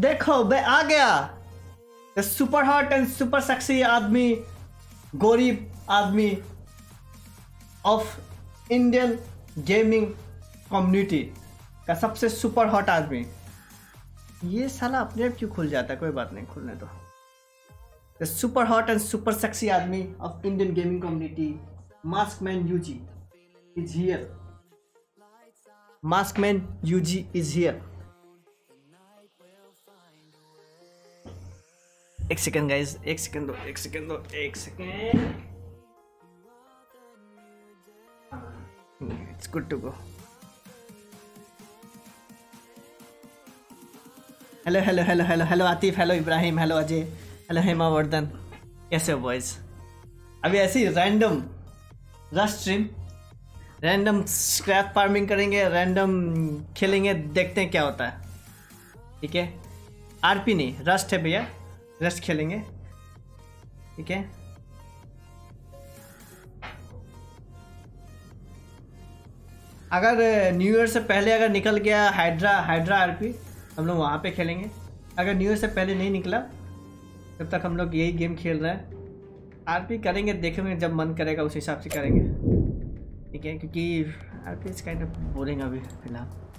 देखो, मैं आ गया। Super hot and super sexy आदमी, गरीब आदमी ऑफ़ इंडियन गेमिंग कम्युनिटी का सबसे सुपर हॉट आदमी। ये साला अपने आप क्यों खुल जाता है? कोई बात नहीं, खुलने दो। The super hot and super sexy आदमी of Indian gaming community mask man UG is here mask man UG is here एक सेकंड गाइस एक सेकंड दो, एक सेकंड दो, एक second. It's good to go hello hello hello hello hello Atif hello Ibrahim hello Ajay hello Hema Vardhan कैसे हो boys अभी ऐसे random rush stream random scrap farming करेंगे रैंडम खेलेंगे, देखते हैं क्या होता है। ठीक है? आरपी नहीं रस्ट है भैया। रस्ट खेलेंगे ठीक है अगर न्यू ईयर से पहले अगर निकल गया हाइड्रा हाइड्रा आरपी हम लोग वहाँ पे खेलेंगे। अगर न्यू ईयर से पहले नहीं निकला, तब तक हम लोग यही गेम खेल रहे हैं। आरपी करेंगे, देखेंगे जब मन करेगा, उस हिसाब से करेंगे। ठीक है? क्योंकि आरपी इस काइंड ऑफ़ बोरिंग अभी, फ़िलहाल।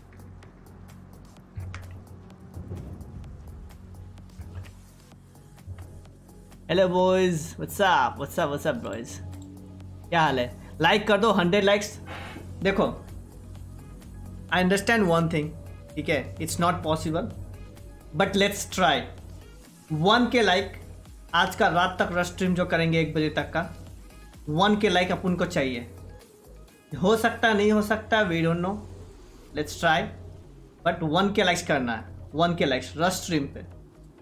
Hello boys what's up what's up what's up boys क्या हाल है? लाइक कर दो हंड्रेड लाइक्स देखो आई अंडरस्टैंड वन थिंग ठीक है? It's not possible but let's try one K like आज का रात तक रश स्ट्रीम जो करेंगे एक बजे तक का वन के लाइक अपन को चाहिए। हो सकता, नहीं हो सकता we don't know let's try but one K likes करना है। One K likes rush stream पे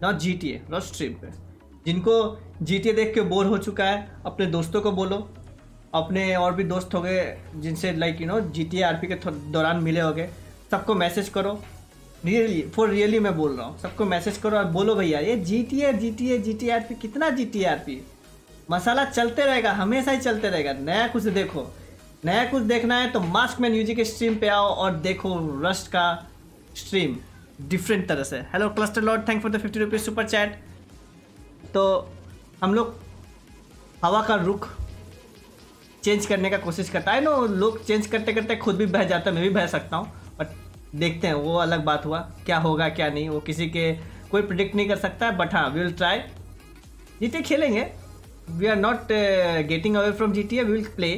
not G T A rush stream पे। जिनको जी टी ए देख के बोर हो चुका है, अपने दोस्तों को बोलो। अपने और भी दोस्त हो गए जिनसे like you know G T R P के दौरान मिले हो गए सबको मैसेज करो। रियली फॉर रियली मैं बोल रहा हूँ, सबको मैसेज करो और बोलो भैया, ये G T A G T A G T R P कितना जी टी आर पी मसाला चलते रहेगा, हमेशा ही चलते रहेगा। नया कुछ देखो, नया कुछ देखना है तो मास्क मैन म्यूज़िक के स्ट्रीम पे आओ और देखो रस्ट का स्ट्रीम डिफरेंट तरह से। Hello cluster lord thank for the fifty rupees super chat तो हम लोग हवा का रुख चेंज करने का कोशिश करता है। नो लोग चेंज करते करते खुद भी बह जाता है, मैं भी बह सकता हूँ बट देखते हैं, वो अलग बात हुआ, क्या होगा, क्या नहीं, वो किसी के, कोई प्रिडिक्ट नहीं कर सकता है बट हाँ वी विल ट्राई जीते खेलेंगे we are not getting away from G T we will play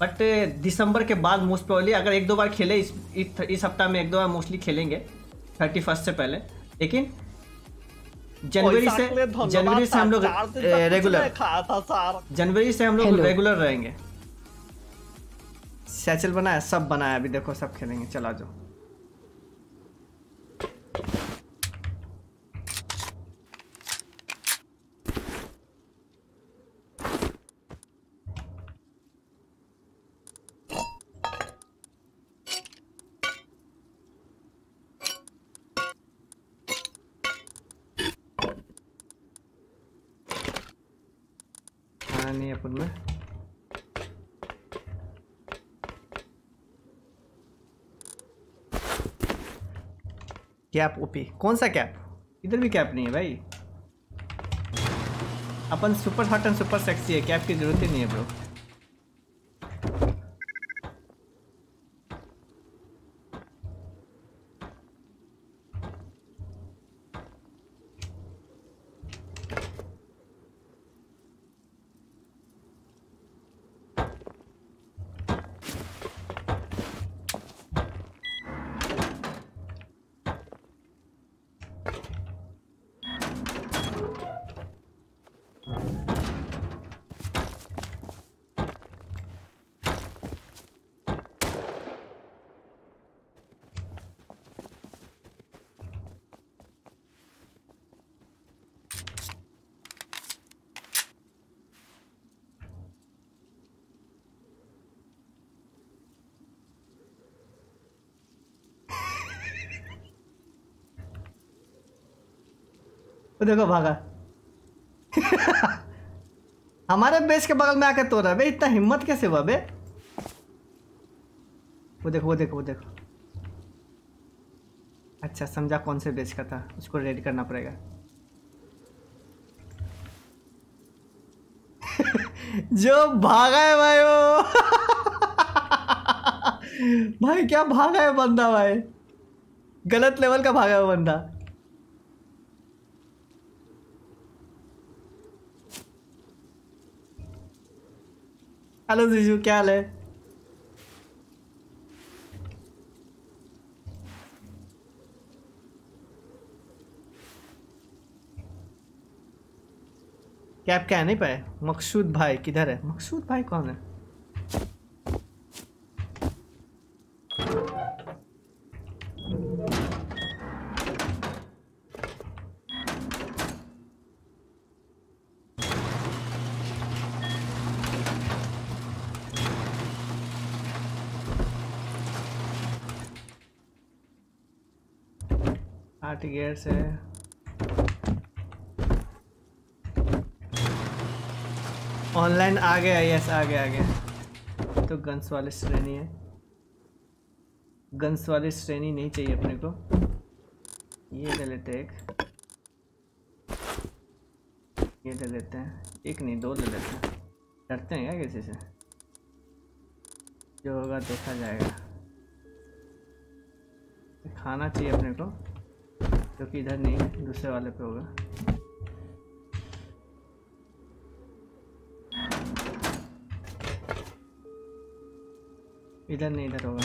but December के बाद मोस्ट प्रोबली अगर एक दो बार खेले, इस इस हफ़्ता में एक दो बार मोस्टली खेलेंगे थर्टी फ़र्स्ट से पहले। लेकिन जनवरी से जनवरी से हम लोग रेगुलर जनवरी से हम लोग रेगुलर रहेंगे। सैचल बनाया सब बनाया अभी देखो सब खेलेंगे चला जाओ नहीं अपन। में कैप ओपी कौन सा कैप इधर भी कैप नहीं है भाई। अपन super hot and super sexy है कैप की ज़रूरत ही नहीं है ब्रो वो देखो भागा। हमारे बेस के बगल में आके तो रहा बे इतना हिम्मत कैसे हुआ, बे? वो देखो वो देखो वो देखो। अच्छा समझा कौन से बेच का था। उसको रेडी करना पड़ेगा। जो भागा है भाई वो। भाई, क्या भागा है बंदा भाई? गलत लेवल का भागा है बंदा। हेलो जीजू, क्या हाल है? कैप क्या नहीं पाए? मकसूद भाई, किधर है? मकसूद भाई कौन है? आठ गियर से ऑनलाइन आ गया यस आ गया आ गया। तो गन्स वाली श्रेणी है। गन्स वाली श्रेणी नहीं चाहिए अपने को। ये ले लेते हैं एक। ये ले लेते हैं। एक नहीं, दो ले लेते हैं। डरते हैं क्या किसी से? जो होगा देखा जाएगा। खाना चाहिए अपने को। जो कि इधर नहीं दूसरे वाले पे होगा। इधर नहीं इधर होगा।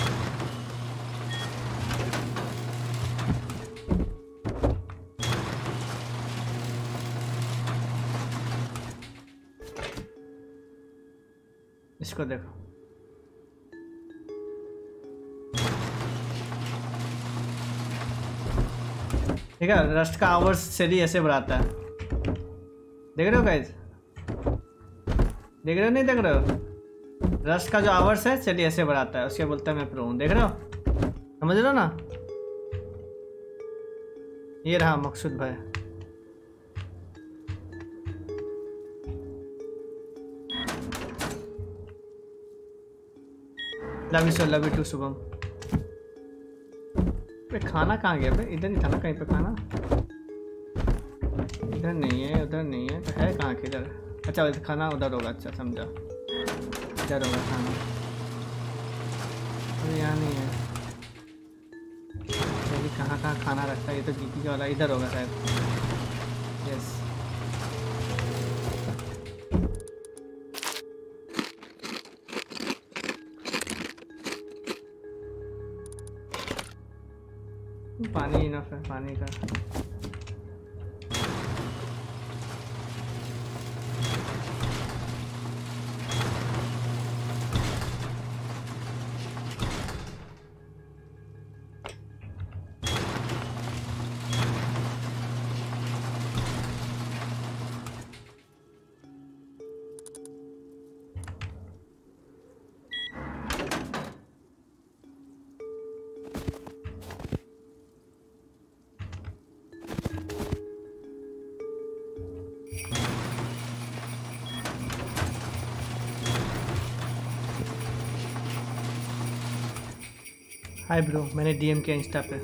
इसको देखो। है रस्ट का आवर्स चलिए ऐसे बढ़ाता है। देख रहे हो गाइज़ देख रहे हो, नहीं देख रहे हो? रस्ट का जो आवर्स है चलिए ऐसे बढ़ाता है, उसके बोलता है मैं प्रो हूँ। देख रहे हो? समझ रहे हो ना? ये रहा मकसूद भाई। Love you so love you too Shubham. खाना कहाँ गया भाई? इधर नहीं था ना कहीं पे खाना? इधर नहीं है, उधर नहीं है। तो है कहाँ के इधर? अच्छा इधर खाना उधर होगा अच्छा समझा। इधर होगा खाना। अरे यहाँ नहीं है। कहाँ कहाँ खाना रखता है? ये तो जीपी वाला, इधर होगा शायद। पानी इनफ है पानी का। हाय ब्रो मैंने डीएम किया इंस्टा पे।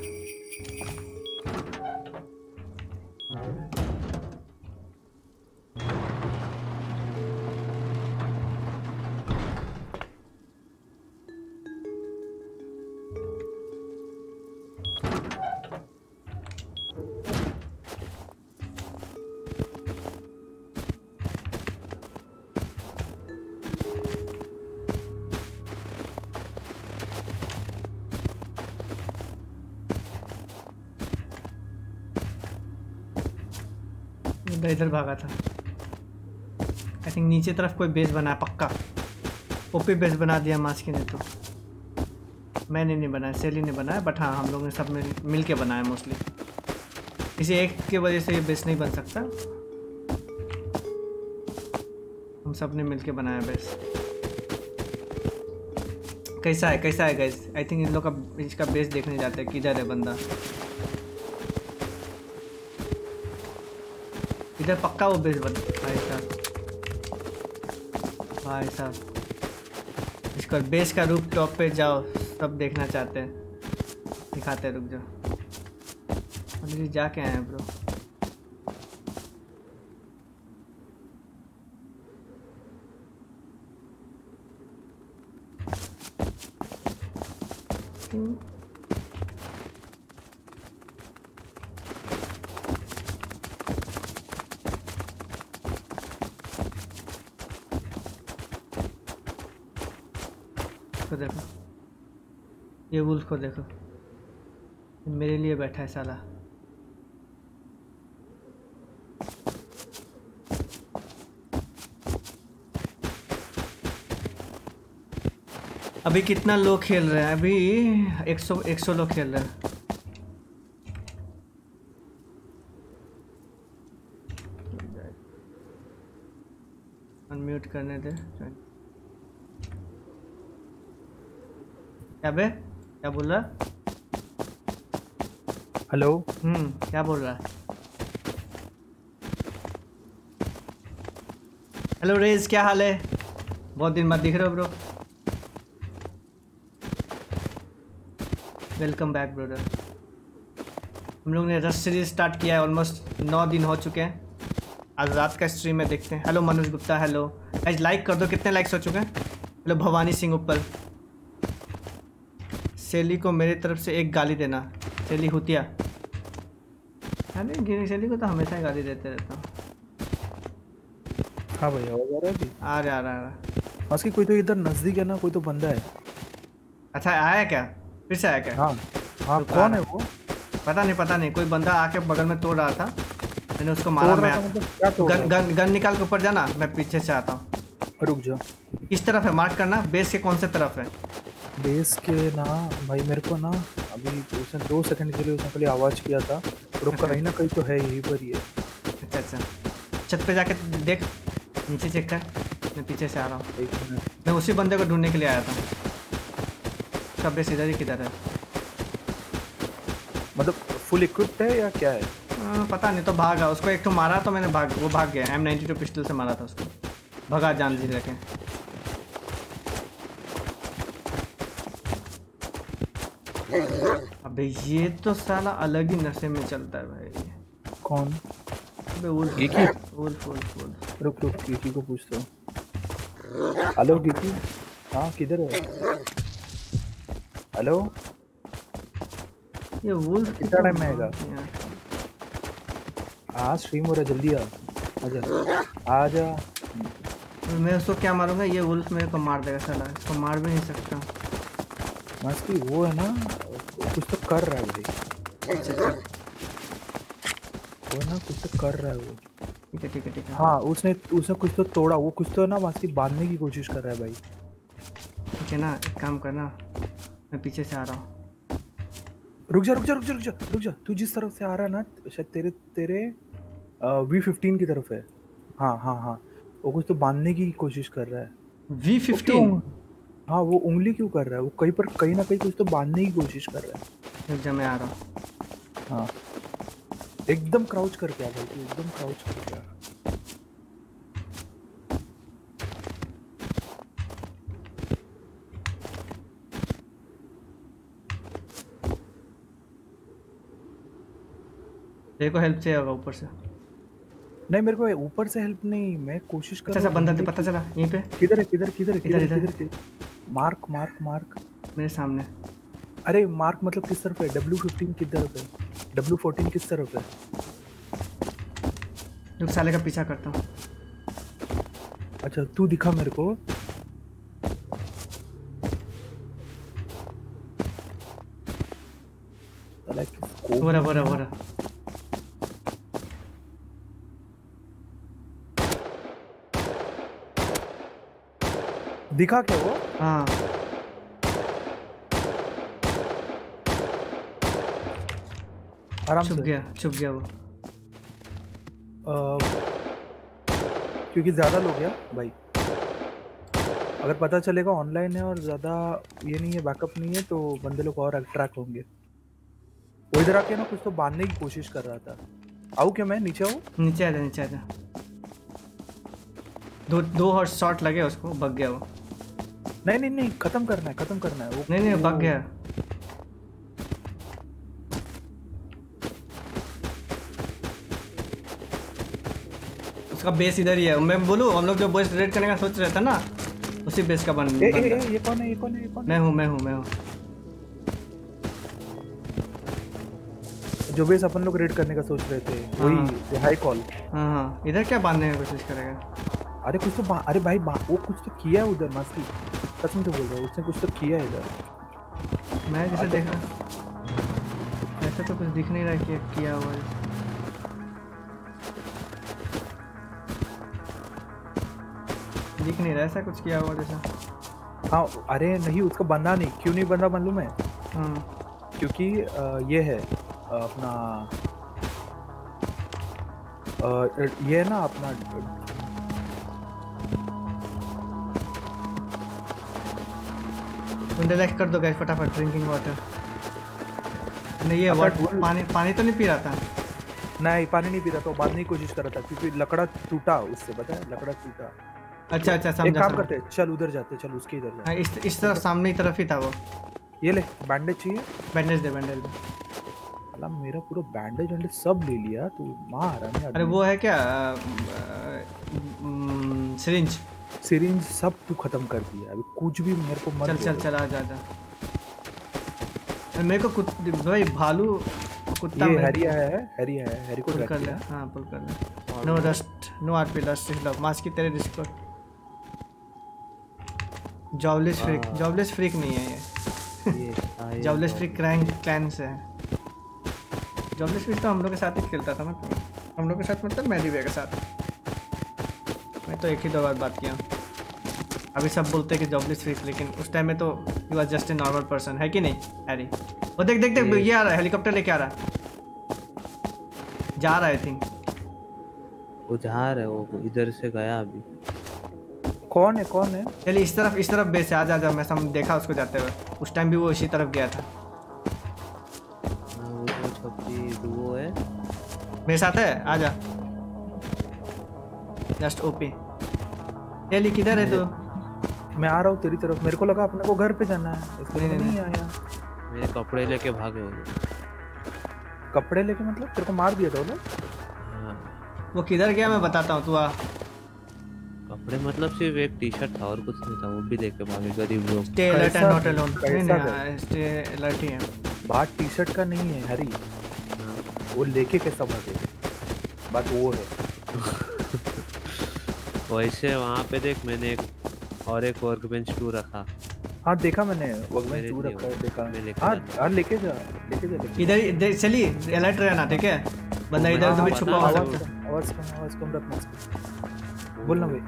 इधर इधर भागा था। आई थिंक नीचे तरफ़ कोई बेस बनाया पक्का। ओपी बेस बना दिया मास्की ने तो। मैंने नहीं बनाया सेली ने बनाया बट हाँ हम लोग ने सब मिल मिल के बनाया मोस्टली किसी एक की वजह से ये बेस नहीं बन सकता। हम सबने मिल के बनाया बेस कैसा है कैसा है गैस आई थिंक इन लोग का, इसका बेस देखने जाते हैं, किधर है बंदा? इधर पक्का वो बेस बन भाई साहब। भाई साहब। इसका बेस का रूप टॉप पे जाओ सब देखना चाहते हैं। दिखाते हैं, रुक जाओ। ऑलरेडी जाके आए हैं ब्रो देखो। ये वुल्फ को देखो। मेरे लिए बैठा है साला। अभी कितना लोग खेल रहे हैं? अभी 100 100 लोग खेल रहे हैं अनम्यूट करने दे क्या बे क्या बोल रहा? हेलो? हम्म क्या बोल रहा? है हेलो रेज क्या हाल है? बहुत दिन बाद दिख रहे हो ब्रो वेलकम बैक ब्रोदर हम लोग ने रस सीरीज़ स्टार्ट किया है ऑलमोस्ट नौ दिन हो चुके हैं। आज रात का स्ट्रीम में देखते हैं। हेलो मनोज गुप्ता हेलो आज लाइक कर दो कितने लाइक्स हो चुके हैं? हेलो भवानी सिंह ऊपर। सेली को मेरी तरफ़ से एक गाली देना। सेली हुतिया। अरे गिरी सेली को तो हमेशा ही गाली देते रहता हूँ। हाँ भैया आवाज़ आ रहा है अभी। आ रहा आ रहा आ रहा उसकी कोई तो इधर नज़दीक है ना कोई तो बंदा है। अच्छा आया क्या? फिर से आया क्या? हाँ। हाँ रुका कौन है वो? पता नहीं पता नहीं कोई बंदा आके बगल में तोड़ रहा था। मैंने उसको मारा मैं मतलब गन गन गन निकाल के ऊपर जाना मैं पीछे से आता हूँ। रुक जाओ। किस तरफ़ है? मार्क करना बेस के कौन से तरफ़ है? बेस के ना भाई मेरे को ना अभी उसने दो सेकंड के लिए उसने खाली आवाज़ किया था रुक कहीं ना कहीं तो है यहीं पर है अच्छा अच्छा। छत पे जाके देख नीचे चेक कर मैं पीछे से आ रहा हूँ। एक मैं उसी बंदे को ढूँढने के लिए आया था। सब बेस इधर ही किधर है। मतलब फुल इक्विप्ड है या क्या है? पता नहीं तो भागा। उसको एक तो मारा तो मैंने भाग वो भाग गया। एम नाइन्टी टू पिस्टल से मारा था उसको। भगा जान जी रखे अबे ये तो साला अलग ही नशे में चलता है भाई। कौन? अबे wolf geeky? Wolf wolf wolf रुक रुक गिकी को पूछता हूँ। हेलो गिकी हाँ किधर है? हेलो? ये वुल्फ कितना टाइम में आएगा? हाँ स्ट्रीम हो रहा जल्दी आ। आजा। आजा। मैं उसको क्या मारूँगा? ये वुल्फ मेरे को मार देगा साला इसको मार भी नहीं सकता। मस्ती वो है ना कुछ तो कर रहा है भाई। वो ना कुछ तो कर रहा है वो। ठीक है ठीक है ठीक है। हाँ उसने उसने कुछ तो तोड़ा वो कुछ तो ना मस्ती बांधने की कोशिश कर रहा है भाई। ठीक है ना एक काम करना मैं पीछे से आ रहा हूँ। रुक जा रुक जा रुक जा रुक जा रुक जा। तू जिस तरफ़ से आ रहा है ना शायद तेरे तेरे वी फिफ्टीन की तरफ़ है। हाँ हाँ हाँ। वो कुछ तो बांधने की कोशिश कर रहा है। V fifteen? हाँ वो उंगली क्यों कर रहा है? वो कहीं पर कहीं ना कहीं कुछ तो बांधने की कोशिश कर रहा है। रुक जा मैं आ रहा हूँ। हाँ। एकदम क्राउच करके आ भाई एकदम क्राउच करके आ को हेल्प चाहिए होगा ऊपर से। नहीं मेरे को ऊपर से हेल्प नहीं मैं कोशिश कर अच्छा बंदा पता चला यहीं पे। किधर है किधर किधर। किधर किधर? Mark mark mark. मेरे सामने। अरे मार्क मतलब किस तरफ़ है? डब्ल्यू फिफ्टीन किस तरफ़ है? डब्ल्यू फोर्टीन किस तरफ़ है? रुक साले का पीछा करता हूँ। अच्छा तू दिखा मेरे को। साला किसको- हो रहा हो रहा हो रहा दिखा क्या वो? हाँ। आराम छुप गया छुप गया वो। अ, क्योंकि ज़्यादा लोग हैं भाई। अगर पता चलेगा ऑनलाइन है और ज़्यादा ये नहीं है बैकअप नहीं है तो बंदे लोग और अट्रैक्ट होंगे। वो इधर आके ना कुछ तो बांधने की कोशिश कर रहा था। आऊ क्या मैं? नीचे आऊँ? नीचे आ जा नीचे आ जा। दो दो और शॉट लगे उसको भग गया वो। नहीं नहीं नहीं खत्म करना है खत्म करना है वो नहीं नहीं भाग गया। उसका बेस इधर ही है। मैं बोलूँ हम लोग जो बेस रेड करने का सोच रहे थे ना उसी बेस का बन ए, ए, ए, ये कौन है ये कौन है ये कौन है? मैं हूँ मैं हूँ मैं हूँ। जो बेस अपन लोग रेड करने का सोच रहे थे हाँ, वही हाई कॉल हाँ हाँ। इधर क्या बांधने की कोशिश करेगा? अरे कुछ तो अरे भाई वो कुछ तो किया है उधर मस्ती। कसम से बोल रहा हूँ उसने कुछ तो किया है इधर। मैं जैसे देख रहा ऐसा तो कुछ दिख नहीं रहा कि किया हुआ है। दिख नहीं रहा ऐसा कुछ किया हुआ जैसा। हाँ अरे नहीं उसका बंदा नहीं। क्यों नहीं बंदा मालूम है। हाँ क्योंकि ये है अपना ये है ना अपना रिलैक्स कर दो गैस फटाफट ड्रिंकिंग वाटर नहीं ये अच्छा, वाटर पानी पानी तो नहीं पी रहा था। नहीं पानी नहीं पी रहा था वो बांधने की कोशिश कर रहा था क्योंकि लकड़ा टूटा उससे है? लकड़ा टूटा। अच्छा अच्छा एक समझा काम समझा। करते हैं चल उधर जाते हैं, चल उसके इधर हाँ। जाते इस इस तरफ़ सामने की तरफ़ ही था वो। ये ले बैंडेज चाहिए? बैंडेज दे बैंडेज दे। साला मेरा पूरा बैंडेज वैंडेज सब ले लिया तू मार अरे वो है क्या सिरिंज सिरिंज सब तू खत्म कर दिया अभी कुछ भी मेरे को मत चल चल। चल जा जा। मेरे को कुत भाई भालू कुत्ता ये मेरे- हैरी आया है हैरी आया है हैरी को कर ले। हाँ पुल कर ले। No rust no RP lust is love mask की तेरे discord jobless freak jobless freak नहीं है ये। ये जॉबलेस फ्रीक क्रैंक क्लैन से है। जॉबलेस फ्रीक तो हम लोग के साथ ही खेलता था ना हम लोग के साथ मतलब मैं के साथ। मैं तो एक ही दो बार बात किया। अभी सब बोलते हैं कि जॉबलेस फ्रीक लेकिन उस टाइम में तो he was just a normal person है कि नहीं हैरी वो देख देख देख ये आ रहा है हेलीकॉप्टर लेके आ रहा है। जा रहा है आई थिंक वो जा रहा है वो इधर से गया अभी। कौन है कौन है? चलिए इस तरफ़ इस तरफ़ बेस आ जा जा मैं सम देखा उसको जाते हुए। उस टाइम भी वो इसी तरफ़ गया था। हाँ, वो है। मेरे साथ है? आ जा। जस्ट ओपी चलिए किधर है तू? मैं आ रहा हूँ तेरी तरफ़। मेरे को लगा अपने को घर पे जाना है। इसको नहीं, नहीं, आया। मेरे कपड़े लेके भागे लोग। कपड़े लेके मतलब? तेरे को मार दिया था लोग? हाँ। वो किधर गया मैं बताता हूँ तू आ। कपड़े मतलब सिर्फ़ एक टी शर्ट था और कुछ नहीं था वो भी लेके भागे गरीब लोग। Stay alert and not alone नहीं नहीं स्टे अलर्ट ही है। बात टी शर्ट का नहीं है हरी। हाँ, वो लेके कैसा भागे? बात वो है। वैसे वहाँ पे देख मैंने एक और एक वर्क बेंच टू रखा। हाँ देखा मैंने वर्कबेंच मेरे टू रखा है देखा। मैं लेके हाँ हाँ लेके जा लेके जा इधर इधर चलिए अलर्ट रहना ठीक है? बंदा इधर मैं उधर बता छुपा हुआ है आवाज़ कम आवाज़ कम रखना। बोल ना भाई।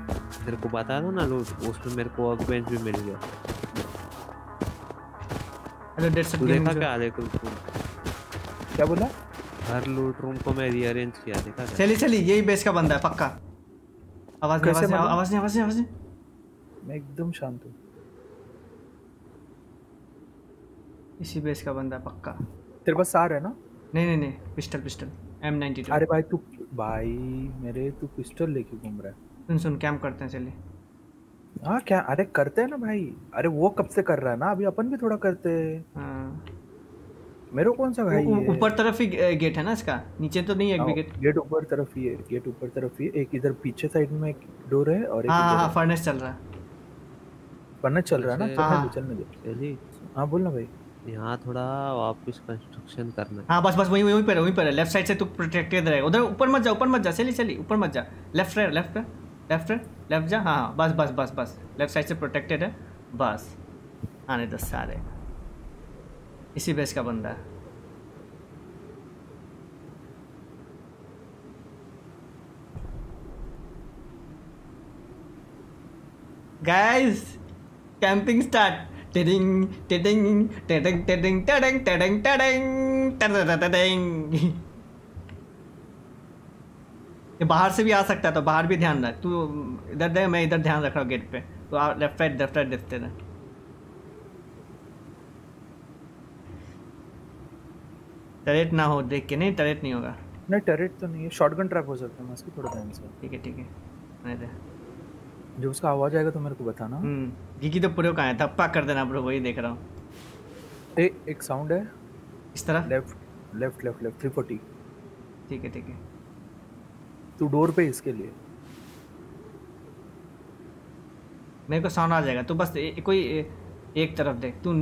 तेरे को बताया था ना लूट उसमें मेरे को वर्क बेंच भी मिल गया। हेलो डेढ़ सौ तू देखा क्या देख रूम क्या बोला? हर लूट रूम को मैं रीअरेंज किया देखा क्या? चलिए चलिए यही बेस का बंदा है पक्का। आवाज़ नहीं आवाज़ नहीं आवाज़ नहीं आवाज़ नहीं आवाज़ नहीं। मैं एकदम शांत हूँ। इसी बेस का बंदा पक्का। तेरे पास सार है ना? नहीं नहीं नहीं पिस्टल पिस्टल एम नाइनटी अरे भाई तू भाई मेरे तू पिस्टल लेके घूम रहा है। सुन सुन कैम्प करते हैं चलिए। हाँ क्या अरे करते हैं ना भाई। अरे वो कब से कर रहा है ना? अभी अपन भी थोड़ा करते हैं। हाँ। मेरे कौन सा भाई ऊपर तरफ़ ही गेट है ना इसका? नीचे तो नहीं है एक भी गेट गेट ऊपर तरफ़ ही है गेट ऊपर तरफ़ ही है। एक इधर पीछे साइड में एक डोर है और एक हाँ हाँ हाँ। फर्नेस चल रहा है। बनना चल रहा है ना? चलने हाँ। दे चलने दे चली। हाँ बोल ना भाई। यहाँ थोड़ा वापस कंस्ट्रक्शन करना है। बस बस वहीं वहीं पर वहीं पर है लेफ़्ट साइड से तू प्रोटेक्टेड रहेगा उधर ऊपर मत जा ऊपर मत जा। चलिए चलिए ऊपर मत जा। लेफ़्ट रहे लेफ़्ट पे लेफ़्ट रहे लेफ़्ट जा। हाँ हाँ बस बस बस बस। लेफ़्ट साइड से प्रोटेक्टेड है। बस। आने दस सारे। इसी बेस का बंदा है। गाइस कैंपिंग स्टार्ट टेडिंग टेडिंग टेडिंग टिडिंग टिडिंग टिडिंग टिडिंग टिडिंग ये बाहर से भी आ सकता है तो बाहर भी ध्यान रख। तू इधर दे मैं इधर ध्यान रख रहा हूँ गेट पे। तो आप लेफ़्ट राइट लेफ़्ट राइट देखते रहे। टरेट ना हो देख के नहीं टरेट नहीं होगा। नहीं टरेट तो नहीं है। शॉटगन ट्रैप हो सकता है मैं उसके थोड़ा टाइम से। ठीक है ठीक है। नहीं दे जब उसका आवाज़ आएगा तो मेरे को बताना। हम्म गिगी तो पूरे कहाँ है? पक कर देना ब्रो वही देख रहा हूँ। ए एक साउंड है। इस तरह? Left left left left three forty ठीक है ठीक है। तू डोर पे इसके लिए। मेरे को साउंड आ जाएगा। तो बस ए, कोई ए, एक तरफ़ देख। तू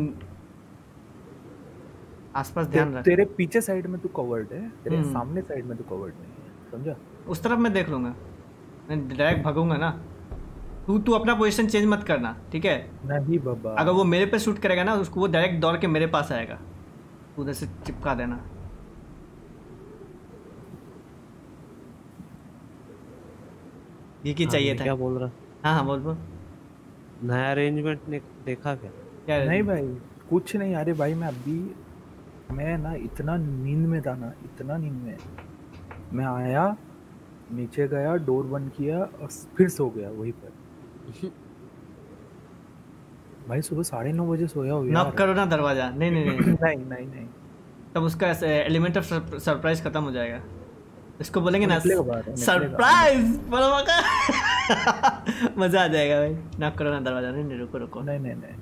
आसपास ध्यान रख। तेरे पीछे साइड में तू कवर्ड है तेरे हम्म। सामने साइड में तू कवर्ड नहीं है समझा? उस तरफ़ मैं देख लूँगा। मैं डायरेक्ट भागूँगा ना। तू तू अपना पोजीशन चेंज मत करना ठीक है? नहीं बाबा। अगर वो मेरे पे शूट करेगा ना उसको वो डायरेक्ट दौड़ के मेरे पास आएगा। तू उधर से चिपका देना। ये की हाँ, चाहिए था? क्या बोल रहा? हाँ हाँ बोल बोल। नया अरेंजमेंट ने देखा क्या? क्या नहीं भाई कुछ नहीं। अरे भाई मैं अभी मैं ना इतना नींद में था ना इतना नींद में। मैं आया नीचे गया डोर बंद किया और फिर सो गया वहीं पर। भाई सुबह साढ़े नौ बजे सोया हो नॉक करो ना दरवाज़ा। नहीं नहीं नहीं। नहीं नहीं नहीं। तब उसका एलिमेंट ऑफ़ सरप्राइज़ खत्म हो जाएगा। इसको बोलेंगे ना। सरप्राइज़ बोलो मज़ा आ जाएगा भाई। नॉक करो ना दरवाज़ा। नहीं नहीं रुको रुको। नहीं नहीं नहीं।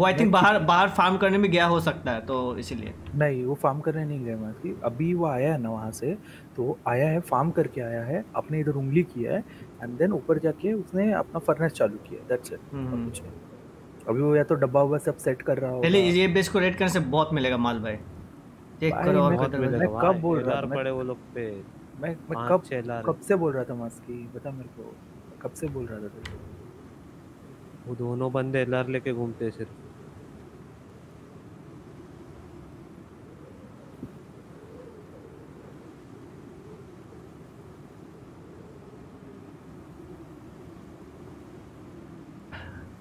वो आई थिंक बाहर बाहर फार्म करने में गया हो सकता है तो इसीलिए। नहीं वो फार्म करने नहीं गया मैं कि अभी वो आया है ना वहाँ से तो आया है फार्म करके आया है अपने इधर उंगली किया है एंड देन ऊपर जाके उसने अपना फर्नेस चालू किया दैट्स इट हम्म। कुछ नहीं। अभी वो या तो डब्बा वब्बा सब सेट कर रहा पहले होगा। ये बेस को रेड करने से बहुत मिलेगा माल भाई। चेक करो और बहुत मैं- दरवाज़ा मैं कब बोल रहा था? पड़े वो लोग पे। मैं मैं कब कब से बोल रहा था मास्की बता मेरे को। कब से बोल रहा था वो दोनों बंदे एलआर लेके घूमते हैं सिर्फ़।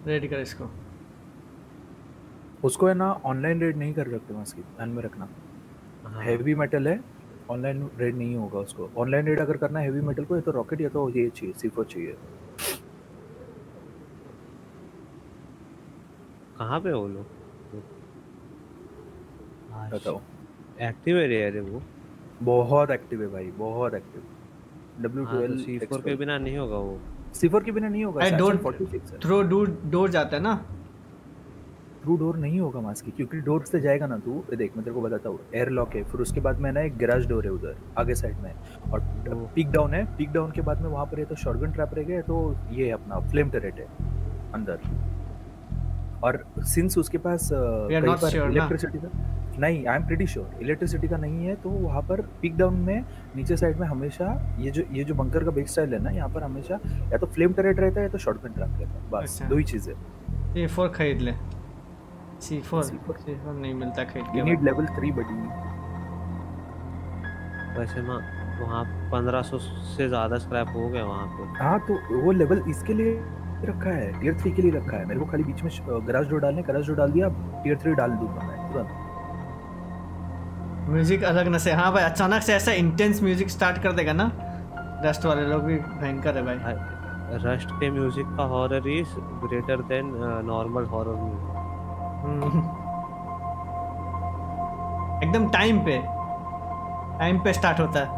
रेड कर इसको। उसको है ना ऑनलाइन रेड नहीं कर सकते मास्की ध्यान में रखना। हाँ, हैवी मेटल है ऑनलाइन रेड नहीं होगा उसको। ऑनलाइन रेड अगर करना है हैवी मेटल को या तो रॉकेट या तो ये चाहिए सीफो चाहिए। कहाँ पे हो वो लोग? बताओ। एक्टिव एरिया है रे वो। बहुत एक्टिव है भाई बहुत एक्टिव डब्ल्यू हाँ तो सी फोर के बिना नहीं होगा वो। सीफोर के बिना नहीं होगा अरे डोर 46 है। थ्रो डोर डोर जाता है ना। थ्रू डोर नहीं होगा मास्की क्योंकि डोर से जाएगा ना तू। ये देख मैं तेरे को बताता हूँ। एयर लॉक है फिर उसके बाद में ना एक गैराज डोर है उधर आगे साइड में। और पिक डाउन है पिक डाउन के बाद में वहाँ पर या तो शॉटगन ट्रैप रहेगा या तो ये अपना फ्लेम टरेट है अंदर। और सिंस उसके पास इलेक्ट्रिसिटी का नहीं I am pretty sure electricity का नहीं है तो वहाँ पर पिक डाउन में नीचे साइड में हमेशा ये जो ये जो बंकर का बेस स्टाइल है ना यहाँ पर हमेशा या तो फ्लेम टरेट रहता है या तो शॉटगन ट्रैप रहता है बस अच्छा। दो ही चीज़ें। ये फोर खरीद ले। सी फोर सी C4 फोर नहीं मिलता खरीद यू के नीड लेवल 3 बडी वैसे मैं वहाँ पंद्रह सौ से ज़्यादा स्क्रैप हो गए वहाँ पे। हाँ तो वो लेवल इसके लिए रखा है टीयर थ्री के लिए रखा है। मेरे को खाली बीच में गराज डोर डालने गराज डोर डाल दिया टीयर थ्री डाल दूँगा मैं तुरंत। म्यूज़िक अलग न से। हाँ भाई अचानक से ऐसा इंटेंस म्यूज़िक स्टार्ट कर देगा ना? रस्ट वाले लोग भी भयंकर है भाई। रस्ट के म्यूज़िक का horror is greater than normal horror music. एकदम टाइम पे। टाइम पे स्टार्ट होता है।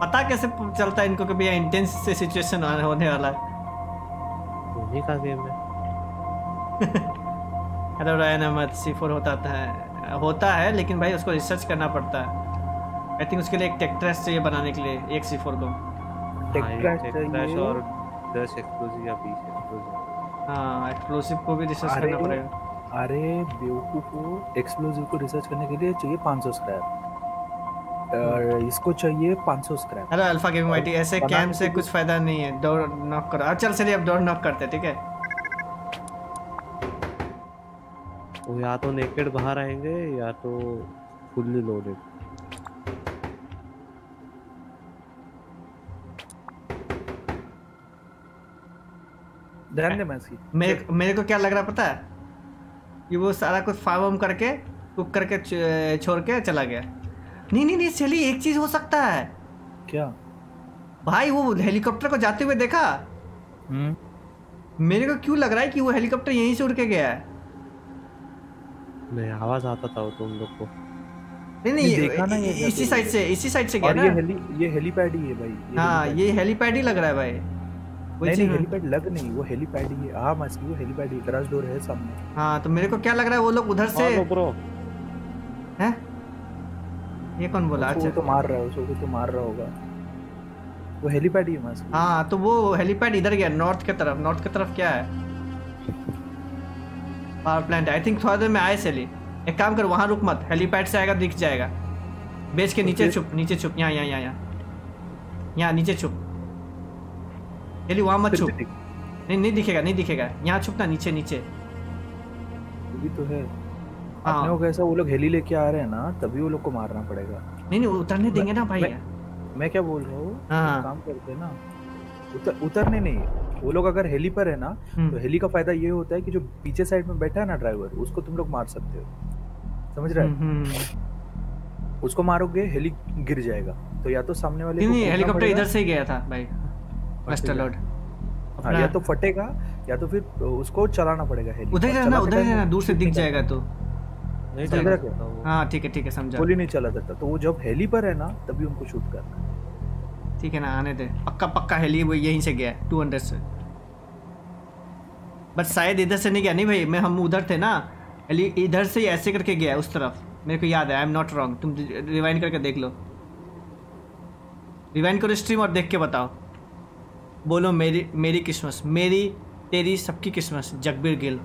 पता कैसे चलता है इनको कि भैया इंटेंस से सिचुएशन होने वाला है? उन्हीं का गेम है। Hello Ryan Ahmed C four होता है होता है लेकिन भाई उसको रिसर्च करना पड़ता है। आई थिंक उसके लिए एक टेक्ट्रेस चाहिए बनाने के लिए एक सी फोर को। हाँ, एक क्रैश tech crash चाहिए और दस एक्सप्लोजिव या बीस एक्सप्लोजिव हाँ एक्सप्लोसिव को भी रिसर्च करना पड़ेगा। अरे बेवकूफ़ को एक्सप्लोजिव को रिसर्च करने के लिए चाहिए 500 स्क्रैप इसको चाहिए 500 scrap hello alpha gaming YT ऐसे कैम से कुछ फ़ायदा नहीं है। डोर नॉक करो अब चल चलिए अब डोर नॉक करते हैं, ठीक है? वो या तो नेकेड बाहर आएँगे या तो फुल्ली लोडेड ध्यान दे मैं इसकी मेरे मेरे को क्या लग रहा पता है? कि वो सारा कुछ फार्म वार्म करके कुक करके छोड़ के चला गया। नहीं नहीं नहीं चलिए एक चीज़ हो सकता है। क्या? भाई वो हेलीकॉप्टर को जाते हुए देखा? हम्म। मेरे को क्यों लग रहा है कि वो हेलीकॉप्टर यहीं से उड़ के गया है? नहीं आवाज़ आता था वो तुम लोग को। नहीं नहीं, देखा ना ये इसी साइड से इसी साइड से गया ना? ये हेली ये हेलीपैड ही है भाई हाँ ये हेलीपैड ही। लग रहा है भाई। नहीं नहीं हेलीपैड लग नहीं वो हेलीपैड ही है। हाँ मस्की वो हेलीपैड ही गराज डोर है सामने। हाँ तो मेरे को क्या लग रहा है वो लोग उधर से हेलो ब्रो हैं? ये कौन बोला? अच्छा। तो मार रहा है उसको तो मार रहा होगा। वो हेलीपैड ही है मस्त। हाँ तो वो हेलीपैड इधर गया नॉर्थ की तरफ़। नॉर्थ की तरफ़ क्या है? पावर प्लांट आई थिंक थोड़ा देर में आए सेली एक काम कर वहाँ रुक मत। हेलीपैड से आएगा दिख जाएगा। बेस के नीचे छुप नीचे छुप। यहाँ यहाँ यहाँ यहाँ। यहाँ नीचे छुप। हेली वहाँ मत छुप। नहीं नहीं दिखेगा नहीं दिखेगा। यहाँ छुप ना नीचे नीचे। तो है। हाँ। अपने को कैसा वो लोग हेली लेके आ रहे हैं ना तभी वो लोग को मारना पड़ेगा। नहीं नहीं उतरने देंगे ना भाई। मैं मैं क्या बोल रहा हूँ? हाँ। काम करते ना। उतर उतरने नहीं। वो लोग अगर हेली पर है ना हम्म, तो हेली का फ़ायदा ये होता है कि जो पीछे साइड में बैठा है ना ड्राइवर उसको तुम लोग मार सकते हो। समझ रहे हम्म, हम्म। उसको मारोगे हेली गिर जाएगा। तो या तो सामने वाले नहीं को नहीं कूदना हेलीकॉप्टर इधर से ही गया था भाई। वेस्टर गया। हाँ, या तो फटेगा या तो फिर उसको चलाना पड़ेगा हेली उधर जाना उधर जाना दूर से दिख जाएगा तो। नहीं समझ चला रहा क्या? सकता हाँ ठीक है ठीक है समझा। गोली नहीं चला सकता। तो वो जब हेली पर है ना तभी उनको शूट करना। ठीक है ना, आने दे। पक्का पक्का हेली वो यहीं से गया टू हंड्रेड से। बट शायद इधर से नहीं गया। नहीं भाई, मैं, हम उधर थे ना हेली इधर से ही ऐसे करके गया है उस तरफ़। मेरे को याद है आई एम नॉट रॉन्ग तुम रिवाइंड करके देख लो। रिवाइंड करो स्ट्रीम और देख के बताओ। बोलो मेरी मेरी किस्मत मेरी, तेरी सबकी किस्मत जगबीर गिल।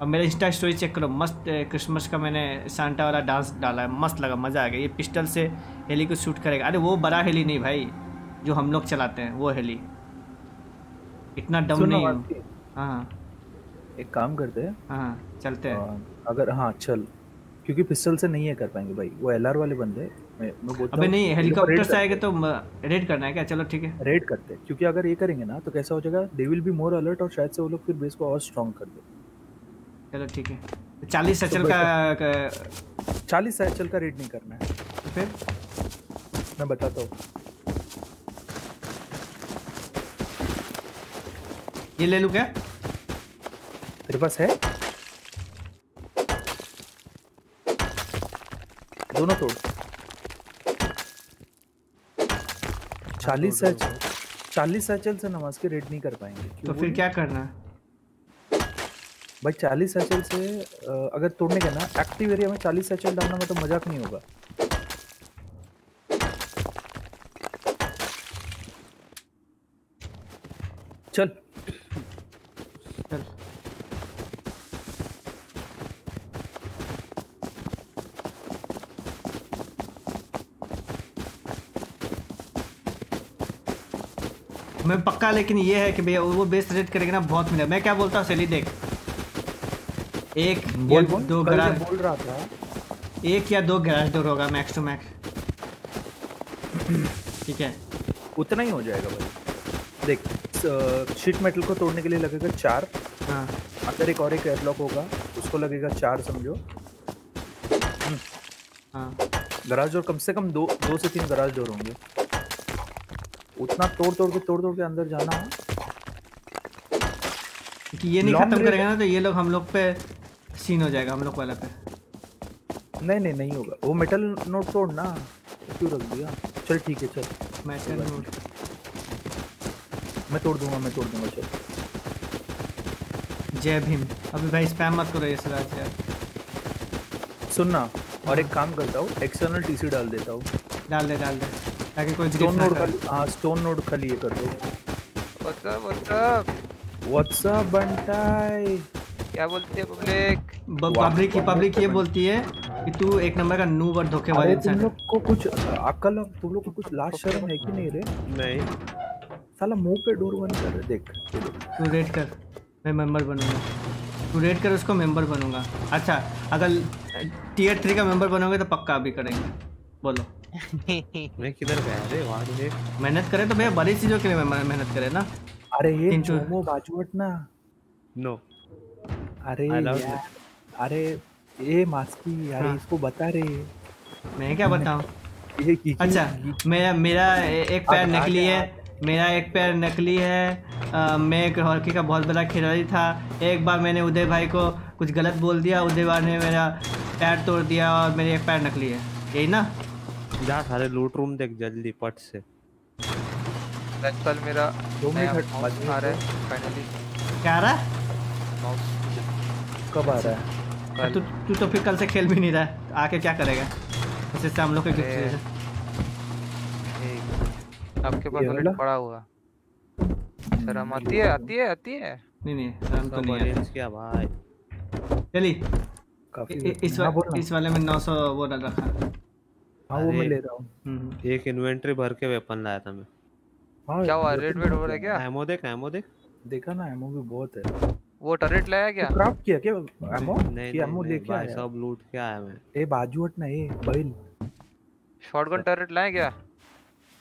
और मेरा इंस्टा स्टोरी चेक करो। मस्त क्रिसमस का मैंने सांता वाला डांस डाला है। मस्त लगा मज़ा आ गया। ये पिस्टल से हेली को शूट करेगा। अरे वो बड़ा हेली नहीं भाई जो हम लोग चलाते हैं वो हेली इतना डम नहीं हूँ। हाँ हाँ। एक काम करते हैं। हाँ चलते हैं। अगर हाँ चल। क्योंकि पिस्टल से नहीं है कर पाएँगे भाई। वो एलआर वाले बंदे मैं मैं अबे नहीं हेलीकॉप्टर से आएगा तो रेड करना है क्या? चलो ठीक है। रेड करते हैं। क्योंकि अगर ये करेंगे ना तो कैसा हो जाएगा? They will be more alert और शायद से वो लोग फिर बेस को और स्ट्रॉन्ग कर दे। चलो ठीक है। चालीस सचल का, का चालीस साइकिल का रेड नहीं करना है। फिर? मैं बताता हूँ। ये ले लूँ क्या? तेरे पास है? दोनों तोड़। चालीस सैचल चालीस सैचल से नमाज़ के रेड नहीं कर पाएँगे। तो फिर क्या करना? भाई चालीस सैचल से अगर तोड़ने का ना एक्टिव एरिया में चालीस सैचल डालना में तो मज़ाक नहीं होगा। चल। चल मैं पक्का, लेकिन ये है कि भैया, वो बेस रेट करेगा ना, बहुत मिलेगा। मैं क्या बोलता हूँ सैली देख। एक बोल बोल दो गराज बोल रहा था। एक या दो गैराज डोर होगा मैक्स टू मैक्स। ठीक है। उतना ही हो जाएगा भाई। देख शीट मेटल को तोड़ने के लिए लगेगा चार। हाँ। अंदर एक और एक एयरलॉक होगा उसको लगेगा चार समझो। हाँ। गराज डोर कम से कम दो दो से तीन गराज डोर होंगे। उतना तोड़ तोड़ के तोड़ तोड़ के अंदर जाना। कि ये नहीं खत्म करेगा ना तो ये लोग हम लोग पे सीन हो जाएगा हम लोग वाला पे। नहीं नहीं नहीं होगा। वो मेटल नोट तोड़ना क्यों रख दिया? चल ठीक है चल। मैं चल दूँ। मैं तोड़ दूँगा मैं तोड़ दूँगा चल। जय भीम। अभी भाई स्पैम मत करो ये सराज यार। सुनना और एक काम करता हूँ एक्सटर्नल टीसी डाल देता हूँ। डाल दे डाल दे ताकि कोई स्टोन नोड खाली हाँ स्टोन नोड खाली ये कर दो। व्हाट्सअप व्हाट्सअप व्हाट्सअप बंटाई क्या बोलती है पब्लिक पब्लिक की पब्लिक ये बोलती है कि तू एक नंबर का नूब और धोखेबाज अरे तुम लोग को कुछ अकल तुम लोग को कुछ लास्ट शर्म है कि नहीं रे? नहीं। साला मुँह पे डोर बंद कर रहे देख। तू रेड कर मैं मेंबर बनूँगा। तू रेड कर उसको मेंबर बनूँगा। अच्छा अगर टीयर थ्री का मेंबर बनोगे तो पक्का अभी करेंगे। बोलो। मैं किधर गया रे वहाँ मेहनत करे तो भैया बड़ी चीज़ों के लिए मेहनत करे ना। अरे ये सौ- बाजूट ना। नो अरे यार, अरे ये मास्की यार हाँ। इसको बता रे मैं क्या बताऊँ? ये की अच्छा मेरा मेरा एक पैर नकली है मेरा एक पैर नकली है। अ, मैं एक हॉकी का बहुत बड़ा खिलाड़ी था। एक बार मैंने उदय भाई को कुछ गलत बोल दिया उदय भाई ने मेरा पैर तोड़ दिया और मेरे एक पैर नकली है। यही ना? जा सारे लूट रूम देख जल्दी पट से। कल मेरा दो मिनट हट- माउस बाद आ रहा है फाइनली क्या आ रहा है? माउस कब आ रहा है? तू तू तो फिर कल से खेल भी नहीं रहा है। आके क्या करेगा? उससे हम लोग के आपके पास बुलेट पड़ा हुआ। शर्म आती है आती है आती है? नहीं नहीं रन तो नहीं है। क्या भाई चली। इस वा, इस वाले में 900 वो डाल रखा है। वो मैं ले रहा हूँ। हम्म। एक इन्वेंटरी भर के वेपन लाया था मैं। क्या हुआ? रेड वेड हो रहा है क्या। एमो देख एमो देख। देखा ना एमओ भी बहुत है। वो टरेट लाया क्या? क्राफ्ट किया क्या? एमओ नहीं एमओ लेके भाई आया? सब लूट के आया मैं ए बाजू हट ना ए बैल शॉटगन टरेट लाया क्या?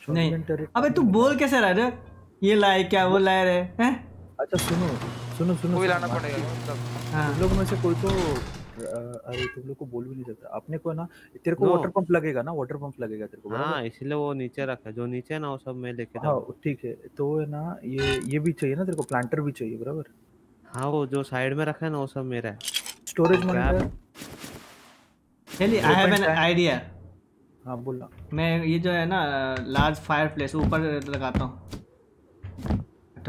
नहीं। अबे तू बोल कैसे रहा रे? ये लाए क्या? वो लाए रे हैं? अच्छा सुनो सुनो सुनो कोई लाना पड़ेगा। मतलब। हाँ। लोग में से कोई तो अरे तुम लोग को बोल भी नहीं सकता। अपने को ना तेरे को No. वाटर पंप लगेगा ना वाटर पंप लगेगा तेरे को? हाँ इसलिए वो नीचे रखा जो नीचे है ना वो सब मैं लेके हाँ ठीक है तो है ना ये ये भी चाहिए ना तेरे को प्लांटर भी चाहिए बराबर? हाँ वो जो साइड में रखा है ना वो सब मेरा है। स्टोरेज क्या? चलिए आई हैव एन. आइडिया हाँ बोलना मैं ये जो है ना लार्ज फायर प्लेस ऊपर लगाता हूँ।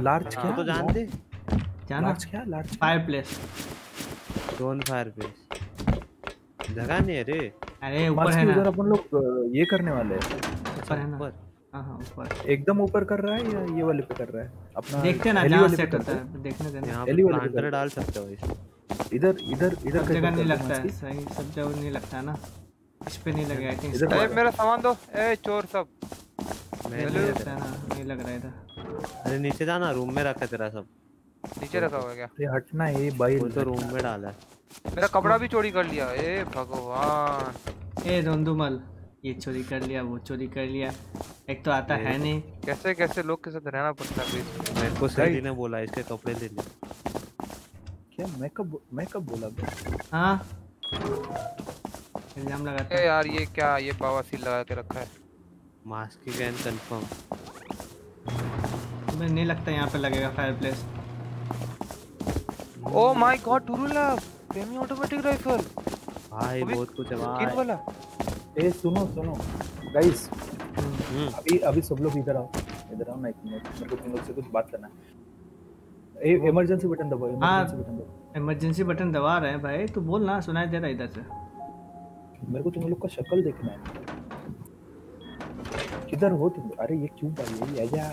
लार्ज क्या? तो जानते जाना। लार्ज क्या? Large fireplace done fire base. जगह नहीं है रे. अरे ऊपर है ना. उधर अपन लोग ये करने वाले हैं. ऊपर है ना. ऊपर. हाँ हाँ ऊपर. एकदम ऊपर कर रहा है या ये वाले पे कर रहा है? अपना देखते ना जहाँ सेट करता होता है. देखने देना. यहाँ एली पे प्लांटर डाल सकते हो इस इधर इधर इधर सब जगह नहीं लगता है. सही सब जगह नहीं लगता ना. इस पे नहीं लगे आई थिंक इधर ए मेरा सामान दो. ए चोर सब. मैं नहीं है ना. नहीं लग रहा है इधर. अरे नीचे जाना रूम में रखा तेरा सब. नीचे रखा हुआ है क्या? ये हटना है ये बाई वो तो रूम में डाला है। मेरा कपड़ा भी चोरी कर लिया। ए भगवान। ए धुंधुमल। ये चोरी कर लिया वो चोरी कर लिया। एक तो आता है नहीं। कैसे कैसे लोग के साथ रहना पड़ता है मेरे को सही ने बोला इसके कपड़े ले ले। क्या मैं कब मैं कब बोला? बे? हाँ। इल्ज़ाम लगाता ए है। यार ये क्या ये पावा सील लगा के रखा है? मास्क की गैन कंफर्म तुम्हें नहीं लगता यहाँ पे लगेगा fireplace oh my god टुरुला सेमी ऑटोमेटिक राइफल भाई बहुत कुछ है किन भाई। वाला। ए सुनो सुनो। गाइस हम्म, अभी अभी सब लोग इधर आओ। इधर आओ ना एक मिनट मेरे को तुम लोग से कुछ बात करना है। ए इमरजेंसी बटन दबाओ हाँ। इमरजेंसी बटन दबाओ। इमरजेंसी बटन दबा रहे हैं भाई तू बोल ना सुनाई दे रहा इधर से। मेरे को तुम लोग का शक्ल देखना है। किधर हो तुम? अरे ये क्यों भाई? ये आजा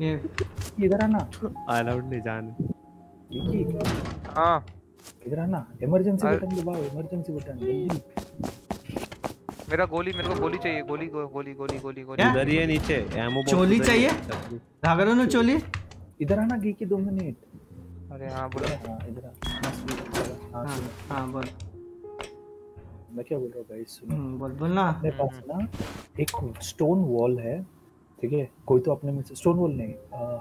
ये इधर आना। अलाउड नहीं जाने। ये की हाँ इधर आना इमरजेंसी बटन दबाओ इमरजेंसी बटन जल्दी मेरा गोली मेरे को गोली चाहिए गोली गो, गोली गोली गोली गोली ही है नीचे एमो चोली चाहिए? घाघरों ने चोली इधर आना गी की दो मिनट अरे हाँ बोलो हाँ इधर आ हाँ, हाँ बोल मैं क्या बोल रहा हूँ गाइस सुनो बोल बोल ना अपने पास ना एक स्टोन वॉल है ठीक है? कोई तो अपने में से स्टोन वॉल नहीं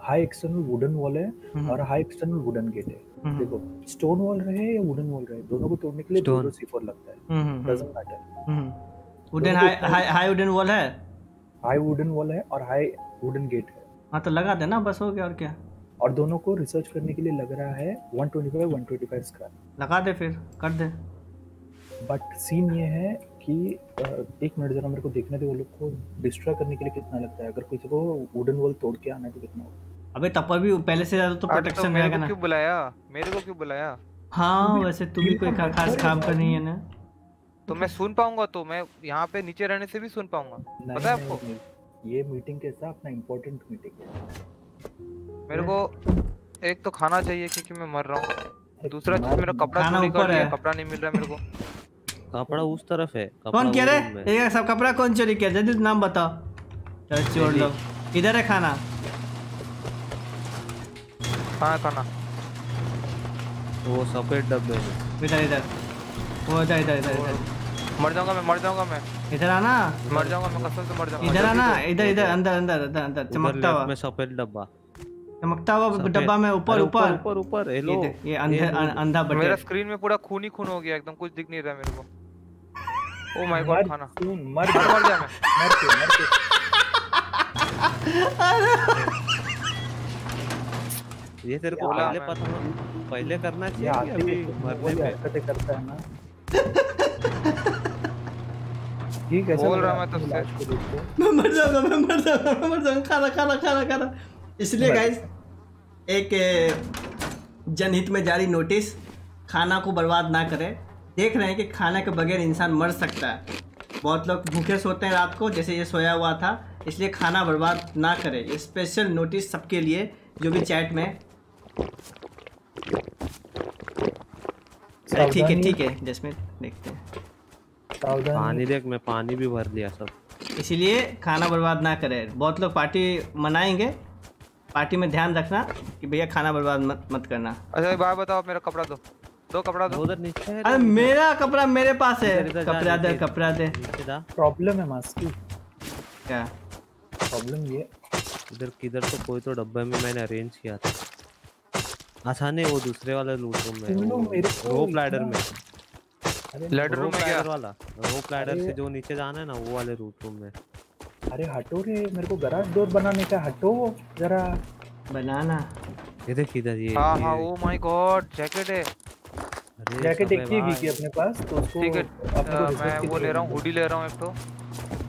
हाई एक्सटर्नल वुडन वॉल है हम्म, और हाई एक्सटर्नल वुडन गेट है। हम्म, देखो स्टोन वॉल रहे या वुडन वॉल रहे दोनों को तोड़ने के लिए. ज़ीरो सी फोर लगता है। Doesn't matter. Wooden high high wooden wall है? हाई वुडन वॉल है और हाई वुडन गेट है। हाँ तो लगा देना बस हो गया और क्या? और दोनों को रिसर्च करने के लिए लग रहा है 125 125 स्क्रैप लगा दे फिर कर दे। बट सीन ये है कि एक मिनट जरा मेरे को देखने दे वो लोग को। डिस्ट्रॉय करने के लिए कितना लगता है? अगर किसी को वुडन वॉल तोड़ के आना है तो कितना होगा? अबे तब पर भी पहले से ज़्यादा तो तो प्रोटेक्शन मेरे रहेगा ना। क्यों बुलाया? मेरे को क्यों बुलाया? हाँ वैसे तू भी कोई खास काम कर नहीं है ना। तो मैं सुन पाऊँगा तो मैं यहाँ पे नीचे रहने से भी सुन पाऊँगा। पता है आपको? ये मीटिंग कैसा अपना इम्पोर्टेंट मीटिंग है। मेरे को एक तो खाना चाहिए क्योंकि मैं मर रहा हूँ। दूसरा चीज़ मेरा कपड़ा चोरी कर लिया है। कपड़ा नहीं मिल रहा मेरे को। कपड़ा उस तरफ़ है कौन कह किया रे room में। ये सब कपड़ा कौन चोरी किया? जल्दी नाम बताओ। चल चोर लोग। इधर है खाना। कहाँ खाना? वो सफ़ेद डब्बे में। इधर इधर। वो इधर इधर इधर इधर। मर जाऊँगा मैं मर जाऊँगा मैं। इधर आना। मर जाऊँगा मैं कसम से मर जाऊँगा। इधर आना। इधर इधर अंदर अंदर अंदर अंदर। चमकता हुआ। में सफ़ेद डब्बा। चमकता हुआ डब्बा में ऊपर ऊपर। ऊपर ऊपर ये ये अंधे अंधा मेरा स्क्रीन में पूरा खून ही खून हो गया एकदम कुछ दिख नहीं रहा मेरे को। ओ माय गॉड खाना। सुन मर मर जा मैं। मर के मर के ये तेरे को बोला पहले पता हो पहले करना चाहिए अभी मरने पे? हरकतें करता है ना। ये कैसा बोल रहा मैं के? मैं मर जाऊँगा मैं मर जाऊँगा मैं मर जाऊँगा। खाना खाना खाना खाना। इसलिए गाइस एक जनहित में जारी नोटिस खाना को बर्बाद ना करें। देख रहे हैं कि खाना के बगैर इंसान मर सकता है। बहुत लोग भूखे सोते हैं रात को जैसे ये सोया हुआ था इसलिए खाना बर्बाद ना करें। ये स्पेशल नोटिस सबके लिए जो भी चैट में। ठीक है ठीक है जसमीत देखते हैं। पानी देख मैं पानी भी भर लिया सब। इसीलिए खाना बर्बाद ना करें। बहुत लोग पार्टी मनाएँगे। पार्टी में ध्यान रखना कि भैया खाना बर्बाद मत मत करना। अच्छा बात बताओ मेरा कपड़ा दो। दो कपड़ा दो। उधर नीचे है अरे मेरा कपड़ा मेरे पास है। कपड़ा दे कपड़ा दे। प्रॉब्लम है मास्क की। क्या? प्रॉब्लम ये। इधर किधर तो कोई तो डब्बे में मैंने अरेंज किया था। नहीं वो दूसरे वाले लूट रूम में। रोप लैडर में। लैडर रूम में क्या? वाला। रोप लैडर से जो नीचे जाना है ना वो वाले रूट रूम में। अरे हटो रे मेरे को गराज डोर बनाने का हटो जरा। बनाना। ये देख इधर ये हाँ हाँ ओ माय गॉड जैकेट है। अरे जाके सब है देखिए अपने पास तो उसको ठीक है को मैं वो ले रहा हूँ हुडी ले रहा हूँ एक तो।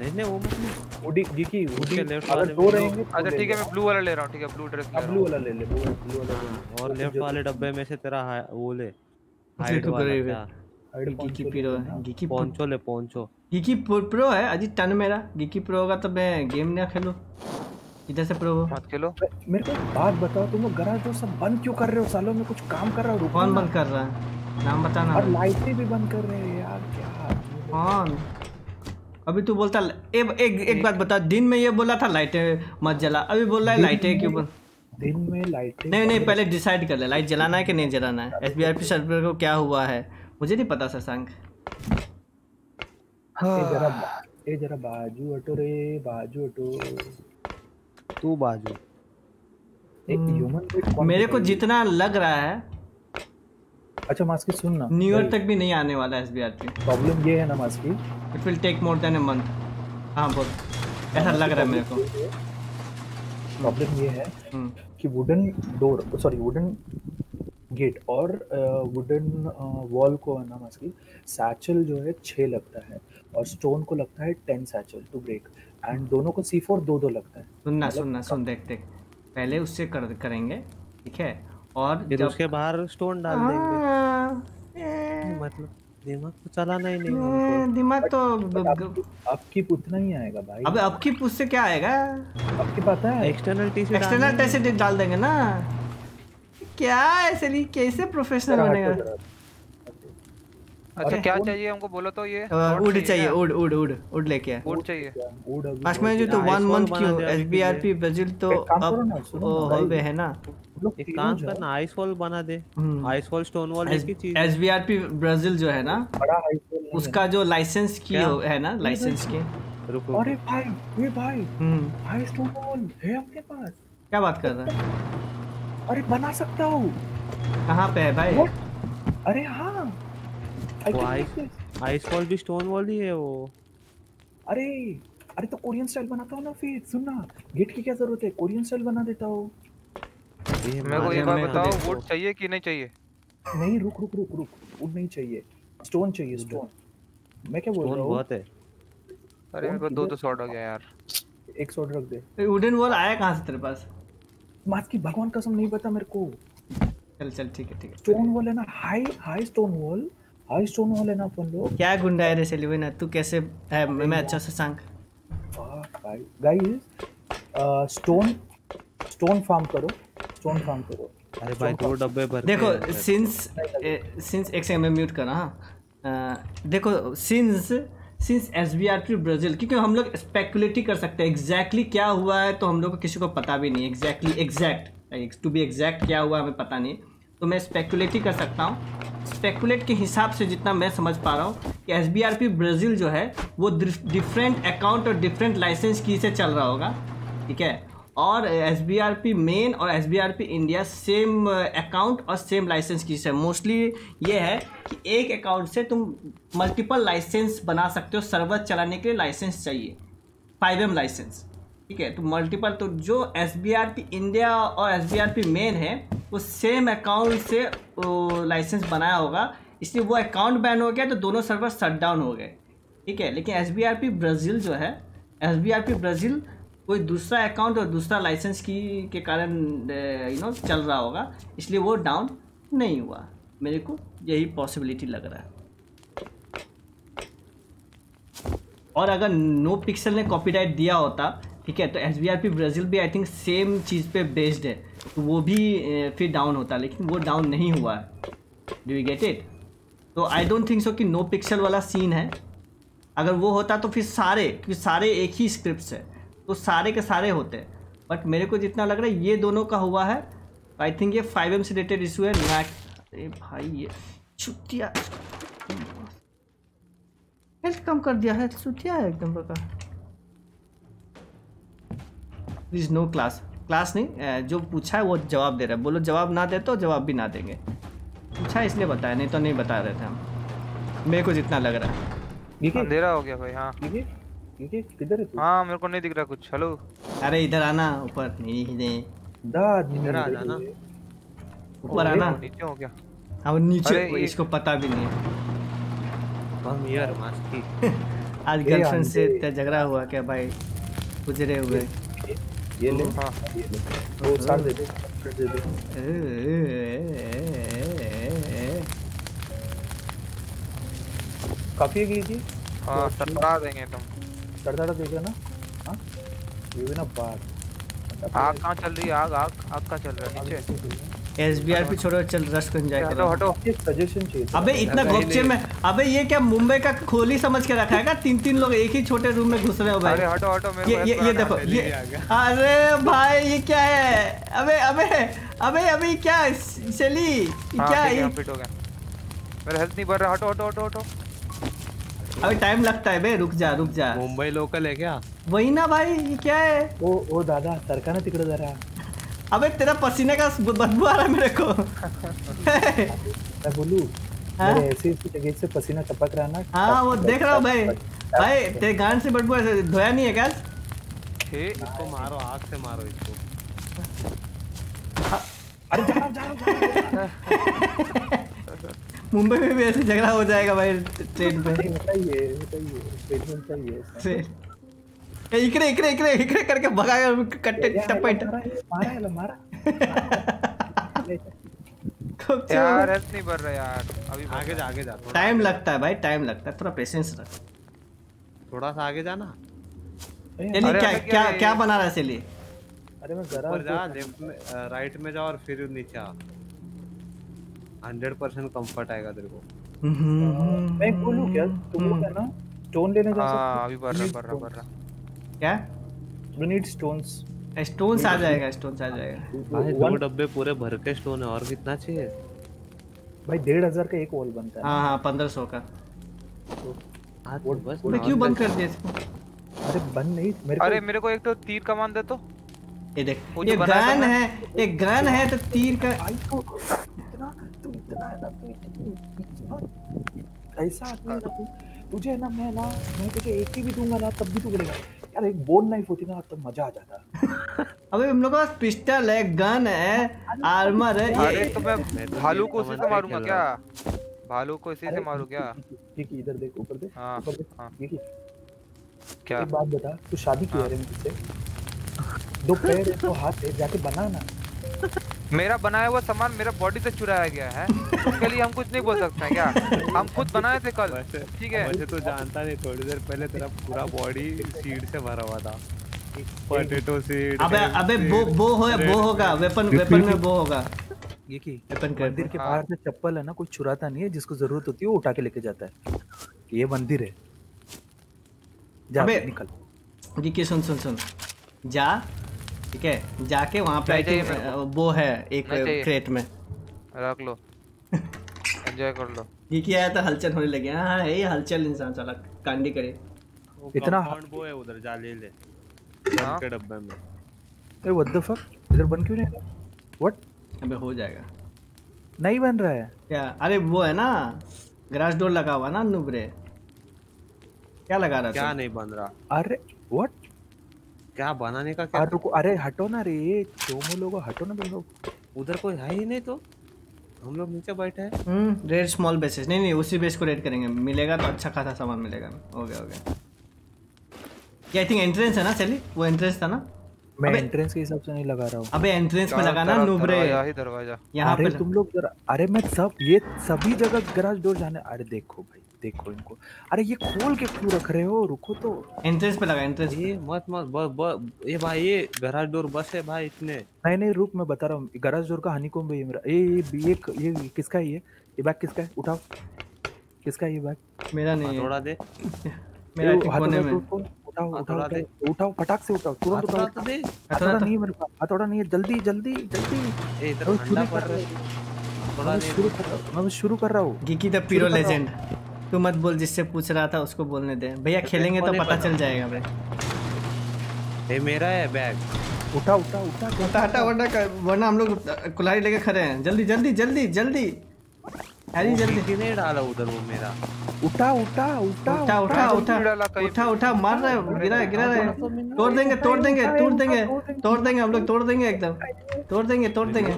नहीं नहीं वो मत। हुडी विकी हुडी अगर वाले दो रहेंगे तो अच्छा ठीक है मैं ब्लू वाला ले रहा हूँ ठीक है ब्लू ड्रेस ले हाँ। ब्लू वाला ले ले ब्लू ब्लू वाला। और तो लेफ़्ट वाले डब्बे में से तेरा वो ले। हाइड देखो वाला करे हुए। गिकी प्रो गिकी पोंचो ले पोंचो गिकी प्रो है अजी टन मेरा। गिकी प्रो होगा तो मैं गेम ना खेलूं। इधर से प्रो हो मत खेलो मेरे को एक बात बताओ तुम लोग गराज डोर सब बंद क्यों कर रहे हो? सालों में कुछ काम कर रहा हो? कौन बंद कर रहा है? नाम बताना। और लाइटें भी बंद कर रहे हैं यार क्या कौन? अभी तू बोलता एक एक एक बात बता दिन में ये बोला था लाइटें मत जला अभी बोल रहा है लाइटें क्यों बंद? दिन में लाइटें नहीं नहीं पहले डिसाइड कर ले लाइट जलाना है कि नहीं जलाना है? S B R P server को क्या हुआ है? मुझे नहीं पता शशांक ए जरा ए जरा बाजू हटो रे बाजू हटो। तू बाजू। एक ह्यूमन मेरे को जितना लग रहा है अच्छा मास्की सुन ना। न्यू ईयर तक भी नहीं आने वाला S B R P problem ये है ना Masky it will take more than a month हाँ बोल। ऐसा लग रहा है मेरे को। प्रॉब्लम ये है हम्म, कि wooden door sorry wooden gate और वुडन वॉल को है ना मास्की सैचल जो है छः लगता है और स्टोन को लगता है ten satchel to break and दोनों को सी फोर दो दो लगता है। सुनना सुनना सुन देख देख। पहले उससे कर करेंगे ठीक है? और फिर जब उसके बाहर स्टोन डाल देंगे। हाँ, मतलब दिमाग तो चलाना ही नहीं दिमाग तो आपकी आपकी उतना ही आएगा भाई। अब अब की पुश से क्या आएगा? आपकी पता है? एक्सटर्नल टीसी एक्सटर्नल टेस्ट डाल देंगे ना। क्या ऐसे नहीं कैसे प्रोफेशनल बनेगा। अच्छा क्या चाहिए हमको? बोलो तो ये। उड़ चाहिए? उड़ उड़ उड़ उड़ लेके आ वुड चाहिए। वुड में जो तो हाँ, वन iPhone मंथ बना क्यों दिया S B R P Brazil तो अब ना, है ना? एक काम करना आइस वॉल बना दे। आइस वॉल स्टोन वॉल ही चीज़ S B R P Brazil जो है ना बड़ा स्कूल नहीं उसका जो लाइसेंस की हो- है ना? लाइसेंस की। रुक है। अरे भाई ये भाई। हाई स्टोन वॉल है अपने पास? क्या बात कर रहा है? अरे बना सकता हूँ। कहाँ पे है भाई? अरे हाँ। आइस वॉल भी स्टोन वॉल ही है वो। अरे अरे तो कोरियन स्टाइल बनाता हूँ ना फिर सुन ना। गेट की क्या ज़रूरत है? कोरियन स्टाइल बना देता हूँ। मेरे को एक बार बताओ वुड चाहिए कि नहीं चाहिए? नहीं रुक रुक रुक रुक। वुड नहीं चाहिए। स्टोन चाहिए स्टोन मैं क्या बोल रहा हूँ? बहुत है। अरे मेरे पास दो दो शॉट हो गया यार। एक शॉट रख दे। वुडन वॉल आया कहाँ से तेरे पास? मात की भगवान कसम नहीं पता मेरे को। चल चल ठीक है ठीक है। स्टोन वॉल है ना। High high stone wall high stone wall है ना अपन लोग। क्या गुंडा है रे सेलिवे ना तू कैसे है? मैं अच्छा से सांग। गाइस स्टोन स्टोन फार्म करो स्टोन फार्म करो। अरे भाई दो डब्बे भर देखो सिंस सिंस एक सेकंड में म्यूट कर रहा हाँ। देखो since since S B R P Brazil क्योंकि हम लोग स्पेकुलेट ही कर सकते हैं एग्जैक्टली क्या हुआ है तो हम लोग को किसी को पता भी नहीं exactly exact to be exact क्या हुआ हमें पता नहीं। तो मैं स्पेकुलेट ही कर सकता हूँ। स्पेकुलेट के हिसाब से जितना मैं समझ पा रहा हूँ कि S B R P Brazil जो है, वो डिफरेंट अकाउंट और डिफरेंट लाइसेंस की से चल रहा होगा, ठीक है? और S B R P main और S B R P India same account और सेम लाइसेंस की से। मोस्टली ये है कि एक अकाउंट से तुम मल्टीपल लाइसेंस बना सकते हो। सर्वर चलाने के लिए लाइसेंस चाहिए। फाइव एम लाइसेंस ठीक है तो मल्टीपल तो जो पी इंडिया और S B R P main है, वो सेम अकाउंट से लाइसेंस बनाया होगा। इसलिए वो अकाउंट बैन हो गया तो दोनों सर्वर शट डाउन हो गए। ठीक है, लेकिन S B R P Brazil जो है S B R P Brazil कोई दूसरा अकाउंट और दूसरा लाइसेंस की, के कारण यू नो चल रहा होगा। इसलिए वो डाउन नहीं हुआ। मेरे को यही पॉसिबिलिटी लग रहा है। और अगर नो पिक्सल ने कॉपीराइट दिया होता ठीक है तो पी ब्राज़ील भी आई थिंक सेम चीज़ पे बेस्ड है। तो वो भी फिर डाउन होता है लेकिन वो डाउन नहीं हुआ। है डू यू गेट इट तो आई डोंट थिंक सो कि नो पिक्सल वाला सीन है। अगर वो होता तो फिर सारे, क्योंकि सारे एक ही स्क्रिप्ट है। तो सारे के सारे होते। बट मेरे को जितना लग रहा है, ये दोनों का हुआ है। आई थिंक ये फाइव एम से रिलेटेड इशू है। ना अरे भाई, ये छुट्टिया कम कर दिया है छुट्टिया है एकदम प्रकार। प्लीज़ नो क्लास क्लास नहीं जो पूछा है वो जवाब दे रहा है। बोलो जवाब ना दे तो जवाब भी ना देंगे। पूछा है इसलिए बताया नहीं तो नहीं बता रहे थे हम। मेरे को जितना लग रहा है। अंधेरा हो गया भाई हाँ। किधर है हाँ मेरे को नहीं दिख रहा कुछ। हेलो। अरे इधर आना ऊपर। नहीं नहीं। इधर आ जाना। ऊपर आना। नीचे हो गया। अब नीचे इसको पता भी नहीं है। कम हियर मास्की आज गर्लफ्रेंड से इतना झगड़ा हुआ क्या भाई? गुजरे हुए। ये ले ये ले वो सार दे दे दे दे काफ़ी है जी हाँ टटरा देंगे तुम। टटरा देगा ना हाँ? ये भी ना बात। आग कहाँ चल रही है? आग आग आग कहाँ चल रहा है? नीचे। एस बी आर पी छोड़ो चल रश को एंजॉय करो हटो। सजेशन चाहिए अबे इतना गोपचे में अबे ये क्या मुंबई का खोली समझ के रखा है क्या? तीन तीन लोग एक ही छोटे रूम में घुस रहे हो भाई। अरे हटो हटो मेरे ये ये ये देखो ये अरे भाई ये क्या है? अबे अबे अबे अबे क्या? चली हाँ क्या है है हो मेरा हेल्थ नहीं बढ़ रहा। हटो हटो हटो हटो। अबे टाइम लगता है बे रुक जा रुक जा। मुंबई लोकल है क्या? वही ना भाई ये क्या है? ओ ओ दादा सरका ना तिकडे जरा। अबे तेरा पसीने का बदबू आ रहा है मेरे को। मैं बोलूँ हाँ? मेरे ऐसी ऐसी जगह से पसीना टपक रहा ना हाँ वो देख रहा हूँ भाई। भाई तेरे गान से बदबू ऐसे धोया नहीं है क्या? इसको मारो आग से मारो इसको। अरे जा जा जा मुंबई में भी ऐसे झगड़ा हो जाएगा भाई ट्रेन पे। बताइए स्टेटमेंट चाहिए ट्रेन ए, इकडे इकडे इकडे इकडे करके भगाया कट्टे टपट मारा याला मारा यार हेल्थ नहीं बढ़ रहा यार अभी आगे जा आगे जा टाइम लगता है भाई टाइम लगता है थोड़ा पेशेंस रख। थोड़ा सा आगे जाना। चलिए क्या क्या क्या क्या बना रहा है चलिए? अरे मैं जरा जा लेफ़्ट में राइट में जा और फिर नीचे आ। हंड्रेड परसेंट कंफर्ट आएगा तेरे को। मैं एक बोलूँ क्या तुम लोग है ना स्टोन लेने है। जा हाँ। अभी बढ़ रहा बढ़ रहा बढ़ रहा। क्या? यू नीड स्टोन्स स्टोन्स आ जाएगा स्टोन्स आ जाएगा। भाई दो डब्बे पूरे भर के स्टोन है और कितना चाहिए? भाई डेढ़ हज़ार का एक वॉल बनता है। हाँ हाँ पंद्रह सौ का। हाँ तो बस मैं क्यों बंद कर दिया इसको? अरे बंद नहीं मेरे को अरे मेरे को एक तो तीर कमान दे तो। ये देख ये था गन है ये गन है तो तीर का तो इतना तू इतना है ना तू ऐसा आदमी ना तू तुझे ना मैं ना मैं तुझे एक ही भी दूँगा ना तब भी तू करेगा। यार एक बोन नाइफ होती ना तो मज़ा आ जाता। अबे हम लोग के पास पिस्टल है गन है आर्मर है अरे तो मैं तो भालू को उसी से मारूँगा क्या? भालू को इसी से मारू क्या? ठीक है इधर देख ऊपर देख हाँ ऊपर देख ठीक है क्या? एक बात बता तू शादी की है। रे मुझसे? दो पैर है दो हाथ है जाके बना ना मेरा बनाया हुआ सामान मेरा बॉडी से चुराया गया है। उसके लिए हम कुछ नहीं बोल सकते हैं क्या? हम खुद बनाए थे कल। ठीक है। वैसे तो जानता नहीं थोड़ी देर पहले तेरा पूरा बॉडी सीड से भरा हुआ था। पोटैटो सीड अबे अबे वो वो हो वो होगा वेपन वेपन में वो होगा। ये की वेपन कर मंदिर के हाँ। बाहर से चप्पल है ना कोई चुराता नहीं है जिसको ज़रूरत होती है वो उठा के लेके जाता है। ये मंदिर है। जा निकल। जी की सुन सुन सुन। जा ठीक है? जाके वहाँ पे वो है एक क्रेट में। रख लो। एंजॉय कर लो। ये किया है तो हलचल होने लगी। हाँ हाँ, ये हलचल इंसान चला कांडी करे। इतना- वो है उधर जा ले। ले हाँ? के डब्बे में। ए व्हाट द फक इधर बन क्यों नहीं व्हाट अबे हो जाएगा। नहीं बन रहा है। क्या? अरे वो है ना ग्रास डोर लगा हुआ ना नुबरे। क्या लगा रहा क्या नहीं बन रहा? अरे व्हाट क्या बनाने का क्या अरे रुको अरे हटो ना रे चोमो लोगो हटो ना तुम लोग उधर कोई है ही नहीं तो। हम लोग नीचे बैठे हैं। हम्म रेड स्मॉल बेसेस नहीं नहीं उसी बेस को रेड करेंगे। मिलेगा तो अच्छा खासा सामान मिलेगा। हो गया हो गया। ये आई थिंक एंट्रेंस है ना चली वो एंट्रेंस था ना? मैं एंट्रेंस के हिसाब से नहीं लगा रहा हूँ। अबे एंट्रेंस में लगाना नुबरे। दरवाज़ा। यहाँ पे तुम लोग अरे मैं सब ये सभी जगह गराज डोर जाने अरे देखो भाई। देखो इनको। अरे ये खोल के क्यों रख रहे हो? रुको तो। एंट्रेंस पे लगा एंट्रेंस ये मत मत ब, ब, ये भाई ये गराज डोर बस है भाई इतने। नहीं नहीं रुक मैं बता रहा हूँ। गराज डोर का हनी कोम्ब है ये मेरा। ये ये ये ये ये किसका है ये? ये बैग किसका है? उठाओ। किसका है ये बैग मेरा नहीं थोड़ा दे। मेरा ठीक हाथोड़ा कोने? में उठाओ उठाओ। फटाक से उठाओ। तुरंत उठाओ। तो दे। हथौड़ा नहीं है मेरे पास। हथौड़ा नहीं है। जल्दी जल्दी जल्दी। ए इधर ठंडा शुरू पड़ कर रहा है। थोड़ा मैं शुरू कर रहा हूँ। मैं शुरू कर रहा हूँ। Geeky the Piro. लेजेंड तू मत बोल जिससे पूछ रहा था उसको बोलने दे। भैया खेलेंगे तो पता चल जाएगा भाई। ये मेरा है बैग। उठा उठा उठा उठा हटा वरना वरना हम लोग कुल्हाड़ी लेके खड़े हैं। जल्दी जल्दी जल्दी जल्दी। हैरी जल्दी। किसने डाला उधर वो मेरा। उठा उठा उठा उठा उठा उठा उठा। उठा मार रहे हो, गिरा गिरा रहे हैं। तोड़ देंगे तोड़ देंगे तोड़ देंगे तोड़ देंगे हम लोग तोड़ देंगे एकदम। तोड़ देंगे तोड़ देंगे।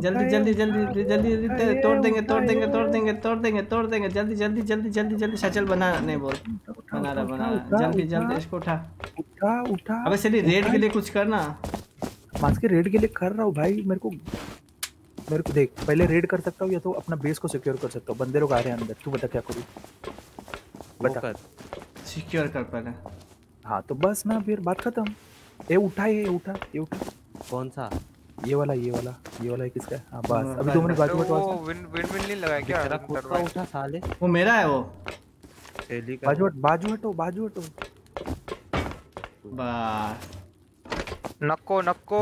जल्दी जल्दी जल्दी जल्दी जल्दी तोड़ देंगे तोड़ देंगे तोड़ देंगे तोड़ देंगे तोड़ देंगे। जल्दी जल्दी जल्दी जल्दी जल्दी सचल बना नहीं बोल। बना रहा बना जल्दी जल्दी इसको उठा। उठा उठा। अबे सही रेड के लिए कुछ करना। मास के रेड के लिए कर रहा हूँ भाई मेरे को मेरे को देख पहले रेड कर सकता हूँ या तो अपना बेस को सिक्योर कर सकता हूँ? बंदे लोग आ रहे हैं अंदर तू बता क्या करूँ? बता। कर। सिक्योर कर पहले। हाँ तो बस ना फिर बात खत्म ये उठा ये उठा ये उठा। कौन सा? ये वाला ये वाला ये वाला है किसका है। हाँ बस। हाँ, अभी दो मिनट तो बाजू में वो विन विन विन नहीं लगाया क्या? तेरा खुद का उठा साले। वो मेरा है वो? तेली का बाजू हट बाजू हटो बाजू हटो। बस। नक्को नक्को।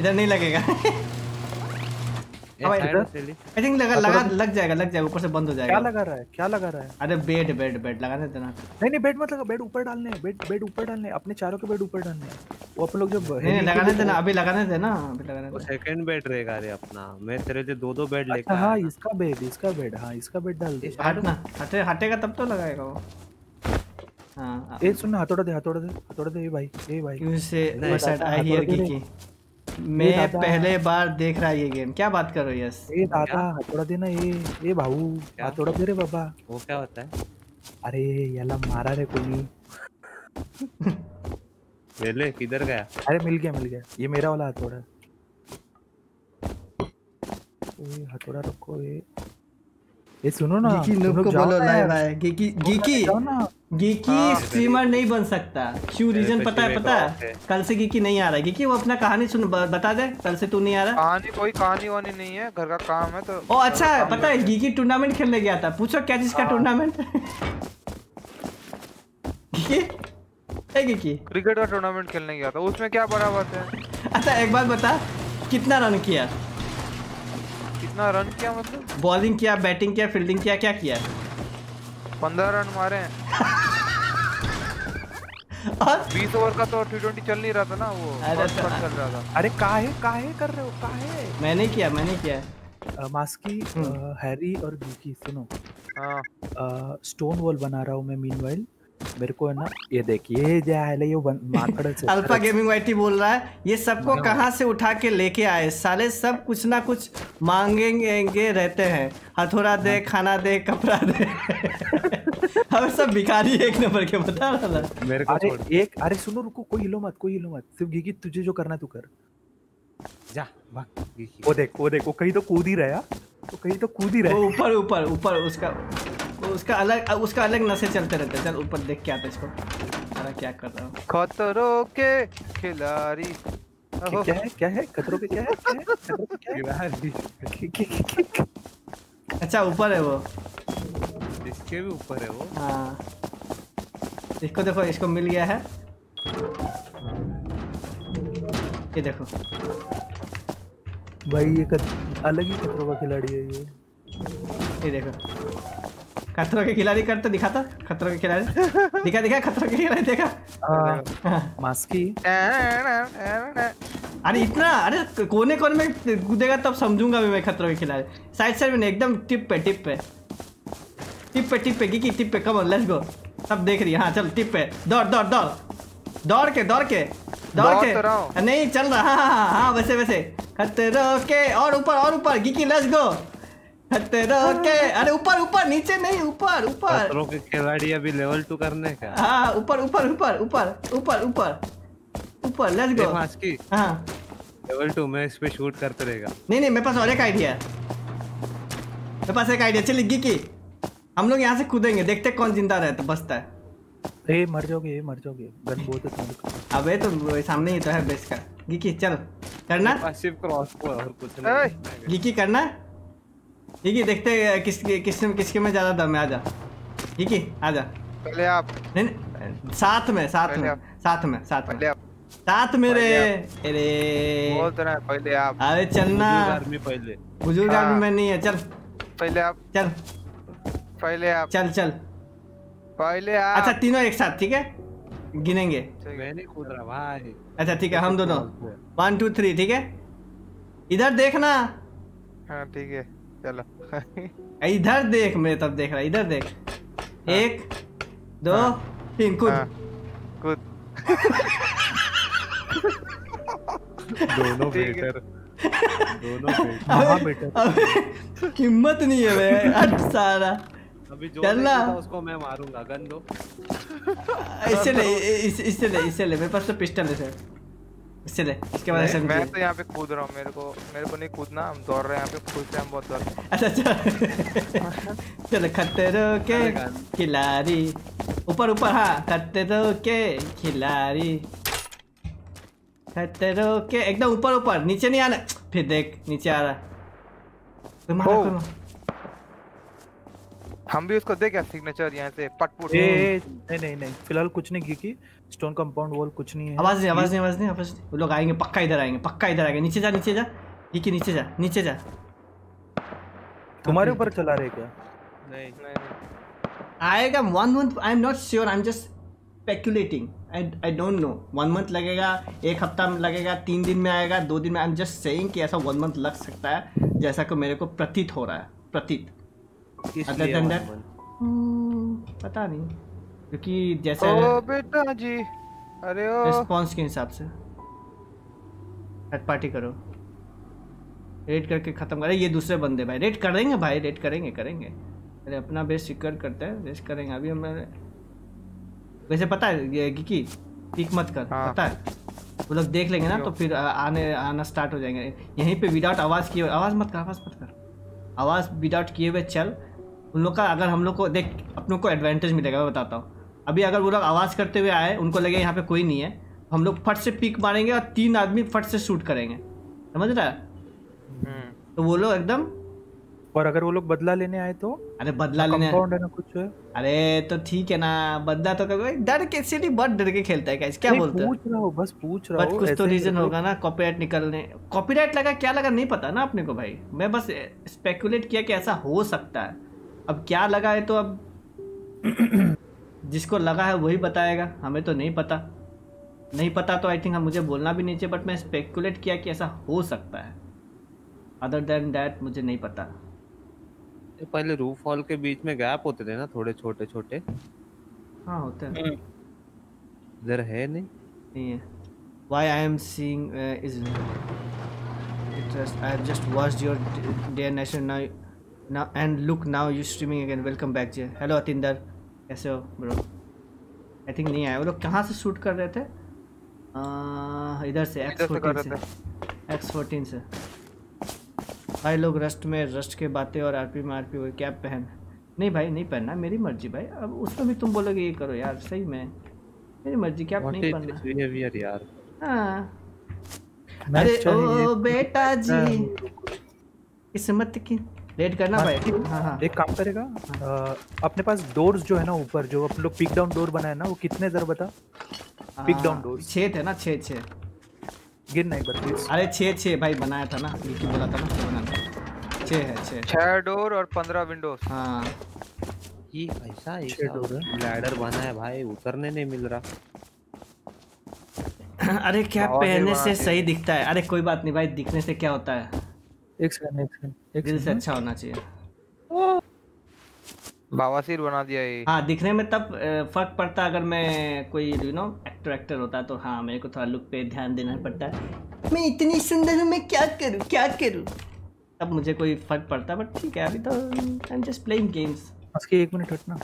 इधर नहीं लगेगा ए अबे, साइड इधर? तेली आई थिंक लगा लगा लग जाएगा लग जाएगा ऊपर से बंद हो जाएगा। क्या लगा रहा है? क्या लगा रहा है? अरे बेड बेड बेड लगाने देना नहीं नहीं बेड मत लगा बेड ऊपर डालने हैं बेड बेड ऊपर डालने हैं अपने चारों के बेड ऊपर डालने हैं। वो अपन लोग जब नहीं नहीं लगाने के- देना अभी लगाने देना अभी लगाने वो सेकंड बेड रहेगा रे अपना। मैं तेरे लिए दो दो बेड लेकर हाँ इसका बेड इसका बेड हाँ इसका बेड डाल दे। हटना हटे हटेगा तब तो लगाएगा वो। हाँ ए सुन ना हथौड़ा दे हथौड़ा दे हथौड़ा दे ए भाई ए भाई। क्यों से वसट आई हियर दे। की? मैं पहले बार देख रहा ये गेम क्या बात कर रहे हो यस? ए दादा हथौड़ा दे ना ए ए भाऊ क्या? हथौड़ा दे रे बाबा। वो क्या होता है? अरे याला मारा रे कोणी ले ले किधर गया? अरे मिल गया मिल गया। ये मेरा वाला हथौड़ा। ओए हथौड़ा रखो ये ए सुनो ना गीकी नूब लोग को बोलो लाइव आए गीकी गीकी! जाओ ना। गीकी हाँ। स्ट्रीमर नहीं बन सकता। क्यों रीजन पता है पता है? कल से गीकी नहीं आ रहा है। गीकी वो अपना कहानी सुन बता दे कल से तू नहीं आ रहा? कहानी कोई कहानी वानी नहीं है घर का काम है तो ओ अच्छा है पता है गीकी टूर्नामेंट खेलने गया था। पूछो क्या चीज़ का टूर्नामेंट गीकी गीकी क्रिकेट का टूर्नामेंट खेलने गया था उसमें क्या बड़ा बात है अच्छा एक बात बता कितना रन किया? कितना रन किया मतलब? बॉलिंग किया बैटिंग किया फील्डिंग किया क्या किया? पंद्रह रन मारे हैं। बीस ओवर का तो टी ट्वेंटी चल नहीं रहा था ना वो। अरे तो- चल रहा था। अरे काहे काहे कर रहे हो काहे? मैंने किया मैंने किया। आ, मास्की आ, हैरी और बीकी सुनो। हाँ। स्टोन वॉल बना रहा हूँ मैं मीनवाइल मेरे को है ना ये देखिए जो है ये माकड़ से अल्फ़ा गेमिंग वाइटी बोल रहा है ये सबको कहाँ से उठा के लेके आए? साले सब कुछ ना कुछ मांगेंगे रहते हैं। हथौड़ा दे खाना दे कपड़ा दे। हम सब भिखारी एक नंबर के बता रहा था। मेरे को अरे एक अरे सुनो रुको कोई हिलो मत कोई हिलो मत। सिर्फ़ गीकी तुझे जो करना तू कर। जा भाग वो देख वो देख वो कहीं तो कूद ही रहा वो कहीं तो कूद ही रहा ऊपर ऊपर ऊपर उसका उसका अलग उसका अलग नशे चलते रहते हैं। चल ऊपर देख के आता इसको। सारा क्या कर रहा हूँ। खतरों के खिलाड़ी। क्या है? क्या है? खतरों के क्या है? क्या- अच्छा ऊपर है वो। इसके भी ऊपर है वो। हाँ। इसको देखो इसको मिल गया है। ये देखो। भाई ये कत, अलग ही खतरों का खिलाड़ी है ये। ये देखो। खतरों के खिलाड़ी करते दिखाता खतरों के खिलाड़ी। दिखा दिखा खतरों के खिलाड़ी देखा। मास्की। अरे इतना अरे कोने कोने में कूदेगा तब समझूँगा भी मैं खतरों के खिलाड़ी। साइड साइड में एकदम टिप पे टिप पे। टिप पे टिप पे की टिप पे कम लेट्स गो सब देख रही है हाँ चल टिप पे। दौड़ दौड़ दौड़। दौड़ के दौड़ के दौड़ के। तो हूँ। नहीं चल रहा हाँ हाँ हाँ वैसे वैसे। खतरों के और ऊपर और ऊपर गिकी लेट्स गो के अरे ऊपर ऊपर नीचे नहीं ऊपर ऊपर। के खिलाड़ी अभी लेवल टू करने का। हाँ ऊपर ऊपर ऊपर ऊपर ऊपर ऊपर। ऊपर लेट्स गो मास्की हाँ। लेवल टू में इस पे शूट करते रहेगा। नहीं नहीं मेरे पास और एक आइडिया है। मेरे पास एक आइडिया चल गिकी हम लोग यहाँ से कूदेंगे देखते कौन ज़िंदा रहता बसता है। ए मर जाओगे ए मर जाओगे। गन बहुत है अबे तो सामने ही तो है बेस का। गिकी चल। करना? सिर्फ़ क्रॉस को और कुछ नहीं गिकी करना? गिकी देखते हैं किस किसके किसके में ज़्यादा दम है आजा। गिकी आजा। पहले आप। नहीं नहीं, साथ में साथ में साथ में साथ में। साथ में रे अरे। तो पहले आप। अरे चलना। आर्मी पहले। बुज़ुर्ग हाँ। आदमी में नहीं है चल। पहले आप। चल। पहले आप। चल चल। पहले आप। अच्छा तीनों एक साथ ठीक है? गिनेंगे। मैं नहीं कूद रहा भाई। अच्छा ठीक है हम दोनों। वन टू थ्री ठीक है? इधर देखना। हाँ ठीक है चलो। इधर देख मैं तब देख रहा इधर देख। एक दो तीन कूद। हाँ, कूद। दोनों बेटर। दोनों बेटर। हाँ हिम्मत नहीं है बे हट सारा। अभी जो चल ना। देखेगा उसको मैं मारूँगा। गन दो। इससे ले इससे ले इससे ले। मेरे पास तो पिस्टल है सर। इससे ले इसके बाद ऐसे मैं तो यहाँ पे कूद रहा हूँ मेरे को मेरे को नहीं कूदना हम दौड़ रहे हैं यहाँ पे खुद से बहुत दौड़ हैं। अच्छा चल चल खतरों के खिलाड़ी। ऊपर ऊपर हाँ खतरों के खिलाड़ी। खतरों के एकदम ऊपर ऊपर नीचे नहीं आना। फिर देख नीचे आ रहा है। हम भी उसको दे क्या सिग्नेचर यहाँ से पटपुट। नहीं नहीं नहीं फ़िलहाल कुछ नहीं की की स्टोन कंपाउंड वॉल कुछ नहीं है। आवाज़ नहीं आवाज़ नहीं आवाज़ नहीं आवाज़ नहीं वो लोग आएँगे पक्का इधर आएँगे पक्का इधर आएँगे। नीचे जा नीचे जा। ये की नीचे जा नीचे जा। तुम्हारे ऊपर चला रहे क्या? नहीं। आएगा one month I am not sure I am just speculating I I don't know one month लगेगा एक हफ़्ता में लगेगा तीन दिन में आएगा दो दिन में आई एम जस्ट सेइंग कि ऐसा वन मंथ लग सकता है जैसा कि मेरे को प्रतीत हो रहा है प्रतीत। that? month? हम्म, पता नहीं। क्योंकि जैसे ओ बेटा जी। अरे ओ। रिस्पॉन्स के हिसाब से। थर्ड पार्टी करो। रेड करके खत्म करे। ये दूसरे बंदे भाई। रेड करेंगे भाई। रेड करेंगे करेंगे। अरे अपना बेस सिक्योर करते हैं। रेस करेंगे। अभी हम वैसे पता है ये की पीक मत कर। हाँ। पता है? वो लोग देख लेंगे ना तो फिर आने आना स्टार्ट हो जाएँगे। यहीं पे विदाउट आवाज़ किए आवाज़ मत कर आवाज़ मत कर। आवाज़ विदाउट किए हुए चल। उन लोग का अगर हम लोग को देख अपनों को एडवांटेज मिलेगा मैं बताता हूँ। अभी अगर वो लोग आवाज़ करते हुए आए उनको लगे यहाँ पे कोई नहीं है हम लोग फट से पीक मारेंगे और तीन आदमी फट से शूट करेंगे। समझ रहा है? हम्म, तो वो लोग एकदम और अगर वो लोग बदला लेने आए तो? अरे बदला लेने है ना कुछ? है अरे तो ठीक है ना बदला तो कभी डर के सिटी बहुत डर के खेलता है क्या क्या बोलते हैं? पूछ रहा हूँ बस पूछ रहा हूँ कुछ तो रीजन होगा ना कॉपीराइट निकलने कॉपीराइट लगा क्या लगा नहीं पता ना अपने को भाई। मैं बस स्पेकुलेट किया कि ऐसा हो सकता है। अब क्या लगा है तो अब जिसको लगा है वही बताएगा। हमें तो नहीं पता। नहीं पता तो आई थिंक हम मुझे बोलना भी नहीं चाहिए बट मैं स्पेकुलेट किया कि ऐसा हो सकता है। अदर देन दैट मुझे नहीं पता। ये पहले रूफ हॉल के बीच में गैप होते थे ना थोड़े छोटे छोटे? हाँ होते हैं। हम्म। इधर है नहीं? नहीं why I am seeing just watch your donation now and look now you streaming again welcome back J hello Atinder कैसे हो ब्रो? आई थिंक नहीं आया। वो लोग कहाँ से शूट कर रहे थे? इधर से एक्स फोर्टीन से। एक्स फोर्टीन से। भाई लोग रस्ट में रस्ट के बातें और आरपी में आरपी हुए क्या पहन? नहीं भाई नहीं पहनना मेरी मर्ज़ी भाई। अब उसमें भी तुम बोलोगे ये करो यार सही में। मेरी मर्ज़ी क्या नहीं पहनना? यार? हाँ। अरे ओ बेटा जी। किस्मत की रेड करना भाई। हाँ हाँ। एक काम करेगा अ, अपने पास डोर्स जो है ना ऊपर जो अपन लोग पिक डाउन डोर बनाए ना वो कितने जरा बता? pick down doors. छः थे ना छः छः गिनना एक बार प्लीज़ अरे छः छः भाई बनाया था ना लिखी बोला था ना छः बनाना। छः है छः छह डोर और पंद्रह विंडोज़ हाँ। ये ऐसा डोर है। लैडर बना है भाई उतरने नहीं मिल रहा। अरे क्या पहनने से सही दिखता है? अरे कोई बात नहीं भाई दिखने से क्या होता है? एक सेकंड एक सेकंड एक दिल से अच्छा होना चाहिए। बावासीर बना दिया ये। हाँ दिखने में तब फ़र्क पड़ता अगर मैं कोई यू नो एक्टर एक्टर होता तो हाँ मेरे को थोड़ा लुक पे ध्यान देना पड़ता है। मैं इतनी सुंदर हूँ मैं क्या करूँ क्या करूँ? तब मुझे कोई फ़र्क पड़ता बट ठीक है अभी तो I am just playing games उसके एक मिनट हटना।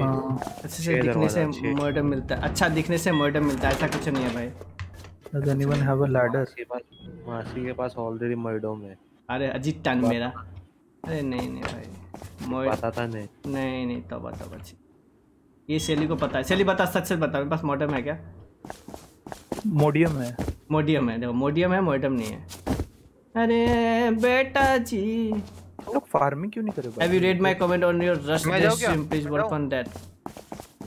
अच्छे से दिखने से मर्डर मिलता है। अच्छा दिखने से मर्डर मिलता है ऐसा कुछ नहीं है भाई। Does anyone have a ladder? मासी के पास ऑलरेडी है अरे अजीत टन मेरा। अरे नहीं नहीं भाई। पता था नहीं। नहीं नहीं तब तब अच्छी ये शैली को पता है। शैली बता सच सच बता मेरे पास है क्या? मोडियम है। मोडियम है देखो मोडियम है नहीं है। अरे बेटा जी। लोग फ़ार्मिंग क्यों नहीं करे have you read my comment on your Rust जाऊँ प्लीज़ वर्क ऑन दैट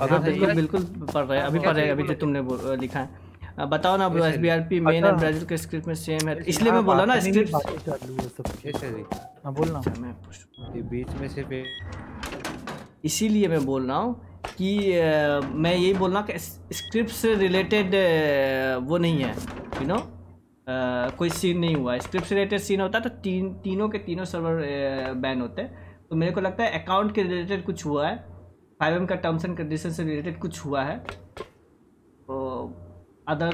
अगर हाँ बिल्कुल बिल्कुल पढ़ रहे हैं। अभी पढ़ रहे हैं अभी जो तुमने लिखा है। बताओ ना S B R P main अच्छा। एंड ब्राज़ील के स्क्रिप्ट में सेम है। इसलिए हाँ, मैं बोला ना स्क्रिप्ट चालू है सब। कैसे रे? हाँ बोलना। मैं पूछ- ये बीच में सिर्फ़ एक इसीलिए मैं बोल रहा हूँ कि मैं यही बोल रहा हूँ कि स्क्रिप्ट से रिलेटेड वो नहीं है यू नो कोई सीन नहीं हुआ। स्क्रिप्ट रिलेटेड सीन होता तो तीन, तीनों के तीनों सर्वर बैन होते। तो मेरे को लगता है अकाउंट के रिलेटेड कुछ हुआ है। फाइव एम का टर्म्स एंड कंडीशन से रिलेटेड कुछ हुआ है। तो अदर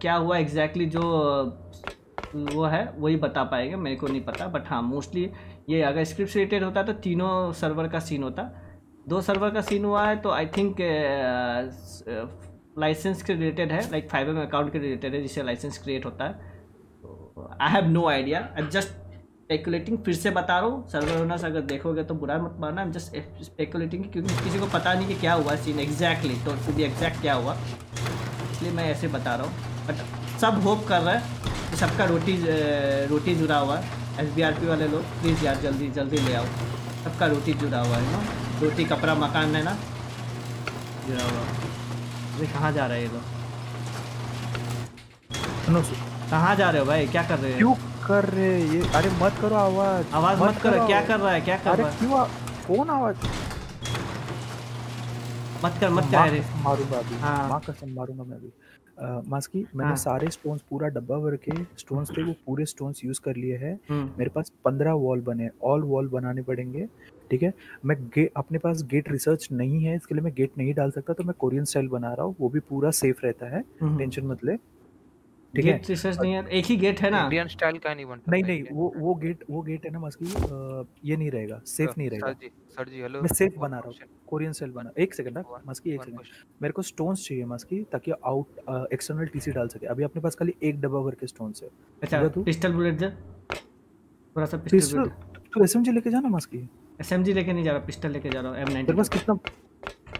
क्या हुआ एग्जैक्टली exactly जो, वो है, वही बता पाएँगे, मेरे को नहीं पता। बट हाँ मोस्टली ये अगर स्क्रिप्ट रिलेटेड होता तो तीनों सर्वर का सीन होता। दो सर्वर का सीन हुआ है तो आई थिंक लाइसेंस के रिलेटेड है लाइक फाइव एम अकाउंट के रिलेटेड है जिससे लाइसेंस क्रिएट होता है। I have no idea I just speculating फिर से बता रहा हूँ। सर्वर ओनर्स अगर देखोगे तो बुरा मत मानना। आई जस्ट स्पेकुलेटिंग क्योंकि किसी को पता नहीं कि क्या हुआ सीन एग्जैक्टली तो टू बी एग्जैक्ट क्या हुआ? इसलिए मैं ऐसे बता रहा हूँ। बट सब होप कर रहे हैं कि सबका रोटी रोटी जुड़ा हुआ है। एस बी आर पी वाले लोग प्लीज़ यार जल्दी जल्दी ले आओ। सबका रोटी जुड़ा हुआ है ना रोटी, कपड़ा, मकान है ना? जुड़ा हुआ। अरे कहाँ जा रहे हैं ये लोग? सुनो कहाँ जा रहे हो भाई? क्या कर रहे हो? क्यों कर रहे ये? अरे मत करो आवाज़। आवाज़ मत करो क्या कर रहा है? क्या कर रहा है? क्यों कौन आवाज़? मत कर मत कर अरे मारूँगा अभी। हाँ। माँ कसम मारूँगा मैं अभी। मास्की मैंने हाँ। सारे स्टोन्स पूरा डब्बा भर के स्टोन्स थे वो पूरे स्टोन्स यूज़ कर लिए हैं। हम्म, मेरे पास पंद्रह वॉल बने ऑल वॉल बनाने पड़ेंगे। ठीक है? मैं गे, अपने पास गेट रिसर्च नहीं है इसके लिए मैं गेट नहीं डाल सकता तो मैं कोरियन स्टाइल बना रहा हूँ वो भी पूरा सेफ़ रहता है हम्म। टेंशन मत ले। ठीक है? रिसर्च नहीं है एक ही गेट है ना? इंडियन स्टाइल का नहीं बनता नहीं नहीं वो वो गेट वो गेट है ना मस्की ये नहीं रहेगा सेफ़ नहीं रहेगा। Sir ji sir ji hello मैं safe बना रहा हूँ। कोरियन स्टाइल बना एक सेकंड मस्की एक सेकंड मेरे को स्टोन्स चाहिए मस्की ताकि आउट एक्सटर्नल टीसी डाल सके। अभी अपने पास खाली एक डब्बा भर के स्टोन्स है। अच्छा पिस्टल बुलेट दे। थोड़ा सा पिस्टल पिस्टल बुलेट तू एसएमजी लेके जाना मस्की एसएमजी लेके नहीं जा रहा पिस्टल लेके जा रहा हूँ एम तेरे पास कितना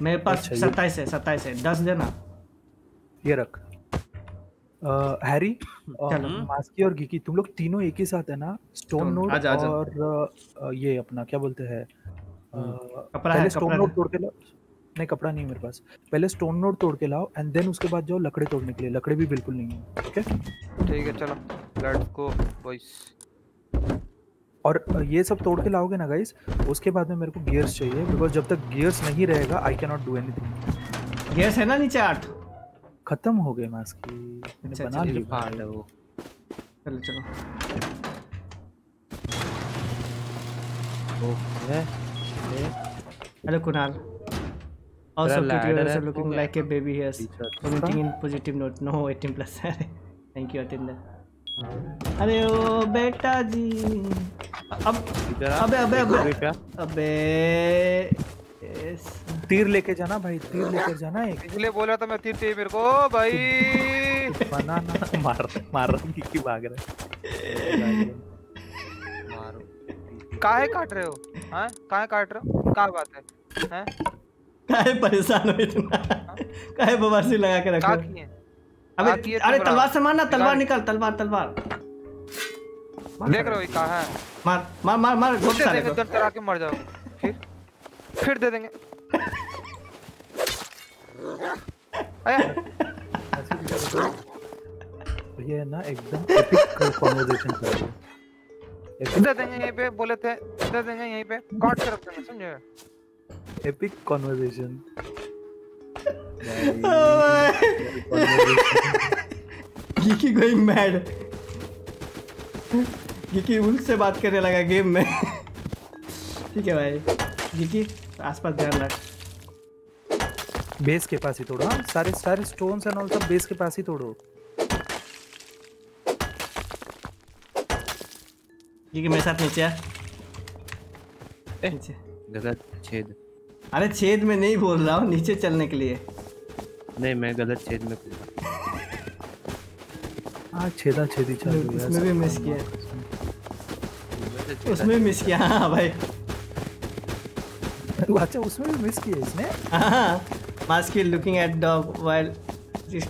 मेरे पास अच्छा, ये- सत्ताईस है सत्ताईस है दस देना। ये रख। अ, हैरी। मास्की और गिकी तुम लोग तीनों एक ही साथ है ना? Stone node. और ये अपना क्या बोलते हैं? कपड़ा है स्टोन नोड तोड़ के लाओ। नहीं कपड़ा नहीं है मेरे पास। पहले स्टोन नोड तोड़ के लाओ एंड देन उसके बाद जाओ लकड़ी तोड़ने के लिए। लकड़ी भी बिल्कुल नहीं है ठीक है? ठीक है चलो। लेट्स गो बॉयज़ और ये सब तोड़ के लाओगे ना गाइस उसके बाद में मेरे को गियर्स चाहिए बिकॉज़ जब तक गियर्स नहीं रहेगा I can not do anything gas है ना नीचे आठ खत्म हो गए मास्क की मैंने अच्छा, बना ली हार्ड है वो चलो चलो okay hello Kunal Also, ladder are also है, looking हो गया। like a baby hairs. Teacher. Commenting in positive note. No, 18 plus. Thank you, Atinder. अरे ओ बेटा जी। अब अबे अबे अबे। अबे तीर लेके जाना भाई तीर लेकर जाना एक। इसलिए बोला था मैं तीर चाहिए मेरे को। भाई। बनाना मार मार रहा हूँ कि भाग रहा है। मारो। काहे काट रहे हो? हैं? काहे काट रहे हो? क्या बात है? हैं? काहे परेशान हो इतना? काहे बवासीर लगा के क्या रखो किए? अबे अरे तलवार से मारना तलवार निकाल तलवार तलवार। देख रहे हो ये कहाँ है? मार मार मार मार घोट दे सारे को। गन चला के मर जाओगे फिर? फिर दे देंगे। आया। तो ये ना एकदम एपिक कन्वर्सेशन कर रहे हैं। दे देंगे यहीं पे बोले थे। दे देंगे यहीं पे। काट के रख देंगे समझे? Epic conversation Geeky going mad Geeky उल्ट से बात करने लगा गेम में। ठीक है भाई। गिकी आसपास ध्यान रख। बेस के पास ही तोड़ो हाँ? सारे सारे स्टोन्स एंड ऑल सब बेस के पास ही तोड़ो। गिकी मेरे साथ नीचे आ। नीचे। गलत छेद। अरे छेद में नहीं बोल रहा हूँ नीचे चलने के लिए। नहीं मैं गलत छेद में कूदा हाँ छेदा छेदी चालू है उसमें भी मिस किया। उसमें उसमें मिस किया हाँ भाई। अच्छा उसमें भी मिस किया इसने? हाँ mask looking at dog while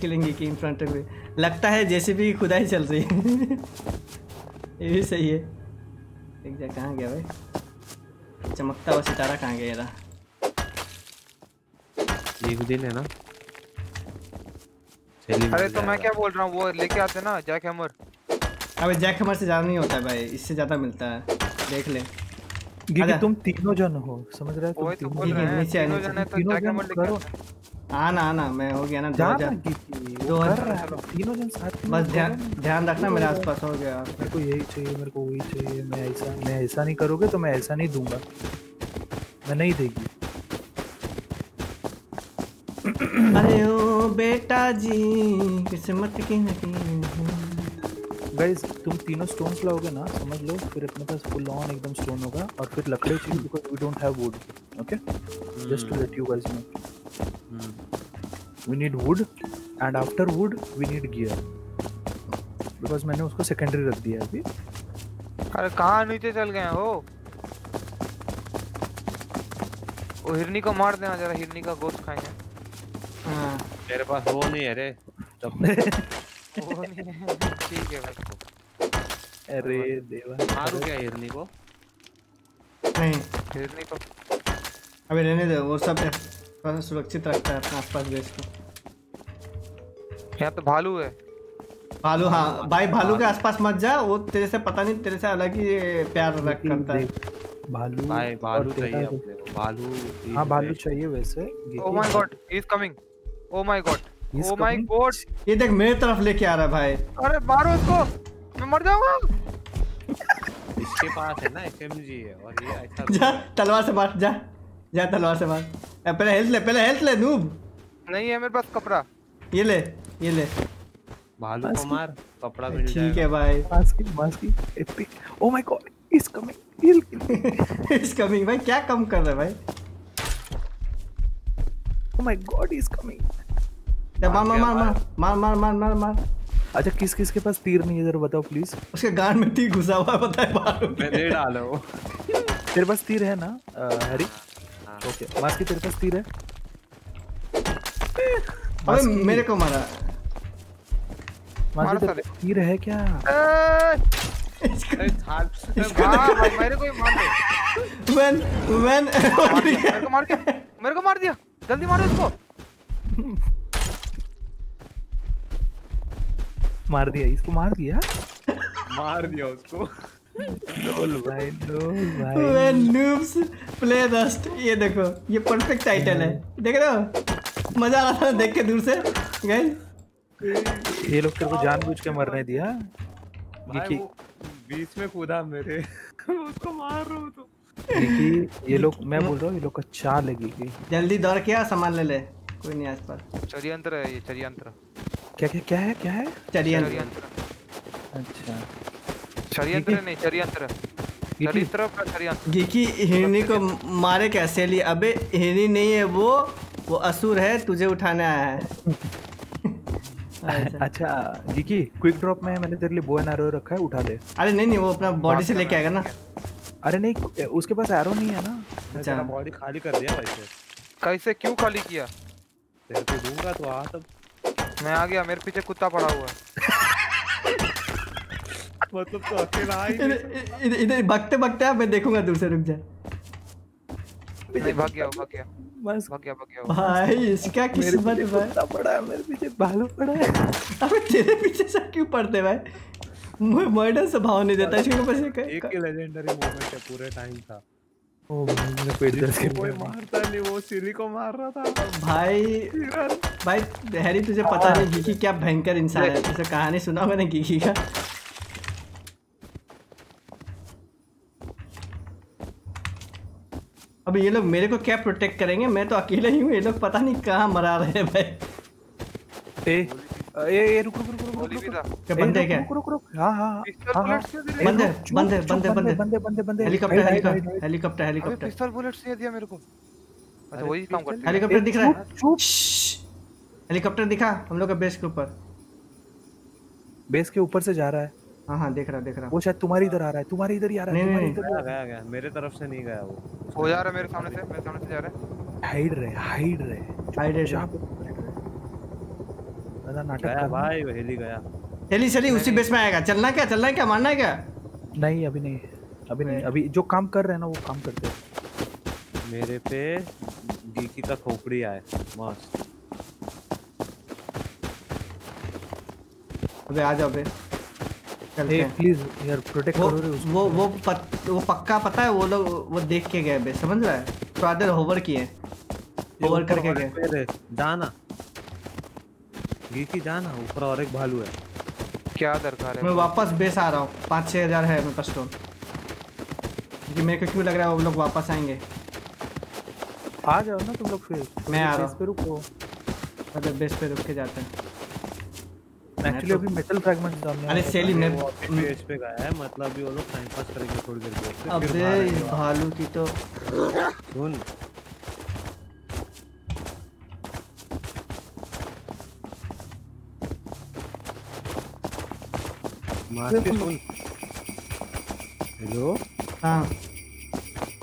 killing की इन फ्रंट में लगता है जैसे भी खुदाई चल रही है। ये भी सही है। एक जा कहाँ गया भाई? चमकता हुआ सितारा कहाँ गया रहा एक दिन है ना अरे तो मैं क्या बोल रहा हूँ? वो लेके आते ना जैक हैमर। अबे जैक हमारे से ज़्यादा नहीं होता है भाई इससे ज़्यादा मिलता है। देख ले। आजा। तुम तीनों जन हो समझ रहे हो? तुम तो तीनों है, हैं नीचे आ, तीनों नीचे। जने तो तीनों जन हैमर करो। हैं। आना आना मैं हो गया ना दो जा हज़ार दो हजार- तीनों जन साथ में बस ध्यान ध्यान रखना मेरे आसपास हो गया। मेरे को यही चाहिए मेरे को वही चाहिए। मैं ऐसा मैं ऐसा नहीं करोगे तो मैं ऐसा नहीं दूँगा। मैं नहीं देगी। अरे ओ बेटा जी किस्मत की नदी। गाइस तुम तीनों स्टोन्स लाओगे ना समझ लो फिर अपने पास फुल ऑन एकदम स्टोन होगा और फिर लकड़ी चाहिए because we don't have wood okay just to let you guys know we need wood and after wood we need gear because मैंने उसको सेकेंडरी रख दिया है अभी। अरे कहाँ नीचे चल गए हो वो हिरनी को मार देना जरा हिरनी का गोश्त खाएँगे। हाँ मेरे पास वो नहीं है रे। तब वो नहीं है। ठीक है भाई। अरे देवा। मारू क्या हिरनी को? नहीं। हिरनी को। अबे रहने दे वो सब थोड़ा सुरक्षित रखता है अपने आसपास बेस को। यहाँ तो भालू है। भालू हाँ। भाई भालू के आसपास मत जा। वो तेरे से पता नहीं तेरे से अलग ही प्यार रख करता है। भालू भाई भालू चाहिए अपने को। भालू हाँ भालू चाहिए वैसे। ओ my god he is coming oh my god oh my god ये देख मेरे तरफ़ लेके आ रहा है भाई। अरे मारो इसको। मैं मर जाऊँगा। इसके पास है ना एसएमजी है और ये ऐसा जा तलवार से मार जा जा तलवार से मार। ए, पहले हेल्थ ले पहले हेल्थ ले नूब नहीं है मेरे पास कपड़ा। ये ले ये ले। भालू को मार कपड़ा मिल जाएगा। ठीक है भाई। Masky Masky epic oh my god is coming is coming भाई क्या कम कर रहा है भाई? Oh my god is coming मार मार मार मार। मार मार मार मार मार। अच्छा किस किस के पास तीर नहीं है? जरा बताओ प्लीज़ उसके गांड में तीर घुसा हुआ पता है भालू के। मैंने डालो तेरे पास तीर है ना हरी? हाँ। ओके मास्की तेरे पास तीर है? अबे मेरे को मारा। मास्की तेरे साले। तीर है क्या? इसको अरे थाल हाँ भाई मेरे को ही मार दे। When when मेरे को मार के मेरे को मार दिया। जल्दी मारो इसको। मार दिया इसको मार दिया? मार दिया उसको। लोल भाई लोल भाई। when noobs play rust ये देखो ये परफेक्ट टाइटल है। देख रहे हो? मज़ा आ रहा था देख के दूर से गाइस ये लोग तेरे को जानबूझ के मरने दिया। भाई निकी बीच में कूदा मेरे। उसको मार रहा हूँ तो। निकी ये लोग मैं बोल रहा हूँ ये लोग का चाल है की जल्दी दौड़ के आ सामान ले ले। कोई नहीं आसपास चरियंत्र है ये चरियंत्र। क्या क्या क्या है क्या है? चरियंत्र। अच्छा। चरियंत्र नहीं चरियंत्र। चरित्र का चरियंत्र। गिकी हिरनी को मारे कैसे? लिए अबे हिरनी नहीं है वो वो असुर है तुझे उठाने आया है। अच्छा गिकी क्विक ड्रॉप में मैंने तेरे लिए बो एंड एरो रखा है उठा दे। अरे नहीं नहीं वो अपना बॉडी से लेके आएगा ना। अरे नहीं उसके पास एरो नहीं है ना। अच्छा। बॉडी खाली कर दिया वैसे। कैसे क्यों खाली किया? तेरे को दूँगा तो आ तब। मैं आ गया मेरे पीछे कुत्ता पड़ा हुआ है। मतलब तो अकेला आई इधर भगते भगते मैं देखूँगा दूर से रुक जा। भाग गया भाग गया। बस। भाग गया भाग गया। भाई इसका किस्मत पीछे भाई। कुत्ता पड़ा है मेरे पीछे भालू पड़ा है। अबे तेरे पीछे से क्यों पड़ते भाई? मर्डर से भाव नहीं देता इसके ऊपर से एक ही लेजेंडरी मोमेंट है पूरे टाइम था ओ भाई मेरा पेट दर्द कर कोई रहा है मारता नहीं वो सिली को मार रहा था। भाई भाई हैरी तुझे पता नहीं गीकी क्या भयंकर इंसान है। तुझे कहानी सुना मैंने गीकी का अब ये लोग मेरे को क्या प्रोटेक्ट करेंगे? मैं तो अकेले ही हूँ ये लोग पता नहीं कहाँ मरा रहे हैं भाई। ए ए ए रुक रुक रुक रुक था क्या बंदे क्या? रुक रुक रुक। हाँ हाँ पिस्टल। बुलेट्स क्यों दे बंदे, बंदे, बंदे, बंदे बंदे। बंदे बंदे helicopter hide, hide, hide, helicopter helicopter. Helicopter pistol bullets दे दिया मेरे को। अच्छा वही काम करते हैं। हेलीकॉप्टर दिख रहा है? चुप, हेलीकॉप्टर दिखा हम लोग का बेस के ऊपर। बेस के ऊपर से जा रहा है। हाँ हाँ देख रहा देख रहा। वो शायद तुम्हारी इधर आ रहा है तुम्हारे इधर ही आ रहा है नहीं, तुम्हारे नहीं, इधर गया गया गया मेरे तरफ़ से नहीं गया वो। हो जा रहा है मेरे सामने से मेरे सामने से जा रहा है। हाइड रहे हाइड रहे। hide रहे। ज़्यादा नाटक भाई वो हेली गया। चली चली उसी बेस में आएगा। चलना क्या चलना क्या मारना है क्या? नहीं अभी नहीं अभी नहीं अभी जो काम कर रहे हैं ना वो काम करते हैं। मेरे पे गीकी का खोपड़ी आए मस्त। अबे आ जाओ बे। ए हैं। प्लीज़ यार प्रोटेक्ट करो रे उसको। वो वो पत, वो पक्का पता है वो लोग वो देख के गए बे समझ रहा है? थोड़ा देर होवर किए। होवर करके गए। जाना गीकी जाना ऊपर और एक भालू है। क्या दरकार है? मैं वापस बेस आ रहा हूँ। पाँच छः हज़ार है मेरे पास स्टोन क्योंकि मेरे को क्यों लग रहा है वो लोग वापस आएँगे? आ जाओ ना तुम लोग फिर। मैं आ रहा बेस पे रुको। अगर बेस पे रुक के जाते हैं। एक्चुअली तो- अभी मेटल फ्रैगमेंट्स डालने अरे हैं। सेली मैं पेज पे गया है मतलब अभी वो लोग टाइम पास करेंगे थोड़ी देर के अबे। भालू की तो सुन हेलो हाँ।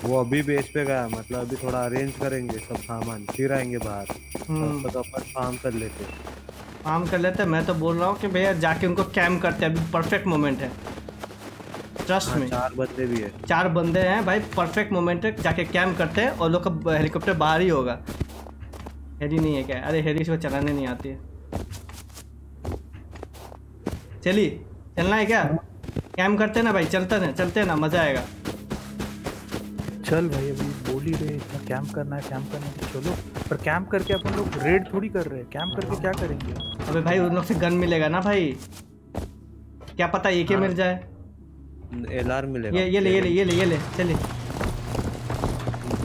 वो अभी बेस पे गया मतलब अभी थोड़ा अरेंज करेंगे सब सामान फिर आएँगे बाहर। तब तक अपन काम कर लेते। काम कर लेते मैं तो बोल रहा हूँ कि भैया जाके उनको कैम करते हैं अभी परफेक्ट मोमेंट है। ट्रस्ट हाँ, में चार बंदे भी है। चार बंदे हैं भाई परफेक्ट मोमेंट है जाके कैम करते हैं और लोग का हेलीकॉप्टर बाहर ही होगा। हेरी नहीं है क्या? अरे हेरी इसको चलाने नहीं आती है। चली चलना है क्या? कैम करते ना भाई चलते हैं चलते ना मज़ा आएगा। चल भाई अभी बोल ही रहे इतना कैंप करना है कैंप करना है तो चलो। पर कैंप करके अपन लोग रेड थोड़ी कर रहे हैं। कैंप करके क्या करेंगे? अबे भाई उन लोग से गन मिलेगा ना भाई। क्या पता ये के मिल जाए। एलआर मिलेगा। ये ये ले ये ले ये ले ये ले चलिए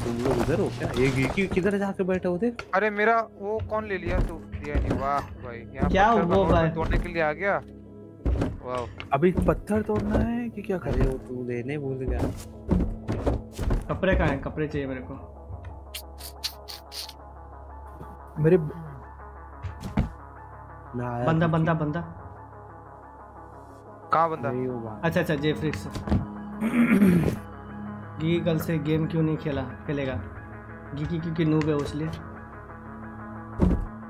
तुम लोग उधर हो क्या? ये गीकी किधर जाके बैठे हो देख? अरे मेरा वो कौन ले लिया तू? लिया नहीं वाह भाई क्या वो भाई? तोड़ने के लिए आ गया। वाह अभी पत्थर तोड़ना है कि क्या करें? वो तू लेने भूल गया। कपड़े कहाँ हैं? कपड़े चाहिए मेरे को। मेरे बंदा बंदा बंदा। कहाँ बंदा? अच्छा अच्छा जेफ्रिक्स गी कल से गेम क्यों नहीं खेला? खेलेगा। गी क्योंकि नूब है उसलिए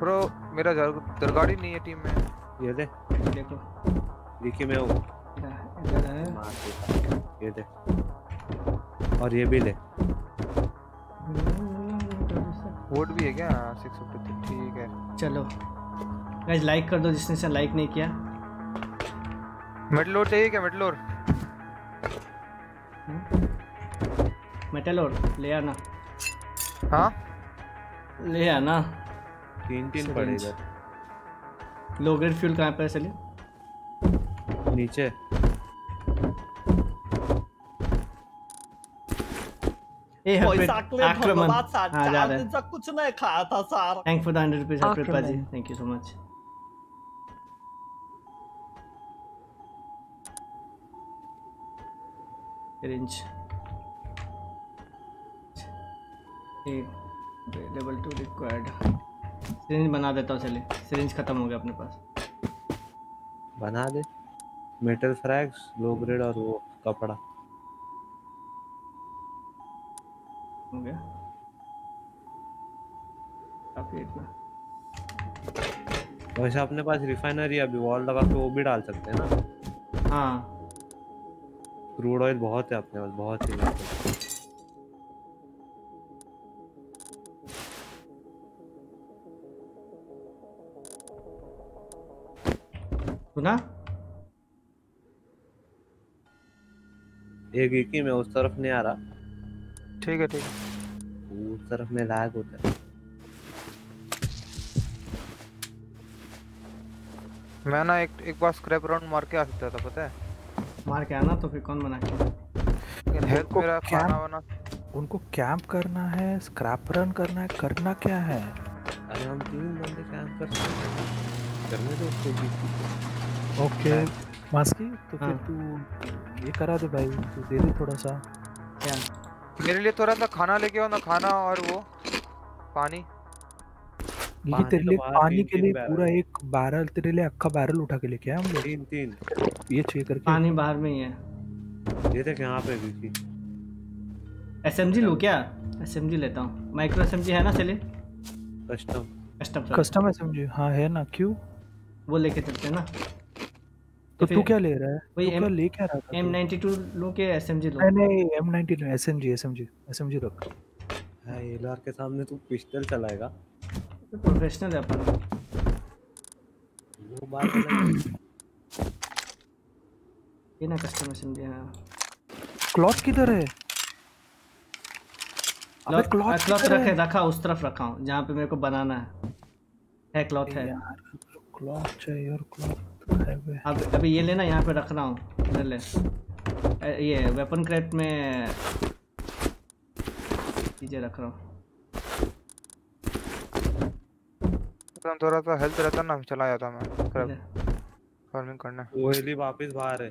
ब्रो मेरा जर- दरगाड़ी नहीं है टीम में। ये दे। देखो। गीकी में इधर है। ये दे। और ये भी ले। वोट भी है क्या? सिक्स फिफ्टी ठीक है। चलो। गाइस लाइक कर दो जिसने से लाइक नहीं किया। मेडलोर चाहिए क्या? मेडलोर मेटल और ले आना। हाँ? ले आना। तीन तीन Syringe. लो ग्रेड फ्यूल कहाँ पे है चलिए नीचे। हाँ जा कुछ नहीं खाया था sir. Thank for the hundred rupees Harpreet आक्रमण। Thank you so much syringe level two required syringe बना देता हूँ चलिए। सिरिंज खत्म हो गया अपने पास। बना दे। मेटल फ्रैग्स लो ग्रेड और वो कपड़ा। हो गया। काफ़ी इतना। वैसे अपने पास रिफाइनरी अभी वॉल लगा के वो भी डाल सकते हैं ना? हाँ। क्रूड ऑयल बहुत है अपने पास बहुत ही सुना एक एक ही में उस तरफ़ नहीं आ रहा। ठीक है ठीक है। उस तरफ़ में लैग होता है। मैं ना एक एक बार स्क्रैप राउंड मार के आ सकता था पता है? मार के आना तो फिर कौन बना के? हेल्थ मेरा क्या- खाना वाना उनको कैंप करना है स्क्रैप रन करना है करना क्या है? अरे हम तीन बंदे काम कर सकते हैं। करने दो उसको भी। ओके मास्की तो फिर हाँ। तू ये करा दे भाई तू दे दे थोड़ा सा क्या मेरे लिए थोड़ा सा खाना लेके आओ ना खाना और वो पानी। ये पानी तेरे तो लिए बाहर पानी के लिए पूरा एक बैरल तेरे लिए अक्खा बैरल उठा के लेके आए हम लोग तीन तीन। ये चेक करके। पानी बाहर में ही है। ये देख यहाँ पे भी थी। एसएमजी लूँ क्या? एसएमजी लेता हूँ। माइक्रो एसएमजी है ना चलिए। कस्टम कस्टम कस्टम एसएमजी हाँ है ना क्यों? वो लेके चलते हैं ना। तो तू क्या ले रहा है? वही तू क्या M- ले क्या रहा था एम तू? नाइन्टी टू लूँ के एसएमजी लूँ। नहीं नहीं एम नाइनटी नहीं एसएमजी एसएमजी एसएमजी रख। है एलआर के सामने तू पिस्टल चलाएगा। तो प्रोफेशनल है अपन। वो बात अलग है। ये ना कस्टम एसएमजी हाँ क्लॉथ किधर है? अबे क्लॉथ क्लॉथ रखे है? रखा उस तरफ़ रखा हूँ जहाँ पे मेरे को बनाना है। है क्लॉथ है। यार क्लॉथ चाहिए और क्लॉथ अब अभी ये लेना यहाँ पे रख रहा हूँ। इधर ले। ये वेपन क्रेट में चीज़ें रख रहा हूँ। तो थोड़ा सा हेल्थ रहता ना चला जाता मैं। फ़ार्मिंग करने। वो हेली वापस बाहर है।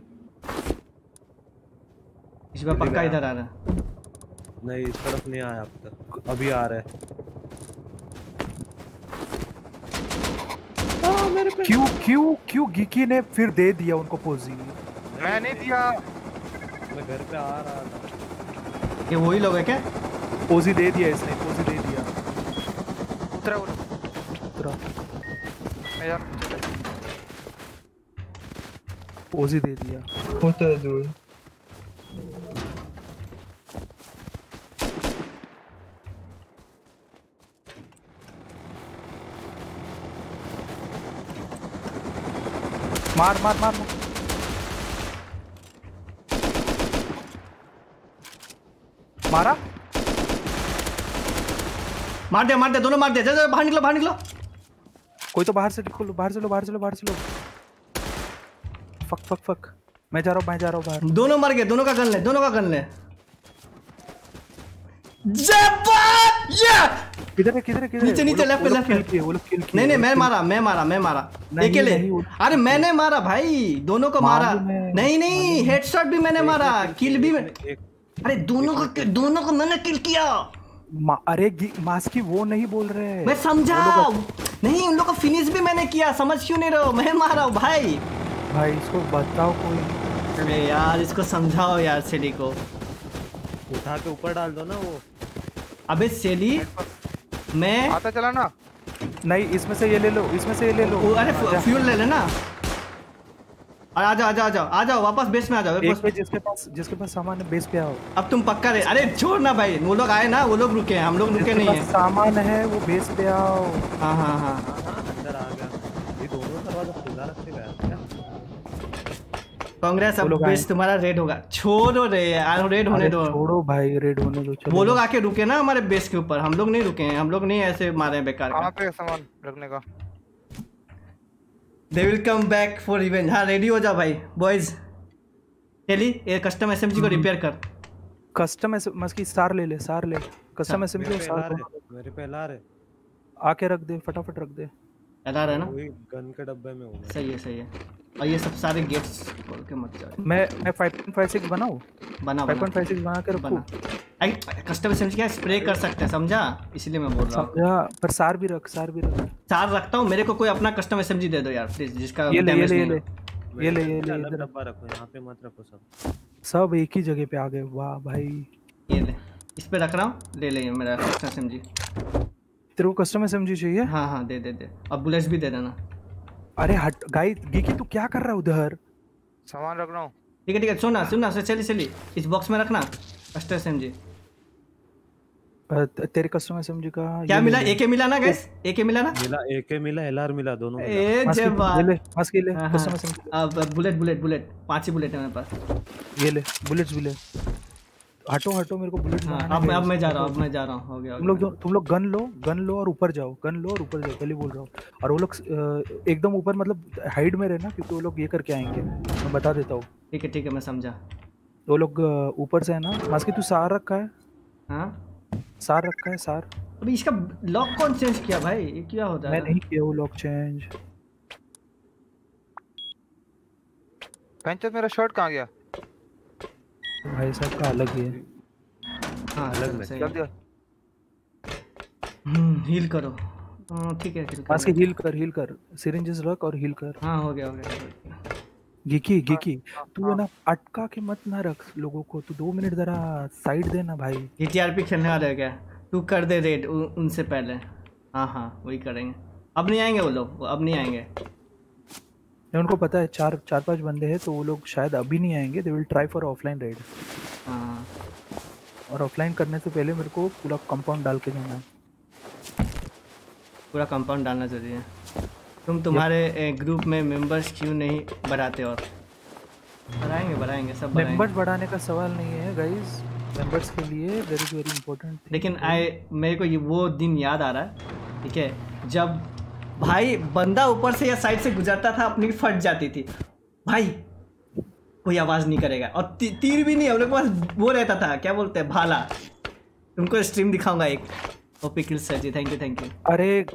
इस बार पक्का इधर आ रहा है। नहीं इस तरफ़ नहीं आया अब तक। अभी आ रहा है। क्यों क्यों क्यों गिकी ने फिर दे दिया उनको पोजी मैं नहीं दिया। मैं घर पे आ रहा था। ये वही लोग है क्या? पोजी दे दिया इसने पोजी दे दिया। उतरा उतरा। मैं यार पोजी दे दिया। होता है दूर मार मार मार। मार। मारा मार दे मार दे दोनों मार दे। जा जा, बाहर निकलो बाहर निकलो। कोई तो बाहर से निकलो बाहर से लो बाहर से लो बाहर से लो। Fuck fuck fuck. मैं जा रहा हूँ मैं जा रहा हूँ बाहर। दोनों मर गए दोनों का गन ले दोनों का गन ले। जब्बार ये! किधर है किधर है किधर नीचे, नीचे, वो पे, left पे। वो लोग kill किए, नहीं नहीं मैं मारा मैं मारा मैं मारा। नहीं, अकेले। अरे मैंने मारा भाई। दोनों को मारा नहीं नहीं हेडशॉट भी मैंने मारा किल भी मैं अरे दोनों को दोनों को मैंने किल किया। अरे मास्की वो नहीं बोल रहे। मैं समझा। नहीं उन लोग को फिनिश भी मैंने किया। समझ क्यों नहीं रहे हो? मैं मारा हूँ भाई। भाई इसको बताओ कोई। अरे यार इसको समझाओ यार सेली को। उठा के ऊपर डाल दो ना वो। अबे सेली? मैं? आता चला ना। नहीं इसमें से ये ले लो इसमें से ये ले लो। अरे फ्यूल ले लेना। अरे आ जाओ आ जाओ आ जाओ आ जाओ वापस बेस में आ जाओ बेस पे जिसके पास जिसके पास सामान है बेस पे आओ। अब तुम पक्का रहे। अरे छोड़ ना भाई वो लोग आए ना वो लोग रुके हैं हम लोग रुके नहीं है। सामान है वो बेस पे आओ। हाँ हाँ हाँ हाँ अंदर आ गया ये दोनों दरवाज़ा खुला रखे गया क्या कांग्रेस अब बेस तुम्हारा रेड होगा। छोड़ो रे यार रेड होने दो। छोड़ो भाई रेड होने दो वो लोग आके रुके ना हमारे बेस के ऊपर हम लोग नहीं रुके हैं हम लोग नहीं ऐसे मारे हैं बेकार कहाँ का पे सामान रखने का। They will come back for revenge हाँ रेडी हो जाओ भाई बॉयज़ चली ये कस्टम एसएमजी को हम्म। रिपेयर कर। कस्टम एस मस्की सार ले ले सार ले। कस्टम एस मेरे और पे सार एलआर दोनों है मेरे पे एलआर है आके रख दे फटाफट रख दे। एलआर है ना? गन के डब्बे में हूँ मैं सही है सही है। और ये सब सारे गेट्स खोल के मत जाओ। मैं मैं 5.56 बनाऊँ? बना बना। 5.56 बना के रखूँ? बना। कस्टम एसएमजी क्या स्प्रे कर सकते हैं समझा? इसलिए मैं बोल रहा हूँ। समझा पर सार भी रख सार भी रख। चार रखता हूँ मेरे को कोई अपना कस्टम एसएमजी दे दो यार प्लीज़ जिसका ये ले ये ले ये ले। ये ले इधर। डब्बा रखो यहाँ पे मत रखो सब। सब एक ही जगह पे आ गए वाह भाई। ये ले इस पे रख रहा हूँ। ले ले मेरा कस्टम एसएमजी तेरे को कस्टम एसएमजी चाहिए? हाँ हाँ दे दे दे। और बुलेट्स भी दे देना। अरे हट गाई गिकी तू क्या कर रहा है उधर? सामान रख रहा हूँ। ठीक है ठीक है सुनना सुनना सर चली चली। इस बॉक्स में रखना एसएमजी अ, त- तेरे कस्टम एसएमजी का क्या मिला? एके मिला ना गैस एके मिला ना? मिला एक मिला एलआर मिला दोनों ए मस्की, जय ये बात ले ले हाँ, कस्टम हाँ। एसएमजी अब बुलेट बुलेट बुलेट पाँच ही बुलेट है मेरे पास। ये ले बुलेट्स भी ले। हटो हटो मेरे को बुलेट्स हाँ, अब मैं अब मैं जा रहा हूँ अब मैं जा रहा हूँ हो गया तुम लोग जो तुम लोग गन लो गन लो और ऊपर जाओ गन लो और ऊपर जाओ पहले बोल रहा हूँ। और वो लोग एकदम ऊपर मतलब हाइड में रहना क्योंकि वो लोग ये करके आएँगे। मैं बता देता हूँ। ठीक है ठीक है मैं समझा। वो लोग ऊपर से है ना मस्की तू सार रखा है? हाँ? सार रखा है सार? अभी इसका लॉक कौन चेंज किया भाई? ये क्या होता है? मैं नहीं किया वो लॉक चेंज। पेंचर मेरा शर्ट कहाँ गया? भाई साहब का अलग ही है। हाँ अलग में। कर दिया। हम्म हील करो। हम्म, ठीक है heal कर मास्क ले। हील कर हील कर। सिरिंजेस रख और हील कर। हाँ हो गया हो गया, गिकी गिकी तू हाँ। है। ना अटका के मत ना रख लोगों को। तू दो मिनट जरा साइड दे ना भाई। जीटीआरपी खेलने वाले क्या? तू कर दे रेड उनसे पहले। हाँ हाँ वही करेंगे। अब नहीं आएँगे वो लोग? अब नहीं आएँगे? नहीं, उनको पता है चार चार पाँच बंदे हैं तो वो लोग शायद अभी नहीं आएँगे they will try for offline raid हाँ। और ऑफलाइन करने से पहले मेरे को पूरा कंपाउंड डाल के जाना है। पूरा कंपाउंड डालना ज़रूरी है। तुम तुम्हारे ग्रुप में मेंबर्स क्यों नहीं बढ़ाते और? बढ़ाएँगे बढ़ाएँगे सब बढ़ाएँगे। मेंबर्स बढ़ाने का सवाल नहीं है गाइस मेंबर्स के लिए वेरी वेरी इंपॉर्टेंट लेकिन आई मेरे को ये वो दिन याद आ रहा है ठीक है? जब भाई बंदा ऊपर से या साइड से गुजरता था अपनी फट जाती थी। भाई कोई आवाज़ नहीं करेगा। और ती, तीर भी नहीं हम लोग के पास वो रहता था क्या बोलते हैं भाला। तुमको स्ट्रीम दिखाऊँगा एक। OP kill sir ji thank you thank you अरे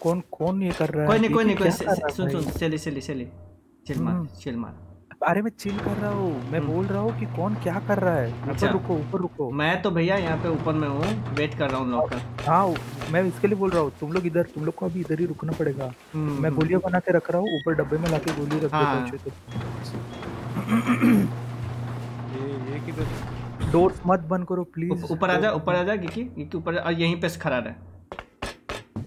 कौन कौन ये कर रहा है? कोई नहीं कोई नहीं कोई सुन सुन चली चली चली। चिल मार हम्म। चिल मार। अरे मैं चिल कर रहा हूँ। मैं हम्म। बोल रहा हूँ कि कौन क्या कर रहा है? अच्छा। रुको ऊपर रुको। मैं तो भैया यहाँ पे ऊपर में हूँ वेट कर रहा हूँ लोग का। हाँ मैं इसके लिए बोल रहा हूँ तुम लोग इधर तुम लोग को अभी इधर ही रुकना पड़ेगा। हम्म, मैं। गोलियाँ बना के रख रहा हूँ ऊपर डब्बे में लाके गोली रख देता हाँ। हूँ। तो डोर्स मत बंद करो प्लीज़ ऊपर आ जा ऊपर आ जा गिकी ऊपर और यहीं पे खड़ा रहे।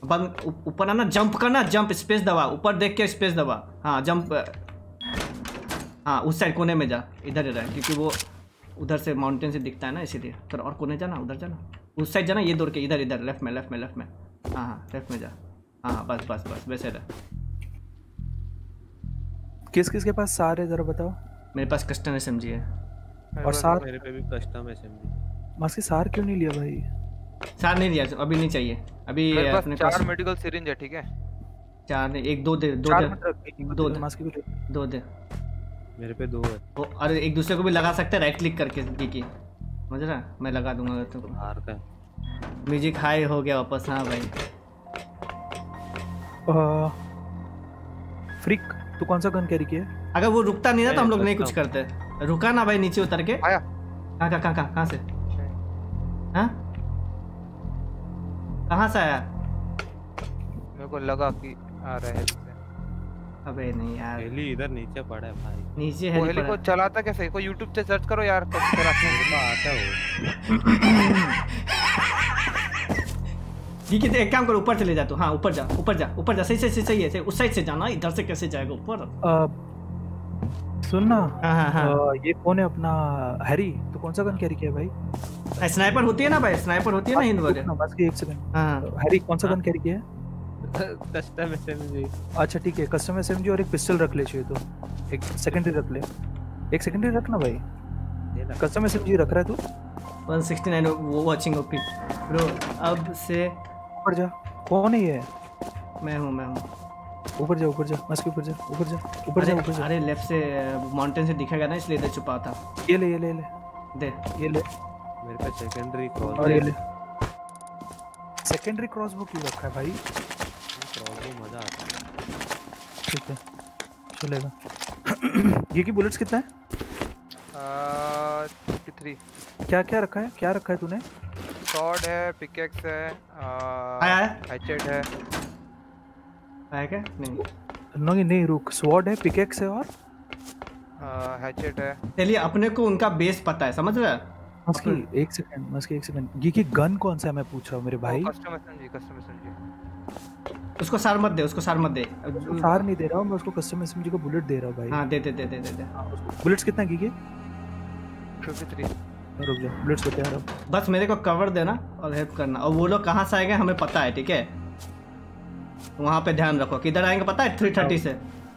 बंद ऊपर आना जंप करना जंप स्पेस दबा। ऊपर देख के स्पेस दबा। हाँ जंप हाँ उस साइड कोने में जा इधर रह क्योंकि वो उधर से माउंटेन से दिखता है ना इसीलिए। तो और कोने जाना उधर जाना? उस साइड जाना ये दौड़ के इधर इधर लेफ़्ट में लेफ़्ट में लेफ़्ट में। हाँ हाँ लेफ़्ट में जा। हाँ हाँ बस बस बस वैसे रह। किस किस के पास सारे जरा बताओ? मेरे पास कस्टम एस है। और सार? मेरे पे भी कस्टम एसएमजी मास्क सार क्यों नहीं लिया भाई? सार नहीं लिया अभी नहीं चाहिए। अभी अपने पास पास चार मेडिकल सिरिंज है ठीक है? चार नहीं एक दो दे दो दे। रख एक मिनट दो। दे। मास्क। दो दे। मेरे पे दो है। वो और एक दूसरे को भी लगा सकते हैं राइट क्लिक करके की समझ रहा? मैं लगा दूँगा अगर तुमको। बाहर का म्यूज़िक हाई हो गया वापस हाँ भाई। अ, फ्रिक तू कौन सा गन कैरी किया? अगर वो रुकता नहीं ना तो हम लोग नहीं कुछ करते। रुका ना भाई नीचे उतर के। आया। कहाँ कहाँ कहाँ कहाँ कहाँ से? हाँ? कहाँ से आया? मेरे को लगा कि आ रहा है। अबे नहीं यार। हेली इधर नीचे पड़ा है भाई। नीचे है हेली को चलाता कैसे? कोई यूट्यूब से सर्च करो यार कैसे चलाते हैं मेरे को आता है वो। ठीक है एक काम करो ऊपर चले जा तू। हाँ ऊपर जा ऊपर जा ऊपर जा। सही सही सही सही है उस साइड से जाना इधर से कैसे जाएगा ऊपर? सुन ना हाँ हाँ हाँ। ये कौन है अपना हैरी? तू कौन सा गन कैरी किया है भाई? स्नाइपर होती है ना भाई स्नाइपर होती है ना हिंद वाले। ना, एक सेकंड हाँ। हैरी कौन सा। गन कैरी किया है? कस्टम एसएमजी अच्छा ठीक है कस्टम एसएमजी और एक पिस्टल रख ले चाहिए तो। एक सेकेंडरी रख ले। एक सेकेंडरी रख ना भाई। ये ना। कस्टम एसएमजी रख रहा है तू? 169 वो वाचिंग ओपी ब्रो अब से ऊपर जा। कौन है ये? मैं हूँ मैं हूँ। ऊपर जा ऊपर जा। मस्क ऊपर जा ऊपर जा। ऊपर जा ऊपर जा। अरे लेफ़्ट से माउंटेन से दिखेगा ना इसलिए इधर छुपा था। ये ले ये ले ले। दे। ये ले। मेरे पास सेकेंडरी और क्रॉस ये ले। सेकेंडरी क्रॉसबो क्यों रखा है भाई। क्रॉस है ठीक है। चलेगा। ये की बुलेट्स कितना है? थ्री क्या क्या रखा है? क्या रखा है तूने? शॉर्ट है पिकेक्स है आया आया हैचेट है। आया क्या? नहीं। नहीं नहीं रुक। स्वॉर्ड है पिकेक्स है और? हैचेट है। चलिए अपने को उनका बेस पता है समझ रहा है? मस्की एक सेकंड मस्की एक सेकंड ये की गन कौन सा है मैं पूछ रहा हूँ मेरे भाई? कस्टम एसएमजी कस्टम एसएमजी उसको सार मत दे उसको सार मत दे। सार नहीं दे रहा हूँ मैं उसको कस्टम एसएमजी का बुलेट दे रहा हूँ भाई। हाँ दे दे दे दे दे दे। बुलेट्स कितना की फिफ्टी थ्री रुक जा बुलेट्स बता रहा हूँ बस मेरे को कवर देना और हेल्प करना। और वो लोग कहाँ से आएँगे हमें पता है ठीक है? वहाँ पे ध्यान रखो। किधर आएँगे पता है? थ्री थर्टी से।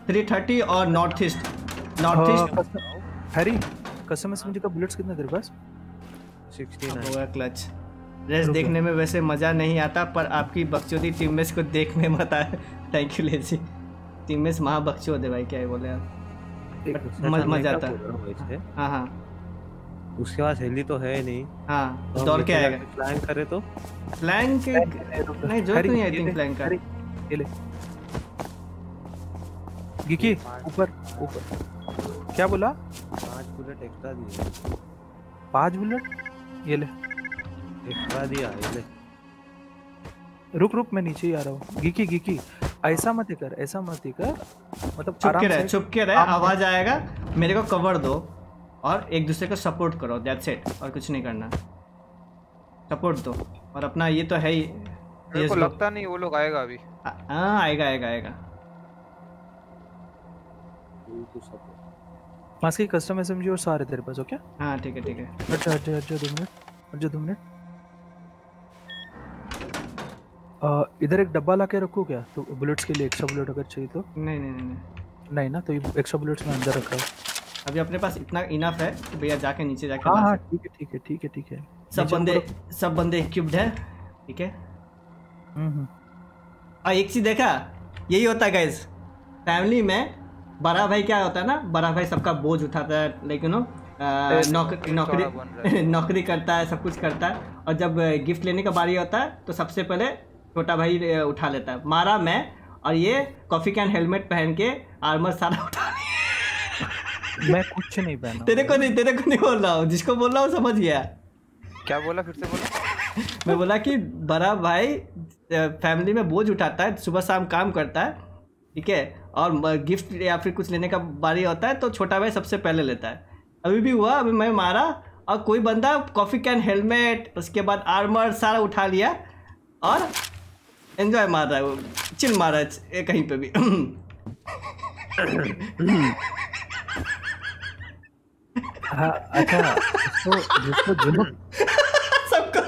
थ्री थर्टी और north east north east Harry custom SMG का बुलेट्स कितना है तेरे पास? 69 होगा क्लच रेस देखने में वैसे मज़ा नहीं आता पर आपकी बकचोदी टीममेट्स को देख में मत आए थैंक यू लेसी टीममेट्स महा बकचोद है भाई क्या है बोले आप। मज- आता। है हूँ हाँ हाँ। उसके पास हेली तो है नहीं। हाँ तो दौड़ के आएगा। फ्लैंक करे तो। फ्लैंक रुक जा। नहीं ज़रूरत हैरी, नहीं आई थिंक ले, फ्लैंक का गिकी ऊपर ऊपर। क्या बोला? पाँच बुलेट एक्स्ट्रा दिए। पाँच बुलेट ये ले। रुक रुक मैं नीचे ही आ रहा हूँ। गिकी गिकी ऐसा मत कर ऐसा मत कर। मतलब चुप के रहे चुप के रहे आवाज़ आएगा मेरे को कवर दो और एक दूसरे को सपोर्ट करो दैट्स इट और कुछ नहीं करना। सपोर्ट दो और अपना ये तो है ही मेरे को लगता नहीं वो लोग आएगा अभी। हाँ आएगा आएगा आएगा। मास्क की कस्टम एसएमजी और सारे तेरे पास हो क्या? हाँ ठीक है ठीक है। जा हट जा दो मिनट जा दो मिनट। अ, इधर एक डब्बा ला के रखूँ क्या? तो बुलेट्स के लिए एक्स्ट्रा बुलेट अगर चाहिए तो? नहीं नहीं नहीं नहीं। नहीं ना तो ये एक्स्ट्रा बुलेट्स मैं अंदर रख हूँ। अभी अपने पास इतना इनफ है कि भैया जाके नीचे जाके हाँ हाँ ठीक है ठीक है ठीक है ठीक है। सब बंदे सब बंदे इक्विप्ड है ठीक है? हम्म हम्म। और एक चीज़ देखा? यही होता है गाइज़ फैमिली में बड़ा भाई क्या होता है ना? बड़ा भाई सबका बोझ उठाता है लाइक यू नो नौकरी नौकरी नौकरी करता है सब कुछ करता है। और जब गिफ्ट लेने का बारी होता है तो सबसे पहले छोटा भाई उठा लेता है। मारा मैं और ये कॉफ़ी कैन हेलमेट पहन के आर्मर सारा उठा लिया। मैं कुछ नहीं पहना। तेरे को नहीं तेरे को नहीं बोल रहा हूँ। जिसको बोल रहा हूँ समझ गया। क्या बोला फिर से बोला? मैं बोला कि बड़ा भाई फैमिली में बोझ उठाता है सुबह शाम काम करता है ठीक है? और गिफ्ट या फिर कुछ लेने का बारी होता है तो छोटा भाई सबसे पहले लेता है। अभी भी हुआ अभी मैं मारा और कोई बंदा कॉफ़ी कैन हेलमेट उसके बाद आर्मर सारा उठा लिया और एंजॉय मार रहा है वो चिल मार रहा है कहीं पे भी हाँ अच्छा जिसको जिसको जुनून सबको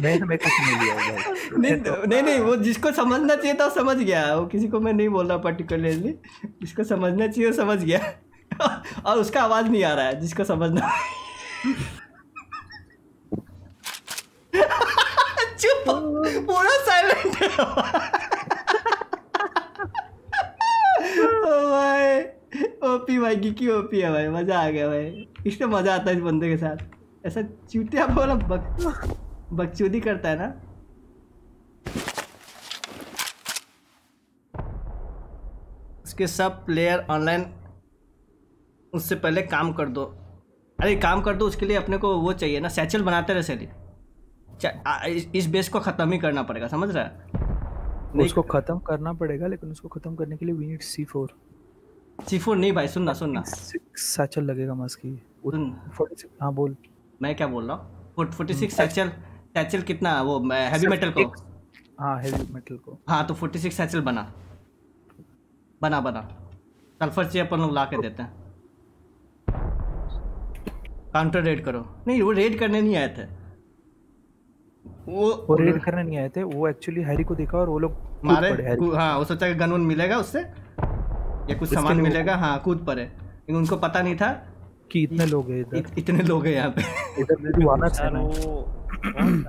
मैं मैं कुछ नहीं लिया नहीं नहीं नहीं वो जिसको समझना चाहिए था समझ गया। वो किसी को मैं नहीं बोल रहा पर्टिकुलरली जिसको समझना चाहिए वो समझ गया। और उसका आवाज़ नहीं आ रहा है जिसको समझना चुप पूरा साइलेंट भाई ओपी भाई की ओपी है भाई मज़ा आ गया भाई इसमें मज़ा आता है इस बंदे के साथ ऐसा चूतिया बोला बक बकचोदी करता है ना उसके सब प्लेयर ऑनलाइन उससे पहले काम कर दो अरे काम कर दो उसके लिए अपने को वो चाहिए ना सैचल बनाते रहे सैली इस- इस बेस को ख़त्म ही करना पड़ेगा समझ रहा है? उसको खत्म करना पड़ेगा लेकिन उसको खत्म करने के लिए we need C four C four नहीं भाई सुनना सुनना। सैचल लगेगा मास्क की। फोर्टी हाँ बोल। मैं क्या बोल रहा हूँ? फोर्टी सिक्स सैचल सैचल कितना वो हैवी मेटल को? हाँ हेवी मेटल को। हाँ तो फोर्टी सिक्स सैचल बना। बना बना। सल्फ़र चाहिए अपन लोग ला के देते हैं। काउंटर रेड करो। नहीं वो रेड करने नहीं आए थे। वो वो रेड करने नहीं आए थे वो एक्चुअली हैरी को देखा और वो लोग मारे हाँ वो सोचा कि गन वन मिलेगा उससे या कुछ सामान मिलेगा हाँ कूद पड़े। लेकिन उनको पता नहीं था कि इतने लोग हैं इधर। इत, इतने लोग हैं यहाँ पे। इधर मेरी वानर है वो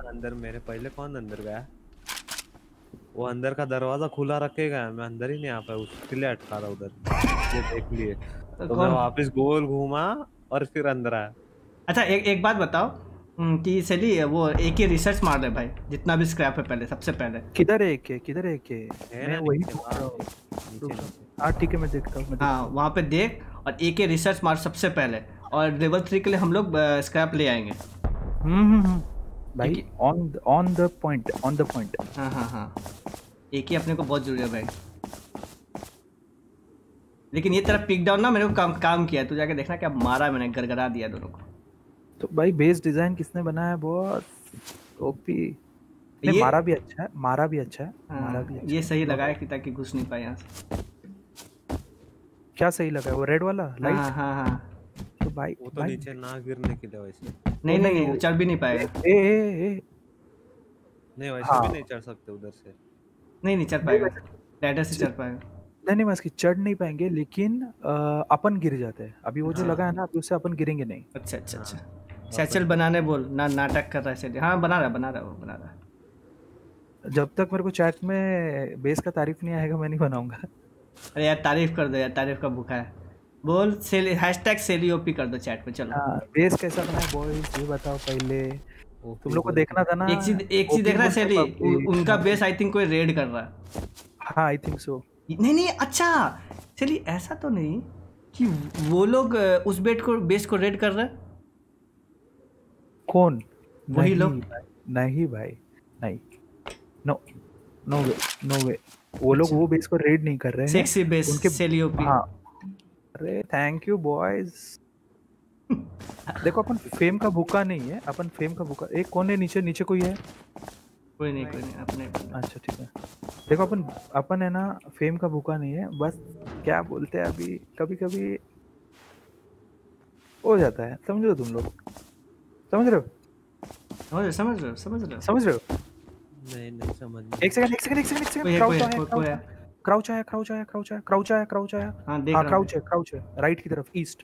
अंदर मेरे? पहले कौन अंदर गया? वो अंदर का दरवाज़ा खुला रखेगा मैं अंदर ही नहीं आ पाया उसके लिए अटका रहा उधर। ये देख लिए। तो मैं वापस गोल घूमा और फिर अंदर आया। अच्छा एक एक बात बताओ कि सली वो एक ही रिसर्च मार रहे भाई जितना भी स्क्रैप है पहले सबसे पहले। किधर है एक किधर है एक है? मैं वही हूँ ठीक है। मैं देखता हूँ हाँ वहाँ पे देख और एक ही रिसर्च मार सबसे पहले। और लेवल थ्री के लिए हम लोग स्क्रैप ले आएँगे। हम्म हम्म, हम्म। भाई on on the point on the point हाँ हाँ हाँ। एक ही अपने को बहुत ज़रूरी है भाई। लेकिन ये तेरा पिक डाउन ना मेरे को काम काम किया तू जाके देखना क्या मारा मैंने गरगरा दिया दोनों को। तो भाई बेस डिज़ाइन किसने बनाया? है बॉस ओपी नहीं ये- मारा भी अच्छा है मारा भी अच्छा है मारा हाँ, भी अच्छा ये सही लगा है कि ताकि घुस नहीं पाए यहाँ से। क्या सही लगा है? वो रेड वाला? हाँ लाइट हाँ हाँ। हाँ तो भाई वो तो भाई नीचे ना गिरने के लिए वैसे नहीं नहीं, चढ़ भी नहीं पाएगा। ए ए ए नहीं वैसे हाँ। भी नहीं चढ़ सकते उधर से। नहीं नहीं चढ़ पाएगा। लैडर से चढ़ पाएगा। नहीं नहीं मैं चढ़ नहीं पाएँगे लेकिन अपन गिर जाते हैं। अभी वो जो हाँ। लगा है ना अभी उससे अपन गिरेंगे नहीं। अच्छा अच्छा अच्छा। सैचल बनाने बोल ना नाटक कर रहा है सैचल हाँ बना रहा बना रहा वो बना रहा। जब तक मेरे को चैट में बेस का तारीफ़ नहीं आएगा मैं नहीं बनाऊँगा। अरे यार तारीफ़ कर दो यार तारीफ़ का भूखा है। बोल सेल हैशटैग सेली ओपी कर दो चैट में चलो। हाँ बेस कैसा बना है बॉयज़ ये बताओ पहले। तुम लोग को देखना था ना एक चीज़ एक चीज़ देख रहा है सेली उनका बेस आई थिंक कोई रेड कर रहा है। हाँ आई थिंक सो नहीं नहीं अच्छा! सेली ऐसा तो नहीं कि वो लोग उस बेट को बेस को रेड कर रहे हैं। कौन? वही नहीं लोग? नहीं भाई नहीं। No no way no way वो लोग वो बेस को रेड नहीं कर रहे हैं। सेक्सी बेस उनके सेलियोपी हाँ। अरे थैंक यू बॉयज़ देखो अपन फेम का भूखा नहीं है अपन फेम का भूखा एक कौन है नीचे? नीचे कोई है? कोई नहीं कोई नहीं अपने अच्छा ठीक है। देखो अपन अपन है ना फेम का भूखा नहीं है बस क्या बोलते हैं अभी कभी कभी हो जाता है समझो तुम लोग। समझ रहे हो? समझ रहे समझ रहे हो, समझ रहे हो? समझ रहे हो? नहीं नहीं समझ एक सेकंड एक सेकंड एक सेकंड एक सेकंड है, क्राउच आया है। क्राउच आया क्राउच आया क्राउच आया क्राउच आया क्राउच आया। हाँ देख हाँ रहा क्राउच है क्राउच है। राइट की तरफ़ east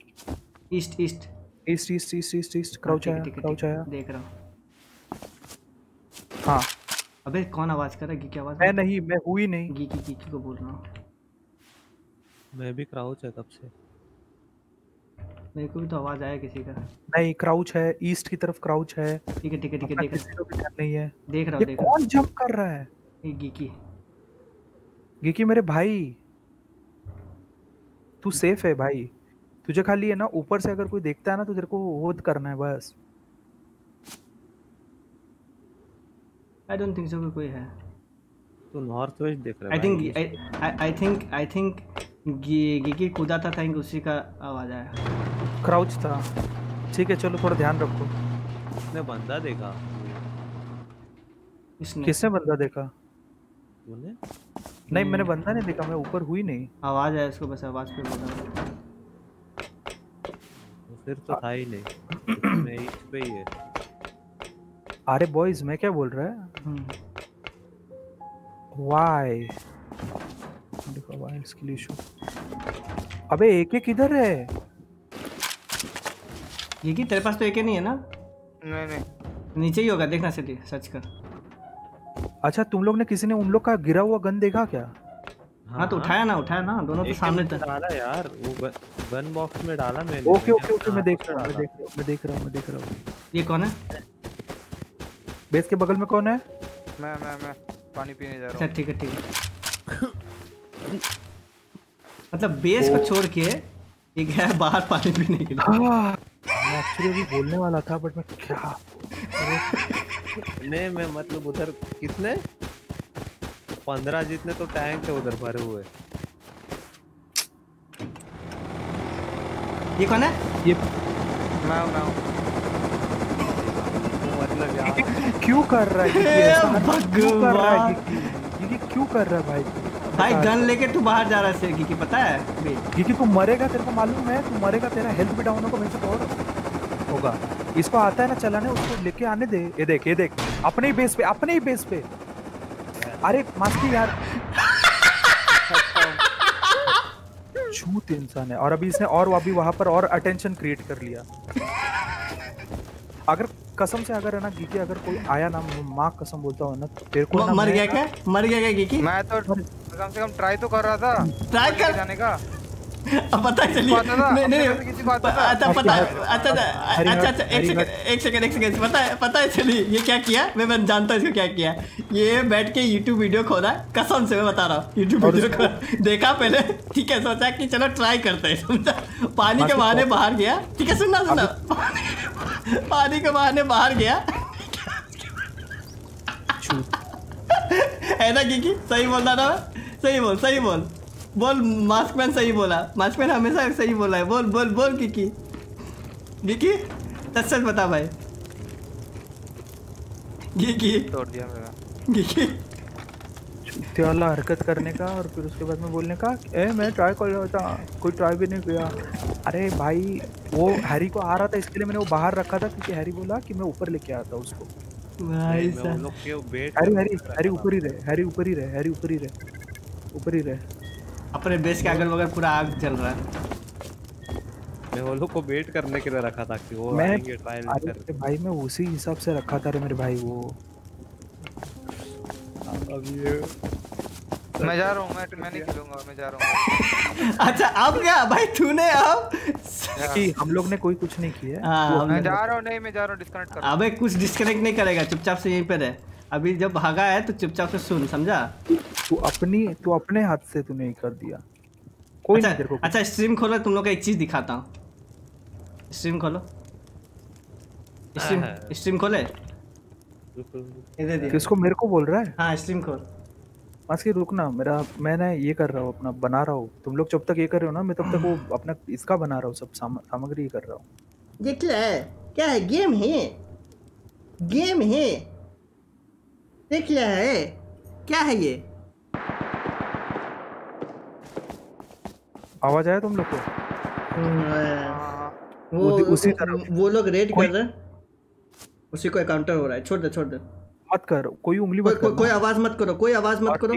east east east east east east east crouch है, आया क्राउच आया। देख रहा हूँ। हाँ। अबे कौन आवाज़ कर रहा है? गी की आवाज़ मैं नहीं? मैं हुई नहीं। गी की गी की को बोल रहा हूँ। मैं भी क्राउच है कब से। मेरे को भी तो आवाज़ आया किसी का। नहीं क्राउच है ईस्ट की तरफ़ क्राउच है। ठीक है ठीक है ठीक है देख भी ध्यान नहीं है। देख रहा हूँ देख रहा हूँ। कौन जंप कर रहा है? ये गी की गिकी मेरे भाई। तू सेफ़ है भाई। तुझे खाली है ना ऊपर से अगर कोई देखता है ना तो तेरे को वो करना है बस। आई डोंट थिंक सो कोई है। तो नॉर्थ वेस्ट देख रहा है I think I I think I think गी गी कूदा था थिंक उसी का आवाज़ आया। क्राउच था। ठीक है चलो थोड़ा ध्यान रखो। उसने बंदा देखा? इसने किसने बंदा देखा? तूने? नहीं मैंने बंदा नहीं देखा मैं ऊपर हुई नहीं। आवाज़ है उसको बस आवाज़ पे बोल। फिर तो था ही नहीं। उसने ईस्ट पे ही है। अरे बॉयज़ मैं क्या बोल रहा है? हम्म, वाई देखो वाई स्किल इशू अबे एक एक किधर है। ये की तेरे पास तो एक ही नहीं है ना? नहीं नहीं। नीचे ही होगा देखना सिटी सर्च कर। अच्छा तुम लोग ने किसी ने उन लोग का गिरा हुआ गन देखा क्या? हाँ हाँ तो उठाया ना उठाया ना दोनों तो सामने में डाला यार वो गन बॉक्स में डाला मैंने ओके ओके ओके मैं देख रहा हूँ मैं देख रहा हूँ मैं देख रहा हूँ मैं देख रहा हूँ। ये कौन है? बेस के बगल में कौन है? मैं मैं मैं पानी पीने जा रहा अच्छा हूँ। ठीक है ठीक है। मतलब बेस को छोड़ के ये गया बाहर पानी पीने के लिए। हाँ, मैं एक्चुअली अभी बोलने वाला था बट मैं क्या नहीं मैं मतलब उधर कितने पंद्रह जितने तो टैंक थे उधर भरे हुए। ये कौन है? ये मैं हूँ मैं हूँ मतलब यार। क्यों कर रहा है? हे? क्यों कर रहा है? क्यों कर रहा है भाई? भाई। गन लेके तू बाहर जा रहा है की पता है गिकी तू मरेगा तेरे को मालूम है तू मरेगा तेरा हेल्थ भी डाउन होगा वैसे तो और होगा। इसको आता है ना चलाने उसको लेके आने दे। ये देख ये देख अपने ही बेस पे अपने ही बेस पे। अरे मास्की यार। झूठ इंसान है। और अभी इसने और अभी वहाँ पर और अटेंशन क्रिएट कर लिया। अगर कसम से अगर है ना गिकी अगर कोई आया ना माँ कसम बोलता हूँ ना तेरे को मर गया क्या? मर गया क्या गिकी? मैं तो कम से कम ट्राई तो कर रहा था। ट्राई कर। जाने का। अब पता चलिए नहीं नहीं अच्छा पता अच्छा अच्छा अच्छा अच्छा एक सेकंड एक सेकंड एक सेकंड पता है पता है चलिए ये क्या किया? मैं मैं जानता हूँ इसको क्या किया। ये बैठ के YouTube वीडियो खोला। कसम से मैं बता रहा हूँ YouTube वीडियो खोला। देखा पहले? ठीक है सोचा कि चलो ट्राई करते हैं समझा? पानी के बहाने बाहर गया। ठीक है सुनना सुनना। पानी के बहाने बाहर गया। है ना किकी सही बोल रहा था? सही बोल सही बोल। बोल मास्क मैन सही बोला। मास्क मैन हमेशा सही बोला है। बोल बोल बोल किकी किकी सच सच बता भाई। किकी तोड़ दिया मेरा। किकी चूते वाला हरकत करने का और फिर उसके बाद में बोलने का ए मैं ट्राई कर रहा था। कोई ट्राई भी नहीं किया। अरे भाई वो हैरी को आ रहा था इसके लिए मैंने वो बाहर रखा था क्योंकि हैरी बोला कि मैं ऊपर लेके आता उसको। भाई साहब। हैरी हैरी हैरी ऊपर ही रहे हैरी ऊपर ही रहे हैरी ऊपर ही रहे। ऊपर ही रहे। अपने बेस के अगल बगल पूरा आग जल रहा है। मैं वो लोग को वेट करने के लिए रखा था कि वो मैं आएँगे ट्रायल कर। भाई मैं उसी हिसाब से रखा था रे मेरे भाई वो। अब ये मैं जा रहा हूँ मैं मैं नहीं खेलूँगा मैं जा रहा हूँ। अच्छा अब क्या? भाई तूने अब कि हम लोग ने कोई कुछ नहीं किया। हाँ, मैं जा रहा हूँ नहीं मैं जा रहा हूँ डिस्कनेक्ट कर अबे कुछ डिस्कनेक्ट नहीं करेगा चुपचाप से यहीं पे रहे। अभी जब भागा है तो चुपचाप से सुन समझा? तू अपनी तू अपने हाथ से तूने ही कर दिया। कोई अच्छा, नहीं तेरे को अच्छा स्ट्रीम खोलो तुम लोग को एक चीज़ दिखाता हूँ। स्ट्रीम खोलो। स्ट्रीम हाँ। स्ट्रीम खोले। ये दे दिया। किसको मेरे को बोल रहा है? हाँ स्ट्रीम खोल। मास्की रुकना मेरा मैं ना ये कर रहा हूँ अपना बना रहा हूँ। तुम लोग जब तक ये कर रहे हो ना मैं तब तक वो अपना इसका बना रहा हूँ सब साम- सामग्री कर रहा हूँ। ये क्या है? क्या है? गेम है गेम है। ये क्या है। क्या है ये? आवाज़ आया तुम लोग को? हाँ, वो उसी- तरह। तरफ़। वो लोग रेड कर रहे उसी को काउंटर हो रहा है। छोड़ दे छोड़ दे। मत कर। कोई उंगली मत को, कर कोई आवाज़ मत करो कोई आवाज़ मत करो।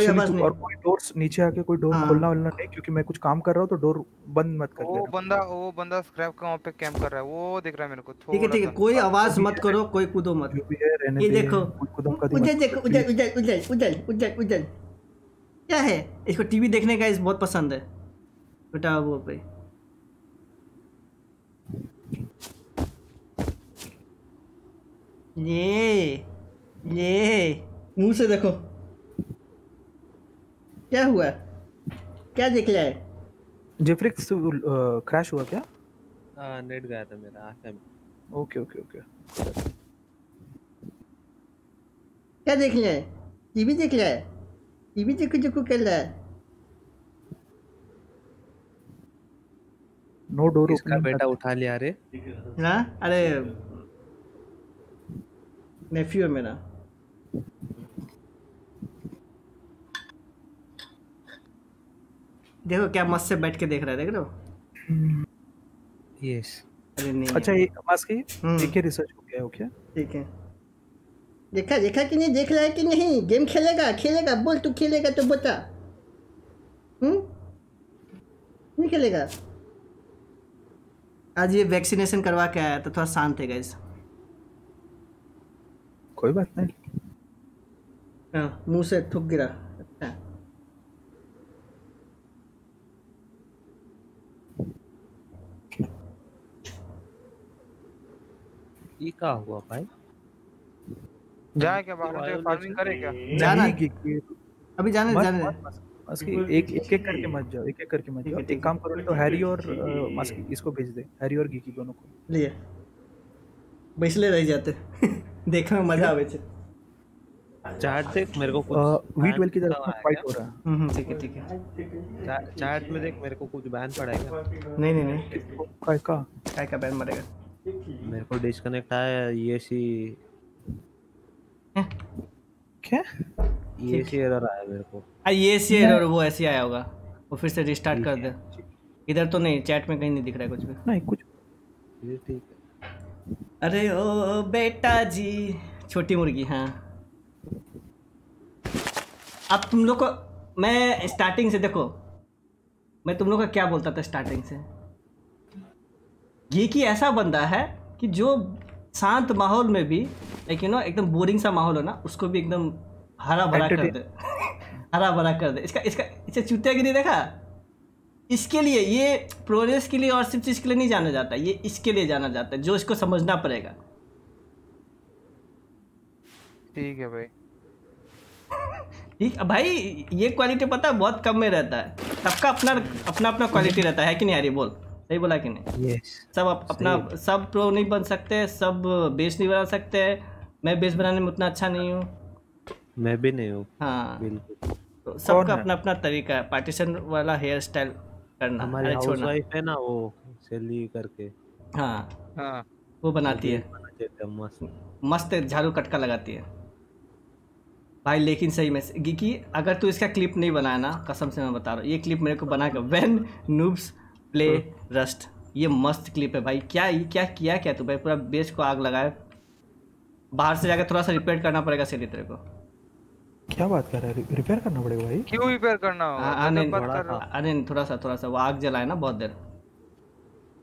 स्पेशली और कोई डोर्स नीचे आके कोई डोर हाँ। खोलना वोलना नहीं क्योंकि मैं कुछ काम कर रहा हूँ तो डोर बंद मत कर वो बंदा वो बंदा स्क्रैप का वहाँ पे कैंप कर रहा है? वो दिख रहा है मेरे को ठीक है ठीक है कोई आवाज़ मत करो कोई कूदो मत। है ये देखो उधर देखो उधर उधर उधर उधर उधर उधर। क्या है? इसको टीवी देखने का इस बहुत पसंद है। बेटा वो पे ये ये मुँह से देखो। क्या हुआ? क्या देख रहा है? जेफ्रिक्स क्रैश हुआ क्या? हाँ नेट गया था मेरा आके ओके ओके ओके क्या देख रहा है? टीवी देख रहा है? टीवी देखो देखो कर रहा है। नो डोर इसका बेटा उठा लिया रे हाँ? अरे नेफ्यू है मेरा। देखो क्या मस्त से बैठ के देख रहा है देख रहे हो? यस अरे नहीं अच्छा ये मास्की हम्म। एक ही रिसर्च हो गया ओके ठीक है। देखा देखा कि नहीं? देख रहा है कि नहीं? गेम खेलेगा खेलेगा बोल तू खेलेगा तो बता। हम्म? नहीं खेलेगा? आज ये वैक्सीनेशन करवा के आया तो थोड़ा शांत है गाइस कोई बात नहीं। हाँ मुँह से थूक गिरा अच्छा ये का हुआ भाई? जाए क्या बाहर से फ़ार्मिंग करे क्या जाना नहीं, कि- कि- अभी जाने जाने मत- मास्की एक एक एक करके मत जाओ एक एक करके मत जाओ। एक काम करो तो हैरी और मास्की इसको भेज दे। हैरी और गीकी दोनों को। लिए बैसले रह जाते। देखने में मज़ा आवे छे। चैट देख मेरे को कुछ वी ट्वेल्व की तरफ़ फाइट हो रहा है। हम्म हम्म, ठीक है ठीक है। चा- चैट में देख मेरे को कुछ बैन पड़ेगा नहीं नहीं नहीं। काय का? काय का बैन मरेगा। मेरे को डिस्कनेक्ट आया ये सी क्या? ये सी एरर आया मेरे को। आ ये सी एरर वो ऐसे आया होगा। वो फिर से रिस्टार्ट कर दे। इधर तो नहीं चैट में कहीं नहीं दिख रहा है कुछ भी। नहीं कुछ ये ठीक है। अरे ओ बेटा जी। छोटी मुर्गी हाँ। अब तुम लोग को मैं स्टार्टिंग से देखो। मैं तुम लोग का क्या बोलता था स्टार्टिंग से? ये कि ऐसा बंदा है कि जो शांत माहौल में भी लाइक यू नो एकदम बोरिंग सा माहौल हो ना उसको भी एकदम हरा भरा कर दे। हरा भरा कर दे। इसका इसका इसे चुतियागिरी देखा? इसके लिए ये प्रोग्रेस के लिए और सिर्फ़ चीज़ के लिए नहीं जाना जाता ये इसके लिए जाना जाता है जो इसको समझना पड़ेगा। ठीक है भाई। ठीक भाई ये क्वालिटी पता है बहुत कम में रहता है। सबका अपना अपना अपना क्वालिटी रहता है कि नहीं यार बोल। सही बोला कि नहीं? यस सब अप, अपना सब प्रो नहीं बन सकते सब बेस नहीं बना सकते। मैं बेस बनाने में उतना अच्छा नहीं हूँ। मैं भी नहीं हूँ। हाँ। तो सबका अपना अपना तरीका है पार्टीशन वाला हेयर स्टाइल करना हमारी अरे हाउस छोड़ना। वाइफ है ना वो सेली करके। हाँ। हाँ। वो बनाती है। मस्त। मस्त झाड़ू कटका लगाती है। भाई लेकिन सही में कि अगर तू इसका क्लिप नहीं बनाया ना कसम से मैं बता रहा हूँ ये क्लिप मेरे को बना के वेन नूब्स प्ले रस्ट। ये मस्त क्लिप है भाई। क्या ये क्या किया क्या तू भाई पूरा बेस को आग लगाए बाहर से जाकर थोड़ा सा रिपेयर करना पड़ेगा सीढ़ी तेरे को। क्या बात कर रहा है? रिपेयर करना पड़ेगा भाई। क्यों रिपेयर करना होगा? नहीं, थोड़ा कर रहा। सा- अरे नहीं, थोड़ा सा थोड़ा सा वो आग जलाए ना बहुत देर।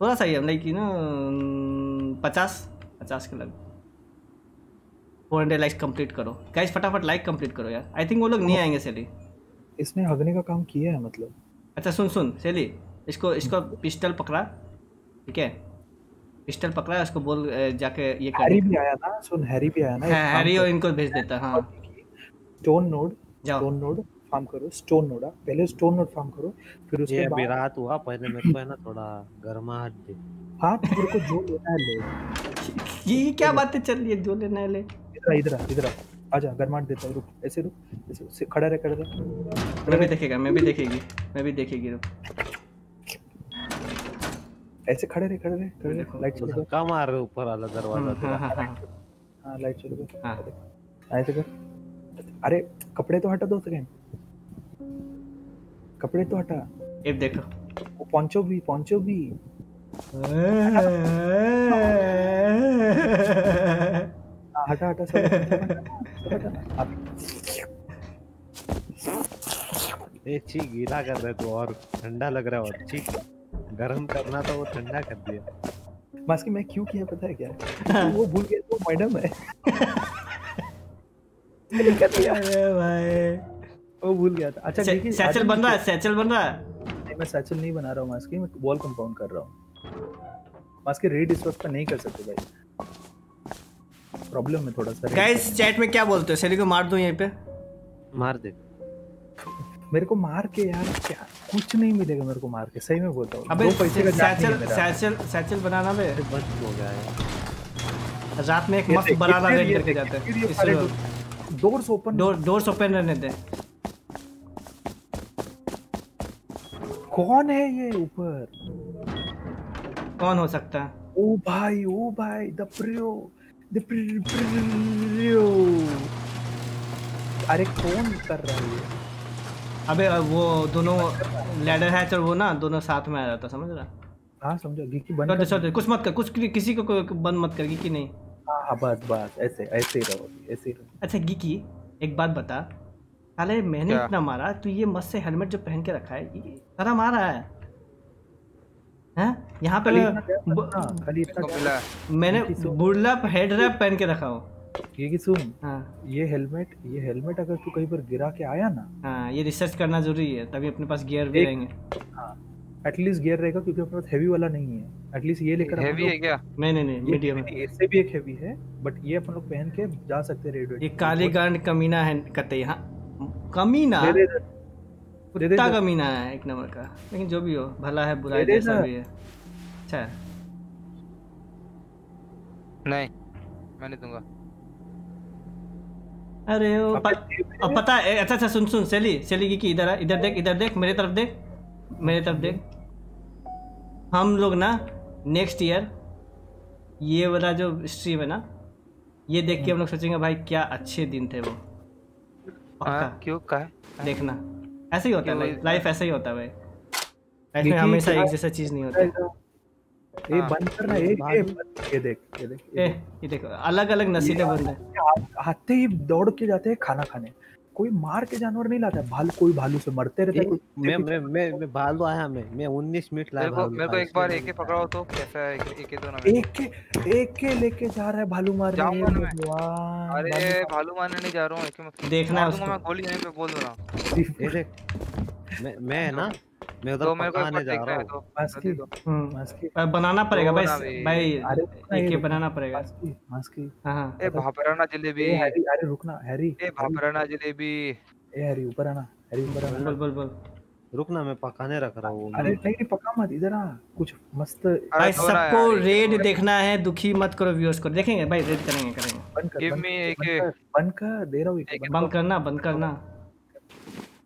थोड़ा सा ही हम लाइक ना पचास पचास के लग फोर हंड्रेड लाइक्स कंप्लीट करो। गाइस फटाफट लाइक कंप्लीट करो यार। आई थिंक वो लोग नहीं आएँगे सेली इसने हगने का काम किया है मतलब। अच्छा सुन सुन सेली इसको इसको पिस्टल पकड़ा ठीक है? पिस्टल पकड़ा उसको बोल जाके ये कर हैरी भी आया ना सुन हैरी भी आया ना काम हैरी और इनको भेज देता है। हाँ स्टोन नोड जाओ। स्टोन नोड फार्म करो स्टोन नोड पहले स्टोन नोड फार्म करो फिर ये उसके अभी बाद रात हुआ पहले मेरे को है ना थोड़ा गर्माहट थी हाँ तेरे को जो लेना है ले। ये क्या बातें चल रही है जो लेना है ले? इधर इधर इधर। आजा गरमाट देता हूँ रुक ऐसे रुक ऐसे ऐसे खड़ा रह खड़ा रह। मैं भी देखेगा मैं भी देखेगी मैं भी देखेगी रुक। ऐसे खड़े रहे खड़े रहे खड़े रहे। लाइट चलो धक्का मार रहे ऊपर वाला दरवाज़ा हाँ लाइट चलो दो हाँ। ऐसे कर। अरे कपड़े तो हटा दो सेकंड कपड़े तो हटा। ये देखो। वो पहुंचो भी पहुंचो भी। हाँ, हटा हटा सब हटा, ए छी गीला कर रहे तू और ठंडा लग रहा है और छी। गरम करना तो वो ठंडा कर दिया। मास्की मैं क्यों किया पता है क्या? वो भूल गया वो मैडम है। अरे भाई। वो भूल गया था। अच्छा देखिए सैचल बन रहा है सैचल बन रहा है। नहीं, मैं सैचल नहीं बना रहा हूँ मास्की मैं वॉल कंपाउंड कर रहा हूँ। मास्की रेड इस वक्त नहीं कर सकते भाई। प्रॉब्लम है थोड़ा सा गाइस चैट में क्या बोलते हो? सैली को मार दूँ यहीं पे? मार दे। मेरे को मार के यार क्या कुछ नहीं मिलेगा मेरे को मार के सही में बोलता हूँ। अबे दो पैसे का सैचल सैचल सैचल बनाना बे। बंद हो गया है। रात में एक मस्त बनाना रेड करके जाते हैं। Doors open door doors open रहने दे। कौन है ये ऊपर? कौन हो सकता है? ओ भाई ओ भाई द प्रियो द प्रियो अरे कौन कर रहा है ये? अबे वो दोनों लैडर हैच और वो ना दोनों साथ में आ जाता समझ रहा? हाँ समझो। गिकी बंद कर छोड़ दे। कुछ मत कर कुछ किसी को कोई बंद मत कर कि नहीं। हाँ हाँ बस बस ऐसे ऐसे ही रहो ऐसे ही रहो। अच्छा गिकी एक बात बता। साले मैंने इतना मारा तू ये मस्त से हेलमेट जो पहन के रखा है ये सारा मारा है। हैं? यहाँ पे मैंने गिकी बुर्ला हेड रैप पहन के रखा हूँ। ये की सुन हाँ। ये हेलमेट ये हेलमेट अगर तू कहीं पर गिरा के आया ना। हाँ ये रिसर्च करना ज़रूरी है तभी अपने पास गियर भी एक- रहेंगे। हाँ एटलीस्ट गियर रहेगा क्योंकि अपने पास हैवी वाला नहीं है। एटलीस्ट ये लेकर हैवी है क्या? नहीं नहीं नहीं मीडियम है। इससे भी एक हैवी है बट ये अपन लोग पहन के जा सकते हैं रेड ये काली गांड कमीना है कतई हाँ। कमीना? कुत्ता कमीना है एक नंबर का। लेकिन जो भी हो भला है बुरा है जैसा भी है। अच्छा। नहीं मैं नहीं दूँगा। अरे वो अबे पता है। अच्छा अच्छा सुन सुन सेली सेली की, की इधर आ, इधर देख इधर देख मेरे तरफ़ देख मेरे तरफ़ देख। हम लोग ना नेक्स्ट ईयर ये वाला जो स्ट्रीम है ना ये देख के हम लोग सोचेंगे भाई क्या अच्छे दिन थे वो। पक्का। हाँ, क्यों का? है देखना। ऐसे ही होता है लाइफ लाइफ ऐसे ही होता है भाई। लाइफ में हमेशा एक जैसा चीज़ नहीं होता। ये हाँ। बंद करना ये ये देख ये देख ये देखो। अलग अलग नसीले बंद है। आते ही दौड़ के जाते हैं खाना खाने। कोई मार के जानवर नहीं लाता भालू कोई भालू से मरते रहते हैं, मैं मैं मैं मैं भालू आया मैं मैं 19 मिनट लाया मेरे भालू मेरे को एक बार एके पकड़ाओ तो कैसा है एक दो ना मेरे एक के एक के लेके जा रहा है भालू मारने। भगवान, अरे भालू मारने नहीं जा रहा हूँ एके देखना उसको। मैं गोली यहीं पे बोल देख मैं मैं ना मैं उधर तो को पकाने जा रहा है मस्की हम्म मस्की बनाना पड़ेगा भाई भाई रुकना, एक रुकना। बनाना पड़ेगा। मस्की मस्की हाँ हाँ। ए भापराना जलेबी। अरे रुकना हैरी ए भापराना जलेबी। ए हैरी ऊपर आना हैरी ऊपर आना। बोल बोल बोल। रुक ना मैं पकाने रख रहा हूँ। अरे नहीं नहीं पका मत इधर आ। कुछ मस्त भाई सबको रेड देखना है दुखी मत करो व्यूअर्स को। देखेंगे भाई रेड करेंगे करेंगे। बंद कर बंद कर, एक- बंद कर, कर दे रहा हूँ बंद करना बंद करना।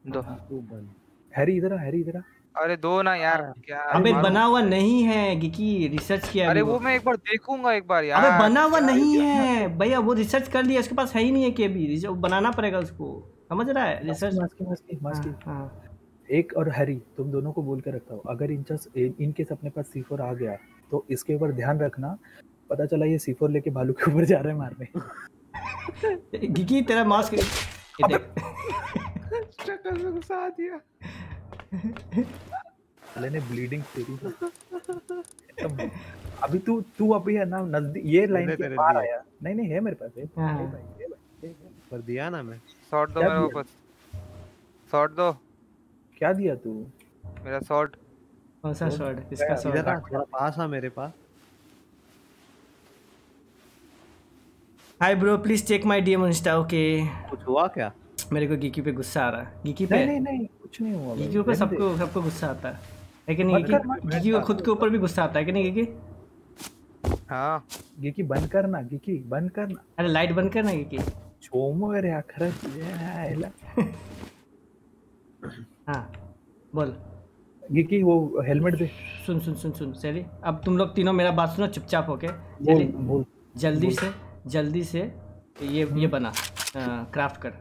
दो। तू बंद। हैरी इधर आ हैरी इधर आ। अरे दो ना यार क्या अबे बना हुआ नहीं है गिकी रिसर्च किया अरे वो मैं एक बार देखूँगा एक बार यार। अबे बना हुआ नहीं है। भैया वो रिसर्च कर लिया उसके पास है ही नहीं है के भी रिसर्च- बनाना पड़ेगा उसको। समझ रहा है? रिसर्च मस्की मस्की मस्की हाँ, हाँ। एक और हैरी तुम दोनों को बोल के रखता हूँ। अगर इनचस इन केस अपने पास सीफोर आ गया तो इसके ऊपर ध्यान रखना। पता चला ये सीफोर लेके भालू के ऊपर जा रहे हैं मारने। गिकी तेरा मास्क ये में घुसा दिया। साले ने ब्लीडिंग तेरी एकदम- अभी तू तू अभी है ना नज़दीक ये लाइन के पार आया। नहीं नहीं है मेरे पास है। हाँ। भाई, भाई, पर दिया ना मैं। शॉट दो क्या मेरे दिया? शॉट दो। क्या दिया तू? मेरा शॉट। कौन सा शॉट। इसका इधर शॉट? आ थोड़ा पास आ मेरे पास। Hi bro please take my DM insta okay कुछ हुआ क्या? मेरे को गिकी पे गुस्सा आ रहा है। गिकी पे? नहीं नहीं नहीं कुछ नहीं हुआ गिकी पे सबको सबको गुस्सा आता है। है कि नहीं मत गिकी गिकी को खुद के ऊपर भी गुस्सा आता है कि नहीं गिकी हाँ गिकी बंद करना गिकी बंद करना। अरे लाइट बंद करना ये की चोमर या खरंच यायला. हाँ। बोल। गिकी वो हेलमेट दे। सुन सुन सुन सुन सैली अब तुम लोग तीनों मेरा बात सुनो चुपचाप होके बोल। जल्दी से। जल्दी से ये ये बना क्राफ्ट कर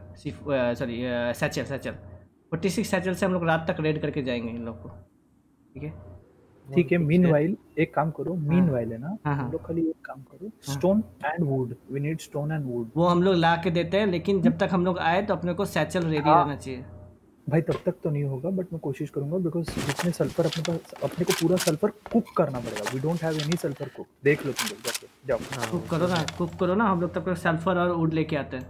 sorry satchel satchel forty six satchel से हम लोग रात तक रेड करके जाएँगे इन लोग को। ठीक है? ठीक है मीन वाइल एक काम करो मीन वाइल है ना हाँ, हाँ। हम लोग खाली एक काम करो stone and wood we need stone and wood वो हम लोग ला के देते हैं लेकिन जब तक हम लोग आए तो अपने को सैचल रेडी हाँ। रहना चाहिए। भाई तब तक तो नहीं होगा बट मैं कोशिश करूँगा बिकॉज़ जितने सल्फ़र अपने पास अपने को पूरा सल्फ़र कुक करना पड़ेगा। We don't have any sulphur cook देख लो तुम लोग जाके जाओ। कुक करो ना कुक करो ना हम लोग तब तक सल्फ़र और वुड लेके आते हैं।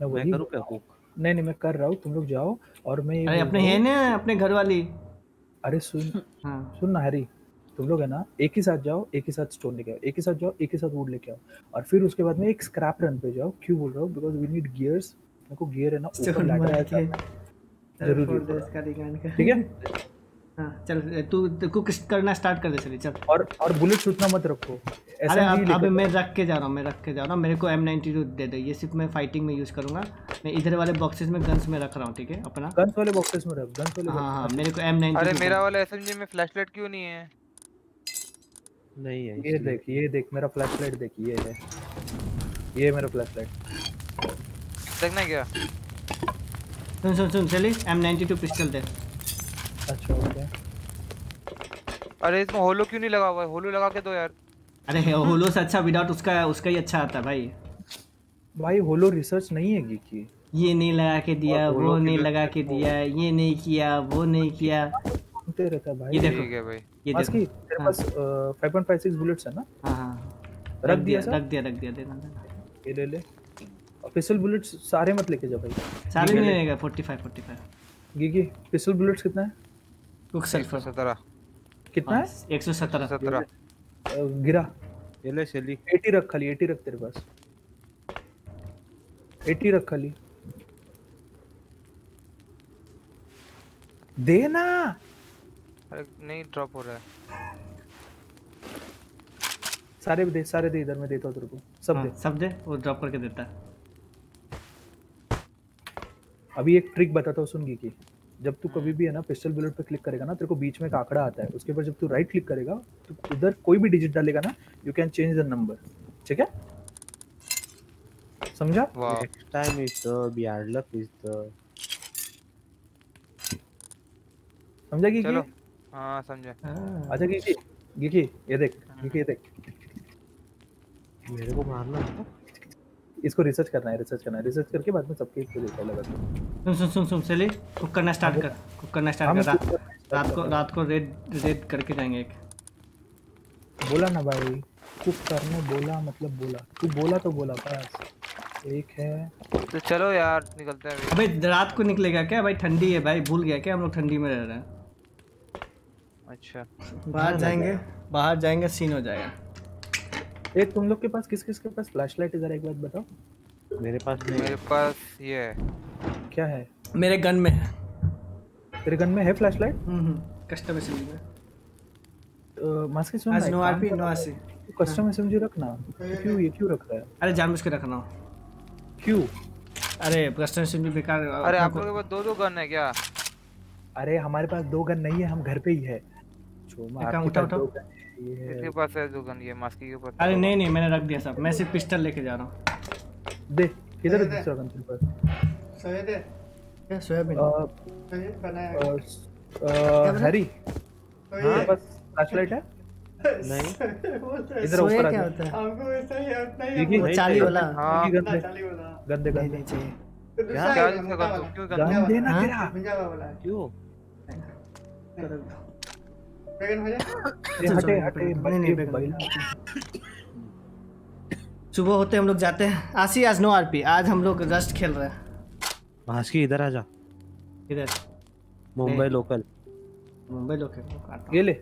मैं वही करूँ क्या कुक नहीं नहीं मैं कर रहा हूँ तुम लोग जाओ और मैं अरे अपने है ना अपने घर वाली। अरे सुन हाँ। सुन ना हरी तुम लोग है ना एक ही साथ जाओ एक ही साथ स्टोन लेके आओ एक ही साथ जाओ एक ही साथ वुड लेके आओ। और फिर उसके बाद में एक स्क्रैप रन पे जाओ क्यों बोल रहा हूँ? बिकॉज़ वी नीड गियर्स मेरे को गियर है ना ऊपर लैडर ठीक है? हाँ चल तू तू कुक करना स्टार्ट कर दे चलिए चल। और और बुलेट्स उतना मत रखो। अरे अब अब मैं रख के जा रहा हूँ मैं रख के जा रहा हूँ। मेरे को एम नाइनटी टू दे दे ये सिर्फ़ मैं फाइटिंग में यूज़ करूँगा। मैं इधर वाले बॉक्सेस में गन्स में रख रहा हूँ ठीक है अपना? गन्स वाले बॉक्सेस में रख गन्स वाले हाँ हाँ मेरे को एम अरे मेरा वाला एसएमजी में फ्लैशलाइट क्यों नहीं है? नहीं है ये देख ये देख मेरा फ्लैशलाइट देख ये है। ये मेरा फ्लैशलाइट देखना क्या? सुन सुन सुन चलिए एम नाइनटी टू पिस्टल दे। अच्छा ओके। अरे इसमें होलो क्यों नहीं लगा हुआ है? होलो लगा के दो यार। अरे होलो से अच्छा विदाउट उसका उसका ही अच्छा आता है भाई। भाई होलो रिसर्च नहीं है की ये नहीं लगा के दिया वो नहीं लगा के दिया ये नहीं किया वो नहीं किया। सुनते रहता है भाई। ये देखो। ठीक है भाई। ये देखो। तेरे हाँ। पास 5.56 बुलेट्स है ना? हाँ हाँ। रख दिया रख दिया रख दिया देना। ये ले ले। पिस्टल बुलेट्स सारे मत लेके जा भाई। सारे नहीं फोर्टी फाइव फोर्टी फाइव गिगी पिस्टल बुलेट्स कितना है? कुक सल्फ़र सत्रह। कितना है? एक सौ सत्रह। सत्रह। अ, गिरा। ये ले शेली 80 रख खाली 80 रख तेरे पास। 80 रख खाली। देना अरे नहीं ड्रॉप हो रहा है। सारे दे सारे दे इधर मैं देता हूँ तेरे को। सब हाँ, दे। सब दे वो ड्रॉप करके देता है। अभी एक ट्रिक बताता हूँ सुन की। जब तू कभी भी है ना पिस्टल बुलेट पे क्लिक करेगा ना तेरे को बीच में एक आंकड़ा आता है। उसके ऊपर जब तू राइट क्लिक करेगा तो उधर कोई भी डिजिट डालेगा ना you can change the number ठीक है? समझा? Next time is the beard luck is the समझा की चलो। हाँ समझा। हाँ। अच्छा की गिकी ये देख ये देख। मेरे को मारना है। इसको रिसर्च करना है रिसर्च करना है। रिसर्च करके बाद में सबके इसको है लगा सुन सुन सुन सुन चलिए कुक करना स्टार्ट कर कुक करना स्टार्ट कर। रात रात को रात को रेड रेड करके जाएँगे एक। बोला ना भाई कुक करने बोला मतलब बोला। तू बोला तो बोला बस। एक है। तो चलो यार निकलते हैं अभी। अबे रात को निकलेगा क्या? भाई ठंडी है भाई भूल गया क्या? हम लोग ठंडी में रह रहे हैं। अच्छा। बाहर जाएँगे बाहर जाएँगे सीन हो जाएगा। एक तुम लोग के पास किस किस के पास फ्लैशलाइट है? जरा एक बात बताओ। मेरे पास नहीं मेरे पास ये है। क्या है? मेरे गन में है। तेरे गन में है फ्लैशलाइट कस्टम एसएमजी में। मास्क सुन आज no RP no RC custom SMG रखना क्यों ये क्यों रख रहा है? अरे जानबूझ के रखना। हो क्यों? अरे कस्टम एसएमजी बेकार अरे आप लोगों के पास दो दो गन है क्या? अरे हमारे पास दो गन नहीं है हम घर पे ही है। छोमा, एक काम आपके दो है, है। इसके पास है दो गन ये मास्की के पास अरे नहीं नहीं मैंने रख दिया सब। मैं सिर्फ़ पिस्टल लेके जा रहा हूँ। दे किधर है दूसरा गन तेरे पास? क्या सोयाबीन? अ, अ, अ, हैरी। तेरे पास फ्लैशलाइट है। नहीं। इधर ऊपर आ जा। देखिए नहीं चाली चाहिए। वाला। हाँ। गन दे गन दे गन दे नहीं चाहिए। क्या क्या गन तुम क्यों गन गन देना हाँ? तेरा। क्यों? ये हटे सुबह होते हम लोग जाते हैं। आसी आज नो आरपी आज हम लोग रस्ट खेल रहे हैं। भास्की इधर आ जा। इधर। मुंबई लोकल मुंबई हैं। ये ले।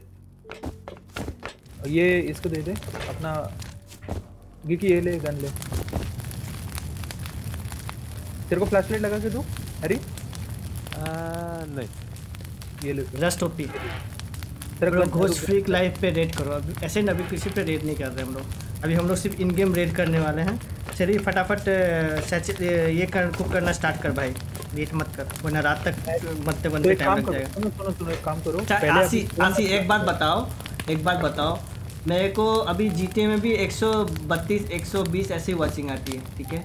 ये इसको दे दे अपना गिकी ये ले गन ले। तेरे को फ्लैशलाइट लगा के दो हरी। आ, नहीं। ये ले। रस्ट ओपी तेरा घोस्ट फ्रीक लाइव पे रेड करो। अभी ऐसे ही अभी किसी पे रेड नहीं कर रहे हम लोग। अभी हम लोग सिर्फ़ इन गेम रेड करने वाले हैं। चलिए फटाफट ये कर कुक करना स्टार्ट कर भाई। लेट मत कर। वरना रात तक बनते बनते टाइम लग जाएगा। सुनो सुनो सुनो एक काम करो। अच्छा आसी आसी एक बात बताओ एक बात बताओ। मेरे को अभी जीते में भी 132 120 ऐसी वॉचिंग आती है ठीक है?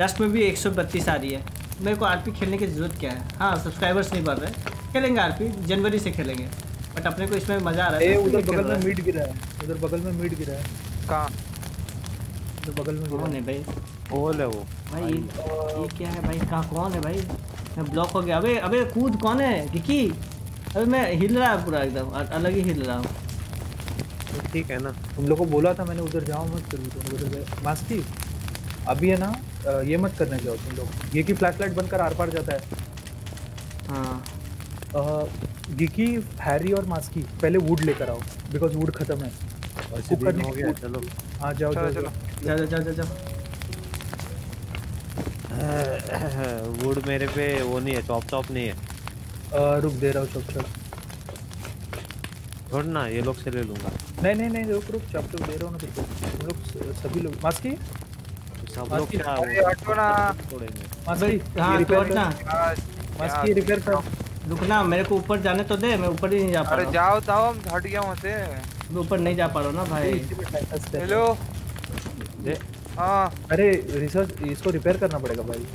रस्ट में भी 132 आ रही है। मेरे को आरपी खेलने की ज़रूरत क्या है? हाँ सब्सक्राइबर्स नहीं बढ़ रहे। खेलेंगे आरपी जनवरी से खेलेंगे। बट अपने को इसमें मज़ा आ रहा ए है उधर बगल में। मीट गिरा है उधर बगल में मीट गिरा है। कहाँ? उधर बगल में कौन है भाई? ओल है वो। भाई ये क्या है भाई? कहाँ कौन है भाई? मैं ब्लॉक हो गया। अबे अबे कूद कौन है? किकी अबे मैं हिल रहा है पूरा एकदम। अलग ही हिल रहा हूँ। तो ठीक है ना। तुम लोग को बोला था मैंने उधर जाओ मत फिर तुम उधर गए। मास्की अभी है ना ये मत करने जाओ तुम लोग। ये की फ्लैश लाइट बनकर आर पार जाता है। हाँ। गिकी हैरी और मास्की पहले वुड लेकर आओ बिकॉज़ वुड खत्म है। कुक करने हो गया चलो। हाँ जाओ जाओ चलो। जाओ। जाओ जाओ जाओ जाओ। वुड मेरे पे वो नहीं है चॉप चॉप नहीं है। अ, रुक दे रहा हूँ चुप चुप। छोड़ ना ये लोग से ले लूँगा। नहीं नहीं नहीं रुक रुक चुप चुप दे रहा हूँ ना तुमको लोग सभी लोग। मास्की सब लोग क्या अरे हटो ना। मास्की हाँ ये रिपेयर ना मास्की रिपेयर कर। रुकना मेरे को ऊपर जाने तो दे मैं ऊपर ही नहीं जा पा अरे रहा। जाओ जाओ हम हट गया वहाँ से मैं ऊपर नहीं जा पा रहा ना भाई। हेलो। दे। हाँ। अरे रिसर्च इसको रिपेयर करना पड़ेगा भाई।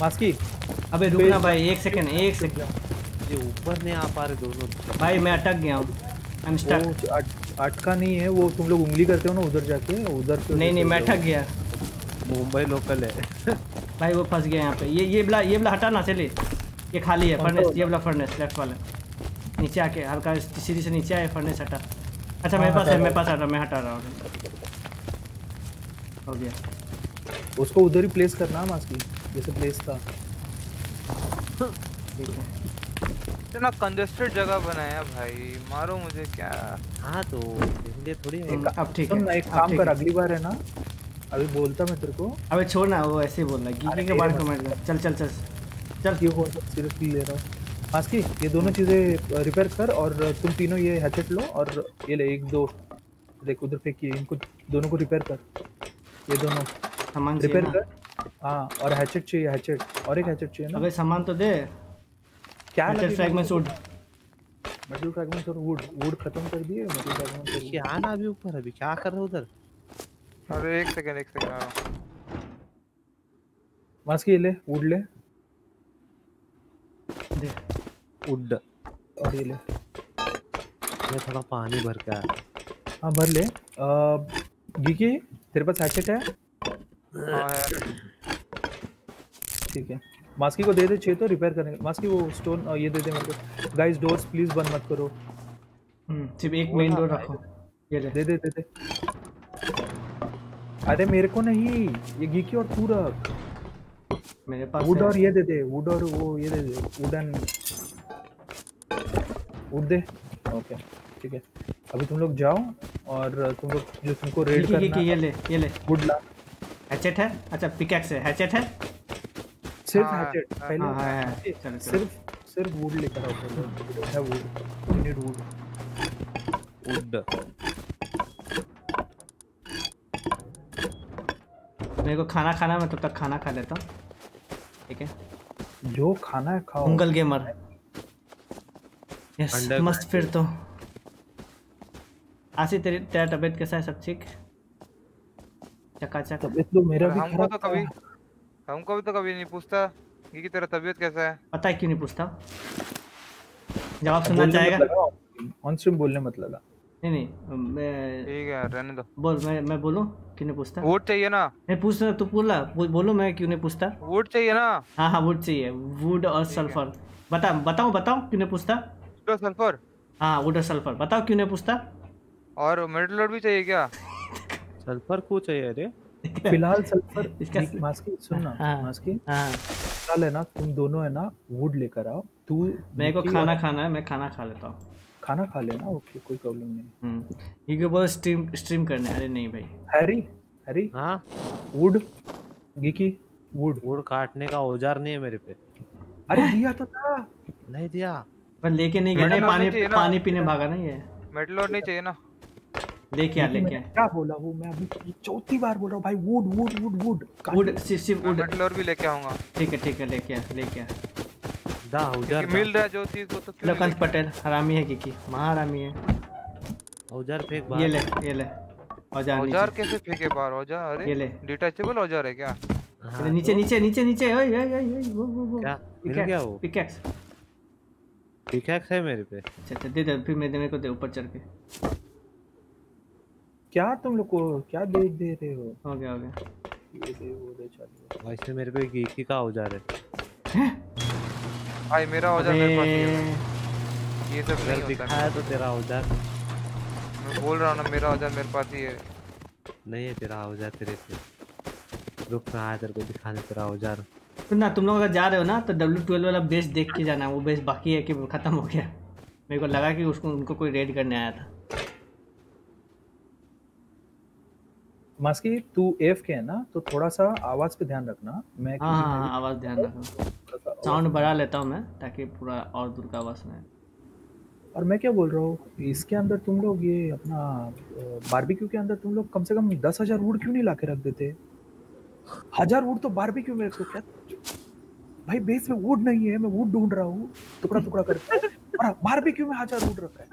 मास्की अबे रुकना भाई एक सेकंड एक सेकंड ये ऊपर नहीं आ पा रहे दोनों। भाई मैं अटक गया हूँ। आई एम स्टक अटका नहीं है वो तुम लोग उंगली करते हो ना उधर जाके उधर नहीं नहीं मैं अटक गया। मुंबई लोकल है। भाई वो फंस गया यहाँ पे। ये ये वाला ये वाला हटा ना चलिए। ये खाली है फर्नेस ये वाला फर्नेस लेफ़्ट वाला। नीचे आके हल्का सीढ़ी से नीचे आए फर्नेस हटा। अच्छा हाँ, मेरे पास है मेरे पास हटा मैं हटा रहा हूँ। हो गया। उसको उधर ही प्लेस करना मास्की जैसे प्लेस था। ठीक है। इतना कंजेस्टेड जगह बनाया भाई मारो मुझे क्या? हाँ तो इसलिए थोड़ी। है हम्म, अब ठीक है एक काम कर अगली बार है ना अभी बोलता मैं तेरे को। अबे छोड़ ना वो ऐसे ही बोल रहा है गीगी के बारे में कमेंट कर चल चल चल। चल। ये कौन सा सीरियसली ले रहा हूँ। मास्की ये दोनों चीज़ें रिपेयर कर और तुम तीनों ये हैचेट लो और ये ले एक दो। देख उधर फेंकिए इनको दोनों को रिपेयर कर। ये दोनों। सामान रिपेयर कर। हाँ और हैचेट चाहिए हैचेट और एक हैचेट चाहिए ना? अबे सामान तो दे। क्या फ्रैगमेंट्स वुड मेटल फ्रैगमेंट्स और वुड वुड खत्म कर दिए मेटल फ्रैगमेंट्स क्या ना अभी ऊपर अभी क्या कर रहे हो उधर? अरे एक सेकंड एक सेकंड आ रहा हूँ। मास्की ले वुड ले। दे। उड। और ये ले। मैं थोड़ा पानी भर के हाँ। भर ले। गीकी तेरे पास हैचेट है? हाँ है। ठीक है। मास्की को दे दे चाहिए तो रिपेयर करने का मास्की वो स्टोन ये दे दे मेरे को। गाइस डोर्स प्लीज़ बंद मत करो। हम्म, सिर्फ़ एक मेन डोर रखो। ये ले दे दे दे दे। अरे मेरे को नहीं ये गीकी और तू रख मेरे पास वुड है। और ये दे दे वुड और वो ये दे दे वुडन वुड दे। ओके ठीक है। अभी तुम लोग जाओ और तुम लोग जो तुमको रेड करना की, ये ले ये ले। Would La. हैचेट है? अच्छा पिकैक्स है। हैचेट है? सिर्फ़ हाँ, हैचेट हाँ, पहले हाँ, है, है। चलो। सिर्फ़ सिर्फ़ वुड लेकर आओ। है वुड यू नीड वुड उड मेरे को खाना खाना मैं तब तक खाना खा लेता हूँ। ठीक है? जो खाना है खाओ। उंगल गेमर यस मस्त फिर तो। आशी तेरी तेरा तबीयत कैसा है? सब ठीक? चकाचक। तबीयत तो मेरा भी हमको खराब तो कभी हमको भी तो कभी नहीं पूछता कि तेरा तबीयत कैसा है। पता है क्यों नहीं पूछता? जवाब सुनना चाहेगा? ऑन स्ट्रीम बोलने मत लगा। नहीं नहीं मैं ठीक है रहने दो। बोल मैं मैं बोलूँ? क्यों नहीं पूछता? वुड चाहिए ना। नहीं पूछना तू बोला बोलो मैं क्यों नहीं पूछता? वुड चाहिए ना। हाँ हाँ वुड चाहिए वुड और सल्फ़र। बता बताओ बताओ क्यों नहीं पूछता? तो सल्फ़र? हाँ वुड और सल्फ़र। बताओ क्यों नहीं पूछता? और मेटल लोड भी चाहिए क्या? सल्फ़र को चाहिए रे फ़िलहाल सल्फ़र इसका- मास्की सुन ना हाँ। मास्की हाँ। है ना तुम दोनों है ना वुड लेकर आओ। तू मेरे को खाना खाना है मैं खाना खा लेता हूँ। खाना खा लेना ओके कोई प्रॉब्लम नहीं। हम्म, क्योंकि वो स्ट्रीम स्ट्रीम करने? अरे नहीं भाई। हैरी हैरी हाँ? वुड गिकी वुड वुड काटने का औज़ार नहीं है मेरे पे। अरे दिया तो था। नहीं दिया। पर लेके नहीं गया पानी। पानी पीने भागा नहीं है मेडल और नहीं चाहिए ना। लेके आ लेके आ। क्या बोला वो मैं अभी चौथी बार बोल रहा हूँ भाई wood wood wood wood wood सिर्फ़ सिर्फ़ वुड मेडल और भी लेके आऊँगा। ठीक है ठीक है लेके आ लेके आ। दा क्योंकि मिल रहा जो चीज़ वो तो क्यों पटेल हरामी है किकी महा हरामी है। औज़ार फेंक ये ले ये ले औज़ार औज़ार कैसे फेंके बाहर? औज़ार? अरे ये ले। डिटैचेबल औज़ार है क्या? हाँ, नीचे तो नीचे नीचे नीचे ओए ओए ओए वो वो वो। क्या? मिल गया वो? पिकैक्स पिकैक्स है मेरे पे? अच्छा अच्छा दे दे फिर मेरे मेरे को दे ऊपर चढ़ के। क्या तुम लोग को क्या दे दे रहे हो? हो गया हो गया। ये दे वो दे चलो। वैसे मेरे पे गीकी का औज़ार है? भाई मेरा औज़ार मेरे पास ही है ये सब नहीं होता दिखाया तो तेरा औज़ार। मैं बोल रहा हूँ ना मेरा औज़ार मेरे पास ही है। नहीं है तेरा औज़ार तेरे पे रुक रहा है तेरे को दिखाने तेरा औज़ार। सुन ना तुम लोग अगर जा रहे हो ना तो डब्ल्यू ट्वेल्व वाला बेस देख के जाना। वो बेस बाकी है कि खत्म हो गया। मेरे को लगा कि उसको उनको कोई रेड करने आया था। मास्की तू एफ़ के है ना तो थोड़ा सा आवाज़ पे ध्यान रखना। मैं हाँ हाँ हाँ आवाज़ ध्यान रखना। साउंड बढ़ा लेता हूँ मैं ताकि पूरा और दूर का आवाज़ सुनाए और मैं क्या बोल रहा हूँ इसके अंदर तुम लोग ये अपना बारबेक्यू के अंदर तुम लोग कम से कम दस हज़ार वुड क्यों नहीं ला के रख देते? हज़ार वुड तो बारबेक्यू में रखो क्या? भाई बेस में वुड नहीं है मैं वुड ढूंढ रहा हूँ टुकड़ा टुकड़ा करके। और बारबेक्यू में हज़ार वुड रखा है।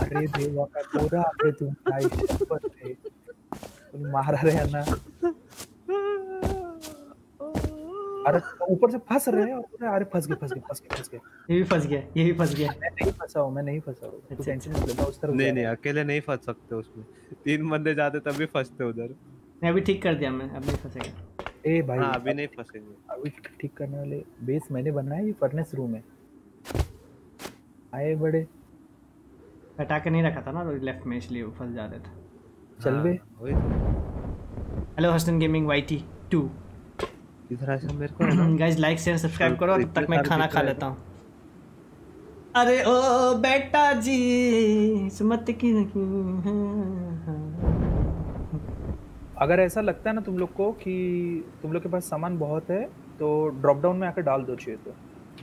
अरे देवा का कोरा अरे तुम क्या ही शपथ मार रहे हैं ना। अरे ऊपर से फंस रहे हैं। और हैं, अरे फंस गए फंस गए फंस गए फंस गए। ये भी फंस गया ये भी फंस गया। मैं नहीं फंसा हूँ मैं नहीं फंसा हूँ। तू अच्छा, टेंशन मत ले मैं उस तरफ़ नहीं नहीं अकेले नहीं फंस सकते उसमें। तीन बंदे जाते तभी फंसते उधर। मैं अभी ठीक कर दिया मैं अब नहीं फंसेगा। ए भाई हाँ अभी नहीं फंसेंगे। अभी ठीक करने वाले बेस मैंने बनाया ये फर्नेस रूम है। आए बड़े। हटा के नहीं रखा था ना लेफ़्ट में इसलिए वो फंस जा रहे थे। चल बे। हाँ, तो। Hello Hasan gaming Y T two इधर ऐसा मेरे को है गाइज़ लाइक शेयर सब्सक्राइब करो तब तक मैं खाना खा लेता हूँ। अरे ओ बेटा जी सुमत की अगर ऐसा लगता है ना तुम लोग को कि तुम लोग के पास सामान बहुत है तो ड्रॉप डाउन में आकर डाल दो चाहिए तो।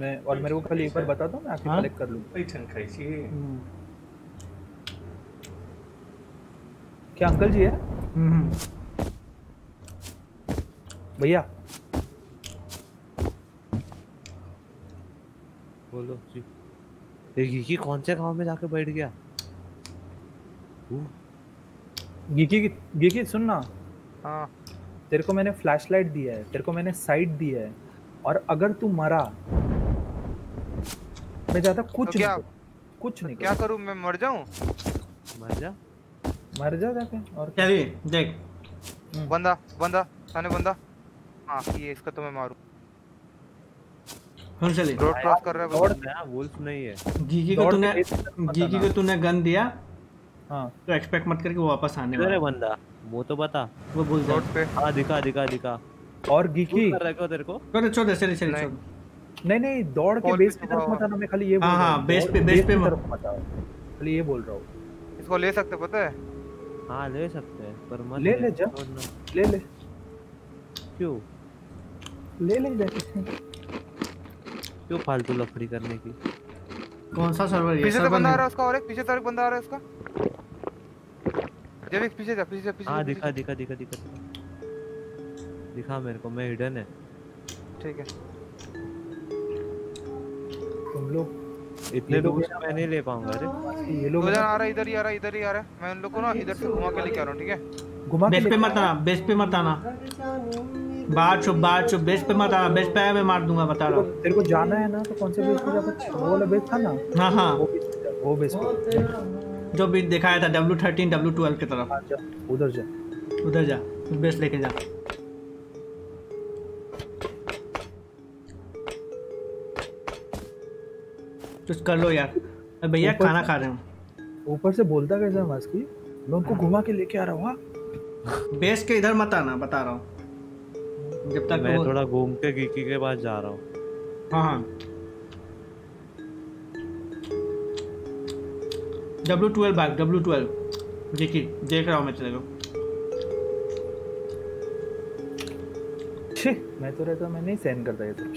मैं और मेरे को खाली एक बार बता दो मैं आके हाँ? कलेक्ट कर लूँगा हम्म, क्या अंकल जी है? हम्म, भैया। बोलो जी। ये कौन से गाँव में जाके बैठ गया? गीकी गीकी सुन ना। हाँ। तेरे को मैंने फ्लैशलाइट दिया है तेरे को मैंने साइट दिया है। और अगर तू मरा मैं ज़्यादा कुछ तो क्या नहीं कुछ नहीं क्या करूँ? मैं मर जाऊँ? मर जा। मर जा जाके और क्या? चलिए देख। बंदा बंदा सामने बंदा। हाँ ये इसका तो मैं मारूँ। सुन चलिए। रोड क्रॉस कर रहा है बंदा। वुल्फ नहीं है। गीगी को तूने गीगी को तूने गन दिया हाँ। तो एक्सपेक्ट मत करके वो वापस आने किधर है बंदा वो तो बता। वो भूल जा रोड पे। हाँ दिखा दिखा दिखा। और गीकी? कर रहा है तेरे को? छोड़ छोड़ चलिए नहीं। छोड़। नहीं नहीं दौड़ के बेस पे की तरफ़ मत आना मैं खाली ये बोल हाँ, रहा हाँ, हूँ। बेस पे- बेस बेस पे। मत- आओ। खाली ये बोल रहा हूँ। इसको ले सकते पता है? हाँ ले सकते हैं पर मत ले ले जा। ले ले। क्यों? ले ले जाके क्यों फालतू लफड़ी करने की? कौन सा सर्वर ये? पीछे से बंदा आ रहा है उसका और एक पीछे से एक बंदा आ रहा है उसका। जब एक पीछे जा पीछे जा पीछे हाँ दिखा दिखा दिखा दिखा दिखा। दिखा मेरे को मैं हिडन है। ठीक है। तुम लोग इतने लोग दूर से मैं नहीं ले पाऊँगा अरे ये लोग आ रहा इधर ही आ रहा इधर ही आ रहा मैं उन लोग को ना इधर से घुमा के लेके आ रहा हूँ ठीक है? घुमा के बेस पे मत आना बेस पे मत आना। बाहर छुप बाहर छुप बेस पे मत आना बेस पे आया मैं मार दूँगा बता रहा तेरे को- तेरे को जाना है ना तो कौन से बेस पे जाकर वो वाला बेस था ना? हूँ हाँ। हाँ वो बेस पे जा, वो बेस पे। जो भी दिखाया था डब्ल्यू थर्टीन डब्ल्यू ट्वेल्व की तरफ़। हाँ, उधर जा। उधर जा बेस लेके जा। कुछ कर लो यार। अरे भैया खाना खा रहे हूँ। ऊपर से बोलता कैसा मास्की? मैं उनको घुमा के लेके आ रहा हूँ हाँ? बेस के इधर मत आना बता रहा हूँ। जब तक मैं थोड़ा घूम के गीकी के पास जा रहा हूँ। हाँ हाँ। डब्ल्यू ट्वेल्व भाग डब्ल्यू ट्वेल्व देखिए देख रहा हूँ मैं तेरे को। मैं तो रहता मैं नहीं सहन करता ये सब।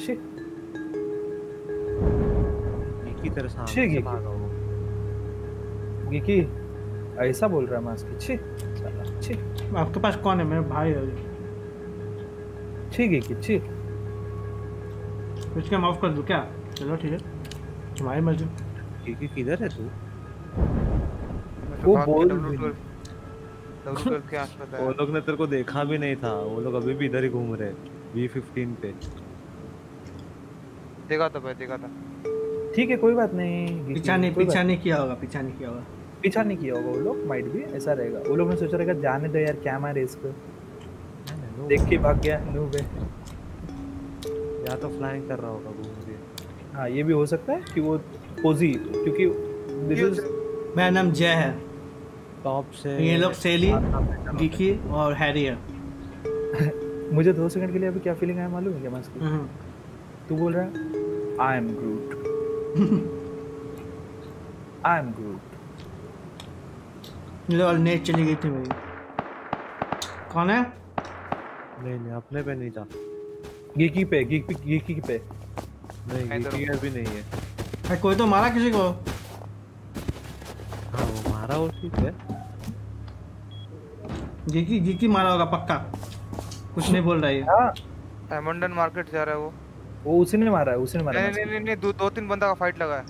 तेरे सामने से भागा वो गिकी ऐसा बोल रहा है मास्क। छी छी। आपके पास कौन है? मेरे भाई है। छी गिकी छी। इसके माफ़ कर दूँ क्या? चलो ठीक है। तुम्हारी मर्ज़ी। क्योंकि किधर है तू? तो वो बोल W12 रही W12 के आसपास वो लोग ने तेरे को देखा भी नहीं था। वो लोग अभी भी इधर ही घूम रहे वी फिफ्टीन पे। देखा था भाई देखा था। ठीक है कोई बात नहीं। पीछा नहीं पीछा नहीं किया होगा पीछा नहीं किया होगा। पीछा नहीं किया होगा वो लोग माइट भी ऐसा रहेगा। वो लोग ने सोचा रहेगा जाने दो यार क्या मारे इसको। देख के भाग गया नूब है या तो फ्लाइंग कर रहा होगा घूम के हाँ ये भी हो सकता है कि वो पोजी क्योंकि दिस इज़ मेरा नाम जय है। टॉप से ये लोग सेली गिकी और हैरी है मुझे दो सेकंड के लिए अभी क्या फीलिंग आया मालूम है क्या मास्क हम्म। तू बोल रहा है I am Groot I am और नेट चली गई थी मेरी कौन है? नहीं नहीं अपने पे नहीं था। गिकी पे गिकी गिकी पे। नहीं गिकी भी नहीं है। भाई कोई तो मारा किसी को? हाँ वो मारा वो ठीक है गिकी गिकी मारा होगा पक्का। कुछ नहीं बोल रही है हाँ एमंडन मार्केट जा रहा है वो। वो उसी ने मारा है उसी ने मारा नहीं है नहीं नहीं नहीं दो दो तीन बंदा का फाइट लगा है।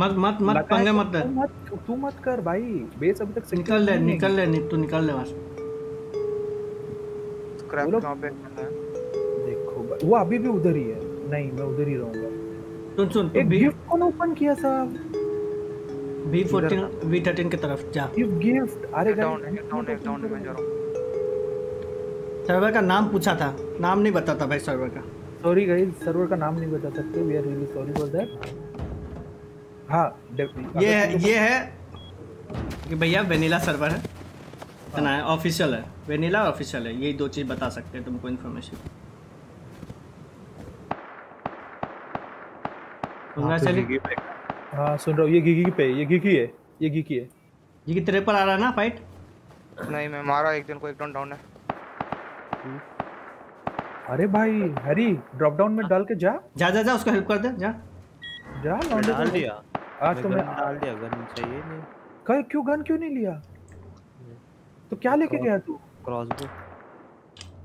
मत मत मत पंगे तो मत ले मत तू मत कर भाई बेस अभी तक निकल ले निकल ले नि- तू निकल ले वहाँ से लोग- कहाँ पे है। देखो वो अभी भी उधर ही है। नहीं मैं उधर ही रहूँगा। सुन सुन एक बी गिफ्ट कौन ओपन किया साहब? बी फोर्टीन वी थर्टीन की तरफ़ जा। गिफ्ट गिफ्ट अरे डाउन है डाउन है डाउन मैं जा रहा हूँ। सर्वर का नाम पूछा था। नाम नहीं बताता भाई सर्वर का। सॉरी गाइस सर्वर का नाम नहीं बता सकते we are really sorry for that हाँ ये है ये है कि भैया वेनिला सर्वर है। इतना है ऑफिशियल है। वेनिला ऑफिशियल है यही दो चीज़ बता सकते हैं तुमको इन्फॉर्मेशन सुनना चली गिकी हाँ सुन रहा हूँ ये गिगी पे ये गिगी है ये गिगी है। ये कि तेरे पर आ रहा है ना फाइट नहीं मैं मारा एक जन को एक डाउन डाउन है। अरे भाई हरी ड्रॉप डाउन में डाल के जा। जा जा जा उसको हेल्प कर दे जा। जा लौंडे डाल दिया। आज तो मैं डाल दिया गन चाहिए नहीं। कल क्यों गन क्यों नहीं लिया? तो क्या लेके गया तू? क्रॉसबो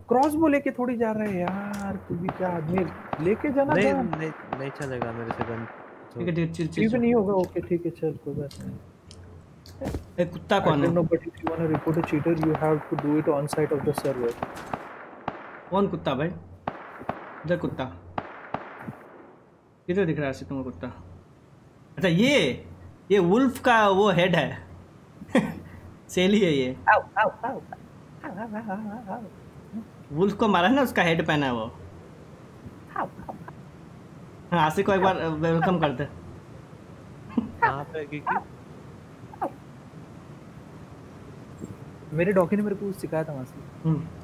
क्रॉस बो लेके थोड़ी जा रहे हैं यार तू भी क्या आदमी लेके जाना नहीं नहीं नहीं चलेगा मेरे से गन ठीक है ठीक है, चिल भी नहीं होगा ओके ठीक है चल कोई बात नहीं। ए, कुत्ता कौन है? Know, but if you want to report a cheater, you have to do it on site of the server. कौन कुत्ता भाई? इधर कुत्ता। किधर दिख रहा है तुमको कुत्ता। अच्छा ये ये वुल्फ का वो हेड है। सेली है ये. वुल्फ को मारा है ना उसका हेड पहना है वो। हाँ आसिफ को एक बार वेलकम कर दे कहाँ पे गिकी मेरे डॉगी ने मेरे को सिखाया था मासी हम्म।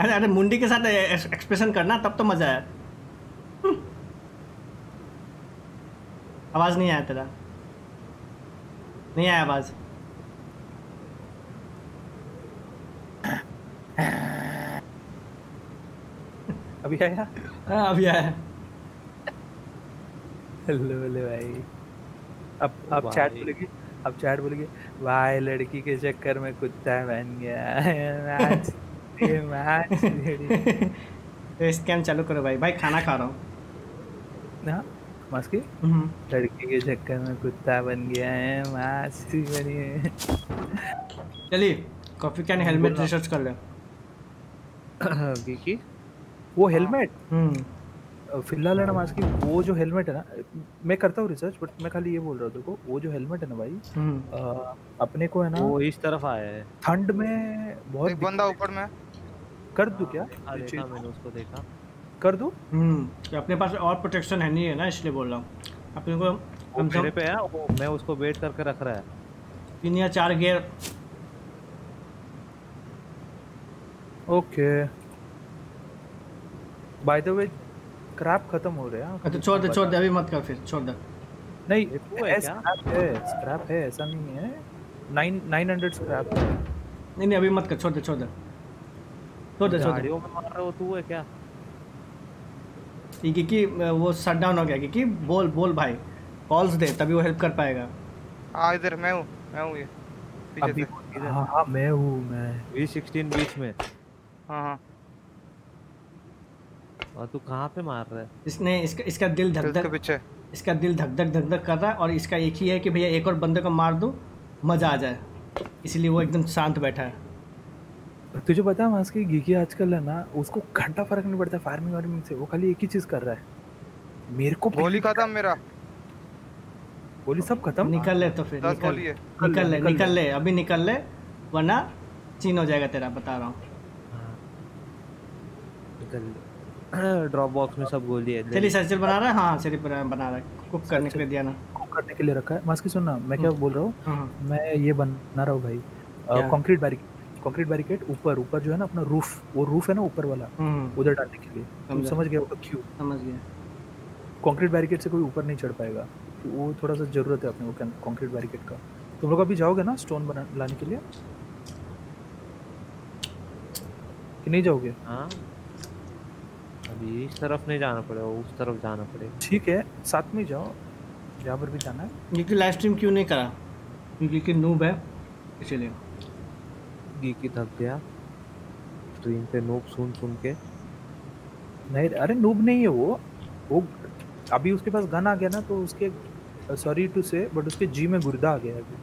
अरे अरे मुंडी के साथ एक्सप्रेशन करना तब तो मज़ा आया। हम्म। आवाज़ नहीं आया तेरा। नहीं आया आवाज़। अभी आया? हाँ अभी आया। हेलो हेलो भाई। अब अब चैट। बोलेगी? अब चैट बोलेगी भाई लड़की के चक्कर में कुत्ता बन गया मैच ये स्कैम चालू करो भाई। भाई खाना खा रहा हूँ। हाँ मास्की? हम्म। लड़की के चक्कर में कुत्ता बन गया है। मास्की बनी है। चलिए कॉफ़ी कैन हेलमेट रिसर्च कर ले। गिकी वो हेलमेट? हम्म। फ़िलहाल है ना मास्की वो जो हेलमेट है ना मैं करता हूँ रिसर्च बट मैं खाली ये बोल रहा हूँ देखो वो जो हेलमेट है ना भाई हम्म। अ, अपने को है ना वो इस तरफ़ आया है। ठंड में बहुत एक बंदा ऊपर में। है। कर दूँ क्या? देखा मैंने उसको देखा। कर दूँ? हम्म अपने पास और प्रोटेक्शन है नहीं है ना? इसलिए बोल रहा हूँ। अपने को वो कम से मेरे पे है वो मैं उसको वेट करके रख रहा है। तीन या चार gear okay by the way crap खत्म हो रहे हैं तो छोड़ दे छोड़ दे अभी मत कर फिर छोड़ दे। नहीं है है? स्क्रैप है स्क्रैप है ऐसा नहीं है। नाइन नाइन हंड्रेड स्क्रैप नहीं नहीं अभी मत कर छोड़ दे छोड़ दे। छोड़ दे छोड़ दे में मार रहा हो तू है क्या? ये क्योंकि वो शट डाउन हो गया क्योंकि बोल बोल भाई। कॉल्स दे तभी वो हेल्प कर पाएगा। हाँ इधर मैं हूँ मैं हूँ ये पीछे अभी से। हाँ हाँ मैं हूँ मैं। वी सिक्सटीन बीच में। हाँ हाँ। और तू कहाँ पे मार रहा है? इसने इसका इसका दिल धक धक पीछे। इसका दिल धक धक धक धक कर रहा है और इसका एक ही है कि भैया एक और बंदे को मार दो मज़ा आ जाए। इसलिए वो एकदम शांत बैठा है। तुझे पता है मास्क की गीकी आजकल है ना उसको घंटा फ़र्क नहीं पड़ता फ़ार्मिंग वार्मिंग से वो खाली एक ही चीज़ कर रहा है। मेरे को गोली खत्म मेरा। गोली सब खत्म? निकल ले तो फिर निकल निकल ले निकल ले। निकल ले अभी निकल ले वरना चीन हो जाएगा तेरा बता रहा हूँ। निकल ड्रॉप बॉक्स में सब गोली है चलिए ले। बना रहा है? हाँ चलिए बना रहा है कुक करने के लिए दिया ना। कुक करने के लिए रखा है। मास्क सुनना मैं क्या बोल रहा हूँ? हाँ मैं ये बना रहा हूँ भाई? कंक्रीट बैरिकेड कंक्रीट बैरिकेड ऊपर ऊपर जो है ना अपना रूफ वो रूफ है ना ऊपर वाला हम्म, उधर डालने के लिए। तुम समझ। गया होगा क्यों? समझ गया। कंक्रीट बैरिकेड से कोई ऊपर नहीं चढ़ पाएगा। तो वो थोड़ा सा ज़रूरत है अपने को कंक्रीट बैरिकेड का। तुम लोग अभी जाओगे ना स्टोन बना लाने के लिए? कि नहीं जाओगे? हाँ। अभी इस तरफ़ नहीं जाना पड़ेगा उस तरफ़ जाना पड़ेगा। ठीक है साथ में जाओ जहाँ पर भी जाना है। क्योंकि लाइव स्ट्रीम क्यों नहीं करा? क्योंकि नूब है इसीलिए। गी की थक गया। स्ट्रीम पे नोक सुन सुन के। नहीं अरे नूब नहीं है वो। वो अभी उसके पास गन आ गया ना तो उसके सॉरी टू से बट उसके जी में गुर्दा आ गया अभी।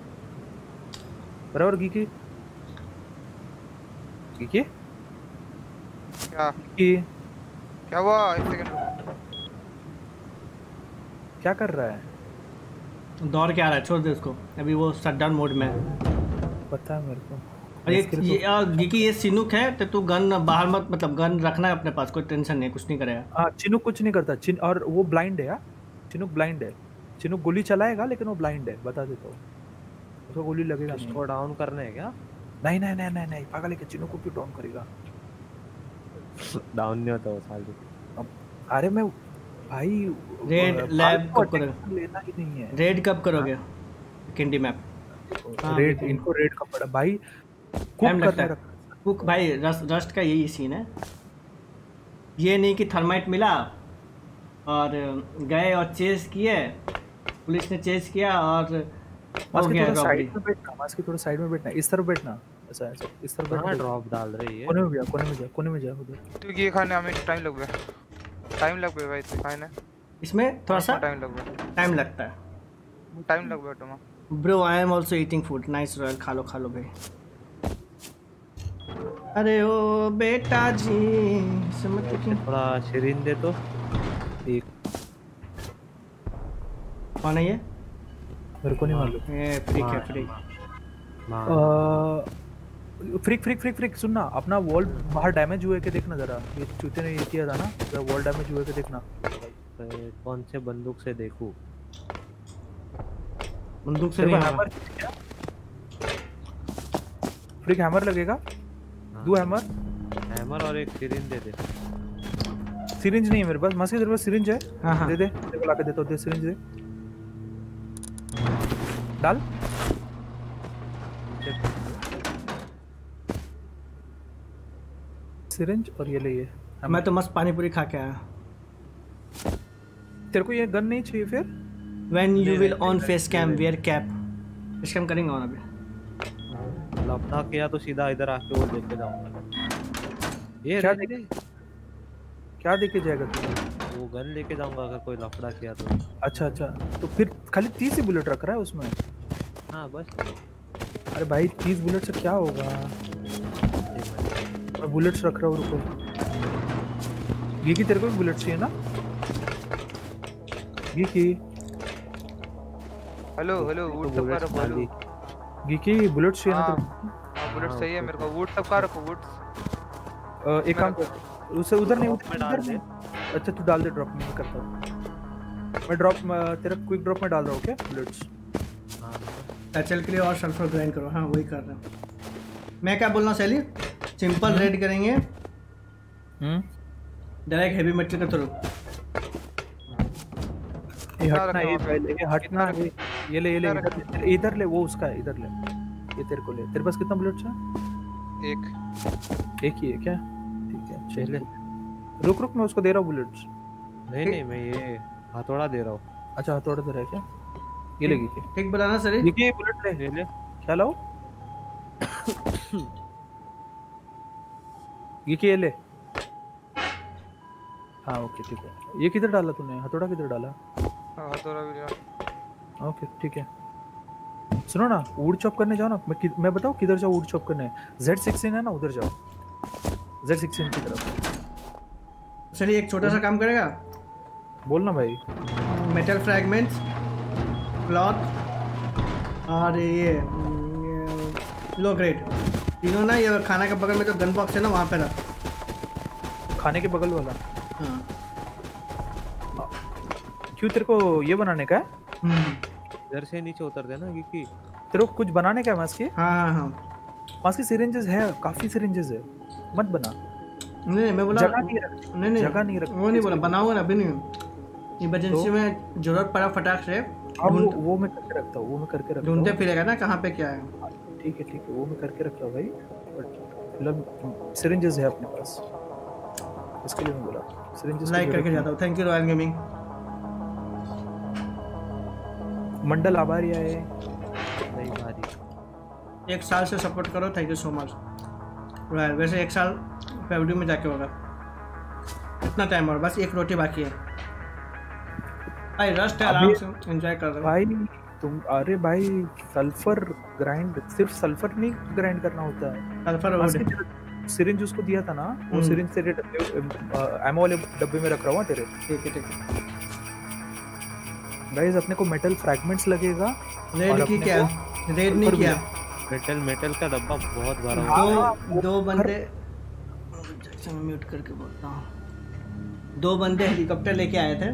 बराबर गीकी? गीकी? क्या? की क्या हुआ? एक सेकंड क्या कर रहा है? दौड़ के आ रहा है छोड़ दे उसको। अभी वो शट डाउन मोड में है। पता है मेरे को। और ये ये तो- और गिकी ये सिनुक है तो तू गन बाहर मत मतलब गन रखना है अपने पास कोई टेंशन नहीं कुछ नहीं करेगा। हाँ चिनुक कुछ नहीं करता। चिन और वो ब्लाइंड है यार चिनुक ब्लाइंड है। चिनुक गोली चलाएगा लेकिन वो ब्लाइंड है बता देता हूँ। उसको गोली लगेगा। इसको डाउन करने है क्या? नहीं नहीं नहीं नहीं नहीं पागल है कि चिनुक को क्यों डाउन करेगा? डाउन नहीं होता वो साल अरे मैं भाई lab फालतू कब करेगा? लेना ही नहीं है। रेड कब करोगे? कैंडी मैप हाँ, रेड इनको रेड का पड़ा। भाई कुक लगता है। कुक भाई रस्ट रस्ट का यही सीन है। ये नहीं कि थर्माइट मिला और गए और चेस किए। पुलिस ने चेस किया और हो मास्क गया थोड़ा साइड में बैठना मास्क थोड़ा साइड में बैठना। इस तरफ़ बैठना। ऐसा ऐसा इस तरफ़ बैठना। ड्रॉप डाल रही है? कोने में जा कोने में जा कोने में जा उधर। ये खाने हमें टाइम लग गया। टाइम लग गया भाई इसे खाने। इसमें थोड़ा सा टाइम लग गया। टाइम लगता है। टाइम लग गया तुम्हारा bro I am also eating food nice royal खा लो खा लो भाई। अरे ओ बेटा जी समझ क्यों थोड़ा शरीन दे तो। एक कौन है ये? मेरे को नहीं मालूम। ये फ्रिक है फ्रिक। फ्रिक फ्रिक फ्रिक फ्रिक सुनना। अपना वॉल बाहर डैमेज हुए के देखना जरा? ये चूते ने ये किया था ना? जरा वॉल डैमेज हुए के देखना? कौन से बंदूक से देखूँ? बंदूक से नहीं हैमर फ्रिक हैमर लगेगा? दो हैमर हैमर और एक सिरिंज दे दे। सिरिंज नहीं है मेरे पास। मास्क तेरे पास सिरिंज है? हाँ हाँ। दे दे तेरे को लाके देता हूँ दे सिरिंज दे। डाल। सिरिंज और ये ले ये। मैं तो मस्त पानी पूरी खा के आया। तेरे को ये गन नहीं चाहिए फिर? When you will on face cam wear cap face cam करेंगे ऑन अभी। लपटा किया तो सीधा इधर आके वो लेके जाऊँगा। ये क्या रे, रे, क्या देके जाएगा तू? वो गन लेके जाऊँगा अगर कोई लफड़ा किया तो। अच्छा अच्छा। तो फिर खाली तीस ही बुलेट रख रहा है उसमें? हाँ बस। अरे भाई तीस बुलेट से क्या होगा? मैं बुलेट्स रख रहा हूँ रुको ये की तेरे को भी बुलेट चाहिए ना? ये की? हेलो हेलो तो वुड सब का bullets रखो डाली। हेलो ये की बुलेट चाहिए ना हाँ। हाँ बुलेट हाँ, चाहिए मेरे को। वुड सब का रखो वुड एक काम कर उसे उधर नहीं उधर डाल नहीं अच्छा तू डाल दे ड्रॉप में करता हूँ। मैं ड्रॉप तेरा क्विक ड्रॉप में डाल रहा हूँ क्या बुलेट्स। हाँ एचएल के लिए और सल्फ़र ग्राइंड करो। हाँ वही कर रहा हूँ। मैं क्या बोल रहा हूँ सैली? सिंपल रेड करेंगे। हम्म। डायरेक्ट हेवी मेटल के थ्रू ये हटना ये हटना कितना ये ये ले ये ले इधर ले, इधर ले वो उसका है इधर ले। ये तेरे को ले। तेरे पास कितना बुलेट्स है एक। एक ही है क्या? ठीक है चले। चल। रुक रुक मैं उसको दे रहा हूँ बुलेट्स। नहीं नहीं मैं ये हथौड़ा दे रहा हूँ। अच्छा हथौड़ा दे रहा है क्या? ये लेगी क्या ठीक बनाना सर। देखिए बुलेट ले ले ले। क्या लाओ? ये क्या ले? हाँ ओके ठीक है। ये किधर डाला तूने? हथौड़ा किधर डाला? हाँ तो रवि यार। ओके ठीक है। सुनो ना वुड चॉप करने जाओ ना। मैं कि, मैं बताऊँ किधर जाओ वुड चॉप करने? जेड सिक्सटीन है ना उधर जाओ। जेड सिक्सटीन की तरफ़। चलिए एक छोटा सा काम करेगा? बोलना भाई। मेटल फ्रैगमेंट्स क्लॉथ और ये लो ग्रेड तीनों ना ये खाना के बगल में जो गन बॉक्स है ना वहाँ पे रख। खाने के बगल वाला? हाँ। क्यों तेरे को ये बनाने का है? इधर से नीचे उतर देना क्योंकि तेरे को कुछ बनाने का मास्क हाँ हाँ हाँ। मास्क की सिरिंजेस है काफ़ी सिरिंजेस है। मत बना। नहीं नहीं मैं बोला जगह नहीं रख नहीं नहीं। जगह नहीं रख वो नहीं बोला बनाऊँगा ना अभी नहीं। इमरजेंसी में ज़रूरत पड़ा फटाक से। हाँ वो वो मैं करके रखता हूँ वो मैं करके रखता ढूंढते हूँ। फिरेगा ना कहाँ पे क्या है। ठीक है ठीक है वो मैं करके रखता हूँ भाई। मतलब सिरिंजेस है अपने पास। इसके लिए मैं बोला सिरिंजेस लाइक करके जाता हूँ। Thank you royal gaming Mandal आभारी आए एक साल से सपोर्ट करो थैंक यू सो मच वैसे एक साल फेब्रुवरी में जाके होगा. इतना टाइम और बस एक रोटी बाकी है. भाई रस्ट है आराम से एंजॉय कर रहे भाई तुम अरे भाई सल्फ़र ग्राइंड सिर्फ़ सल्फ़र नहीं ग्राइंड करना होता है. सल्फ़र सिरिंज उसको दिया था ना वो। सिरिंज तेरे एमओ वाले डब्बे में रख रहा हूँ तेरे. ठीक है ठीक है. गाइस अपने को मेटल फ्रैगमेंट्स लगेगा। रेड की क्या? रेड नहीं किया। मेटल मेटल का डब्बा बहुत भरा हुआ है। दो दो बंदे अच्छा, मैं म्यूट करके बोलता हूँ। दो बंदे हेलीकॉप्टर लेके आए थे।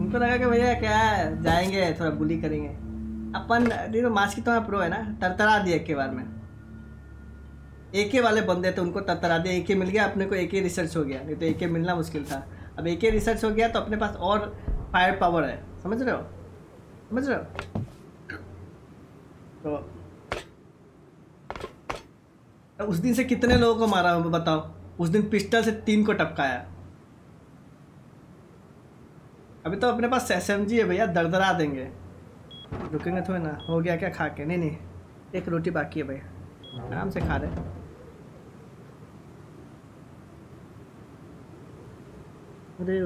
उनको लगा कि भैया क्या जाएँगे थोड़ा बुली करेंगे। अपन देखो मास्क की तो प्रो है ना। तरतरा दिया एक के बार में। एक ही वाले बंदे थे उनको तरतरा दिया। एक ही मिल गया अपने को एक ही रिसर्च हो गया। नहीं तो एक ही मिलना मुश्किल था। अब एक ही रिसर्च हो गया तो अपने पास और फायर पावर है। समझ रहे हो? समझ रहे हो? तो उस दिन से कितने लोगों को मारा बताओ? उस दिन पिस्टल से तीन को टपकाया। अभी तो अपने पास एस एम जी है भैया, दरदरा देंगे। रुकेंगे थोड़े ना, हो गया क्या खा के? नहीं नहीं, एक रोटी बाकी है भैया। आराम से खा रहे अरे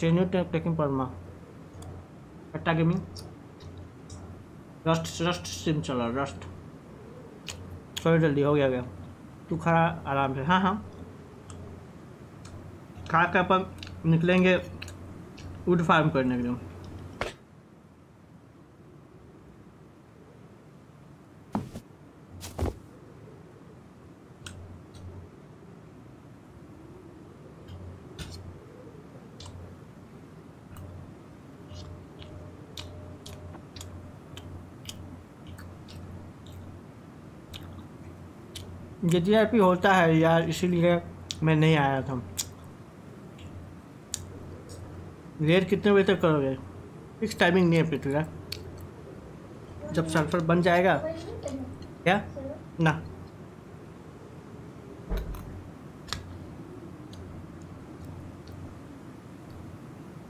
चेंज टेकिंग परमा कट्टा गेमिंग रस्ट रस्ट सिम चला रस्ट सॉरी जल्दी, हो गया गया। तू खा आराम से। हाँ हाँ। खा के अपन निकलेंगे वुड फार्म करने के लिए। जी होता है यार, इसीलिए मैं नहीं आया था। रेट कितने बजे तक करोगे? फिक्स टाइमिंग नहीं है पृथ्वी जब सल्फ़र बन जाएगा, क्या? ना।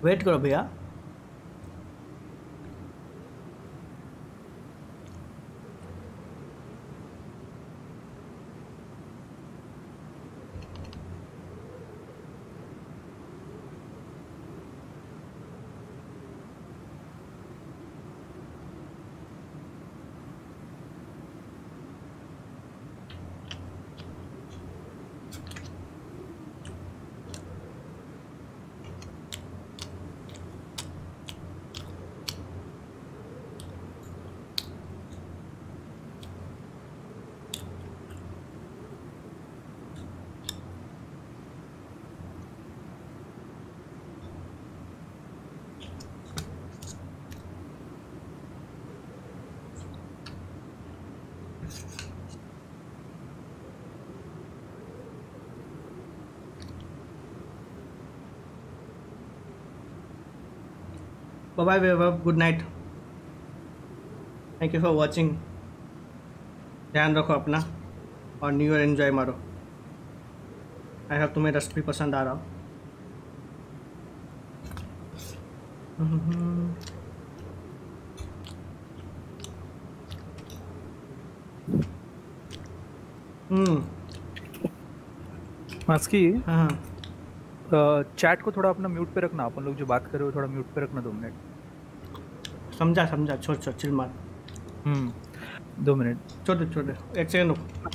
वेट करो भैया। Bye Vaibhav good night thank you for watching ध्यान रखो अपना और न्यू ईयर एंजॉय मारो. आई होप तुम्हें रस्ट भी पसंद आ रहा हो. हम्म. मस्की हाँ हाँ. चैट को थोड़ा अपना म्यूट पे रखना। अपन लोग जो बात कर रहे हो थोड़ा म्यूट पे रखना दो मिनट। समझा समझा छोड़ छोड़ चिल मार। हम्म दो मिनट। छोड़ दे छोड़ दे एक सेकंड रुक।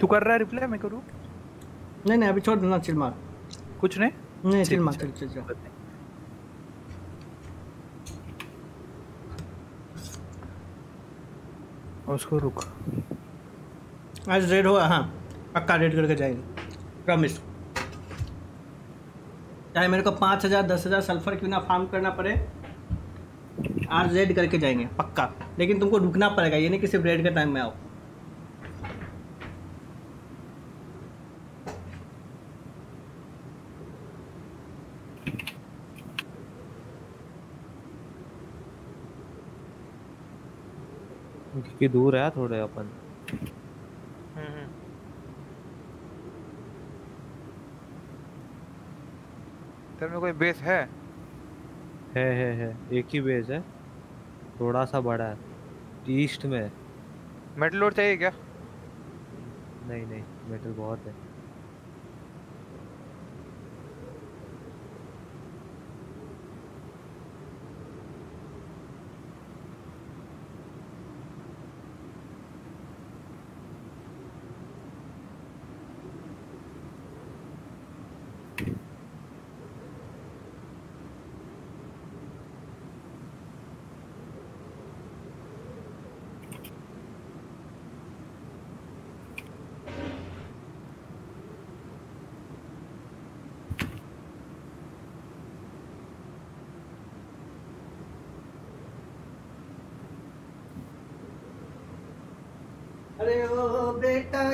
तू कर रहा है रिप्लाई मैं करूँ? नहीं नहीं अभी छोड़ दो ना चिल मार। कुछ नहीं? नहीं चिल मार चल। चिल उसको रुक। आज रेड होगा हाँ। पक्का रेड करके जाएँगे। प्रॉमिस चाहे मेरे को पाँच हज़ार दस हज़ार सल्फ़र क्यों ना फार्म करना पड़े आज रेड करके जाएँगे पक्का। लेकिन तुमको रुकना पड़ेगा ये नहीं कि सिर्फ़ रेड के टाइम में आओ। क्योंकि दूर है थोड़े अपन। हम्म, हम्म। तेरे में कोई बेस है? है है है। एक ही बेस है। थोड़ा सा बड़ा है ईस्ट में मेटल और चाहिए क्या? नहीं नहीं मेटल बहुत है।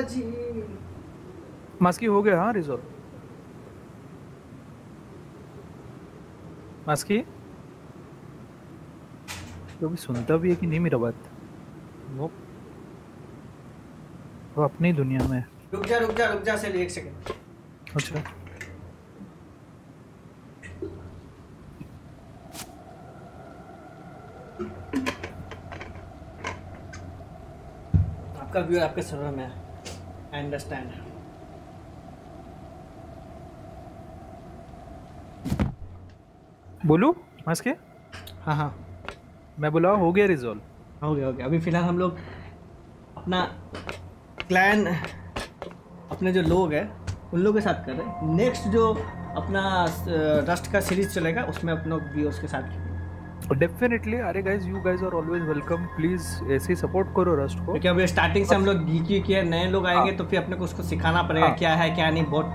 जी। मास्की हो गया हाँ रिजॉल्व मास्की? तो भी सुनता भी है कि नहीं मेरा बात? नोप वो अपनी दुनिया में रुक जा रुक जा रुक जा से एक सेकंड अच्छा। आपका व्यू आपके सर्वर में है। अंडरस्टैंड बोलू? मास्की? हाँ हाँ। मैं बोला हो गया रिजॉल्व हो गया हो गया। अभी फ़िलहाल हम लोग अपना क्लैन अपने जो लोग हैं उन लोगों के साथ कर रहे हैं। नेक्स्ट जो अपना रस्ट का सीरीज़ चलेगा उसमें अपना व्यूअर्स के साथ। डेफिनेटली अरे guys you guys are always welcome please ऐसे ही सपोर्ट करो रस्ट को. क्योंकि अभी स्टार्टिंग से हम लोग गीकी किए नए लोग आएँगे हाँ। तो फिर अपने को उसको सिखाना पड़ेगा हाँ। क्या है क्या नहीं बहुत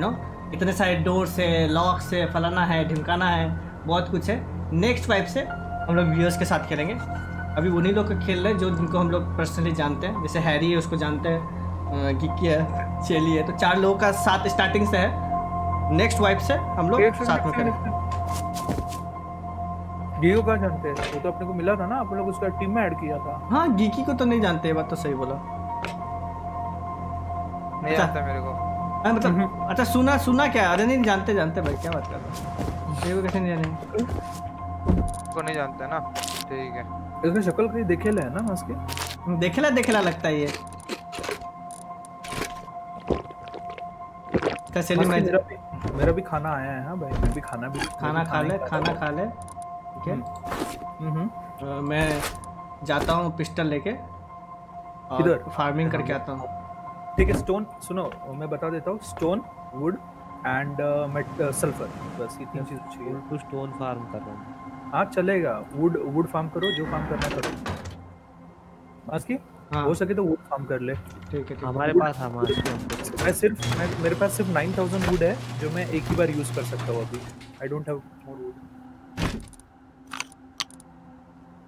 यू नो इतने सारे डोर्स है लॉक्स है फलाना है ढिमकाना है बहुत कुछ है। नेक्स्ट वाइब से हम लोग व्यूअर्स के साथ खेलेंगे। अभी उन्हीं लोग का खेल रहे हैं जो जिनको हम लोग पर्सनली जानते हैं। जैसे हैरी है उसको जानते हैं गिक्की है चेली है। तो चार लोगों का साथ स्टार्टिंग से है। नेक्स्ट वाइब से हम लोग साथ में करेंगे। डियो का जानते हैं? वो तो अपने को मिला था ना अपन लोग उसका टीम में ऐड किया था। हाँ गीकी को तो नहीं जानते ये बात तो सही बोला। नहीं अच्छा। आता मेरे को। हाँ मतलब अच्छा सुना सुना क्या अरे नहीं जानते जानते भाई क्या बात कर रहे हो? ये कैसे नहीं जानेंगे को नहीं जानते ना। ठीक है। इसका शक्ल कहीं देखे ले है ना उसके देखेला देखेला लगता है ये। मेरा भी मेरा भी खाना आया है हाँ भाई मैं भी खाना भी खाना खा ले खाना खा ले। ठीक है हम्म। मैं जाता हूँ पिस्टल लेके और फ़ार्मिंग करके आता हूँ। ठीक है स्टोन सुनो मैं बता देता हूँ स्टोन वुड एंड सल्फ़र। बस ये तीन चीज़ चाहिए तू स्टोन फार्म कर रहा हूँ। हाँ चलेगा। वुड वुड फार्म करो जो काम करना करो। मास्की हाँ। हो सके तो वुड फार्म कर ले। ठीक है हमारे पास हमारे मैं सिर्फ़ मैं मेरे पास सिर्फ़ 9000 वुड है जो मैं एक ही बार यूज़ कर सकता हूँ अभी। I don't have more wood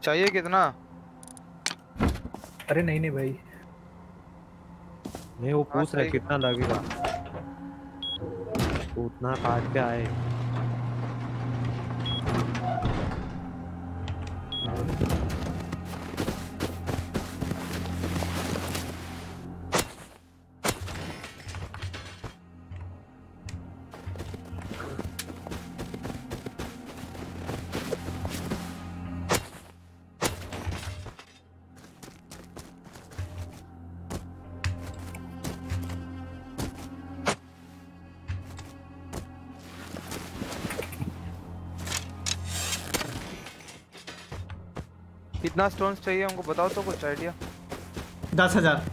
चाहिए कितना? अरे नहीं नहीं भाई। नहीं वो हाँ, पूछ रहा है कितना लगेगा? तो उतना काट के आए। कितना स्टोन्स चाहिए हमको बताओ तो कुछ आइडिया दस हज़ार।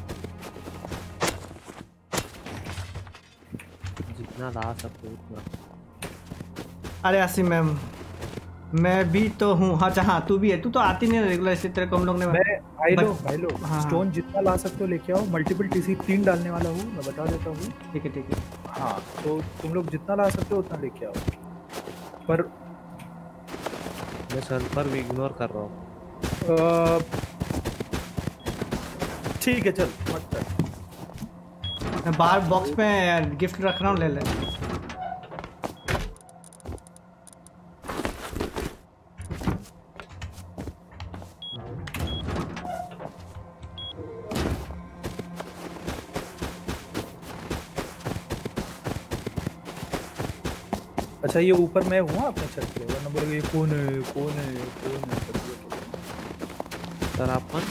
जितना ला सकते अरे आसिम मैम मैं भी तो हूँ। हाँ अच्छा हाँ तू भी है। तू तो आती नहीं रेगुलर इसी तरह को हम लोग ने मैं भाई लो भाई लो हाँ। स्टोन जितना ला सकते हो लेके आओ। मल्टीपल टीसी तीन डालने वाला हूँ मैं बता देता हूँ। ठीक है ठीक है। हाँ तो तुम लोग जितना ला सकते हो उतना लेके आओ। पर मैं सल्फ़र भी इग्नोर कर रहा हूँ। ठीक है चल मत कर। मैं बाहर बॉक्स में गिफ्ट रख रहा हूँ ले ले। अच्छा ये ऊपर मैं हूँ अपने छत पे वरना बोलोगे ये कौन है कौन है कौन है? सर अपन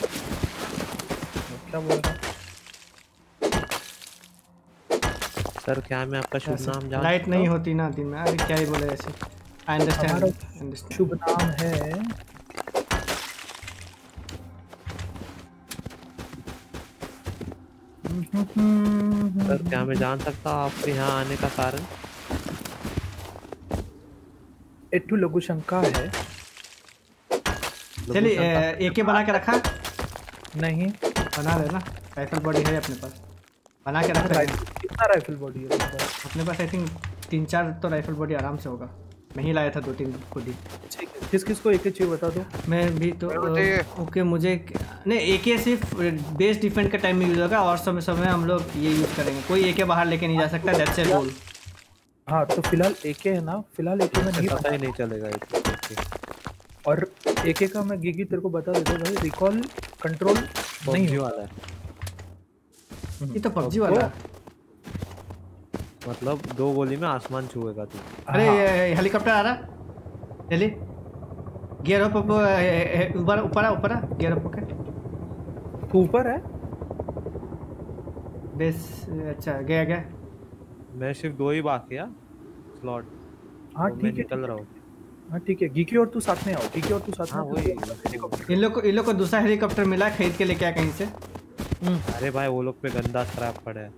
मैं क्या बोल रहा सर क्या मैं आपका शुभ नाम जान लाइट सकता नहीं हूँ? होती ना दिन में। अरे क्या ही बोले ऐसे? आई अंडरस्टैंड अंडरस्टैंड शुभ नाम है सर क्या मैं जान सकता हूँ आपके यहाँ आने का कारण? एट्टू लघु शंका है। चलिए एक के बना के रखा? नहीं। बना लेना राइफल बॉडी है अपने पास। बना के रखा कितना राइफल बॉडी है अपने पास? आई थिंक तीन चार तो राइफल बॉडी आराम से होगा। मैं ही लाया था दो तीन खुद ही। किस किस को एक एक चीज़ बता दो? मैं भी तो। ओके मुझे नहीं एक सिर्फ़ बेस डिफेंड का टाइम में यूज़ होगा और समय समय हम लोग ये यूज़ करेंगे। कोई एक बाहर लेके नहीं जा सकता दैट्स ए रूल हाँ तो फ़िलहाल एक है ना? फ़िलहाल एक में नहीं पता ही नहीं चलेगा और एक एक का मैं गिगी तेरे को बता देता हूँ भाई रिकॉल कंट्रोल नहीं वाला है। ये तो पबजी वाला है। मतलब दो गोली में आसमान छुएगा तू। अरे हाँ, हेलीकॉप्टर आ रहा चलिए गियर अप अप ऊपर ऊपर ऊपर गियर अप ओके तू ऊपर है? बेस अच्छा गया गया। मैं सिर्फ़ दो ही बाकी है स्लॉट हाँ ठीक है निकल रहा हूँ। हाँ ठीक है। गिकी और तू साथ में आओ। गिकी और तू साथ में हाँ वही। इन लोग को इन लोग को दूसरा हेलीकॉप्टर मिला खरीद के लेके आया कहीं से। अरे भाई वो लोग पे गंदा खराब पड़ा। है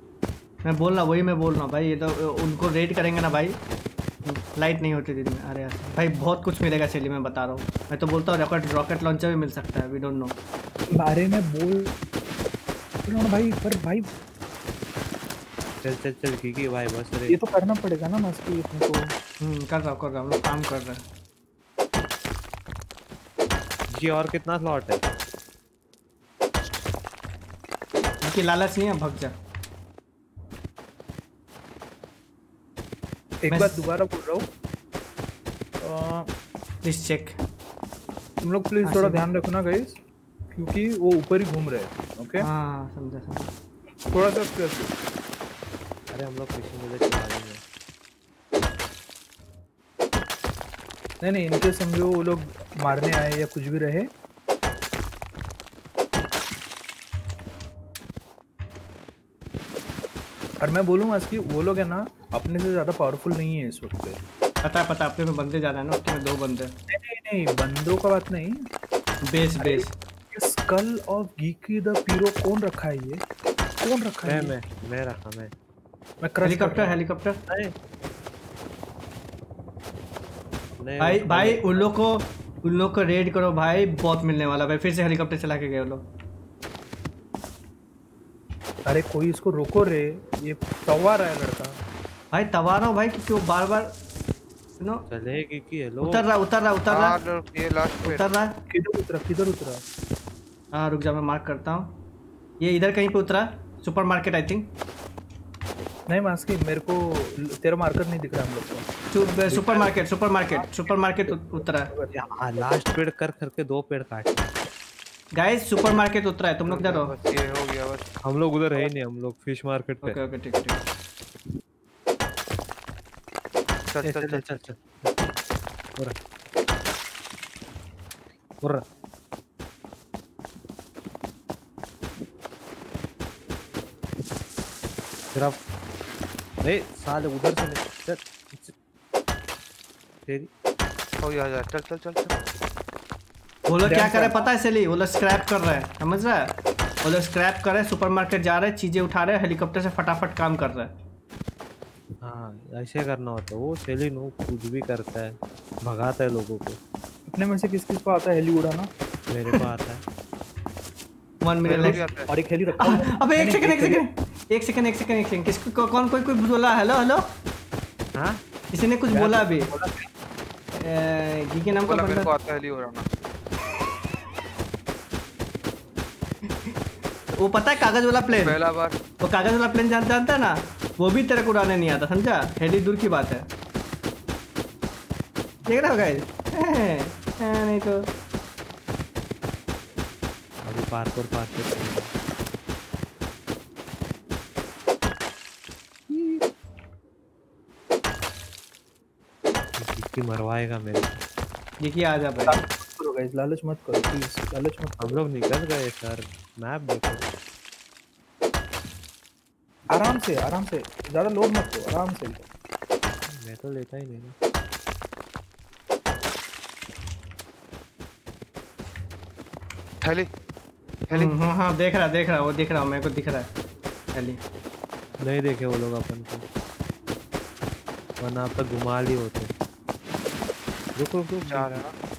मैं बोल रहा वही मैं बोल रहा हूँ भाई। ये तो उनको रेड करेंगे ना भाई। लाइट नहीं होती दिन में। अरे यार भाई बहुत कुछ मिलेगा चलिए मैं बता रहा हूँ। मैं तो बोलता हूँ रॉकेट रॉकेट लॉन्चर भी मिल सकता है। वी डोंट नो बारे में बोल भाई पर भाई चल चल चल की भाई बस ये तो करना पड़ेगा ना मस्ती अपने को। हम्म कर रहा हूँ कर रहा हूँ। हम लोग काम कर रहे हैं। जी और कितना स्लॉट है? उनकी लालच नहीं है भग जा। एक बार दोबारा बोल रहा हूँ। प्लीज़ चेक तुम लोग प्लीज़ हाँ, थोड़ा ध्यान रखो ना गाइस क्योंकि वो ऊपर ही घूम रहे हैं ओके हाँ समझा समझा। थोड़ा सा अरे हम लोग किसी मुझे चला नहीं नहीं इनके समझो वो लोग मारने आए या कुछ भी रहे। और मैं बोलूँगा कि वो लोग है ना अपने से ज़्यादा पावरफुल नहीं है इस वक्त पे। पता है पता अपने में बंदे ज़्यादा है ना उसके में दो बंदे नहीं नहीं नहीं बंदों का बात नहीं। Base base. स्कल ऑफ़ गीकी द पीरो कौन रखा है ये? कौन रखा मैं है? मैं मैं रखा मैं। मैं हेलीकॉप्टर हेलीकॉप्टर भाई भाई उन लोग को उन लोग को रेड करो भाई बहुत मिलने वाला भाई फिर से हेलीकॉप्टर चला के गए लोग। अरे कोई इसको रोको रे ये तवा रहा है लड़का। भाई तवा रहा भाई क्योंकि वो बार बार नो चलेगी की हेलो उतर रहा उतर रहा उतर रहा हाँ। ये लास्ट पे उतर रहा किधर उतरा किधर उतरा? हाँ रुक जा मैं मार्क करता हूँ। ये इधर कहीं पे उतरा सुपर मार्केट आई थिंक नहीं मास्की मेरे को तेरा मार्कर नहीं दिख रहा हम लोग को। Supermarket super market super market उतरा है। लास्ट पेड़ कर करके दो पेड़ काटे गाइस सुपर मार्केट उतरा है तुम लोग इधर हो ये हो गया बस। हम लोग उधर है ही नहीं हम लोग फ़िश मार्केट पे। ओके ओके ठीक ठीक। चल चल चल चल। चल चल। उरा। उरा। सिर्फ़ साले उधर से नहीं चल चल। तेरी चल चल चल चल वो लोग क्या कर रहे पता है सली वो लोग स्क्रैप कर रहे हैं समझ रहा है वो लोग स्क्रैप कर रहे हैं सुपरमार्केट जा रहे हैं चीज़ें उठा रहे हैं हेलीकॉप्टर से फटाफट काम कर रहे हैं। हाँ ऐसे करना होता है। वो सेलिन वो कुछ भी करता है। भगाता है लोगों को। अपने में से किस किस को आता है? हेली उड़ाना? मेरे को आता है। वन मिनट है। और एक हेली रखा है। अबे एक सेकंड एक सेकंड एक सेकंड एक सेकंड एक सेकंड। किसको कौन कोई कोई बोला? हेलो हेलो हाँ? किसी ने कुछ बोला अभी? के नाम का बोला मेरे को बंदा आता है हेली उड़ाना वो पता है कागज़ वाला प्लेन पहला बार। वो कागज़ वाला प्लेन जान जानता है ना? वो भी तेरे को उड़ाने नहीं आता समझा? हेली दूर की बात है। देख रहे हो गाइस नहीं तो। अभी पार्कोर पार्कोर करेंगे। मरवाएगा मेरे देखिए आ जा भाई। करो गाइस लालच मत करो प्लीज़ लालच मत हम लोग निकल गए सर मैप देखो। आराम से आराम से ज़्यादा लोड मत करो आराम से। मैं तो लेता ही नहीं। ना हेली हेली हाँ हाँ देख रहा देख रहा वो देख रहा मेरे को दिख रहा है। हेली नहीं देखे वो लोग अपन को। वरना आप तक घुमा ली होते। रुक रुक रुक जा रहा है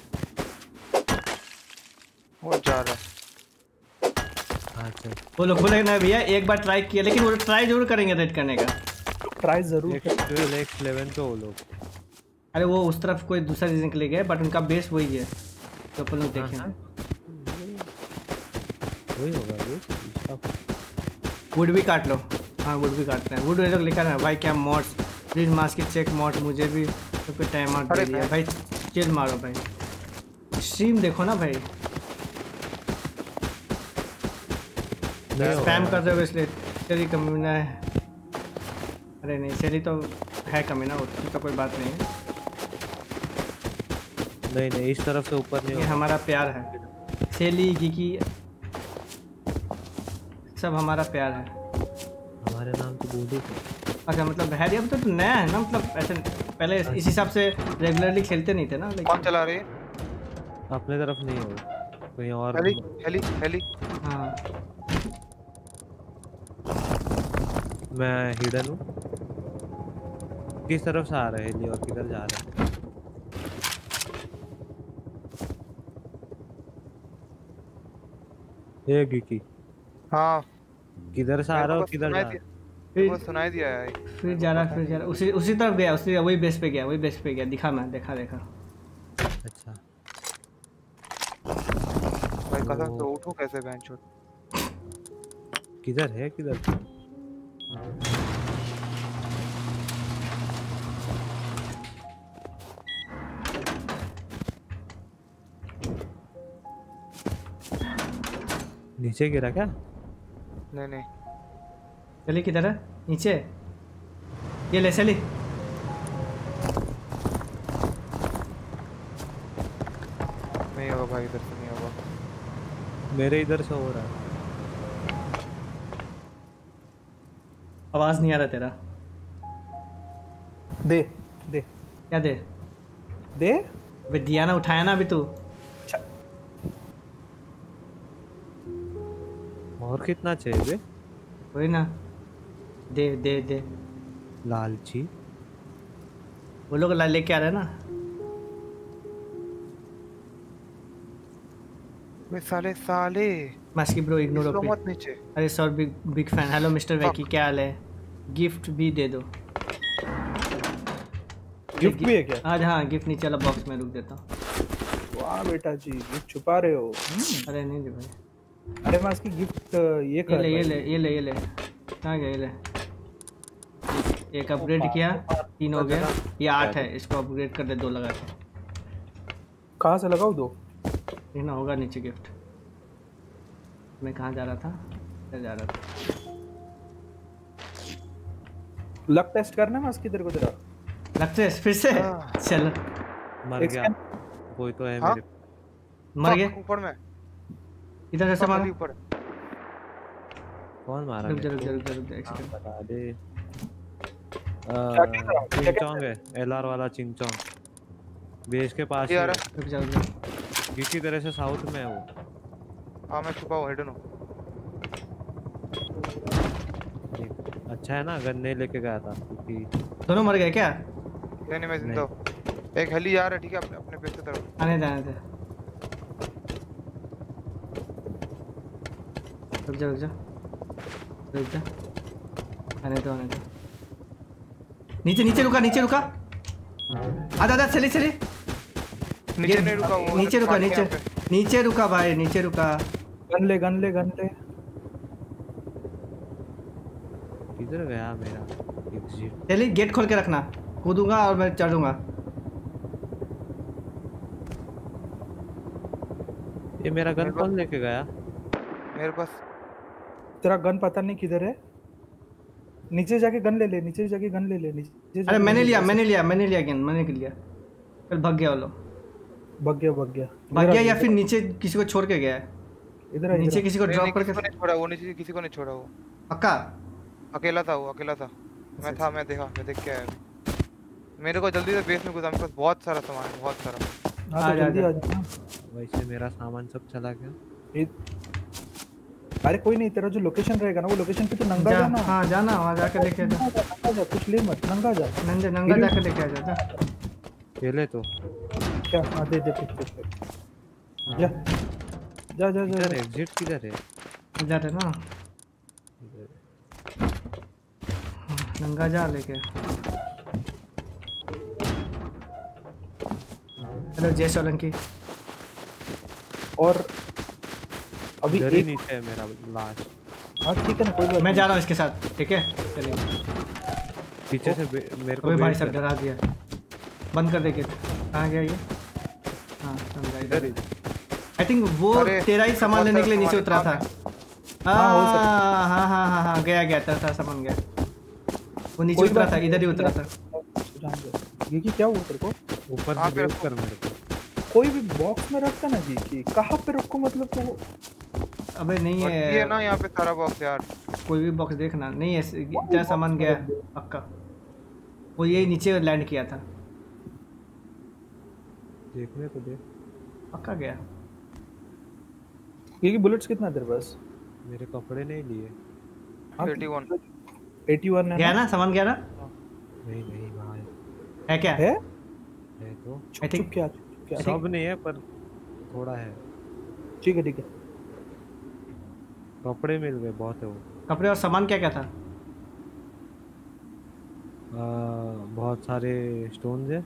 वो जा रहा है। हाँ चल वो बोले ना भैया एक बार ट्राई किया लेकिन वो ट्राई ज़रूर करेंगे रेड करने का। ट्राई ज़रूर नेक्स्ट इलेवन पे वो लोग। अरे वो उस तरफ़ कोई दूसरा रीजन के लिए गए बट उनका बेस वही है। तो अपन लोग देखें। हाँ। वही होगा ये वुड भी काट लो। हाँ वुड भी काटते हैं। वुड लोग लिखा है भाई क्या mods please mask check mod मुझे भी सबको टाइम आउट दे दिया। भाई। चिल मारो भाई। स्ट्रीम देखो ना भाई। स्पैम कर रहे हो इसलिए। चली कमीना है। अरे नहीं चली तो है कमीना उसकी तो कोई बात नहीं है। नहीं नहीं इस तरफ़ से ऊपर नहीं ये हमारा प्यार है। सेली गिकी सब हमारा प्यार है। हमारे नाम तो बोल ही थे। अच्छा मतलब है? अब तो, तो नया है ना मतलब ऐसे पहले इस हिसाब से रेगुलरली खेलते नहीं थे ना कौन लेकिन चला रही है? अपने तरफ़ नहीं होगा कहीं और हेली हेली हेली। हाँ। मैं हिडन हूँ। किस तरफ़ से आ रहे हैं हेली और किधर जा रहे हैं? ये गिकी हाँ। किधर से आ रहा हो किधर जा रहा दिया फिर सुनाई दिया है फिर जा रहा फिर जा रहा उसी उसी तरफ़ गया उसी वही बेस पे गया वही बेस पे गया। दिखा मैं देखा देखा। अच्छा। भाई कसम से उठो कैसे बेंच किधर है किधर? नीचे गिरा क्या? नहीं नहीं। चली किधर है? नीचे। ये ले चली नहीं होगा भाई इधर से नहीं होगा। मेरे इधर से हो रहा है। आवाज़ नहीं आ रहा तेरा। दे दे। क्या दे? दे? अबे दिया ना उठाया ना अभी तू। और कितना चाहिए? बे वही ना। दे दे दे। लालची। वो लोग ला- लेके आ रहे हैं ना। वे साले साले। मास्की ब्रो इग्नोर ओपी मत नीचे। अरे sir big big fan hello mister वैकी क्या हाल है? गिफ्ट भी दे दो। गिफ्ट भी है क्या? आज हाँ गिफ्ट नीचे वाला बॉक्स में रुक देता हूँ। वाह बेटा जी गिफ्ट छुपा रहे हो। हम्म, अरे नहीं दे भाई। अरे मैं इसकी गिफ्ट ये ये कर ले ये। ले ये ले ये ले। कहाँ गया ये ले? एक अपग्रेड किया तीन हो गया। ये आठ है इसको अपग्रेड कर दे दो लगा के। कहाँ से लगाओ दो? ये ना होगा नीचे गिफ्ट मैं कहाँ जा रहा था? इधर जा रहा था। लक टेस्ट करना है तेरे को तेरा? लगते है फिर से? हाँ। चल। मर गया। कोई तो है हाँ? मेरे मर fuck, ऊपर में। इधर से मारो। ऊपर। कौन मारा रुक जा रुक जा रुक जा बता दे। चिंगचोंग है? एलआर वाला चिंगचोंग। बेस के पास ही रुक किसी तरह से साउथ में है वो। हाँ मैं छुपा हुआ हिडन हूँ अच्छा है ना गन नहीं लेके गया था क्योंकि दोनों मर गए क्या? नहीं नहीं मैं ज़िंदा हूँ। एक हेली आ रहा है ठीक है अपने अपने बेस की तरफ़। आने जाने दे। रुक जा रुक जा। रुक जा। आने दो आने दो। नीचे नीचे रुका नीचे रुका। आजा आजा चले चले। नीचे रुका नीचे रुका नीचे। नीचे रुका भाई नीचे रुका। गन ले गन ले गन ले। किधर गया मेरा? एग्जिट चलिए गेट खोल के रखना। कूदूँगा और मैं चढ़ूँगा। ये मेरा गन कौन लेके गया? मेरे पास तेरा गन पता नहीं किधर है। नीचे जाके गन ले ले नीचे जाके गन ले ले नीचे अरे मैंने लिया मैंने लिया मैंने लिया गेंद मैंने लिया। फिर भाग गया वो लोग। भाग गया भाग गया। भाग गया या फिर नीचे किसी को छोड़ के गया? है इधर नीचे किसी को ड्रॉप करके नहीं छोड़ा वो नीचे किसी को नहीं छोड़ा वो। पक्का? अकेला था वो अकेला था। मैं था मैं देखा मैं देख के आया। मेरे को जल्दी से बेस में घुसा मेरे पास बहुत सारा सामान है बहुत सारा। हाँ आ तो जा, जल्दी आ जा। वैसे मेरा सामान सब चला गया। अरे कोई नहीं तेरा जो लोकेशन रहेगा ना वो लोकेशन पे तो नंगा जा जाना। हाँ जाना वहाँ जाके लेके आ जा। नंगा जा कुछ ले मत नंगा जा। नंगे नंगा जाके लेके आ जा जा। पहले तो। क्या? हाँ दे दे कुछ कुछ कुछ। जा जा जा जा। एग्जिट किधर है? जा रहे ना। नंगा जा लेके। हेलो जय सोलंकी। और अभी इधर ही एक नीचे है मेरा लाश हाँ ठीक है ना कोई बात मैं जा रहा हूँ इसके साथ ठीक है? चलिए। पीछे से मेरे को अबे भाई साहब डरा दिया। बंद कर दे गेट। कहाँ गया ये? हाँ समझा इधर। आई थिंक वो तेरा ही सामान लेने के लिए नीचे उतरा था। हाँ। हो हाँ हाँ। गया गया तेरा सारा सामान गया। वो नीचे उतरा था इधर ही उतरा था। ये क्या हुआ तेरे को? ऊपर से कर मेरे को। कोई भी बॉक्स में रखता ना जी कि कहाँ पे रखो मतलब तो अबे नहीं और ये ना यहाँ पे सारा बॉक्स यार। कोई भी बॉक्स देखना। नहीं है तेरा सामान गया पक्का? वो यही नीचे लैंड किया था। देखने को दे। पक्का गया? ये कि बुलेट्स कितना है तेरे पास मेरे कपड़े नहीं लिए। हाँ, 81 81 है गया ना? सामान गया ना? नहीं नहीं वहाँ है। है क्या? है? है तो। चुप चुप क्या क्या सब नहीं है पर थोड़ा है। ठीक है ठीक है। कपड़े मिल गए बहुत है वो। कपड़े और सामान क्या क्या था? आ, बहुत सारे स्टोन्स है।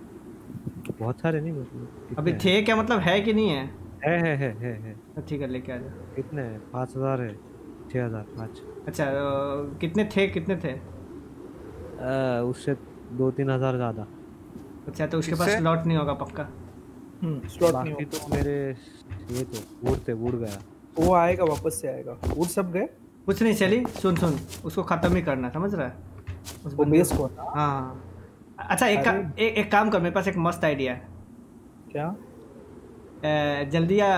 बहुत सारे नहीं मतलब अभी थे क्या मतलब है कि नहीं है? है है है है है। तो ठीक है लेके आ जा। कितने हैं? पाँच हज़ार है। छः हज़ार पाँच। अच्छा अ, कितने थे कितने थे? आ, उससे दो तीन हज़ार ज़्यादा। अच्छा तो उसके पास? स्लॉट नहीं होगा पक्का। स्लॉट नहीं तो मेरे ये तो वुड थे वुड गया। वो आएगा वापस से आएगा। सब गए? कुछ नहीं चली सुन सुन। उसको खत्म ही करना समझ रहा है? उस बेस को। हाँ। अच्छा एक का। एक, एक काम कर मेरे पास एक मस्त आइडिया है। क्या? अ, जल्दी आ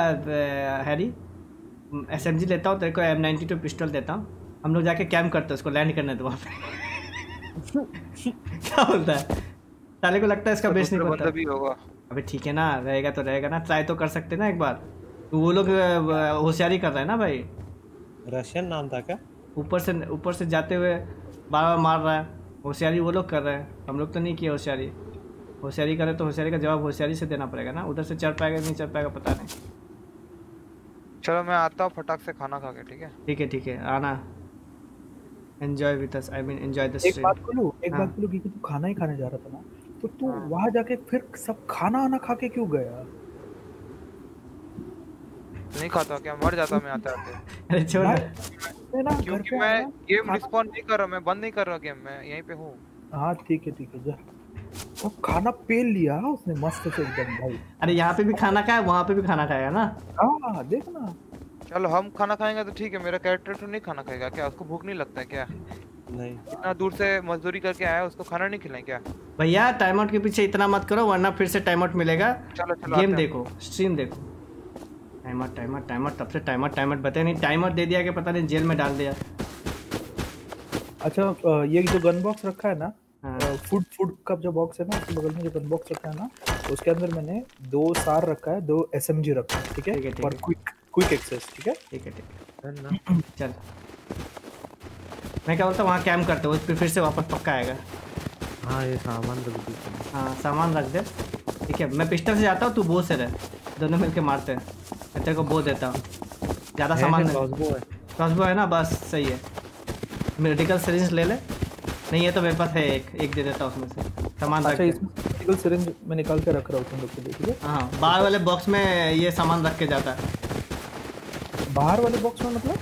हैरी एस एम जी लेता हूँ तेरे को एम नाइन्टी टू पिस्टल देता हूँ। हम लोग जाके कैम्प करते हैं उसको लैंड करने दो वहाँ पे। क्या बोलता है? साले को लगता है इसका बेस नहीं दूसरा पड़ता बंदा भी होगा। अबे ठीक है ना रहेगा तो रहेगा ना ट्राई तो कर सकते ना एक बार। तो वो लोग होशियारी कर रहे हैं ना भाई। रशियन नाम था क्या? ऊपर से ऊपर से जाते हुए बार बार मार रहा है। होशियारी वो लोग कर रहे हैं। हम लोग तो नहीं किए होशियारी। होशियारी करें तो होशियारी का जवाब होशियारी से देना पड़ेगा ना। उधर से चढ़ पाएगा नहीं चढ़ पाएगा पता नहीं। चलो मैं आता हूँ फटाक से खाना खा के ठीक है? ठीक है ठीक है। आना। Enjoy with us I mean enjoy the एक बात बोलूँ? एक हाँ। बात बोलूँ कि तू खाना ही खाने जा रहा था ना? तो तू हाँ। वहाँ जाके फिर सब खाना वाना खा के क्यों गया? नहीं खाता क्या? मर जाता मैं आते आते। अरे छोड़। दे। ना क्योंकि मैं गेम रिस्पॉन्ड नहीं कर रहा मैं बंद नहीं कर रहा गेम मैं यहीं पे हूँ। हाँ ठीक है ठीक है जा। सब खाना पेल लिया उसने मस्त से एकदम भाई। अरे यहाँ पे भी खाना खाया वहाँ पे भी खाना खाएगा ना? हाँ देख ना चलो हम खाना खाएँगे तो ठीक है मेरा कैरेक्टर तो नहीं खाना खाएगा क्या? उसको भूख नहीं लगता है क्या? नहीं। इतना दूर से मजदूरी करके आया उसको खाना नहीं खिलाएँ क्या? भैया टाइम आउट के पीछे इतना मत करो वरना फिर से टाइम आउट मिलेगा। चलो चलो गेम देखो स्ट्रीम देखो time out time out time out तब से टाइम आउट टाइम आउट बताया नहीं। टाइम आउट दे दिया कि पता नहीं जेल में डाल दिया। अच्छा ये जो गन बॉक्स रखा है ना। फ़ूड फ़ूड का जो बॉक्स है ना उसके बगल में जो गन बॉक्स रखा है ना उसके अंदर मैंने दो सार रखा है दो एसएमजी रखा है ठीक है? है। क्विक क्विक एक्सेस ठीक है? ठीक है ठीक है। चल। मैं क्या बोलता हूँ वहाँ कैम्प करते हो फिर से वापस पक्का आएगा। हाँ ये सामान रख दी। हाँ सामान रख दे। ठीक है मैं पिस्टल से जाता हूँ तू बो से रह। दोनों मिलके मारते हैं। मैं तेरे को बो देता हूँ। ज़्यादा सामान है क्रॉसबो है। ना बस सही है। मेडिकल सीरीज़ ले ले। नहीं है तो मेरे पास है एक। एक दे देता हूँ उसमें से। सामान रख अच्छा मेडिकल सिरिंज मैं निकाल के रख रहा हूँ तुम लोग के लिए ठीक है? हाँ बाहर वाले बॉक्स में ये सामान रख के जाता है। बाहर वाले बॉक्स में मतलब?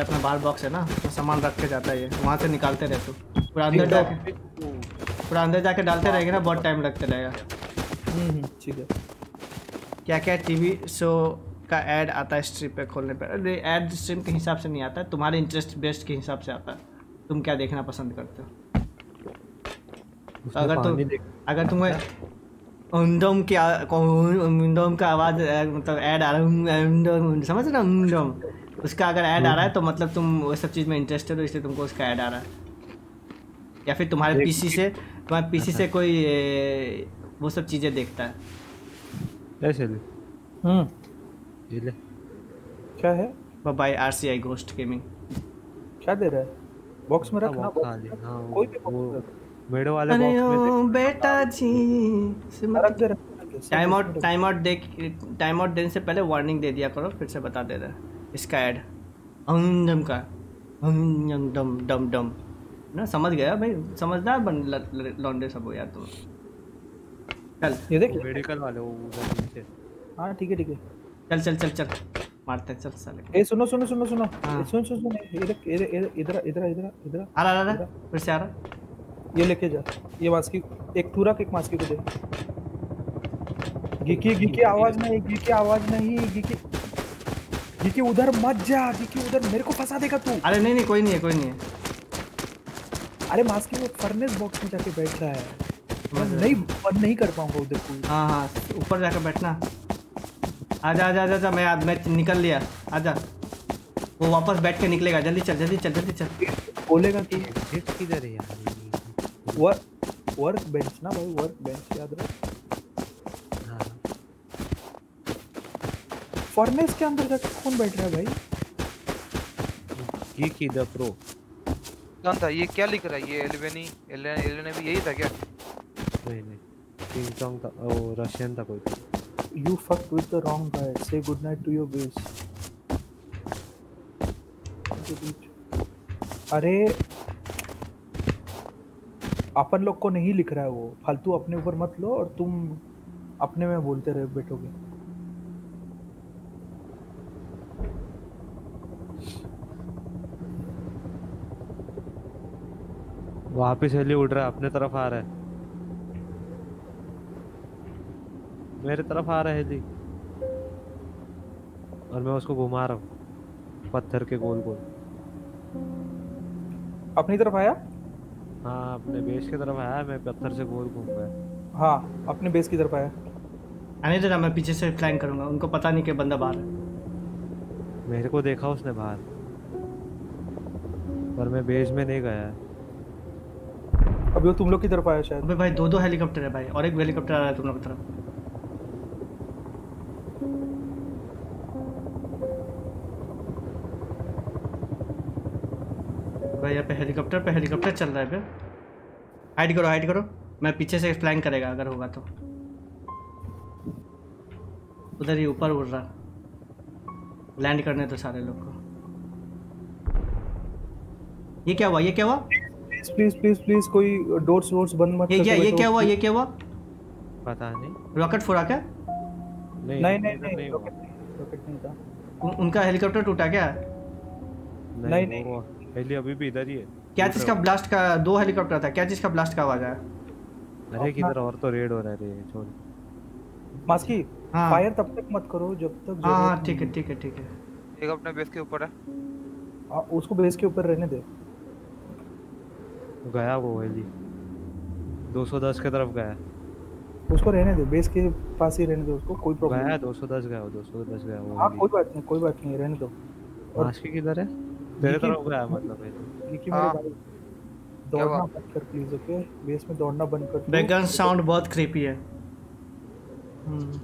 अपना बाहर बॉक्स है ना तो सामान रख के जाता है ये। वहाँ से निकालते रहे तू पूरा अंदर जाके पूरा अंदर जाके डालते रहेंगे ना बहुत टाइम लगते रहेगा। हम्म हम्म, ठीक है। क्या क्या टीवी शो का ऐड आता है स्ट्रीम पे खोलने पर अरे ऐड स्ट्रीम के हिसाब से नहीं आता है तुम्हारे इंटरेस्ट बेस्ड के हिसाब से आता है। तुम क्या देखना पसंद करते हो? तो अगर तुम अगर तुम्हें उमडोम की आ- को- उमडोम का आवाज़ मतलब ऐड आ रहा है समझ रहे ना उमडोम उसका अगर ऐड आ रहा है तो मतलब तुम वो सब चीज़ में इंटरेस्टेड हो इसलिए तुमको उसका ऐड आ रहा है। या फिर तुम्हारे पीसी से तुम्हारे पीसी से कोई वो सब चीज़ें देखता है। ऐसे ले हम्म। ये ले। क्या है? Bye R C I ghost gaming क्या दे रहा है? बॉक्स में रखना बॉक्स हाँ कोई भी बॉक्स वाले बॉक्स में बेटा जी रख दे रख टाइम आउट टाइम आउट दे टाइम आउट देने से पहले वार्निंग दे दिया करो फिर से बता दे रहा है। इसका ऐड अंजम का। अंजम डम डम डम। ना समझ गया भाई? समझदार बन लौंडे सब हो यार तुम। चल। ये देख मेडिकल वाले वो उधर नीचे। हाँ ठीक है ठीक है। चल चल चल चल। मारते चल साले ए सुनो सुनो सुनो सुनो। हाँ। सुन सुन सुन। इधर इधर इधर इधर इधर इधर इधर आ। रहा आ रहा, आ। फिर से आ रहा। ये लेके जा। ये मास्की एक तू एक मास्की को दे। गिकी गिकी आवाज़ नहीं गिकी आवाज़ नहीं गिकी गिकी उधर मत जा गिकी उधर मेरे को फंसा देगा तू। अरे नहीं नहीं कोई नहीं है कोई नहीं है। अरे मास्की वो फर्नेस बॉक्स में जाके बैठ रहा है। मैं नहीं बंद नहीं कर पाऊँगा उधर को हाँ हाँ ऊपर जाकर बैठना। आजा आजा आजा आजा मैं मैं निकल लिया। आजा वो वापस बैठ के निकलेगा। जल्दी चल जल्दी चल जल्दी चल। बोलेगा कि एग्जिट किधर है यार? वर्क वर्क बेंच ना भाई वर्क बेंच याद रख हाँ फर्नेस के अंदर जाके कौन बैठ रहा है भाई? की की द प्रो कौन था? ये क्या लिख रहा है? ये एलिवेनी एलिवेनी भी यही था क्या? नहीं नहीं। किंग चोंग था वो रशियन था कोई। You fucked with the wrong guy. Say goodnight to your base. अरे अपन लोग को नहीं लिख रहा है वो। फालतू अपने ऊपर मत लो और तुम अपने में बोलते रहे बैठोगे वापिस हेली उड़ रहा है अपने तरफ़ आ रहा है। मेरे तरफ़ आ रहा है हेली। और मैं उसको घुमा रहा हूँ पत्थर के गोल गोल अपनी तरफ़ आया? हाँ अपने बेस की तरफ़ आया मैं पत्थर से गोल घूम गया हाँ। अपने बेस की तरफ़ आया। आने देना मैं पीछे से फ्लैंक करूँगा उनको पता नहीं कि बंदा बाहर है। मेरे को देखा उसने बाहर। पर मैं बेस में नहीं गया। अभी वो तुम लोग की तरफ़ आया शायद। अबे भाई दो दो हेलीकॉप्टर है भाई, और एक हेलीकॉप्टर आ रहा है तुम लोग की तरफ़। भाई, यहाँ पे हेलीकॉप्टर पे हेलीकॉप्टर चल रहा है फिर। हाइड करो हाइड करो। मैं पीछे से फ्लैंक करेगा, अगर होगा तो। उधर ही ऊपर उड़ रहा। लैंड करने तो सारे लोग को। ये क्या हुआ, ये क्या हुआ? प्लीज़ प्लीज़ प्लीज़ प्लीज़ कोई डोर्स वोर्स बंद मत ये क्या ये क्या हुआ ये क्या हुआ? पता नहीं। रॉकेट फोड़ा क्या? नहीं नहीं नहीं रॉकेट नहीं था। उनका हेलीकॉप्टर टूटा क्या? नहीं नहीं, हेली अभी भी इधर ही है। क्या चीज़ का ब्लास्ट का दो हेलीकॉप्टर था क्या चीज़ का ब्लास्ट का आवाज़ आया? अरे किधर और तो रेड हो रहा है रे छोड़। मास्की हाँ। फायर तब तक मत करो जब तक हाँ हाँ ठीक है ठीक है ठीक है। एक अपने बेस के ऊपर है। हाँ, उसको बेस के ऊपर रहने दे। गया वो हेली 210 के तरफ़ गया। उसको रहने दे बेस के पास ही रहने दे उसको कोई प्रॉब्लम गया 210 गया वो 210 गया वो हाँ। कोई बात नहीं कोई बात नहीं रहने दो। और मास्की किधर है? तेरे तरफ़ गया मतलब हाँ। मेरे भाई दौड़ना बंद कर प्लीज़ ओके बेस में दौड़ना बंद कर। बैकग्राउंड साउंड बहुत क्रीपी है। हम्म।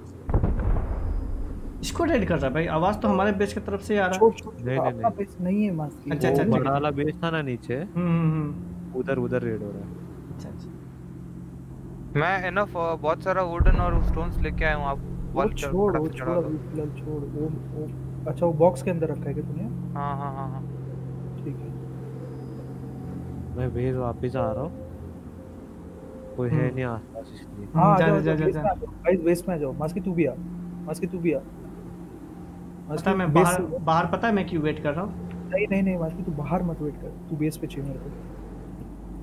इसको रेड कर रहा भाई आवाज़ तो हमारे बेस की तरफ़ से आ रहा है। छोड़ नहीं, नहीं, बेस नहीं। है मास्क। अच्छा, अच्छा, बड़ा वाला बेस था ना नीचे। हम्म हम्म, हम्म। उधर उधर रेड हो रहा है। अच्छा अच्छा। मैं इनफ बहुत सारा वुडन और स्टोन्स लेके आया हूँ आप वॉल चढ़- छोड़ वो छोड़ दो। फ़िलहाल छोड़ वो वो अच्छा वो बॉक्स के अंदर रखा है क्या तूने? हाँ हाँ हाँ हाँ। ठीक है। मैं बेस वापस आ रहा हूँ। कोई है नहीं आसपास इसलिए। हाँ आ जा, जा, जा, जा। गाइस बेस में आ जाओ। मास्की तू भी आ। मास्की तू भी आ। पता मैं बाहर बाहर पता है मैं क्यों वेट कर रहा हूँ? नहीं नहीं नहीं मास्की तू बाहर मत वेट कर। तू बेस पे मेरे को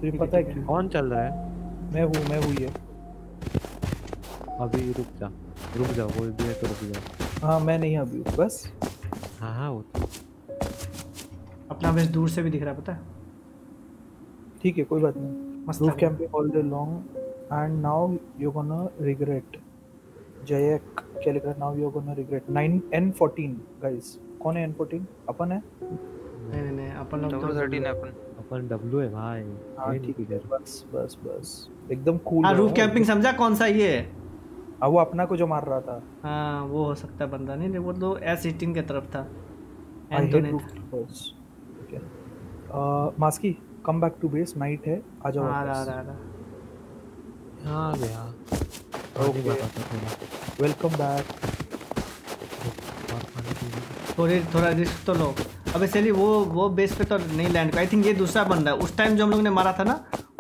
तुझे पता है क्यों कौन चल रहा है? मैं हूँ मैं हूँ ये। अभी रुक जा रुक जा कोई भी है तो रुक जा। हाँ मैं नहीं अभी बस। हाँ हाँ वो तो। अपना बेस दूर से भी दिख रहा है पता है? ठीक है कोई बात नहीं। मस्त है। camping all day long and now you're gonna regret जयक क्या लिखा now you're gonna regret 9 N14 guys कौन है N14 अपन है? नहीं नहीं नहीं अपन लोग तो थर्टीन है अपन। अपन डब्लू है भाई। हाँ ठीक है। बस बस बस। एकदम कूल हाँ रूफ कैंपिंग समझा कौन सा ये? हाँ वो अपना को जो मार रहा था। हाँ वो हो सकता है बंदा। नहीं वो तो एस एटीन की तरफ़ था। ठीक है। मास्की come back to base night है। आ जाओ आ रहा आ रहा हाँ गया थोड़ा वेलकम बैक थोड़ी थोड़ा रिस्क तो लो। अबे सैली वो वो बेस पे तो नहीं लैंड आई थिंक ये दूसरा बंदा है। उस टाइम जो हम लोग ने मारा था ना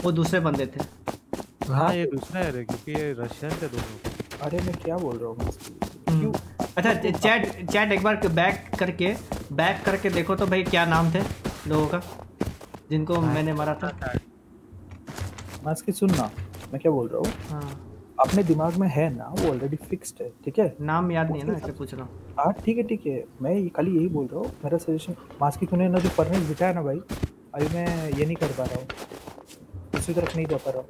वो दूसरे बंदे थे। हाँ? ये दूसरा है क्योंकि ये रशियन थे दोनों। अरे मैं क्या बोल रहा हूँ मास्की हम्म। क्यों? अच्छा चैट चैट एक बार बैक करके बैक करके देखो तो भाई क्या नाम थे लोगों का जिनको मैंने मारा था। मास्की सुन मैं क्या बोल रहा हूँ? हाँ। अपने दिमाग में है ना वो ऑलरेडी फिक्स्ड है ठीक है? नाम याद नहीं है ना इसलिए पूछ रहा हूँ। हाँ ठीक है ठीक है। मैं खाली यही बोल रहा हूँ मेरा सजेशन मास्की तूने ना जो फर्नेस बिठाया ना भाई अभी मैं ये नहीं कर पा रहा हूँ। दूसरी तरफ़ नहीं जा पा रहा हूँ।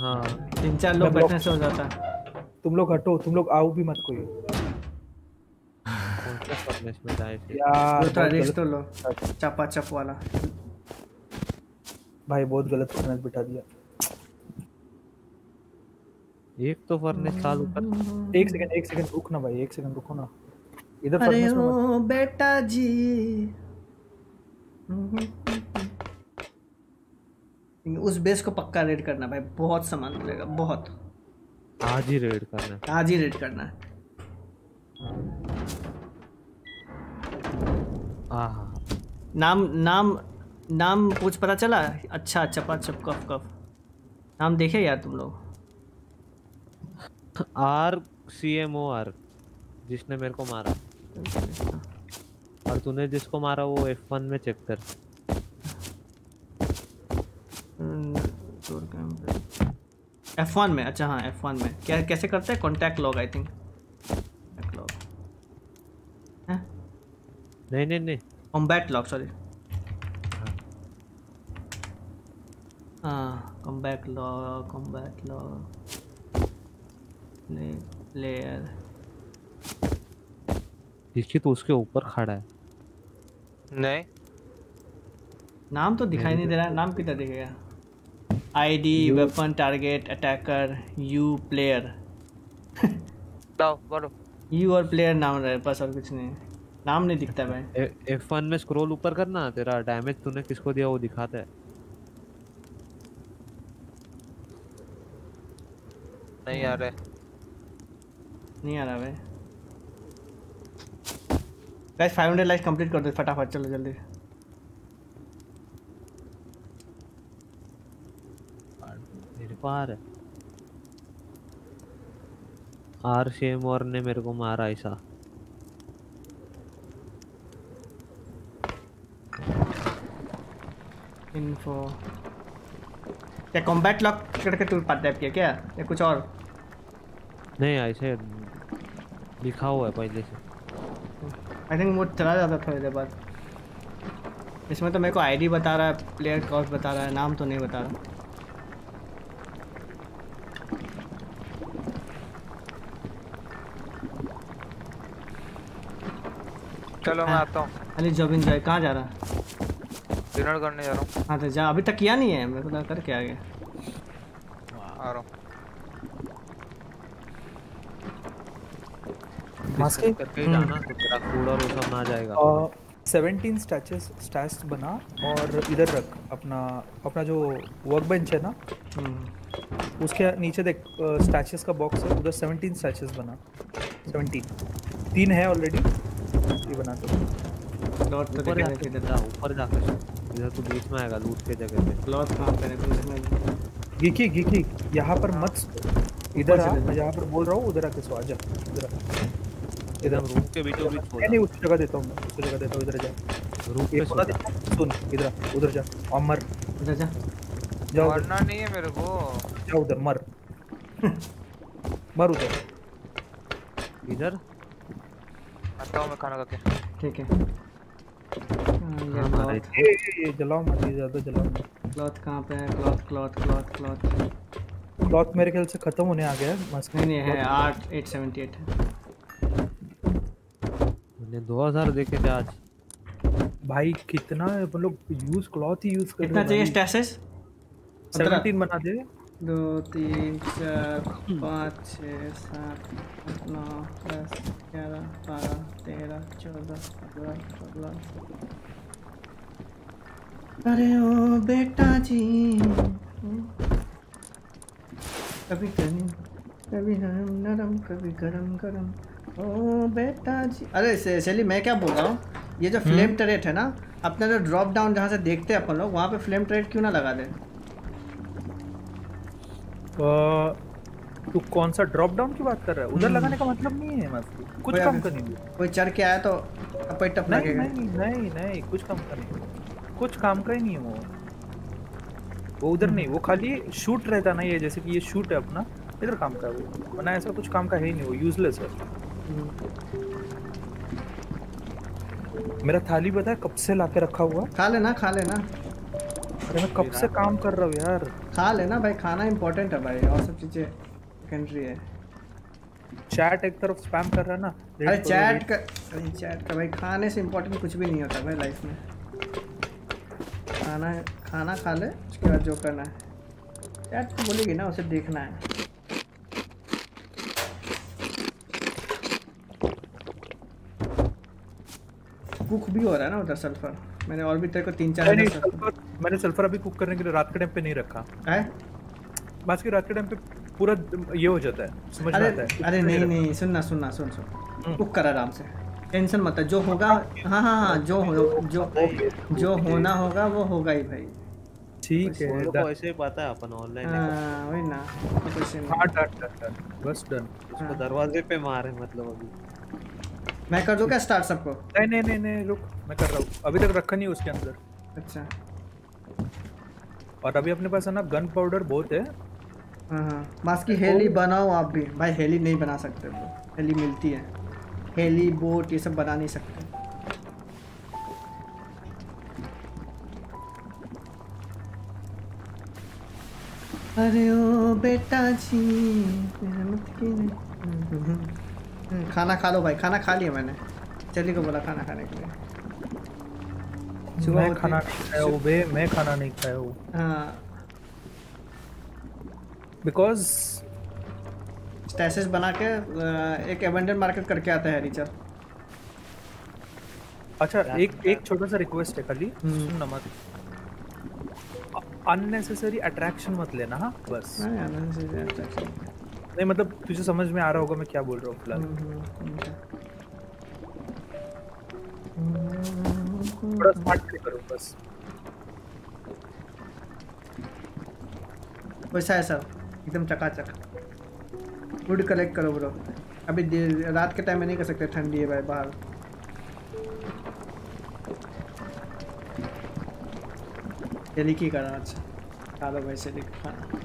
हाँ तीन चार लोग बैठने से हो जाता है। तुम लोग हटो तुम लोग आओ भी मत कोई। यार गलत तो लो चपा चप वाला। भाई बहुत गलत फर्नेस बिठा दिया। एक तो फर्नेस चालू कर। एक सेकंड एक सेकंड रुक ना भाई एक सेकंड रुको ना। इधर अरे फर्नेस में मत ओ बेटा जी उस बेस को पक्का रेड करना भाई बहुत सामान मिलेगा बहुत। आज ही रेड करना। है आज ही रेड करना। है आहा। नाम नाम नाम कुछ पता चला? अच्छा चपा चप कफ कफ। नाम देखे यार तुम लोग? R C M O are जिसने मेरे को मारा। और तूने जिसको मारा वो एफ़ वन में चेक कर। एफ़ वन में अच्छा हाँ एफ़ वन में। क्या कैसे करते हैं? Contact log I think log नहीं नहीं नहीं। कॉम्बैट लॉग सॉरी हाँ। Combat log combat log player जिसकी तो उसके ऊपर खड़ा है। नहीं। नाम तो दिखाई नहीं दे रहा नाम किधर दिखेगा? ID weapon target attacker you player लाओ बोलो यू और प्लेयर नाम रहे बस और कुछ नहीं। नाम नहीं दिखता भाई। एफ़ वन में स्क्रॉल ऊपर करना तेरा डैमेज तूने किसको दिया वो दिखाता है। नहीं आ रहा है। नहीं आ रहा भाई। गाइस 500 लाइक कंप्लीट कर दो फटाफट चलो जल्दी। पार है। आर शेम और ने मेरे को मारा ऐसा। इन्फो क्या कॉम्बैट लॉक करके तू टाइप किया क्या? या कुछ और? नहीं ऐसे लिखा हुआ है पहले से। आई थिंक वो चला जाता थोड़ी देर बाद इसमें तो मेरे को आईडी बता रहा है प्लेयर कॉस्ट बता रहा है नाम तो नहीं बता रहा। चलो मैं आता हूँ। अली जॉब इंजॉय कहाँ जा रहा? है डिनर करने जा रहा हूँ। हाँ तो जा अभी तक किया नहीं है मेरे को करके आ गया। आ रहा हूँ। मास्क करके जाना तो तेरा फ़ूड और वो सब ना जाएगा। सेवनटीन स्टैचेस स्टैच बना और इधर रख अपना अपना जो वर्क बेंच है ना? हम्म, उसके नीचे देख स्टैचेस का बॉक्स है उधर सेवनटीन स्टैचेस बना। सेवनटीन तीन है ऑलरेडी ये बना दो। लौट तो ऊपर देखने जाके। जा ऊपर जाके। इधर तू बीच में आएगा लूट के जगह पे। लौट कहाँ पे है। गिकी गिकी यहाँ पर मत इधर आ चले मैं जहाँ पर बोल रहा हूँ उधर आके सो आजा इधर आ। इधर रूम के बीचों बीच नहीं नहीं उस जगह देता हूँ मैं उस जगह देता हूँ इधर जा। रूम पे सो सुन। इधर उधर जा और मर जा। जा जा उधर। मरना नहीं है मेरे को। जा उधर मर। मर उधर। इधर? आता हूँ मैं खाना खा के ठीक है। हाँ, ये हाँ, जलाओ मत ज़्यादा जलाओ मत। क्लॉथ कहाँ पे है? Cloth cloth cloth cloth cloth मेरे ख्याल से खत्म होने आ गया है। नहीं नहीं है आठ एट सेवेंटी एट है। मैंने 2000 देखे थे आज। भाई कितना है? हम लोग यूज़ क्लॉथ ही यूज़ कर कितना चाहिए स्टैसेस सेवनटीन बना दे। दो तीन चार पाँच छः सात आठ, नौ दस ग्यारह बारह तेरह चौदह पंद्रह सोलह। अरे ओ बेटा जी। कभी गरम कभी नरम नरम कभी गरम गरम। ओ बेटा जी। अरे शैली मैं क्या बोल रहा हूँ? ये जो फ्लेम टरेट है ना अपना जो ड्रॉप डाउन जहाँ से देखते हैं अपन लोग वहाँ पे फ्लेम टरेट क्यों ना लगा दें? तू कौन सा ड्रॉप डाउन की बात कर रहा है? उधर लगाने का मतलब नहीं है मस्त। कुछ कोई काम अभी- का नहीं है। कोई चढ़ के आया तो अपई टप नहीं नहीं नहीं नहीं कुछ काम का नहीं कुछ काम का ही नहीं है वो। वो उधर नहीं वो खाली शूट रहता ना ये जैसे कि ये शूट है अपना इधर काम का है वो। वरना ऐसा कुछ काम का है ही नहीं वो यूजलेस है। मेरा थाली पता है कब से ला के रखा हुआ? खा लेना खा लेना। अरे मैं कब से काम कर रहा हूँ यार। खा लेना भाई खाना इम्पोर्टेंट है भाई और सब चीज़ें सेकेंडरी है। चैट एक तरफ़ स्पैम कर रहा है ना अरे चैट का अरे चैट का भाई खाने से इम्पोर्टेंट कुछ भी नहीं होता भाई लाइफ में। खाना खाना खा ले उसके बाद जो करना है। चैट तो बोलेगी ना उसे देखना है। कुक भी हो रहा है ना उधर सल्फ़र? मैंने और भी तेरे को तीन चार नहीं, सल्फ़र मैंने सल्फ़र अभी कुक करने के लिए रात के टाइम पे नहीं रखा। है? बात की रात के टाइम पे पूरा ये हो जाता है समझ अरे आता है। अरे नहीं नहीं सुनना सुनना सुन सुन कुक कर आराम से। टेंशन मत जो होगा हाँ हाँ हाँ जो हो जो जो होना होगा वो होगा ही भाई। ठीक है को ऐसे ही पता है अपन ऑनलाइन हाँ। वही ना। कुछ नहीं हाँ डन डन डन। बस डन। उसको दरवाजे पे मारे मतलब अभी। मैं कर दूँ क्या स्टार्ट सबको? नहीं नहीं नहीं नहीं रुक मैं कर रहा हूँ। अभी तक रखा नहीं उसके अंदर। अच्छा। और अभी अपने पास है ना गन पाउडर बहुत है। हाँ हाँ। मास्क की हेली बनाओ आप भी। भाई हेली नहीं बना सकते ब्रो हेली मिलती है। हेली बोट ये सब बना नहीं सकते। अरे ओ बेटा जी नहीं हम्म, खाना खा लो भाई खाना खा लिया मैंने। चली को बोला खाना खाने के लिए। मैं खाना नहीं खाया हूँ बे मैं खाना नहीं खाया हूँ। हाँ। बिकॉज़ स्टैसेस बना के एक एबंडन मार्केट करके आता है रिचर अच्छा एक एक छोटा सा रिक्वेस्ट है खाली हम्म। सुन ना मत अननेसेसरी अट्रैक्शन मत लेना हाँ बस। नहीं मतलब तुझे समझ में आ रहा होगा मैं क्या बोल रहा हूँ फ़िलहाल। बस। वैसा है सर एकदम चकाचक। वुड कलेक्ट करो ब्रो अभी रात के टाइम में नहीं कर सकते ठंडी है भाई, बाहर। चली की करा अच्छा। चलो भाई चली खाना।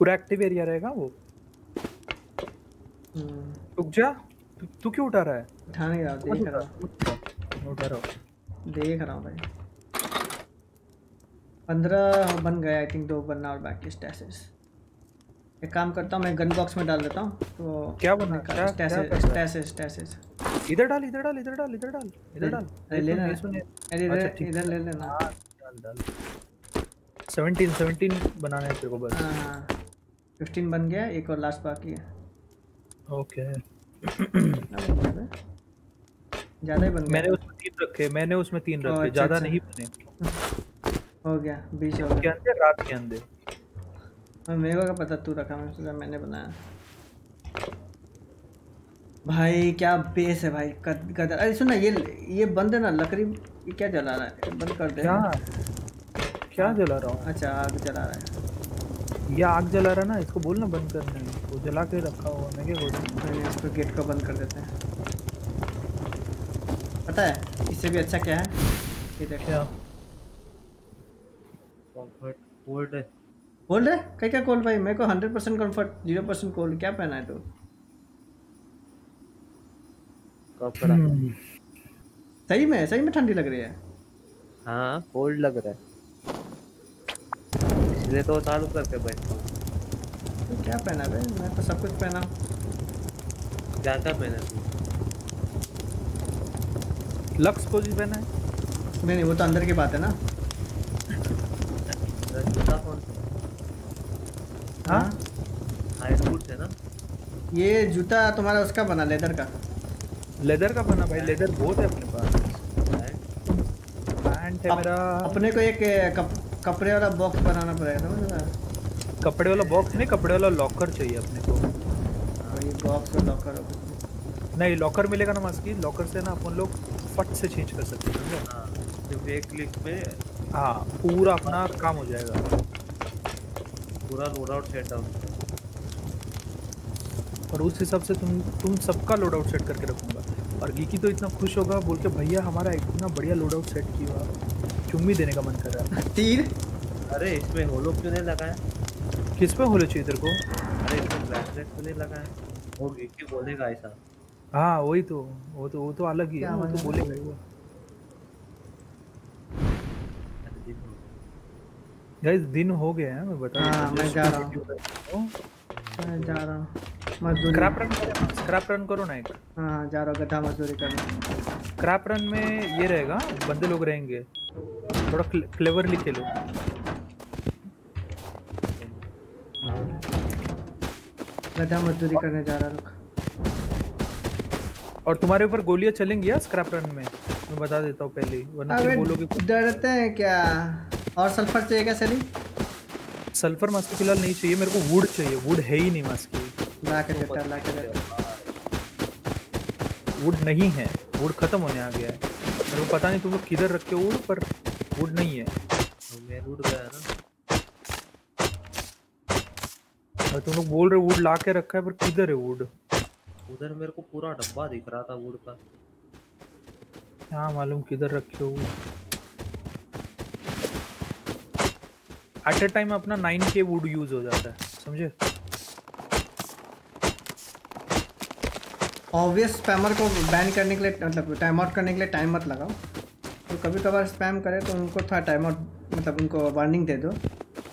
पूरा एक्टिव एरिया रहेगा वो। रुक जा। तू तू क्यों उठा रहा है? उठा नहीं रहा देख रहा हूँ। उठा रहा देख रहा हूँ भाई। पंद्रह बन गए आई थिंक दो बनना और बाकी स्टैसेस एक काम करता हूँ मैं गन बॉक्स में डाल देता हूँ तो क्या बना है? स्टैसेस स्टैसेस इधर डाल इधर डाल इधर डाल इधर डाल इधर डाल। लेना अरे अच्छा, इधर इधर ले लेना। हाँ, डाल डाल। 17 17 बनाने हैं तेरे को बस। हाँ हाँ। फिफ्टीन बन गया एक और लास्ट बाकी है। ओके? ज़्यादा ही बन गया। मैंने उसमें तीन रखे मैंने उसमें तीन रखे अच्छा, ज़्यादा अच्छा। नहीं बने। हो गया बीस हो के गया। अंदर रात के अंदर। हाँ, मेरे को क्या पता तू रखा मैं सोचा मैंने बनाया। भाई क्या बेस है भाई कद कदर अरे सुन ना ये ये बंद है ना लकड़ी ये क्या जला रहा है? बंद कर दे। क्या? क्या जला रहा हूँ? अच्छा आग जला रहा है। ये आग जला रहा है ना इसको बोल ना बंद करने वो जला के रखा हुआ मैं क्या बोलूँ? इसको गेट को बंद कर देते हैं। पता है इससे भी अच्छा क्या है? ये देख। क्या? कंफर्ट कोल्ड है। कोल्ड है? क्या क्या कोल्ड भाई? मेरे को hundred percent comfort zero percent cold क्या पहना है तू? कपड़ा हम्म, सही में सही में ठंडी लग रही है। हाँ कोल्ड लग रहा है। इसलिए तो चालू करके बैठता हूँ तो क्या पहना है भाई? मैं तो सब कुछ पहना। क्या क्या पहने तू? लक्स को भी पहना है। नहीं नहीं वो तो अंदर की बात है ना। जूता कौन सा हाँ? है ना। ये जूता तुम्हारा उसका बना लेदर का। लेदर का बना भाई लेदर बहुत है अपने पास। पैंट है मेरा। अपने को एक कप, कपड़े वाला बॉक्स बनाना पड़ेगा समझ रहा कपड़े वाला बॉक्स नहीं कपड़े वाला लॉकर चाहिए अपने को। बॉक्स और लॉकर नहीं लॉकर मिलेगा ना मास्की लॉकर से ना अपन लोग फट से चेंज कर सकते हैं समझे? हाँ एक क्लिक में हाँ। पूरा अपना काम हो जाएगा। पूरा लोड आउट सेट डाउन और उस हिसाब से तुम तुम सबका लोड आउट सेट करके रखूँगा और गीकी तो इतना खुश होगा बोल के भैया हमारा इतना बढ़िया लोड आउट सेट किया चुम्मी देने का मन कर रहा है। तीर अरे इसमें होलो क्यों नहीं लगाया? किस पे होले चाहिए तेरे को? अरे इसमें ब्रेसलेट क्यों नहीं लगाया? वो विक्की बोलेगा ऐसा। हाँ वही तो वो तो वो तो अलग ही है वो तो? बोलेगा ही वो। गाइस दिन हो गया। है मैं बता हाँ, मैं जा रहा हूँ। मैं जा रहा हूँ मजदूरी स्क्रैप रन स्क्रैप रन करो ना एक हाँ जा रहा हूँ गधा मजदूरी करने स्क्रैप रन में ये रहेगा बंदे लोग रहेंगे थोड़ा क्लेवरली खेलो गधा मजदूरी करने जा रहा रुक और तुम्हारे ऊपर गोलियाँ चलेंगी यार स्क्रैप रन में मैं बता देता हूँ पहले वरना बोलोगे डरते हैं क्या और सल्फ़र चाहिए क्या सली सल्फ़र मास्क फ़िलहाल नहीं चाहिए मेरे को वुड चाहिए वुड है ही नहीं मास्क ला के देता ला के देता। वुड नहीं है वुड खत्म होने आ गया है। मेरे को पता नहीं तुम लोग किधर रखे हो वुड पर वुड नहीं है। तो मैं गया ना तुम लोग बोल रहे वुड ला के रखा है पर किधर है वुड उधर मेरे को पूरा डब्बा दिख रहा था वुड का। क्या मालूम किधर रखे हो एट ए टाइम अपना नाइन के वुड यूज़ हो जाता है समझे? ऑब्वियस स्पैमर को बैन करने के लिए मतलब टाइम आउट करने के लिए टाइम मत लगाओ। तो कभी कभार स्पैम करे तो उनको थोड़ा टाइम आउट मतलब उनको वार्निंग दे दो।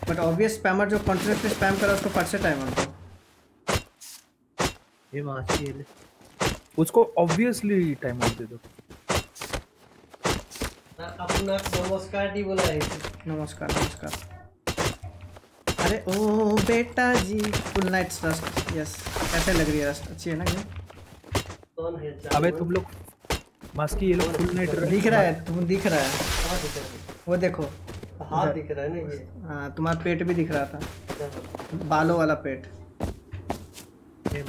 बट ऑब्वियस स्पैमर जो कंटिन्यूसली स्पैम करे उसको फट से टाइम आउट दो। ये माछी है ले। उसको ऑब्वियसली टाइम आउट दे दो। अपना नमस्कार नहीं बोला है। नमस्कार नमस्कार। अरे ओ बेटा जी। फुल नाइट रस्ट यस कैसे लग रही है रस्ट अच्छी है ना ये? कौन है अबे तुम लोग मास्की ये लोग फुल नाइट दिख रहा है तुम दिख रहा है। कहाँ दिख रहा वो देखो। है हाथ दिख रहा है ना ये? हाँ तुम्हारा पेट भी दिख रहा था। बालों वाला पेट।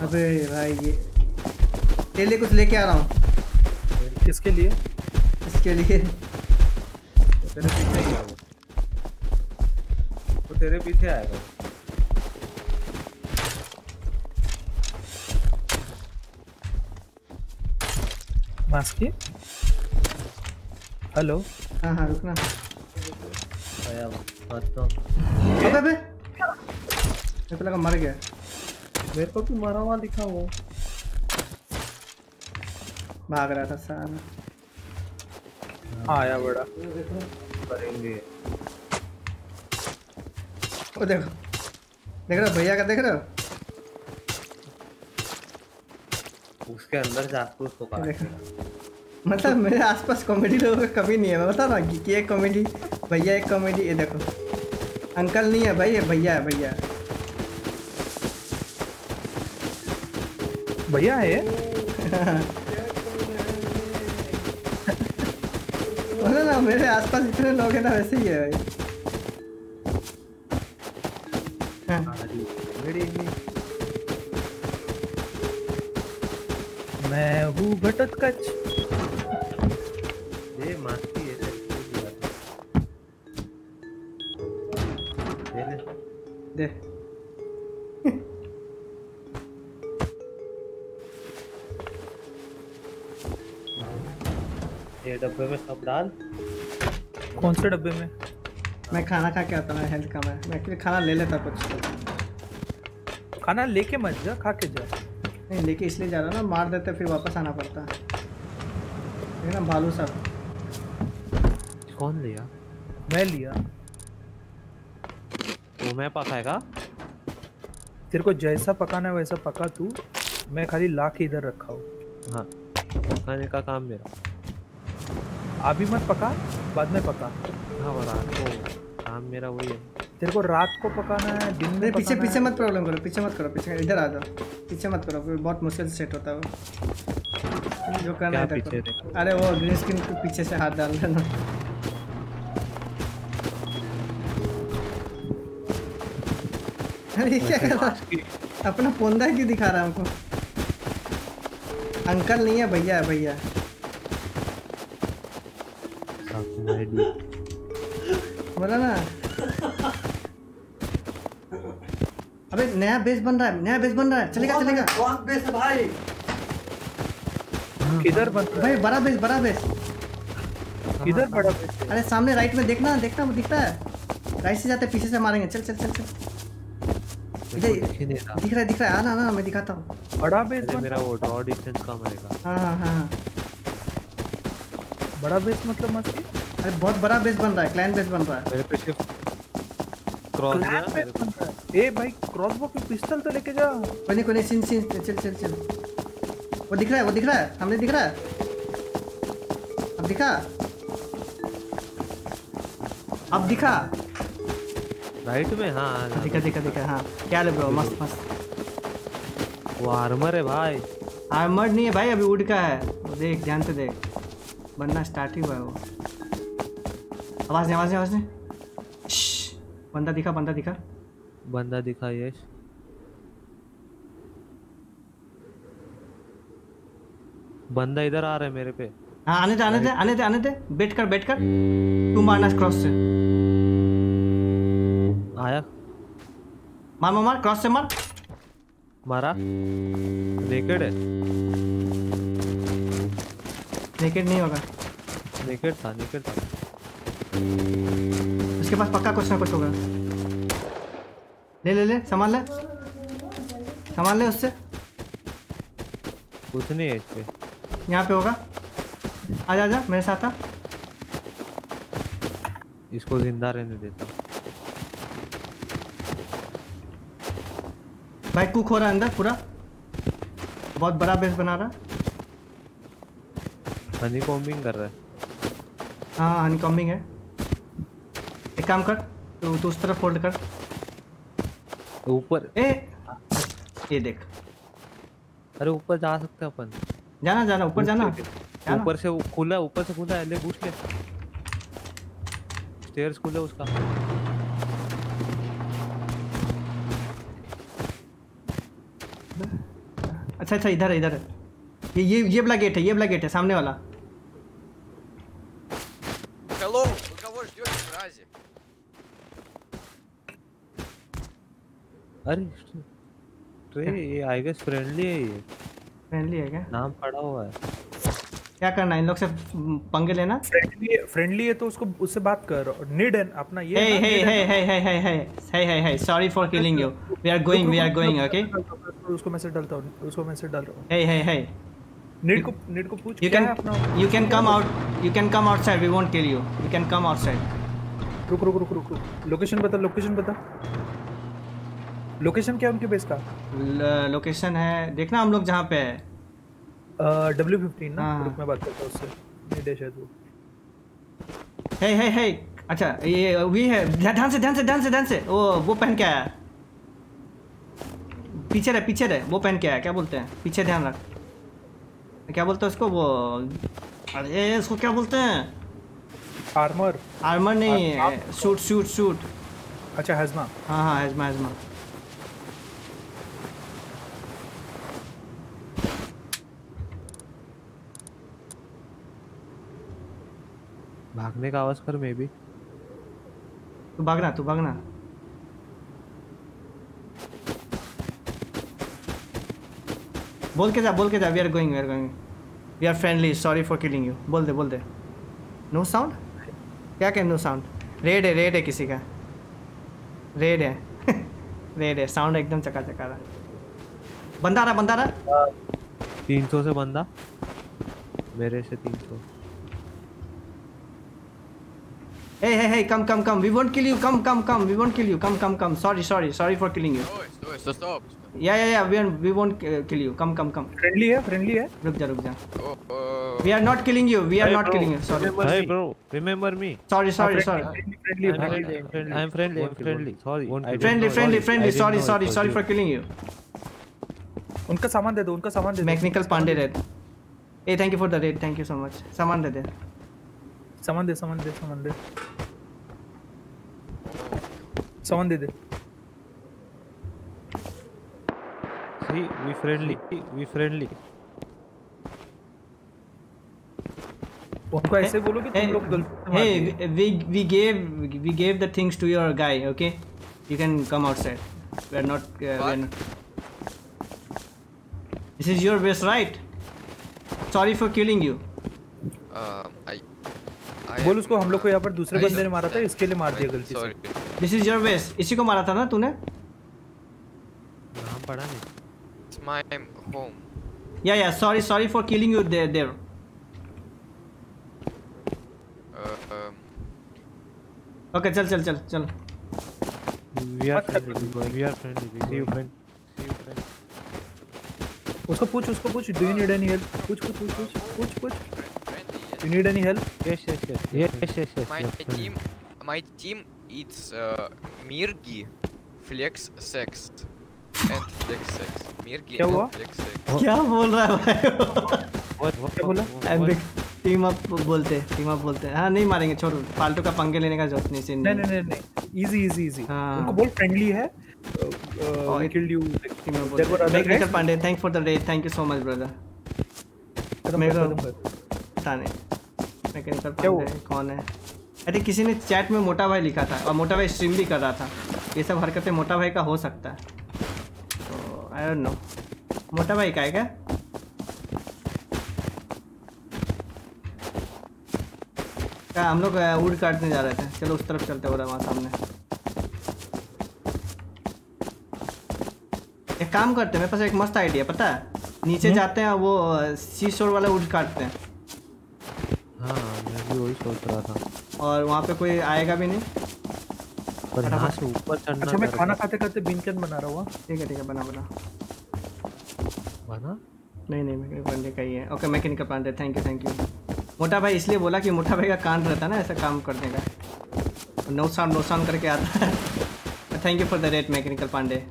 अबे भाई ये तेरे लिए कुछ लेके आ रहा हूँ। किसके लिए? इसके लिए। तेरे पीछे आएगा। तो मास्की? हेलो? हाँ हाँ रुकना। आया आता अबे लगा मर गया। मेरे को तो मरा हुआ दिखा वो भाग रहा था सारा हाँ आया बड़ा। करेंगे। वो देखो देख रहे हो भैया का देख रहे हो? उसके अंदर जाके उसको मतलब मेरे आसपास कॉमेडी लोगों का कमी नहीं है। मैं बता रहा हूँ कि- कि एक कॉमेडी भैया एक कॉमेडी ये देखो। अंकल नहीं है भाई ये भैया है भैया। भैया है बोला ना मेरे आसपास इतने लोग हैं ना वैसे ही है भाई। मैं हूँ घटत कच ये मास्की है ले दे ये डब्बे में सब डाल। कौन से डब्बे में? मैं खाना खा के आता हूँ हेल्थ कम है मैं एक्चुअली खाना ले लेता कुछ। खाना लेके मत जा खा के जा। नहीं लेके इसलिए जा रहा ना मार देते फिर वापस आना पड़ता है। ना भालू साहब। कौन लिया? मैं लिया। वो मैं पकाएगा? तेरे को जैसा पकाना है वैसा पका तू। मैं खाली ला के इधर रखा हूँ। हाँ पकाने का काम मेरा। अभी मत पका बाद में पका। हाँ रात काम मेरा वही है। तेरे को रात को पकाना है दिन में पीछे पीछे है। मत प्रॉब्लम करो पीछे मत करो पीछे इधर आ जाओ। पीछे मत करो बहुत मुश्किल से सेट होता है वो। जो करना है पीछे अरे वो ग्रीन स्क्रीन के पीछे से हाथ डाल देना। अरे क्या कर रहा है? अपना पोंदा क्यों दिखा रहा है हमको? अंकल नहीं है भैया है भैया बोला ना। अबे नया बेस बन रहा है नया बेस बन रहा है। चलेगा चलेगा। बहुत बेस है भाई। किधर बन रहा भाई बड़ा बेस बड़ा बेस किधर बड़ा बेस अरे सामने राइट में देखना देखना वो दिखता है। राइट से जाते पीछे से मारेंगे। चल चल चल चल। इधर दिख ही नहीं रहा। दिख रहा है दिख रहा है। आना आना मैं दिखाता हूँ। बड़ा बेस मेरा वो ड्रॉ डिस्टेंस कम रहेगा। हाँ हाँ हाँ। हाँ बड़ा बेस मतलब मस्ती अरे बहुत बड़ा बेस बन रहा है क्लैन बेस बन रहा है। मेरे पे शिफ्ट क्रॉस गया है। ए भाई क्रॉसबो की पिस्टल तो लेके जा। कोई नहीं सीन सीन चल चल चल। वो दिख रहा है वो दिख रहा है सामने दिख रहा है। अब दिखा। अब दिखा। राइट में हाँ हाँ, दिखा दिखा दिखा हाँ। क्या ले ब्रो मस्त मस्त। वो आर्मर है भाई। आर्मर्ड नहीं है भाई अभी उड़ का है। देख ध्यान से देख। बनना स्टार्ट ही हुआ है वो। आवाज़ नहीं आवाज़ नहीं आवाज़ नहीं बंदा दिखा बंदा दिखा। बंदा दिखा यश। बंदा इधर आ रहा है मेरे पे। हाँ आने दे आने दे आने दे आने दे। बैठ कर बैठ कर। तू मारना क्रॉस से। आया। मार मार मार क्रॉस से मार। मारा। नेकेड है। नेकेड नहीं होगा। नेकेड था नेकेड था। उसके पास पक्का कुछ ना कुछ होगा। ले ले ले संभाल ले। संभाल ले उससे। कुछ नहीं है इस पे यहाँ पे होगा। आजा आजा मेरे साथ आ। इसको ज़िंदा रहने देता भाई कुक हो रहा है अंदर पूरा। बहुत बड़ा बेस बना रहा। हनी कॉम्बिंग कर रहा है। हाँ हनी कॉम्बिंग है। एक काम कर तू तू उस तरफ़ फोल्ड कर। ऊपर। ए ये देख। अरे ऊपर जा सकते अपन। जाना जाना ऊपर जाना। ऊपर से खुला ऊपर से खुला है ले घुस ले स्टेयर्स खुला उसका। अच्छा अच्छा इधर है इधर है। ये ये ये वाला गेट है ये वाला गेट है सामने वाला। अरे तो ये ये आई गेस फ्रेंडली है ये। फ्रेंडली है क्या? नाम पढ़ा हुआ है। क्या करना इन लोग से पंगे लेना? फ्रेंडली है, है तो उसको उससे बात कर। निड है अपना ये hey hey hey hey hey hey hey hey hey hey sorry for killing you we are going we are going okay उसको मैसेज डालता हूँ उसको मैसेज डाल रहा हूँ। हे हे हे निड को निड को पूछ you can you can come out you can come outside we won't kill you you can come outside रुक रुक रुक रुक। लोकेशन बता लोकेशन बता। लोकेशन क्या है उनके बेस का? लोकेशन है देखना हम लोग जहाँ पे है। डब्ल्यू फिफ्टीन ना? हाँ। रुक मैं बात करता हूँ उससे। डे शायद वो हे हे हे अच्छा ये भी है। ध्यान से ध्यान से ध्यान से ध्यान से। वो वो पहन के आया। पीछे रहे पीछे रहे। वो पहन के आया क्या बोलते हैं? पीछे ध्यान रख। क्या बोलते हैं उसको? वो अरे इसको क्या बोलते हैं? आर्मर आर्मर नहीं सूट सूट सूट अच्छा हजमा हाँ हाँ हेजमा हेजमा भागने का आवाज़ कर मे भी तू भागना तू भागना बोल के जा बोल के जा we are going we are going we are friendly sorry for killing you बोल दे बोल दे। नो साउंड क्या क्या नो साउंड रेड है रेड है किसी का। रेड है। रेड है। साउंड एकदम चका चका रहा। बंदा रहा बंदा रहा। तीन सौ से बंदा। मेरे से तीन सौ। Hey, hey, hey, come, come, come. We won't kill you. Come, come, come. We won't kill you. Come, come, come. Sorry, sorry. Sorry for killing you. Oh, it's, no, it's, stop. Yeah, yeah, yeah. We, are, we won't uh, kill you. Come, come, come. Friendly yeah, friendly yeah. Rukja, rukja. Oh, uh... We are not killing you. We are hey, not bro. killing you. Sorry. Hey, bro. Remember me. Sorry, sorry, I'm sorry. Friendly, friendly, I'm friendly. I'm friendly. I'm friendly. Sorry. Friendly, friendly, friendly. Sorry, sorry, sorry for killing you. उनका सामान दे दो, उनका सामान दे दो. Mechanical Pandey raid. A thank you for the raid thank you so much सामान दे दे. सामान दे सामान दे सामान दे। सामान दे दे। See we friendly we friendly उनको ऐसे बोलो कि तुम लोग गलत hey we we gave we gave the things to your guy okay you can come outside we are not this is your best right sorry for killing you um बोल उसको हम लोग को यहाँ पर दूसरे बंदे ने मारा था इसके लिए मार दिया गलती से दिस इज़ योर बेस इसी को मारा था ना तूने नाम पढ़ा नहीं. It's my home. Yeah yeah sorry sorry for killing you there there okay चल चल चल चल We are friendly. We going. We are friendly. We see you friend. See you friend. उसको पूछ उसको पूछ do you need any help पूछ पूछ पूछ पूछ पूछ friendly, yes. You need any Yes, yes, yes. Yes, yes, yes, yes. My we team, my team, it's uh, Mirgi, Flex Sex, and Flex Sex. Mirgi क्या हुआ? and Flex Sex. क्या बोल रहा है भाई What? What? क्या बोला? what- big team up बोलते टीम अप बोलते हैं हाँ नहीं मारेंगे छोड़ फालतू का पंगे लेने का ज़रूरत नहीं सीन नहीं नहीं नहीं नहीं इजी इजी इजी हाँ। उनको बोल फ्रेंडली है Oh, we it- killed you team up बोलते other mechanical guys? Pandey thank for the raid thank you so much brother खत्म कर खत्म कर पता नहीं। मैकेनिकल पांडे कौन है। अरे किसी ने चैट में मोटा भाई लिखा था और मोटा भाई स्ट्रीम भी कर रहा था। ये सब हरकतें मोटा भाई का हो सकता है। तो आई डोंट नो मोटा भाई का है क्या? क्या हम लोग अ, वुड काटने जा रहे थे? चलो उस तरफ़ चलते हो रहा वहाँ सामने। एक काम करते हैं मेरे पास एक मस्त आइडिया पता है? नीचे जाते हैं वो सी शोर वाला वुड काटते हैं। हाँ मैं भी वही सोच रहा था। और वहाँ पे कोई आएगा भी नहीं? पर यहाँ से ऊपर चढ़ना अच्छा मैं खाना खाते खाते बीन कैन बना रहा हुआ। ठीक है ठीक है बना बना। बना? नहीं नहीं मैकेनिकल पांडे का ही है। Okay mechanical Pandey thank you thank you मोटा भाई इसलिए बोला कि मोटा भाई का कान रहता है ना ऐसा काम करने का। नो साउंड नो साउंड करके आता है। Thank you for the raid mechanical Pandey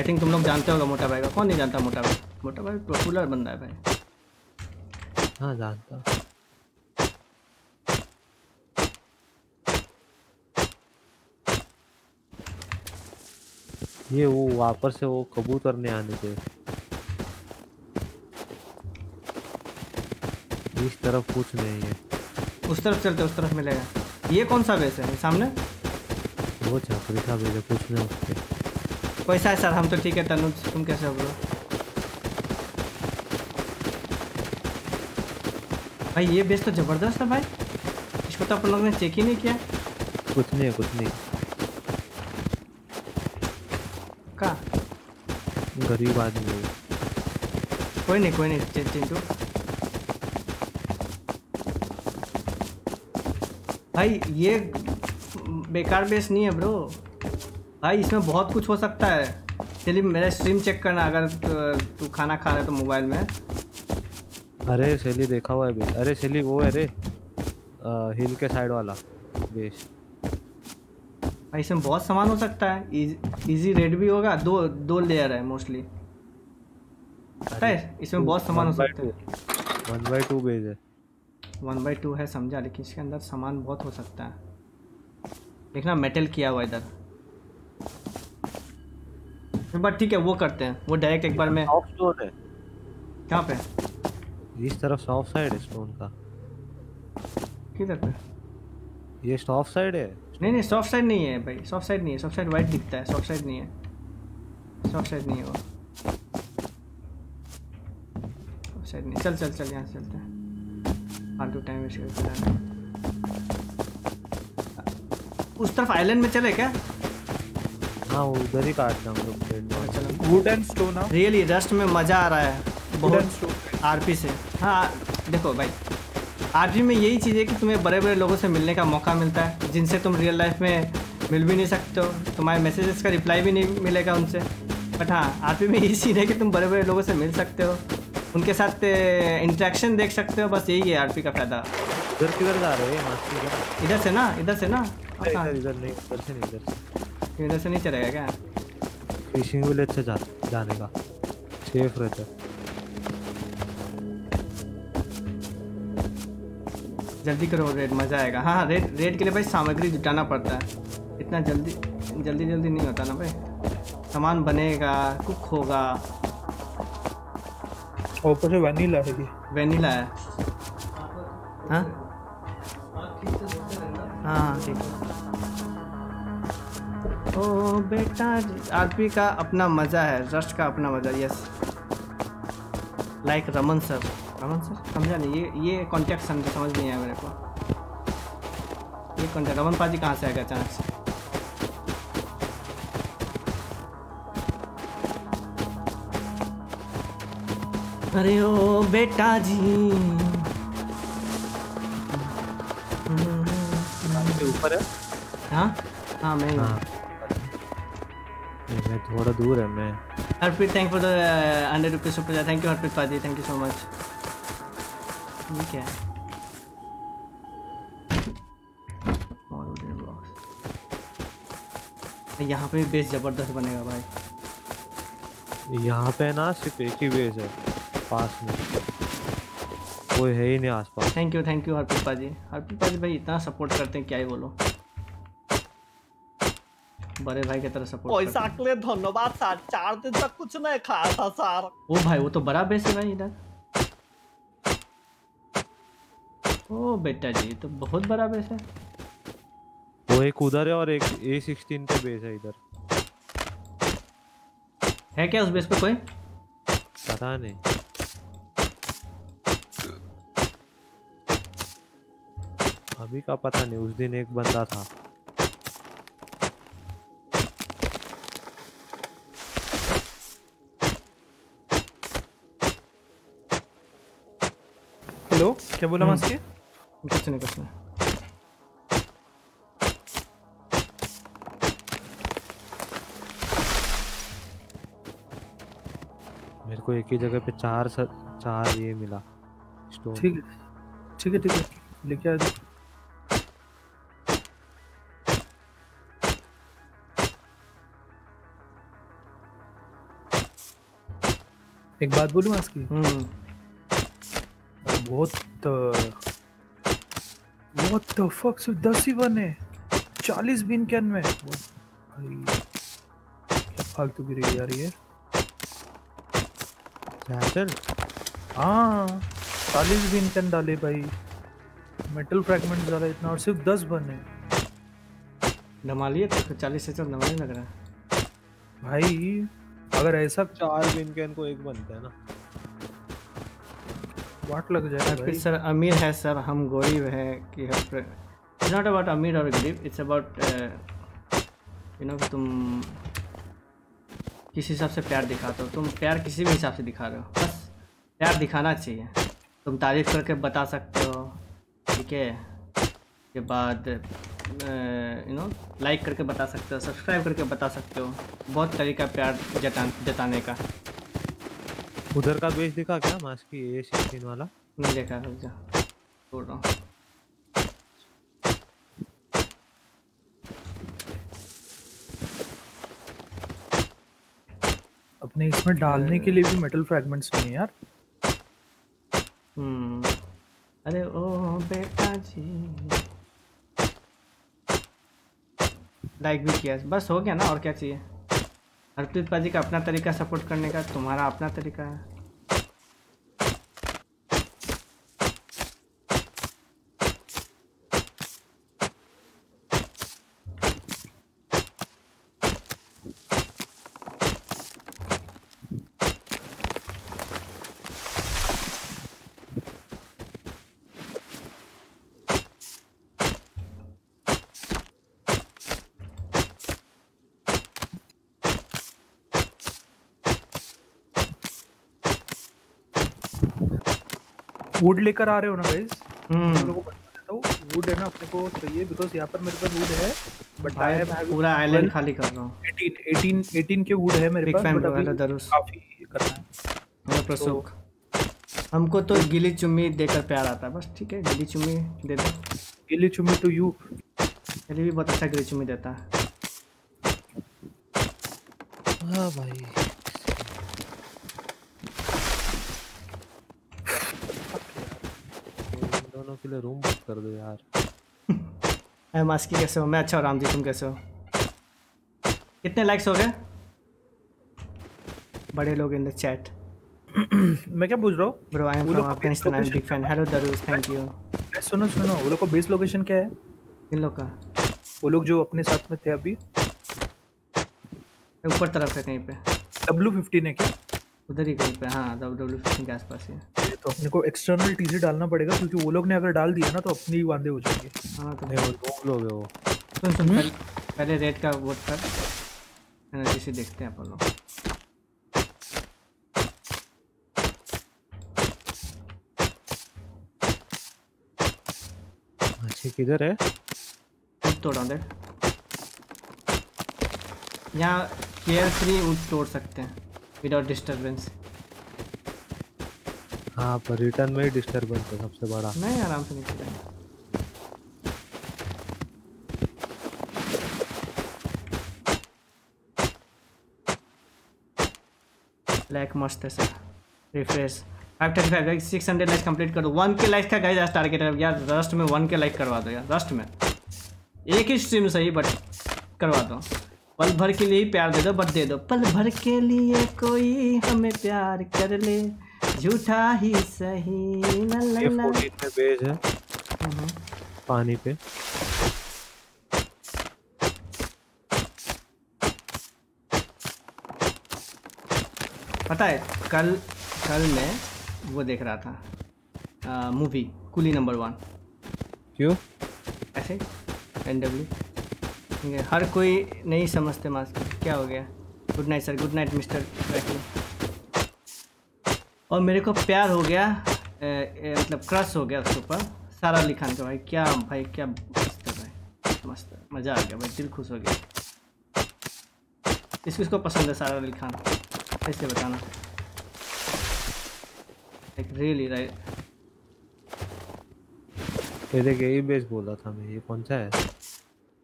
I think तुम लोग जानते होगा मोटा भाई का। कौन नहीं जानता मोटा भाई? मोटा भाई पॉपुलर बंदा है भाई। हाँ जानता ये वो वापस से वो कबूतर ने आने थे इस तरफ़ कुछ नहीं है। उस तरफ़ चलते उस तरफ़ मिलेगा। ये कौन सा बेस है? सामने? वो छपरी था भेजा कुछ नहीं उसके। कैसा है सर हम तो ठीक है तनुज तुम कैसे हो ब्रो? भाई ये बेस तो ज़बरदस्त है भाई। इसको तो अपन लोग ने चेक ही नहीं किया। कुछ नहीं कुछ नहीं। का? गरीब आदमी कोई नहीं कोई नहीं चिंटू भाई ये बेकार बेस नहीं है ब्रो। भाई इसमें बहुत कुछ हो सकता है। चलिए मेरा स्ट्रीम चेक करना अगर तू- खाना खा रहा है तो मोबाइल में। अरे शैली देखा हुआ है बेस अरे शैली वो है रे हिल के साइड वाला बेस भाई इसमें बहुत सामान हो सकता है। इज़, इजी रेड भी होगा दो दो लेयर है मोस्टली पता है इसमें बहुत सामान हो सकता है। वन बाई टू बेस है। वन बाई टू है समझा लेकिन इसके अंदर सामान बहुत हो सकता है। देखना मेटल किया हुआ इधर। बट ठीक है वो करते हैं। वो डायरेक्ट एक बार में सॉफ्ट स्टोन है। कहाँ पे? इस तरफ़ सॉफ्ट साइड है स्टोन का। किधर पे? ये सॉफ्ट साइड है? नहीं नहीं सॉफ्ट साइड नहीं है भाई। सॉफ्ट साइड नहीं है। सॉफ्ट साइड वाइट दिखता है। सॉफ्ट साइड नहीं है। सॉफ्ट साइड नहीं है वो। साइड नहीं। चल चल चल यहाँ से चलते हैं। फालतू टाइम वेस्ट करके उस तरफ़ आइलैंड में चले क्या? हाँ वो उधर ही काट हैं हम लोग। चलो वुड स्टोन हाँ रियली रस्ट में मज़ा आ रहा है बहुत। स्टोन आरपी से। हाँ देखो भाई आरपी में यही चीज़ है कि तुम्हें बड़े बड़े लोगों से मिलने का मौका मिलता है जिनसे तुम रियल लाइफ में मिल भी नहीं सकते हो। तुम्हारे मैसेजेस का रिप्लाई भी नहीं मिलेगा उनसे। बट हाँ आरपी में यही चीज़ है कि तुम बड़े बड़े लोगों से मिल सकते हो। उनके साथ इंट्रैक्शन देख सकते हो बस यही है आरपी का फ़ायदा। इधर किधर जा रहे हैं? मस्ती इधर इधर से ना इधर से ना? इधर इधर नहीं इधर से नहीं इधर से। इधर से नहीं चलेगा क्या? फिशिंग विलेज से जा जाने का। सेफ़ रहता है। जल्दी करो रेड मज़ा आएगा। हाँ हाँ रेड रेड के लिए भाई सामग्री जुटाना पड़ता है। इतना जल्दी जल्दी जल्दी नहीं होता ना भाई। सामान बनेगा कुक होगा। और ऊपर से वनीला है ये। वेनिला है। हाँ? हाँ हाँ ठीक। ओ, बेटा, आरपी का अपना मज़ा है रस्ट का अपना मज़ा yes like Raman sir. Raman sir? समझा नहीं, ये ये कॉन्टेक्ट समझ समझ नहीं आया मेरे को। ये कॉन्टेक्ट रमन पाजी कहाँ से आएगा अचानक से? अरे ओ बेटा जी। ऊपर है? हाँ? हाँ मैं हाँ। मैं थोड़ा दूर है मैं। Harpreet thank for the hundred rupees super thank you Harpreet paaji. Thank you so much ये क्या है। यहाँ पे बेस ज़बरदस्त बनेगा भाई। यहाँ पे ना सिर्फ़ एक ही बेस है। पास में। कोई है ही नहीं आसपास। Thank you thank you Harpreet paaji. Harpreet paaji भाई इतना सपोर्ट करते हैं क्या ही बोलो। बड़े भाई की तरह सपोर्ट पैसा के लिए धन्यवाद सर चार दिन तक कुछ नहीं खाया था सर। ओ भाई वो तो बड़ा बेस है भाई इधर। ओ बेटा जी तो बहुत बड़ा बेस है। वो एक उधर है और एक ए सिक्सटीन पे बेस है इधर। है क्या उस बेस पे कोई? पता नहीं। अभी का पता नहीं उस दिन एक बंदा था। हेलो क्या बोला हम्म। मस्ती कुछ नहीं कुछ नहीं। मेरे को एक ही जगह पे चार स, चार ये मिला। स्टोन। ठीक है ठीक है ठीक है। लेके आ जाओ एक बात बोलूँ आज की? हम्म। बहुत बहुत द फक सिर्फ़ दस ही। बने चालीस बिन कैन में। फालतू गिरी यार ये चल हाँ? चालीस बिन कैन डाले भाई। मेटल फ्रैगमेंट डाला इतना और सिर्फ़ दस बने धमालिए तो चालीस से चल धमाली लग रहा है। भाई अगर ऐसा चार बिन के इनको एक बनता है ना। वाट लग जाएगा भाई। सर अमीर है सर हम गरीब है कि इट्स नॉट अबाउट अमीर और गरीब इट्स अबाउट यू नो तुम किस हिसाब से प्यार दिखाते हो तुम प्यार किसी भी हिसाब से दिखा रहे हो बस प्यार दिखाना चाहिए। तुम तारीफ़ करके बता सकते हो ठीक है? के बाद यू नो लाइक करके बता सकते हो सब्सक्राइब करके बता सकते हो। बहुत तरीका प्यार जता जताने का। उधर का बेच दिखा क्या? मास्क की ए सिक्सटीन वाला? नहीं देखा रुक जा। छोड़ रहा हूँ। अपने इसमें डालने के लिए भी मेटल फ्रैगमेंट्स नहीं यार। हम्म। अरे ओ बेटा जी। लाइक भी किया। बस हो गया ना, और क्या चाहिए? हरप्रीत पाजी का अपना तरीका सपोर्ट करने का, तुम्हारा अपना तरीका है। वुड लेकर आ रहे हो ना गाइस हम्म। हम लोगों को बता देता वुड है ना अपने को चाहिए बिकॉज़ यहाँ पर मेरे पास वुड है बट आई हैव पूरा आइलैंड खाली कर रहा हूँ। 18 18 18 के वुड है मेरे पास बट अभी काफ़ी करना है। हेलो प्रसुक। हमको तो गिली चुम्मी देकर प्यार आता है बस ठीक है गिली चुम्मी दे दो। गिली चुम्मी टू यू चलिए भी बहुत अच्छा गिली चुम्मी देता है। हाँ भाई। कर दो यार। मैं मास्की कैसे हो? मैं अच्छा हूँ राम जी तुम कैसे हो? कितने लाइक्स हो गए? बड़े लोग इन द चैट मैं क्या पूछ रहा हूँ? Bro I am from Afghanistan I am big fan hello दरुस thank you सुनो सुनो वो लोग को बेस लोकेशन क्या है? इन लोग का। वो लोग जो अपने साथ में थे अभी। ऊपर तरफ़ है कहीं पे। डब्ल्यू फिफ्टीन है क्या? उधर ही कहीं पे हाँ डब्ल्यू फिफ्टीन के आसपास ही है। तो अपने को एक्सटर्नल टीसी डालना पड़ेगा क्योंकि वो लोग ने अगर डाल दिया ना तो अपने ही वांदे हो जाएँगे। हाँ तो वो दो लोग है वो। सुन सुन पहले, रेड का वोट कर। एनर्जी से देखते हैं अपन लोग। अच्छे किधर है? तोड़ा देख यहाँ केयर फ्री तोड़ सकते हैं विदाउट डिस्टरबेंस हाँ पर रिटर्न में ही डिस्टर्बेंस है सबसे बड़ा। नहीं, आराम से नीचे जाएँगे। लाइक मस्त है sir. Refresh five thirty five six hundred like complete कर। दो वन के लाइक का गाइज़ आज टारगेट है। यार रस्ट में वन के लाइक करवा दो यार रस्ट में। एक ही स्ट्रीम सही बट करवा दो। पल भर के लिए प्यार दे दो बट दे दो। पल भर के लिए कोई हमें प्यार कर ले। झूठा ही सही बेज है। हम्म। पानी पे। पता है कल कल मैं वो देख रहा था मूवी कुली नंबर वन क्यों? ऐसे एन डब्ल्यू हर कोई नहीं समझते मास्क क्या हो गया? Good night sir good night mister और मेरे को प्यार हो गया ए, ए, मतलब क्रश हो गया उसके ऊपर। सारा अली खान का भाई क्या भाई क्या मस्त है भाई मस्त है। मज़ा आ गया भाई दिल खुश हो गया। किस किस को पसंद है सारा अली खान? ऐसे बताना। लाइक रियली राइट ये देख यही बेज बोला था मैं ये कौन सा है?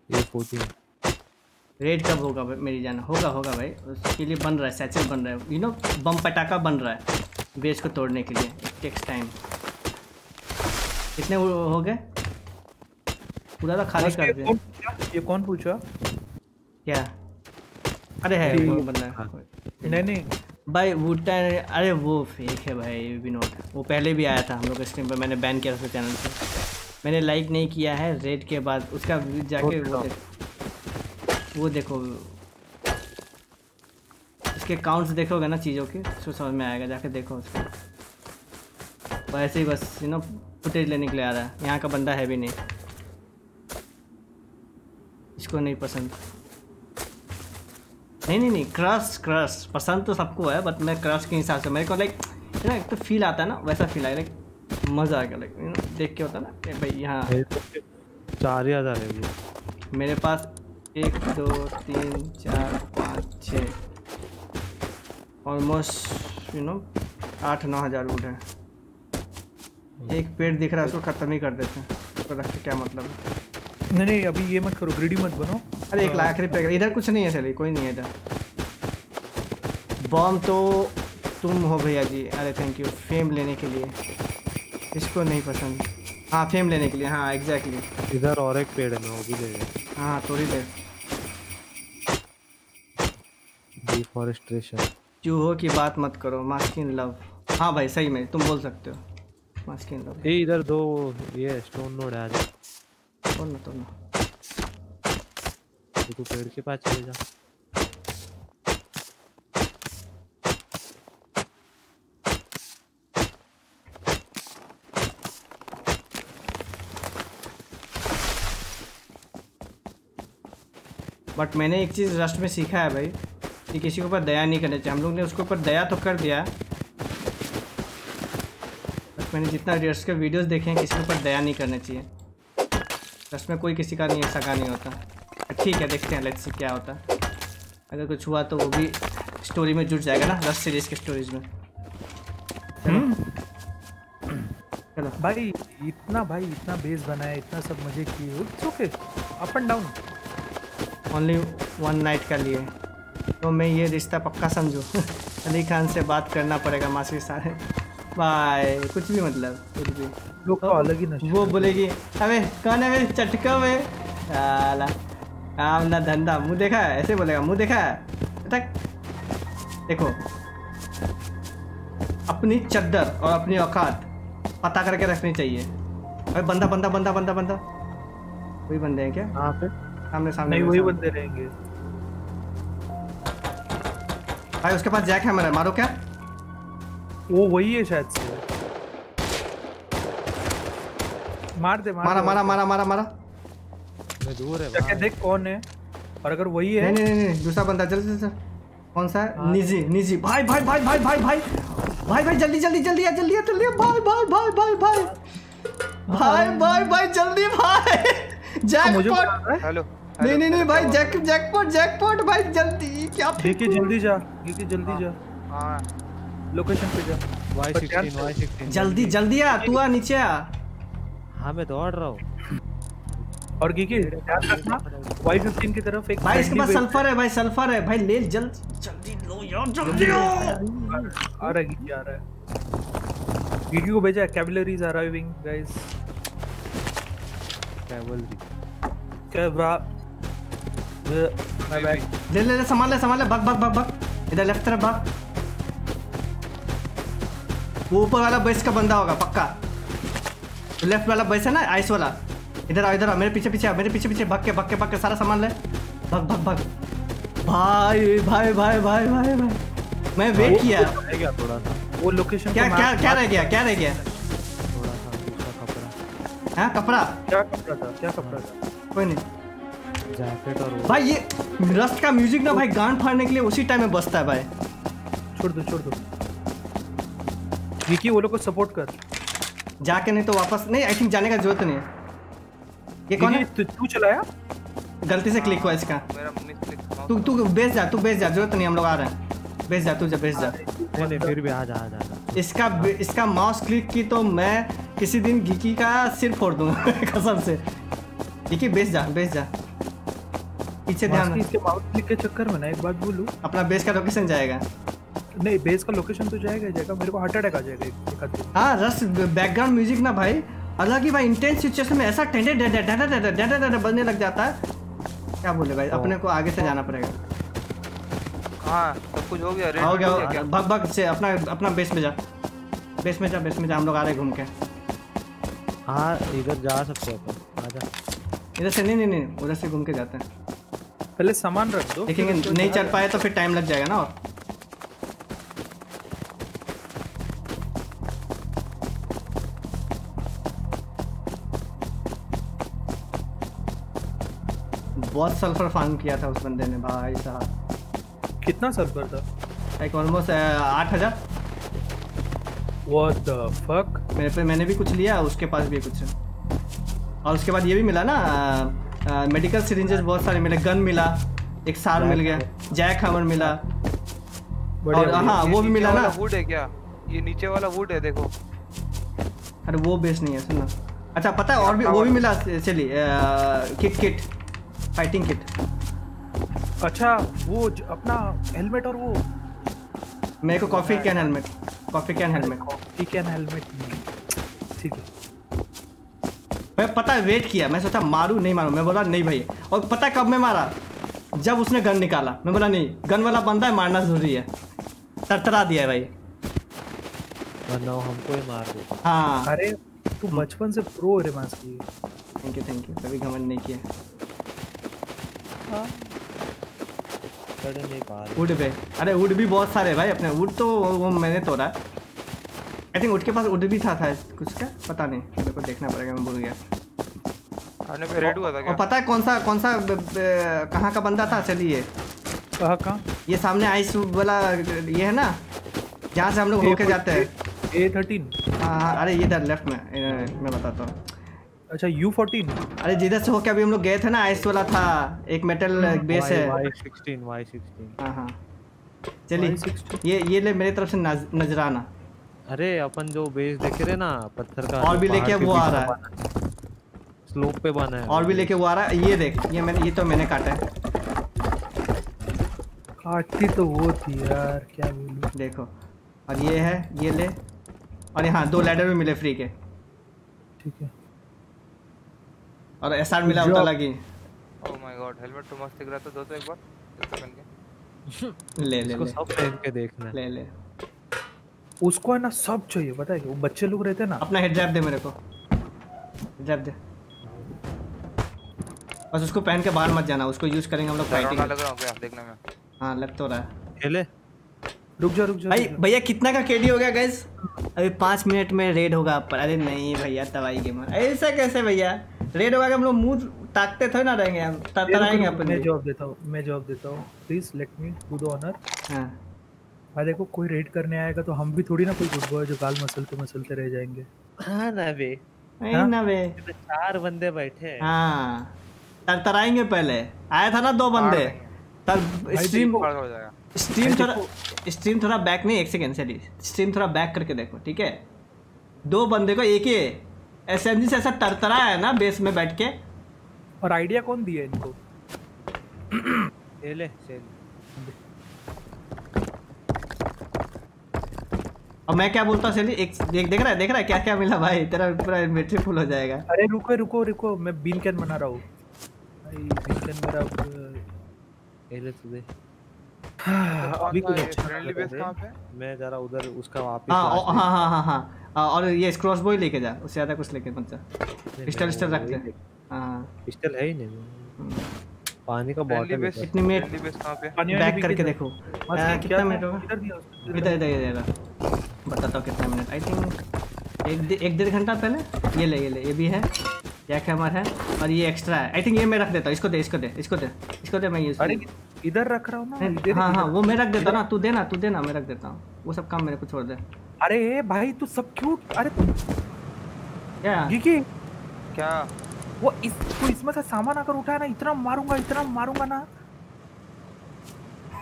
ये फोर्टीन। रेड कब होगा भाई? मेरी जान होगा होगा भाई। उसके लिए बन रहा है सैचल बन रहा है। यू नो बम पटाखा बन रहा है। बेस को तोड़ने के लिए. इट टेक्स टाइम कितने हो हो गए? पूरा तो खाली कर दिया. ये कौन पूछा? क्या? अरे है वो बंदा नहीं नहीं. भाई वुटा अरे वो फेक है भाई विनोद. वो पहले भी आया था हम लोग के स्ट्रीम पर मैंने बैन किया था चैनल से मैंने लाइक नहीं किया है रेड के बाद उसका जाके वो देख वो देखो. इसके काउंट्स देखोगे ना चीज़ों के तो समझ में आएगा जाके देखो उसको। वो ऐसे ही बस यू नो फुटेज लेने के लिए आ रहा है। यहाँ का बंदा है भी नहीं। इसको नहीं पसंद। नहीं नहीं नहीं क्रश क्रश पसंद तो सबको है बट मैं क्रश के हिसाब से मेरे को लाइक ना एक तो फील आता है ना वैसा फील आया लाइक मज़ा आ गया लाइक यू नो देख के होता है ना कि भाई यहाँ चार ही हज़ार है मेरे पास एक दो तीन चार पाँच छः ऑलमोस्ट यू नो आठ नौ हज़ार वुड है। एक पेड़ दिख रहा है उसको ख़त्म ही कर देते हैं। उसको रख के क्या मतलब? है नहीं नहीं अभी ये मत करो ग्रीडी मत बनो। अरे एक लाख रुपये इधर कुछ नहीं है चलिए कोई नहीं है इधर। बॉम्ब तो तुम हो भैया जी अरे थैंक यू फेम लेने के लिए। इसको नहीं पसंद। हाँ फेम लेने के लिए हाँ एग्जैक्टली इधर और एक पेड़ है मैं वो भी ले हाँ। थोड़ी देर। डिफॉरेस्टेशन चूहों की बात मत करो मास्किन लव हाँ भाई सही में तुम बोल सकते हो मास्किन लव ए इधर दो ये स्टोन नोड है आजा बोल ना तो तू पेड़ के पास चले जा बट मैंने एक चीज़ रस्ट में सीखा है भाई। कि किसी के ऊपर दया नहीं करना चाहिए। हम लोग ने उसके ऊपर दया तो कर दिया। बट मैंने जितना रस्ट के वीडियोस देखे हैं किसी के ऊपर दया नहीं करना चाहिए। रस्ट में कोई किसी का नहीं सगा नहीं होता। ठीक है देखते हैं लेट्स से क्या होता। है अगर कुछ हुआ तो वो भी स्टोरी में जुट जाएगा ना रस्ट सीरीज़ के स्टोरीज में। चलो। भाई इतना भाई इतना बेस बनाया इतना सब मज़े किए it's okay up and down only one night का लिए। तो मैं ये रिश्ता पक्का समझूँ। अली खान से बात करना पड़ेगा मासी सारे बाय। कुछ भी मतलब कुछ भी। लोग तो अलग ही वो बोलेगी अबे कौन है मेरे चटका में साला काम ना धंधा। मुँह देखा है? ऐसे बोलेगा मुँह देखा है? तक। देखो अपनी चद्दर और अपनी औकात पता करके रखनी चाहिए। अरे बंदा बंदा बंदा बंदा बंदा। वही बंदे हैं क्या? कहाँ पे? सामने सामने नहीं वही बंदे रहेंगे। भाई उसके पास जैक है मेरा मारो क्या वो वही है शायद से मार दे मार मारा मारा मारा मारा मारा मैं दूर है भाई देख कौन है और अगर वही है नहीं नहीं नहीं दूसरा बंदा जल्दी जल्दी। कौन सा है निजी निजी भाई भाई भाई भाई भाई भाई भाई भाई जल्दी जल्दी जल्दी आ जल्दी आ जल्दी आ भाई भाई भाई भाई भाई भाई भाई भाई जल्दी भाई तो जैकपॉट है हेलो नहीं नहीं नहीं भाई जैक जैकपॉट जैकपॉट भाई जल्दी क्या देखिए जल्दी जा देखिए जल्दी जा। हाँ। लोकेशन पे जा। वाई पर ध्यान सिक्सटीन वाई सिक्सटीन जल्दी जल्दी आ तू आ नीचे आ। हाँ मैं दौड़ रहा हूँ। और गिकी ध्यान रखना। वाई फिफ्टीन की तरफ़ एक भाई इसके पास सल्फ़र है। भाई सल्फ़र है। भाई ले जल्द। जल्दी लो यार जल्दी लो। आ रहा है। गिकी आ रहा है। गिकी को भेजा cavalries arriving guys cavalry bag ले ले ले संभाल ले संभाल ले भग भग भग भग। इधर लेफ़्ट तरफ़ भग। वो ऊपर वाला बस का बंदा होगा पक्का। लेफ़्ट वाला बस है ना आइस वाला। इधर आओ इधर आओ मेरे पीछे पीछे आओ मेरे पीछे पीछे। भग के भग के भग के सारा सामान ले। भग भग भग। भाई भाई भाई भाई भाई भाई। मैं वेट किया। थोड़ा सा। वो लोकेशन क्या क्या क्या रह गया क्या रह गया? थोड़ा सा कपड़ा। हाँ कपड़ा? क्या कपड़ा था? क्या कपड़ा था? कोई नहीं। जैकेट और भाई ये रस्ट का म्यूज़िक ना भाई गांड फाड़ने के लिए उसी टाइम में बजता है भाई। छोड़ दो छोड़ दो। गिकी वो लोग को सपोर्ट कर। जाके नहीं तो वापस नहीं आई थिंक जाने का ज़रूरत नहीं है। ये कौन है? तू चलाया गलती से क्लिक हुआ इसका। तू तू बेच जा तू बेच जा ज़रूरत नहीं हम लोग आ रहे हैं। बेच जा तू जा बेच जा। नहीं नहीं फिर भी आ जा आ जा आ जा। इसका इसका माउस क्लिक की तो मैं किसी दिन गिकी का सिर फोड़ दूँगा कसम से। गिकी बेच जा बेच जा। पीछे ध्यान इसके माउस क्लिक के चक्कर में ना एक बात बोलूँ। अपना बेस का लोकेशन जाएगा। नहीं बेस का लोकेशन तो जाएगा जाएगा मेरे को हार्ट अटैक आ जाएगा एक-। हाँ रस बैकग्राउंड म्यूज़िक ना भाई। अलग ही भाई इंटेंस सिचुएशन में ऐसा टेंडे डेडे डेडे डेडे डेडे डेडे बजने लग जाता है। क्या बोले भाई? अपने को आगे से जाना पड़ेगा। हाँ सब कुछ हो गया रेडी हो गया हो हो गया। गया। भग भग से अपना अपना बेस में जा। बेस में जा बेस में जा हम लोग आ रहे घूम के। हाँ इधर जा सकते हो अपन। आ जा। इधर से नहीं नहीं नहीं उधर से घूम के जाते हैं। पहले सामान रख दो फिर नहीं चल पाए तो फिर टाइम लग जाएगा ना और। बहुत सल्फ़र फार्म किया था उस बंदे ने भाई साहब। कितना सल्फ़र था? लाइक ऑलमोस्ट आठ हज़ार। व्हाट द फक मेरे पे मैंने भी कुछ लिया उसके पास भी कुछ। और उसके बाद ये भी मिला ना मेडिकल सिरिंजेस बहुत सारे मिले। गन मिला एक सार मिल गया जैक हमर मिला। और हाँ वो भी मिला ना। वुड है क्या? ये नीचे वाला वुड है देखो। अरे वो बेस नहीं है सुनना अच्छा पता है और भी वो भी मिला चलिए किट किट फाइटिंग किट अच्छा वो अपना हेलमेट और वो? मेरे को coffee can helmet coffee can helmet ठीक है हेलमेट ठीक है। मैं पता है वेट किया। मैं सोचा मारू नहीं मारू। मैं बोला नहीं भाई। और पता कब मैं मारा? जब उसने गन निकाला। मैं बोला नहीं गन वाला बंदा है मारना ज़रूरी है। तरतरा दिया है भाई। वरना वो हमको ही मार दे। हाँ। अरे तू बचपन से प्रो रे मास की थैंक यू थैंक यू कभी घमंड नहीं किया। चढ़ नहीं पा रहे। वुड पे। अरे वुड भी बहुत सारे भाई अपने। वुड तो वो, वो मैंने तोड़ा। आई थिंक वुड के पास वुड भी था था कुछ का पता नहीं। मेरे को देखना पड़ेगा मैं भूल गया। आने पे रेड हुआ था और क्या पता है कौन सा कौन सा कहाँ का बंदा था? चलिए। कहाँ कहाँ? ये सामने आइस वाला ये है ना? जहाँ से हम लोग होके जाते हैं। ए थर्टीन हाँ हाँ, अरे ये इधर लेफ़्ट में मैं बताता हूँ। अच्छा यू फोर्टीन अरे जिधर से होके अभी हम लोग गए थे ना आइस वाला था। एक मेटल बेस है। वाई सिक्सटीन वाई सिक्सटीन हाँ हाँ। चलिए ये ये ले मेरी तरफ़ से नज, नजराना। अरे अपन जो बेस देखे रहे ना पत्थर का और भी लेके वो आ रहा है। स्लोप पे बना है। और भी लेके वो आ रहा है। ये देख ये मैंने ये तो मैंने काटा है। काटती तो वो थी यार क्या बोलूँ। देखो और ये है ये ले। और यहाँ दो लैडर भी मिले फ्री के। ठीक है। और एस आर मिला होता लगी। ओह माय गॉड हेलमेट तो मस्त दिख रहा था दो तो एक बार। तो ले ले इसको ले। सब पहन के देखना ले ले। उसको है ना सब चाहिए पता है वो बच्चे लोग रहते हैं ना। अपना हेड ड्रैप दे मेरे को। ड्रैप दे। बस उसको पहन के बाहर मत जाना उसको यूज़ करेंगे हम लोग फाइटिंग लग रहा हूँ क्या देखने में? हाँ लग तो रहा है। खेले? रुक जा रुक जा भाई भैया कितना का केडी हो गया गैस अभी पाँच मिनट में रेड होगा पर। अरे नहीं भैया दवाई गेमर ऐसा कैसे भैया? रेड होगा कि हम लोग मुँह ताकते थोड़े ना रहेंगे? हम तराएँगे अपन मैं। जवाब देता हूँ मैं जवाब देता हूँ। Please let me do the honour हाँ। भाई देखो कोई रेड करने आएगा तो हम भी थोड़ी ना कोई गुड बॉय जो गाल मसलते मसलते रह जाएँगे। हाँ ना बे नहीं हाँ? ना बे चार बंदे बैठे हैं। हाँ। तरतराएँगे पहले। आया था ना दो बंदे। तब स्ट्रीम हो जाएगा। स्ट्रीम थोड़ा स्ट्रीम थोड़ा बैक नहीं एक सेकेंड चलिए स्ट्रीम थोड़ा बैक करके देखो ठीक है? दो बंदे को एक ही एस से ऐसा तरतरा है ना बेस में बैठ के। और आइडिया कौन दिया इनको? खेले और मैं क्या बोलता हूँ एक देख देख रहा है देख रहा है क्या क्या मिला भाई? तेरा पूरा इन्वेंटरी फुल हो जाएगा। अरे रुको रुको रुको मैं बीन कैन बना रहा हूँ। बीन कैन मेरा अभी कुछ अच्छा उधर उसका वापस हाँ हाँ हाँ हाँ हाँ। हाँ, और ये क्रॉस बॉय लेके जा उससे ज़्यादा कुछ लेके मत जा। पिस्टल विस्टल वही रखते हैं। हाँ पिस्टल है ही नहीं। हम्म। पानी का बॉटल बेस कितनी मिनट कहाँ पे? बैक करके देखो। क्या कितना मिनट होगा? इधर इधर इधर बताता हूँ कितना मिनट। आई थिंक एक एक डेढ़ घंटा पहले? ये ले ये ले ये भी है। क्या कैमर है और ये एक्स्ट्रा है। आई थिंक ये मैं रख देता हूँ। इसको दे इसको दे इसको दे इसको दे मैं यूज़ अरे इधर रख रहा हूँ ना हाँ हाँ वो मैं रख देता हूँ ना। तू देना तू देना मैं रख देता हूँ। वो सब काम मेरे को छोड़ दे। अरे भाई तू सब क्यों अरे क्या? क्या? वो इस तू इसमें से सामान अगर उठाया ना इतना मारूँगा इतना मारूँगा ना।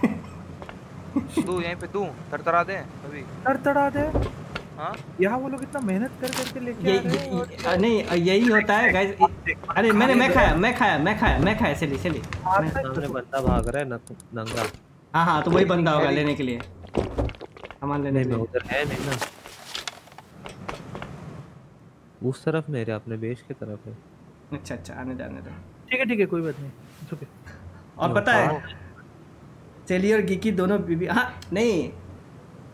तू यहीं पे तू तरतरा दे अभी। तड़तड़ा दे। हाँ? यहाँ वो लोग इतना मेहनत कर करके लेके ये, आ रहे हैं ये, नहीं यही होता है गाइस अरे मैंने मैं खाया मैं खाया मैं खाया मैं खाया चली चली। सामने बंदा भाग रहा है नक- नंगा। हाँ हाँ तो वही बंदा होगा लेने के लिए। सामान लेने नहीं के लिए। उधर है नहीं ना। उस तरफ़ मेरे अपने बेस की तरफ़ है। अच्छा अच्छा आने जाने दो। ठीक है ठीक है कोई बात नहीं okay. और पता है चेली और गिकी दोनों बीबी हाँ नहीं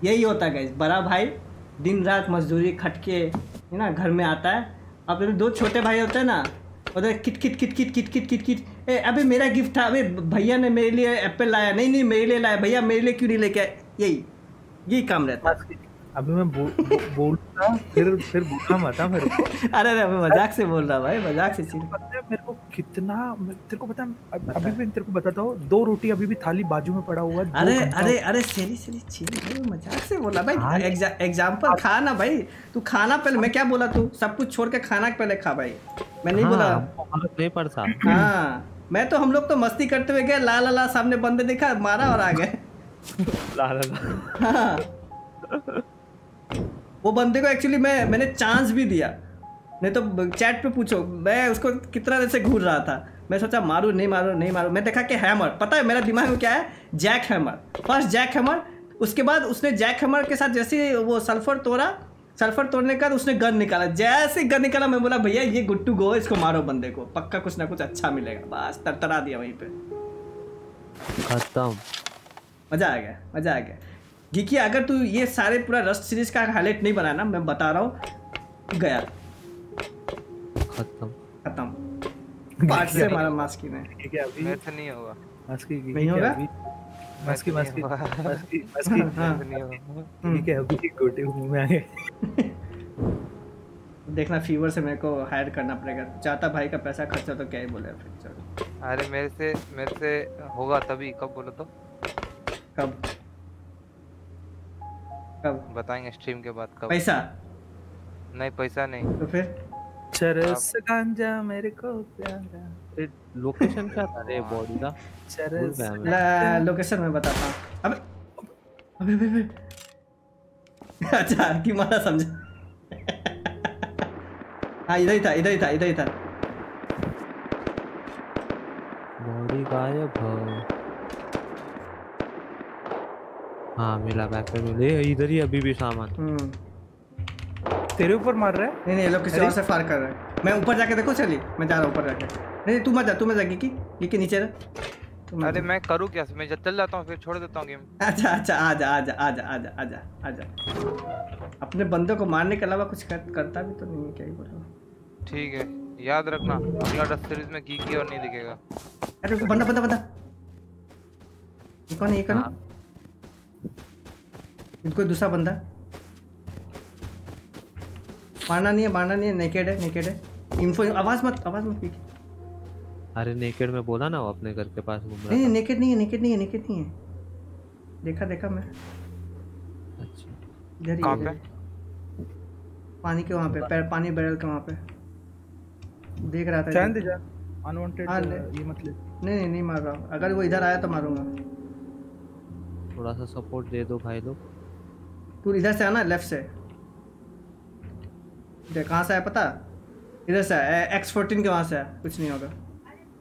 यही होता है बड़ा भाई दिन रात मजदूरी खट के है ना घर में आता है अपने दो छोटे भाई होते हैं ना उधर kit kit kit kit kit kit kit kit ए अबे मेरा गिफ्ट था अबे भैया ने मेरे लिए एप्पल लाया नहीं नहीं मेरे लिए लाया भैया मेरे लिए क्यों नहीं लेके आए? यही यही काम रहता है। अभी मैं बो, बो, बोलूँगा फिर फिर बोलना मत हाँ मेरे को। अरे अरे मैं मज़ाक से बोल रहा भाई मज़ाक से है मेरे को कितना तेरे को पता है अभी भी तेरे को बताता हूँ दो रोटी अभी भी थाली बाजू में पड़ा हुआ है अरे अरे अरे सीरी सीरी चिल भाई मज़ाक से बोला। भाई। एग्जा, एग्ज़ाम्पल खा ना भाई। तू खाना पहले मैं क्या बोला तू? सब कुछ छोड़ के खाना पहले खा भाई। मैं नहीं बोला। हाँ, हमको फ़र्क नहीं हाँ मैं तो हम लोग तो मस्ती करते हुए गए ला ला ला सामने बंदे देखा मारा और आ गए। ला ला ला। हाँ। वो बंदे को एक्चुअली मैं मैंने चांस भी दिया। नहीं तो चैट पे पूछो मैं उसको कितना देर से घूर रहा था? मैं सोचा मारू नहीं मारू नहीं मारू। मैं देखा कि हैमर पता है मेरा दिमाग में क्या है? Jack hammer first Jack hammer उसके बाद उसने जैक हैमर के साथ जैसे वो सल्फ़र तोड़ा सल्फ़र तोड़ने के बाद उसने गन निकाला। जैसे गन निकाला मैं बोला भैया ये गुड टू गो इसको मारो बंदे को। पक्का कुछ ना कुछ अच्छा मिलेगा। बस तरतरा दिया वहीं पे। खत्म। मज़ा आ गया मज़ा आ गया। गिकी अगर तू ये सारे पूरा रस्ट सीरीज़ का हाईलाइट नहीं बनाया ना मैं बता रहा हूँ गया। खत्म। खत्म। पार्ट से हमारा मास्क ने ठीक है अभी मेरे नहीं होगा। मस्की की नहीं होगा? मस्की मस्की। मस्की मस्की हाँ। नहीं होगा। ठीक है अभी गोटे मुँह में आ गए देखना फीवर से मेरे को हायर करना पड़ेगा। चाहता भाई का पैसा खर्चा तो क्या ही बोले फिर चलो अरे मेरे से मेरे से होगा तभी कब बोलो तो? कब? कब? बताएँगे स्ट्रीम के बाद कब। पैसा? नहीं पैसा नहीं। तो फिर? चरस गांजा मेरे को प्यारा। लोकेशन क्या था रे बॉडी का? चरस। लोकेशन में। बताता हूँ। अबे अबे अबे अबे। अच्छा कि मारा समझा? हाँ इधर ही था इधर ही था इधर ही था। बॉडी गायब है। हाँ मिला बैक पे मिले। इधर ही अभी भी सामान। हम्म। तेरे ऊपर मार रहा है? नहीं नहीं ये लोग किसी और से फार कर रहे हैं। मैं ऊपर जाके देखो चली। मैं जा रहा हूँ ऊपर जाके। नहीं नहीं, तू मत जा तू मत जा की की नीचे रह। अरे मैं करूँ क्या? मैं जब चल जाता हूँ फिर छोड़ देता हूँ गेम। अच्छा अच्छा आजा आजा आजा आजा आजा आजा अपने बंदों को मारने के अलावा कुछ कर, करता भी तो नहीं है क्या ही बोल। हूँ ठीक है याद रखना अगला डस्ट सीरीज़ में की की और नहीं दिखेगा। अरे बंदा बंदा बंदा। ये कौन है ये कौन है? कोई दूसरा बंदा? मारना नहीं है मारना नहीं है नेकेड है नेकेड है। इन्फो आवाज़ मत आवाज़ मत पीछे अरे नेकेड में बोला ना वो अपने घर के पास घूम रहा नहीं नेकेड नहीं है नेकेड नहीं है नेकेड नहीं है। देखा देखा मैं। अच्छा। इधर ही पे? पानी के वहाँ पे पैर पानी बैरल के वहाँ पे। देख रहा था। जान दे जान अनवांटेड ये मत ले। नहीं नहीं नहीं मार रहा अगर वो इधर आया तो मारूँगा। थोड़ा सा सपोर्ट दे दो भाई लोग। तू इधर से आना लेफ़्ट से। इधर कहाँ से आया पता? इधर से आया एक्स फोर्टीन के वहाँ से आया कुछ नहीं होगा।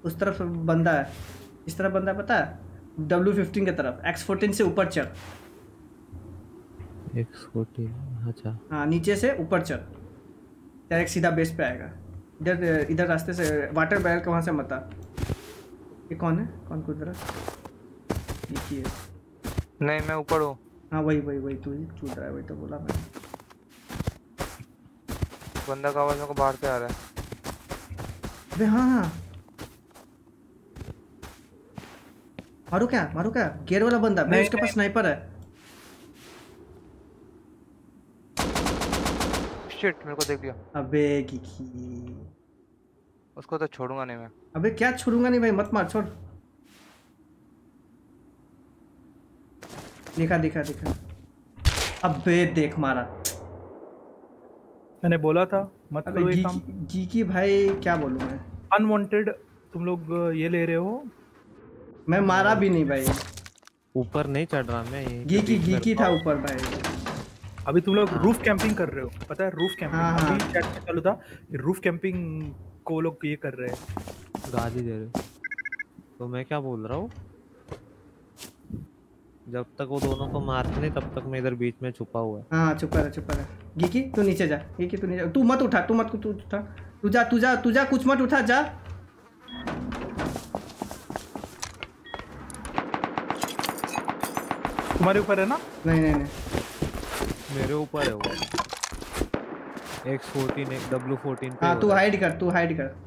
उस तरफ़ बंदा है। इस तरफ़ बंदा है पता? है डब्ल्यू फिफ्टीन की तरफ़ एक्स फोर्टीन से ऊपर चढ़ एक स्कूटी अच्छा। हाँ नीचे से ऊपर चढ़ डायरेक्ट सीधा बेस पे आएगा। इधर इधर रास्ते से वाटर बैरल के वहाँ से मत आ। ये कौन है? कौन कूद रहा? ये की है नहीं मैं ऊपर हूँ। हाँ वही वही वही तू ही कूद रहा है वही तो बोला मैंने। बंदा का आवाज़ मेरे को बाहर से आ रहा है? अबे हाँ हाँ। मारो क्या मारो क्या? गेयर वाला बंदा मैं उसके पास स्नाइपर है। शिट मेरे को देख लिया। अबे किकी उसको तो छोड़ूँगा नहीं मैं। अबे क्या छोड़ूँगा नहीं भाई? मत मार छोड़। दिखा दिखा दिखा। अबे देख मारा। मैंने बोला था मत करो ये काम। गी की भाई क्या बोलूँ मैं? अनवांटेड तुम लोग ये ले रहे हो। मैं मारा भी नहीं भाई। ऊपर नहीं चढ़ रहा मैं यहीं गी की बीच गी की था ऊपर भाई। अभी तुम लोग रूफ कैंपिंग कर रहे हो पता है? रूफ कैंपिंग हाँ, हाँ। अभी चैट में चालू था रूफ कैंपिंग को लोग ये कर रहे हैं। गाली दे रहे हो। तो मैं क्या बोल रहा हूँ? जब तक वो दोनों को मारते नहीं तब तक मैं इधर बीच में छुपा हुआ है। हाँ चुप कर चुप कर गिकी तू नीचे जा। गिकी तू नीचे तू मत उठा तू मत तू उठा। तू जा तू जा तू जा कुछ मत उठा जा। तुम्हारे ऊपर है ना? नहीं नहीं नहीं। मेरे ऊपर है वो। एक्स फोर्टीन एक डब्ल्यू फोर्टीन हाँ तू रहा। हाइड कर तू हाइड कर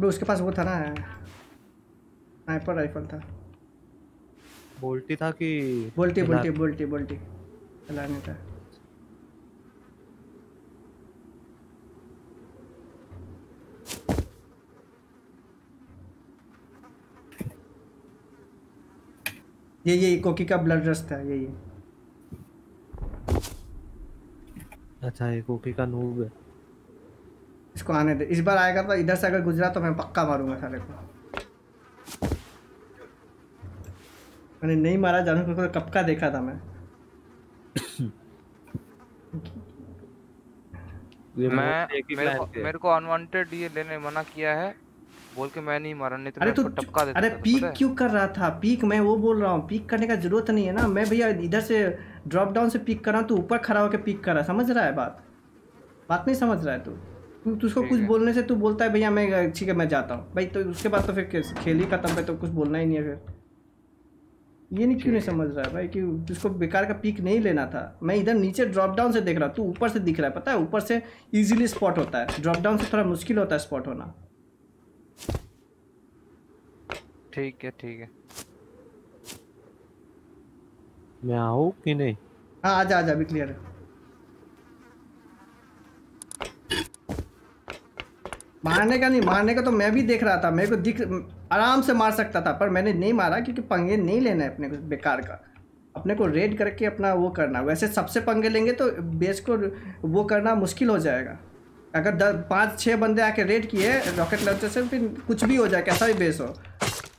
उसके पास वो था ना? स्नाइपर राइफल था। बोल्टी था कि बोल्टी बोल्टी बोल्टी बोल्टी। चलाने था। ये ये कोकी का ब्लड रस था ये ये। अच्छा ये कोकी का नूब है। इसको आने दे। इस बार आएगा तो इधर से अगर गुजरा तो मैं पक्का मारूँगा सारे को। मैंने नहीं मारा जानू को कब का देखा था मैं? मैं मेरे को मेरे को अनवांटेड ये लेने मना किया है। बोल के मैं नहीं मारा नहीं तो अरे तू टपका देता अरे पीक क्यों कर रहा था? पीक मैं वो बोल रहा हूँ पीक करने का ज़रूरत नहीं है ना। मैं भैया इधर से ड्रॉप डाउन से पीक कर रहा हूँ तू ऊपर खड़ा होकर पीक कर रहा है समझ रहा है बात? बात नहीं समझ रहा है तू तू। तुझको कुछ बोलने से तू बोलता है भैया मैं ठीक है मैं जाता हूँ। भाई तो उसके बाद तो फिर खेल ही खत्म है तो कुछ बोलना ही नहीं है फिर। ये नहीं क्यों नहीं समझ रहा है भाई कि तुझको बेकार का पीक नहीं लेना था। मैं इधर नीचे ड्रॉप डाउन से देख रहा हूँ तू ऊपर से दिख रहा है पता है? ऊपर से इजीली स्पॉट होता है। ड्रॉप डाउन से थोड़ा मुश्किल होता है स्पॉट होना। ठीक है ठीक है। मैं आऊँ कि नहीं? हाँ आजा आजा अभी क्लियर है। मारने का नहीं मारने का तो मैं भी देख रहा था मेरे को दिख आराम से मार सकता था पर मैंने नहीं मारा क्योंकि पंगे नहीं लेना है अपने को बेकार का। अपने को रेड करके अपना वो करना वैसे सबसे पंगे लेंगे तो बेस को वो करना मुश्किल हो जाएगा। अगर दस पाँच छः बंदे आके रेड किए रॉकेट लॉन्चर से फिर कुछ भी हो जाए कैसा भी बेस हो।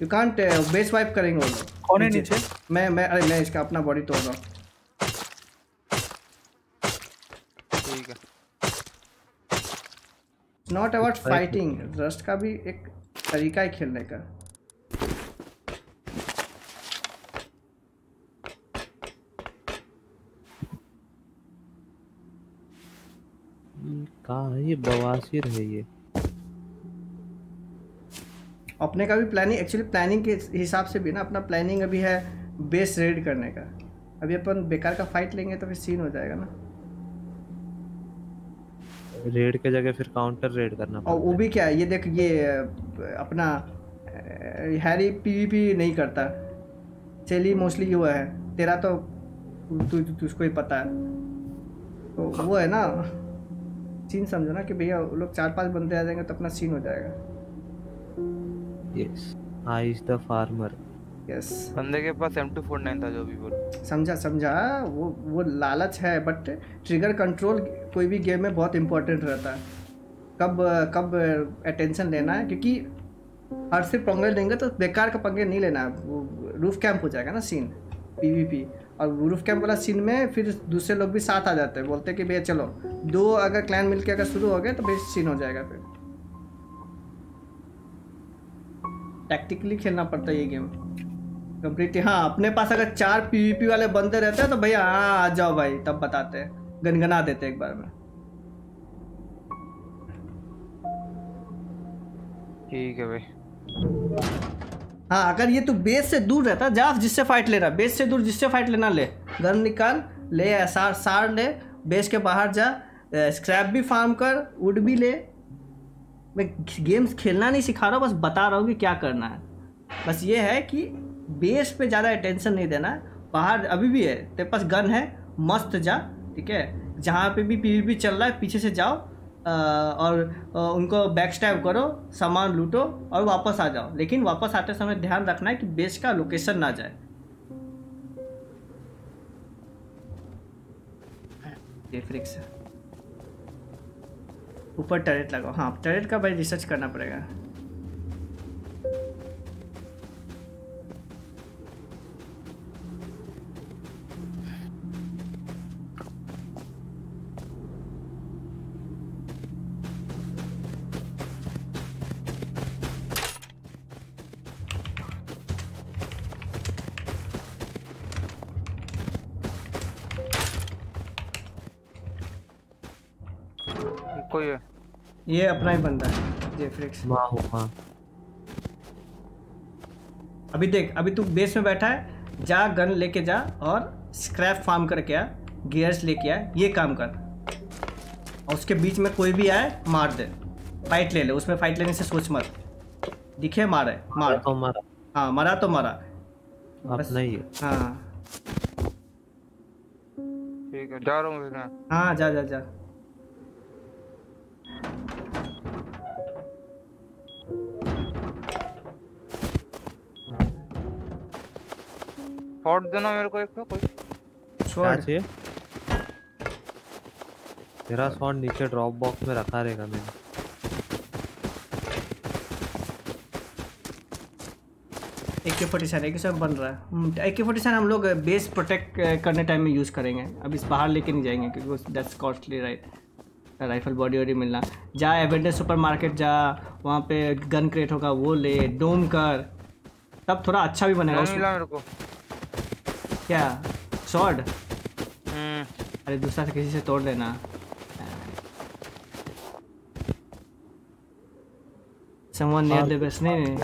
यू कांट बेस वाइप करेंगे वो लोग। नीचे? मैं मैं अरे मैं इसका अपना बॉडी तोड़ रहा हूँ ठीक है नॉट अबाउट फाइटिंग रस्ट का भी एक तरीका है खेलने का। ये ये? बवासीर है ये। अपने का भी प्लानिंग एक्चुअली प्लानिंग के हिसाब से भी ना अपना प्लानिंग अभी है बेस रेड करने का। अभी अपन बेकार का फाइट लेंगे तो फिर सीन हो जाएगा ना। रेड के जगह फिर काउंटर रेड करना और वो भी क्या है ये देख ये अपना हैरी पीवीपी नहीं करता। चेली मोस्टली वो है। तेरा तो तु, तु, तुझको ही पता है। तो वो है ना सीन समझो ना कि भैया वो लोग चार पाँच बंदे आ जाएँगे तो अपना सीन हो जाएगा। Yes I is the farmer. Yes बंदे के पास एम टू फोर नाइन था जो भी बोल। समझा समझा वो वो लालच है बट ट्रिगर कंट्रोल कोई भी गेम में बहुत इंपॉर्टेंट रहता है। कब कब अटेंशन लेना है क्योंकि हर सिर्फ़ पंगे लेंगे तो बेकार का पंगे नहीं लेना है। वो रूफ कैंप हो जाएगा ना सीन पीवीपी और रूफ कैंप वाला सीन में फिर दूसरे लोग भी साथ आ जाते हैं बोलते हैं कि भैया चलो दो अगर क्लैन मिलके अगर शुरू हो गए तो फिर सीन हो जाएगा फिर। टैक्टिकली खेलना पड़ता है ये गेम कंप्लीटली हाँ। अपने पास अगर चार पीवीपी वाले बंदे रहते हैं तो भैया हाँ आ जाओ भाई तब बताते हैं। गनगना देते एक बार में। ठीक है भाई। हाँ अगर ये तू बेस से दूर रहता जा जिससे फाइट लेना बेस से दूर जिससे फाइट लेना ले। गन निकाल ले सार सार ले बेस के बाहर जा स्क्रैप भी फार्म कर वुड भी ले। मैं गेम्स खेलना नहीं सिखा रहा हूँ बस बता रहा हूँ कि क्या करना है। बस ये है कि बेस पे ज़्यादा अटेंशन नहीं देना। बाहर अभी भी है तेरे पास गन है मस्त जा ठीक है? जहाँ पे भी पीवीपी चल रहा है पीछे से जाओ अ, और अ, उनको बैक स्टैप करो सामान लूटो और वापस आ जाओ। लेकिन वापस आते समय ध्यान रखना है कि बेस का लोकेशन ना जाए। ऊपर टरेट लगाओ। हाँ टरेट का भाई रिसर्च करना पड़ेगा। ये अपना ही बंदा है ये फ्रिक्स माँ अभी देख अभी तू बेस में बैठा है जा गन लेके जा और स्क्रैप फार्म करके आ गियर्स लेके आ ये काम कर। और उसके बीच में कोई भी आए मार दे। फाइट ले ले उसमें फाइट लेने से सोच मत। दिखे मारे मार तो हमारा हाँ मरा तो मरा। अपना ही है। हाँ। ठीक है जा रहा हूँ हाँ जा जा जा। शॉट देना मेरे को एक तो कोई। छोड़ चाहिए तेरा शॉट नीचे ड्रॉप बॉक्स में रखा रहेगा मैंने। ए के फोर्टी सेवन एक सब बन रहा है। ए के फोर्टी सेवन हम लोग बेस प्रोटेक्ट करने टाइम में यूज़ करेंगे। अब इस बाहर लेके नहीं जाएँगे क्योंकि that's costly right rifle body वॉडी मिलना। जा एवेंडर सुपर मार्केट जा वहाँ पे गन क्रेट होगा वो ले डोम कर। तब थोड़ा अच्छा भी बनेगा मिला मेरे को। क्या? शॉर्ट हम्म। अरे दूसरा से किसी से तोड़ लेना समवन नियर द बेस्ट नहीं नहीं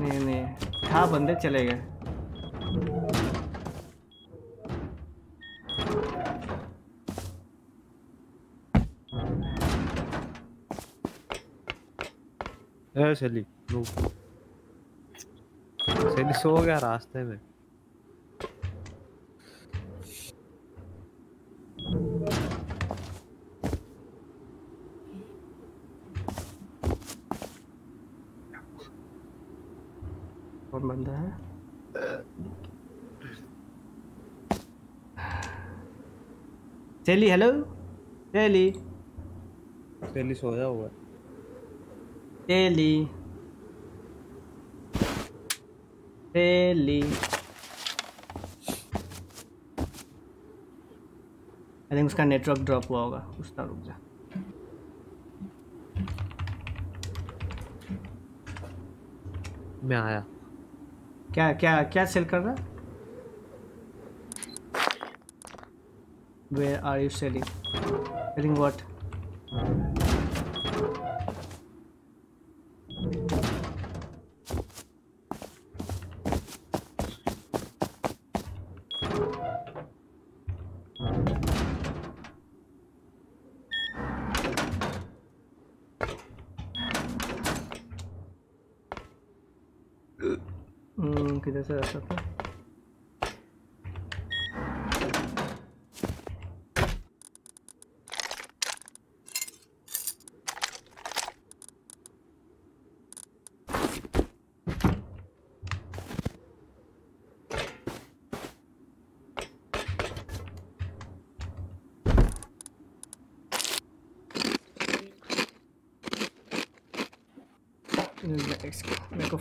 नहीं नहीं। था बंदे चले गए। ए शैली नो शैली सो गया रास्ते में कौन बंदा है चली हेलो चली शैली सोया हुआ है चली चली आई थिंक उसका नेटवर्क ड्रॉप हुआ होगा। उसका रुक जा। मैं आया। क्या क्या क्या सेल कर रहा where are you selling selling what Thank you.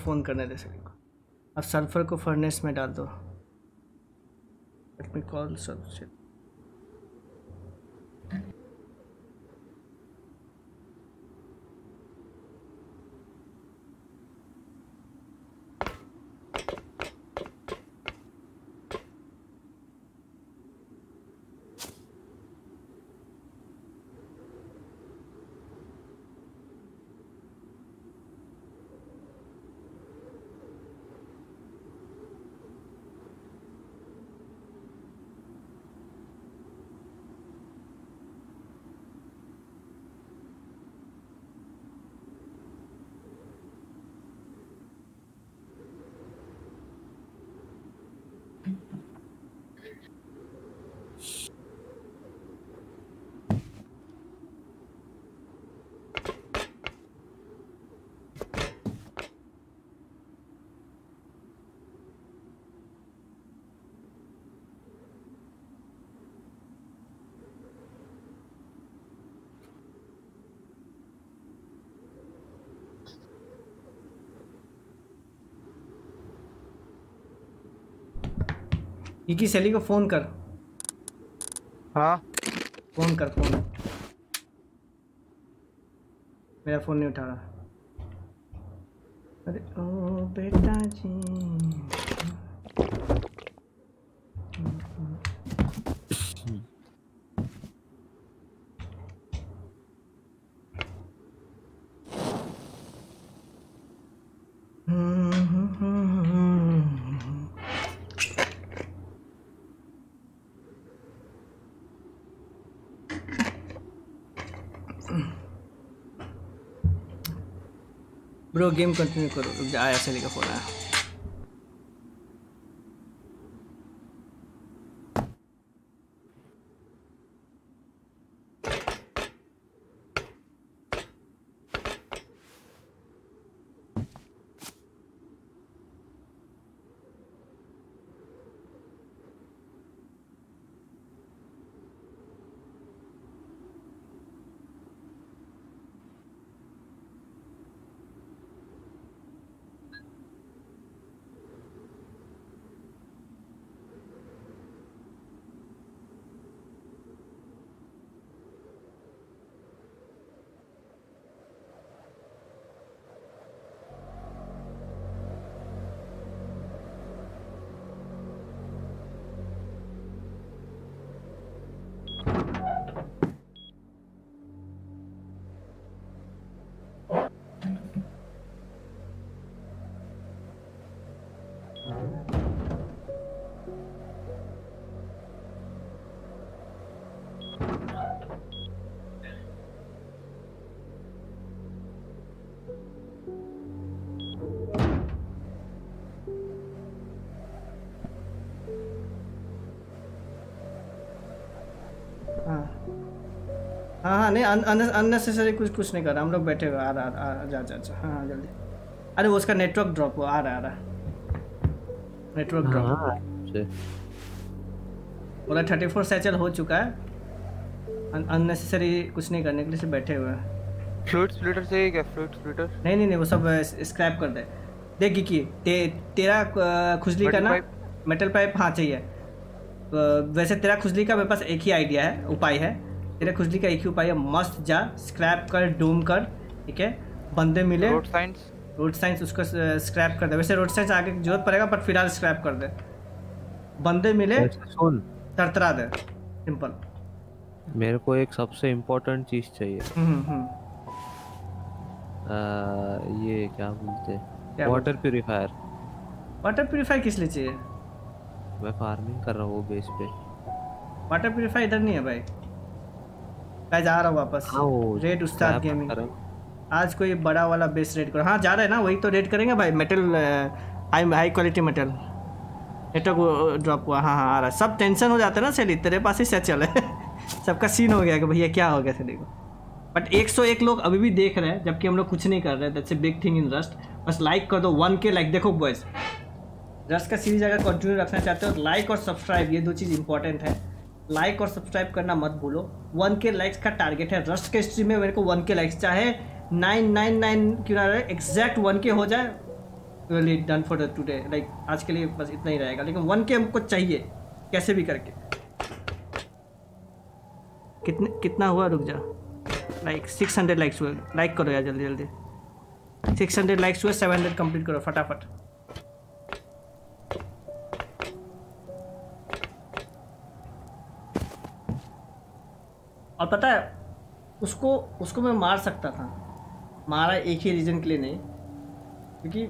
Phone करने दे सके को। अब सल्फ़र को फर्नेस में डाल दो। लेट मी कॉल सल्फ़र की सैली को फ़ोन कर। हाँ। फ़ोन कर फ़ोन। मेरा फ़ोन नहीं उठा रहा। अरे ओ बेटा जी। ब्रो गेम कंटिन्यू करो। रुक जा आया सली का फ़ोन आया। हाँ हाँ नहीं अननेसेसरी कुछ कुछ नहीं कर रहा। हम लोग बैठे हुए आ रहा आ रहा जा जा जा। हाँ हाँ जल्दी। अरे वो उसका नेटवर्क ड्रॉप हुआ आ रहा आ रहा। नेटवर्क ड्रॉप हाँ बोला थर्टी फोर सैचल हो चुका है। अननेसेसरी कुछ नहीं करने के लिए सिर्फ़ बैठे हुए। हैं फ्लूइड स्प्लिटर चाहिए क्या? फ्लूइड स्प्लिटर नहीं नहीं नहीं वो सब स्क्रैप कर दे। देख कि ते, तेरा खुजली का ना मेटल पाइप हाँ चाहिए। वैसे तेरा खुजली का मेरे पास एक ही आइडिया है उपाय है। तेरा खुजली का एक ही उपाय है मस्त जा स्क्रैप कर डूम कर ठीक है? बंदे मिले। रोड साइंस रोड साइंस उसको स्क्रैप कर दे। वैसे रोड साइंस आगे ज़रूरत पड़ेगा बट फ़िलहाल स्क्रैप कर दे। बंदे मिले सुन। तरतरा दे। सिंपल मेरे को एक सबसे इम्पोर्टेंट चीज़ चाहिए। हम्म हम्म आ, ये क्या बोलते क्या वाटर प्यूरिफायर वाटर प्यूरिफायर किस लिए चाहिए? मैं फ़ार्मिंग कर रहा हूँ बेस पे। वाटर प्यूरिफायर इधर नहीं है भाई। मैं जा रहा हूँ वापस। हाँ, रेड उस्ताद गेमिंग हूँ। आज कोई बड़ा वाला बेस रेड करो। हाँ जा रहे हैं ना वही तो रेड करेंगे भाई। Metal high high quality metal network drop हुआ। हाँ हाँ आ रहा है। सब टेंशन हो जाता है ना सैली तेरे पास ही से चले सबका सीन हो गया कि भैया क्या हो गया सैली को? बट 101 लोग अभी भी देख रहे हैं जबकि हम लोग कुछ नहीं कर रहे। That's a big thing in Rust बस लाइक कर दो। वन के लाइक देखो बॉयज़ रस्ट का सीरीज़ अगर कंटिन्यू रखना चाहते हो तो लाइक और सब्सक्राइब ये दो चीज़ इंपॉर्टेंट है। लाइक और सब्सक्राइब करना मत भूलो। वन के लाइक्स का टारगेट है। रस्ट के स्ट्रीम में मेरे को वन के लाइक्स चाहे नाइन नाइन नाइन क्यों ना रहे एग्जैक्ट वन के हो जाए really done for the today like आज के लिए बस इतना ही रहेगा। लेकिन वन के हमको चाहिए, कैसे भी करके। कितने, कितना हुआ? रुक जा। लाइक सिक्स हंड्रेड लाइक्स हुए। लाइक करो यार जल्दी जल्दी। सिक्स हंड्रेड लाइक्स हुए सेवन हंड्रेड कंप्लीट करो, फटाफट। और पता है, उसको उसको मैं मार सकता था। मारा एक ही रीजन के लिए नहीं, क्योंकि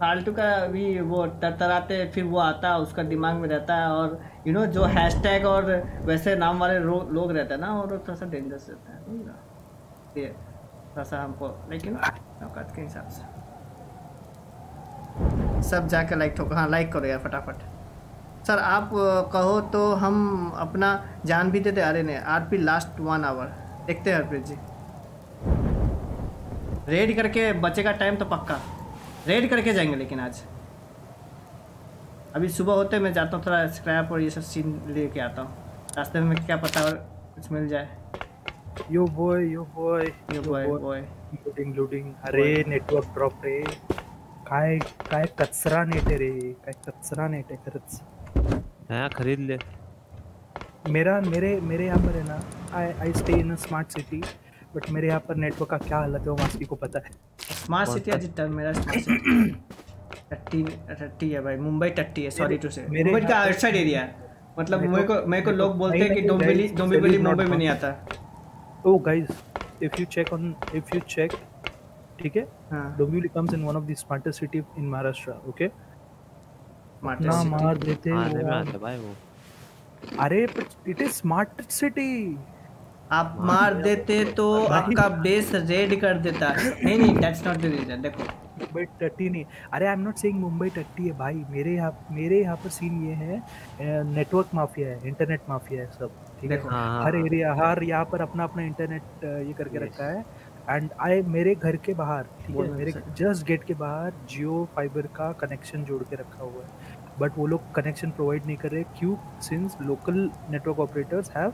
फालतू का भी वो तरतराते फिर वो आता, उसका दिमाग में रहता है और यू नो जो हैशटैग और वैसे नाम वाले लोग रहते हैं ना लोग थोड़ा सा डेंजरस रहते हैं थोड़ा सा हमको, लेकिन औकात के हिसाब से। सब जाकर लाइक ठोको। हाँ लाइक करो यार, फटाफट। सर आप कहो तो हम अपना जान भी देते अरे नहीं R P last one hour देखते हैं हरप्रीत जी। रेड करके बचेगा टाइम तो पक्का। रेड करके जाएँगे लेकिन आज। अभी सुबह होते मैं जाता हूँ थोड़ा स्क्रैप और ये सब सीन लेके आता हूँ। रास्ते में क्या पता और कुछ मिल जाए। यो बॉय यो बॉय ये बॉय बॉय लोडिंग लोडिंग अरे नेटवर्क ड्रॉप रे। काय काय कचरा नेट रे काय कचरा नेट आहे खरंच। हाँ खरीद ले। मेरा मेरे मेरे यहाँ पर है ना I I stay in a smart city but मेरे यहाँ पर नेटवर्क का क्या हालत है वो मास्की को पता है। स्मार्ट सिटी अजीत मेरा स्मार्ट सिटी टट्टी टट्टी है भाई मुंबई टट्टी है सॉरी टू से मुंबई का आउटसाइड एरिया है। मतलब मेरे मेरे को मेरे को लोग बोलते हैं कि डोंबिवली डोंबिवली मुंबई में नहीं आता। ओ guys if you check on if you check ठीक है? हाँ। Dombivli comes in one of the smartest city in Maharashtra okay? ना मार देते आने में वो आते भाई वो। अरे इट इज़ स्मार्ट सिटी आप मार देते तो आपका बेस रेड कर देता। नहीं नहीं दैट्स नॉट द रीजन देखो। मुंबई टट्टी नहीं। अरे I am not saying Mumbai टट्टी है भाई। मेरे यहाँ मेरे यहाँ पर सीन ये है नेटवर्क माफिया है इंटरनेट माफिया है सब ठीक है? हाँ, हर हाँ, एरिया हर यहाँ पर अपना अपना इंटरनेट ये करके रखा है। एंड आई मेरे घर के बाहर ठीक है? मेरे जस्ट गेट के बाहर जियो फाइबर का कनेक्शन जोड़ के रखा हुआ है। बट वो लोग कनेक्शन प्रोवाइड नहीं कर रहे क्यों? Since local network operators have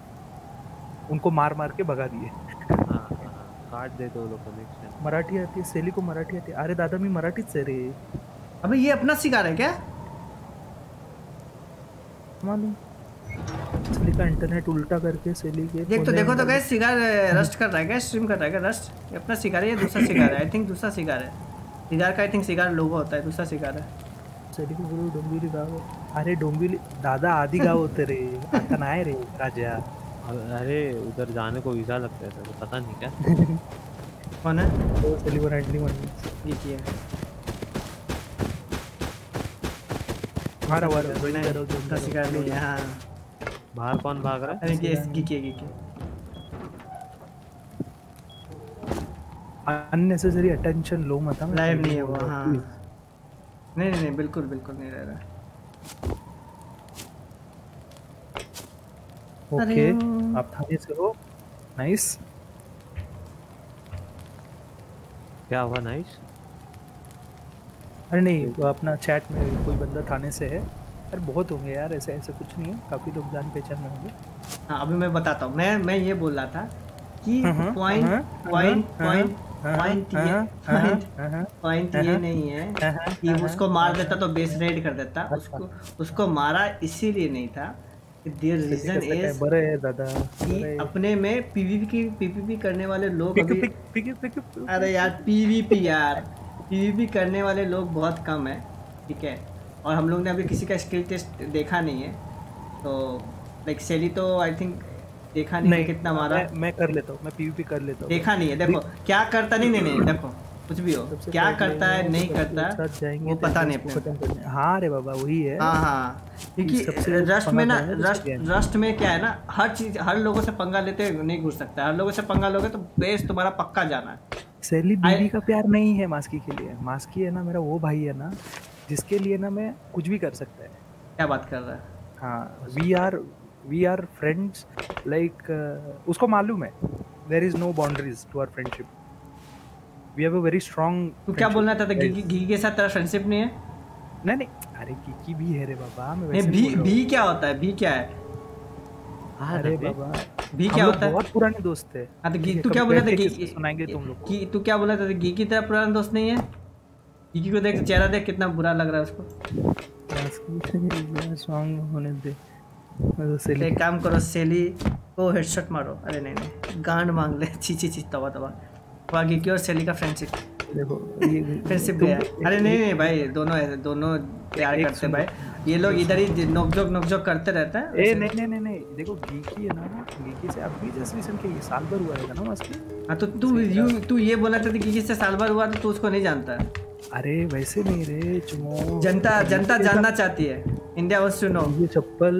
उनको मार मार के भगा दिए। हाँ, हाँ, हाँ, काट दे दो लोग कनेक्शन मराठी आती है सेली को मराठी आती है। अरे दादा मी मराठीच आहे रे अबे ये अपना शिकार है क्या? मालूम। सेली का इंटरनेट उल्टा करके सेली के देख तो देखो तो गैस शिकार रस्ट कर रहा है क्या? स्ट्रीम कर रहा है क्या रस्ट ये अपना शिकार है या दूसरा शिकार है? आई थिंक दूसरा शिकार है। शिकार का आई थिंक शिकार लोगो होता है दूसरा शिकार है। को बोलो डोंबिवली गाव। अरे डोंबिवली दादा आधी गाव होते रे आता नाही रे राजा। अरे उधर जाने को वीज़ा लगता है तेरे को पता नहीं क्या? कौन है? तो सेली को रैंडली म्हणली ये किया मारा वारा नहीं, दूसरा शिकार नहीं है हाँ। बाहर कौन भाग रहा है? अरे ये गिकी गिकी अननेसेसरी अटेंशन लो मत हाँ। लाइव नहीं है वो हाँ। नहीं नहीं नहीं बिल्कुल बिल्कुल नहीं रह रहा ओके। आप थाने से हो। नाइस। क्या हुआ नाइस? अरे नहीं वो अपना चैट में कोई बंदा थाने से है। अरे बहुत होंगे यार ऐसे ऐसे कुछ नहीं है। काफ़ी लोग जान पहचान में होंगे। हाँ अभी मैं बताता हूँ। मैं मैं ये बोल रहा था कि पॉइंट पॉइंट पॉइंट पॉइंट ये पॉइंट हाँ, ये हाँ, नहीं है कि उसको मार देता तो बेस रेड कर देता। उसको उसको मारा इसीलिए नहीं था। देयर रीजन इज़ कि अपने में पीवीपी की पीवीपी करने वाले लोग अरे यार पीवीपी यार। पीवीपी करने वाले लोग बहुत कम है ठीक है? और हम लोग ने अभी किसी का स्किल टेस्ट देखा नहीं है। तो लाइक सेली तो आई थिंक देखा नहीं, नहीं कितना मारा। मैं, मैं कर लेता हूँ मैं पीवीपी कर लेता हूँ। देखा नहीं है देखो क्या करता नहीं नहीं नहीं देखो कुछ भी हो क्या करता है नहीं करता वो तो पता नहीं अपने हाँ। रे बाबा वही है। हाँ हाँ क्योंकि रस्ट में ना रस्ट रस्ट में क्या है ना हर चीज़ हर लोगों से पंगा लेते नहीं घुस सकता हर लोगों से पंगा लोगे तो बेस तुम्हारा पक्का जाना है। सैली बीवी का प्यार नहीं है मास्की के लिए। मास्की है ना मेरा वो भाई है ना जिसके लिए ना मैं कुछ भी कर सकता है। क्या बात कर रहा है? हाँ we are we are friends like उसको मालूम है there is no boundaries to our friendship we have a very strong तू क्या बोलना चाहता गिगी गिगी के साथ तेरा फ्रेंडशिप नहीं है? नहीं नहीं. अरे किकी भी है रे बाबा मैं वैसे भी। भी क्या होता है? भी क्या है? हाँ अरे बाबा। भी क्या होता है? बहुत पुराने दोस्त है हाँ तो तू क्या बोला था? के सुनाएँगे तुम लोग? को तू क्या बोला था? गी की तेरा पुराना दोस्त नहीं है? गिगी को देख चेहरा देख कितना बुरा लग रहा है उसको। सॉन्ग होने दे। तो एक काम करो सेली को हेडशॉट मारो अरे नहीं नहीं गांड मांग ले छी छी छी तवा तवा वहाँ गिगी और सेली का फ्रेंडशिप देखो फ्रेंडशिप भी है अरे नहीं नहीं भाई दोनों ऐसे- दोनों प्यार करते हैं भाई ये लोग इधर ही नोकझोंक नोकझोंक करते रहते हैं। ए नहीं नहीं नहीं नहीं। देखो गीकी है ना गीकी से अभी जस्ट रिसेंट के साल भर हुआ है ना मस्ती हाँ तो तू यू तू ये बोला था कि गिगी से साल भर हुआ तो तू उसको नहीं जानता। अरे वैसे नहीं रे चुमो। जनता जनता जानना चाहती है। इंडिया वांट्स टू नो ये चप्पल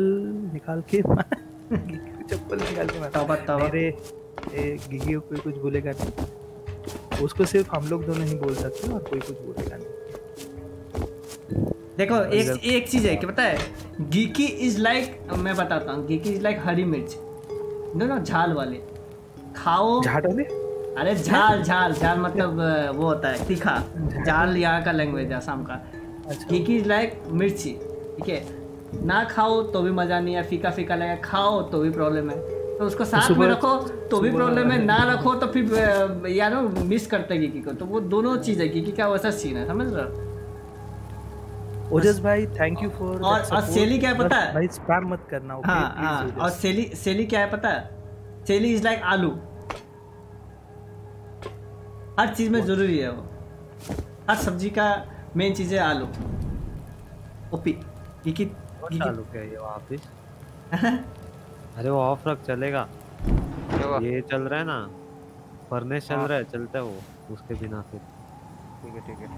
निकाल के चप्पल निकाल के तौबा तौबा। ए गिगी को कोई कुछ बोलेगा नहीं। उसको सिर्फ़ हम लोग दोनों ही बोल सकते हैं और कोई कुछ बोलेगा नहीं। देखो एक एक चीज़ है कि पता है गीकी इज़ लाइक मैं बताता हूँ गीकी इज़ लाइक हरी मिर्च। नो नो झाल वाले। खाओ। झाड़ वाले? अरे झाल झाल झाल मतलब वो होता है तीखा। झाल। यहाँ का लैंग्वेज है असम का। अच्छा। इज़ लाइक मिर्ची ठीक है? ना खाओ तो भी मज़ा नहीं है फीका फीका लगे खाओ तो भी प्रॉब्लम है। तो उसको साथ में रखो तो भी प्रॉब्लम है ना रखो तो फिर यार मिस करते हैं गीकी को तो वो दोनों चीज़ है गीकी का वैसा सीन है समझ रहे हो? ओजस भाई थैंक यू फॉर और- और सेली क्या है पता है? भाई स्पैम मत करना ओके हाँ हाँ और सेली सेली क्या है पता है? सेली इज़ लाइक आलू। हर चीज़ में ज़रूरी है वो। हर सब्ज़ी का मेन चीज़ है आलू। ओपी गीकी कौन चालू किया ये वापिस अरे वो ऑफ़ रख चलेगा। ये चल रहा है ना फर्नेस चल हाँ। रहा है चलता है वो उसके बिना फिर। ठीक है ठीक है।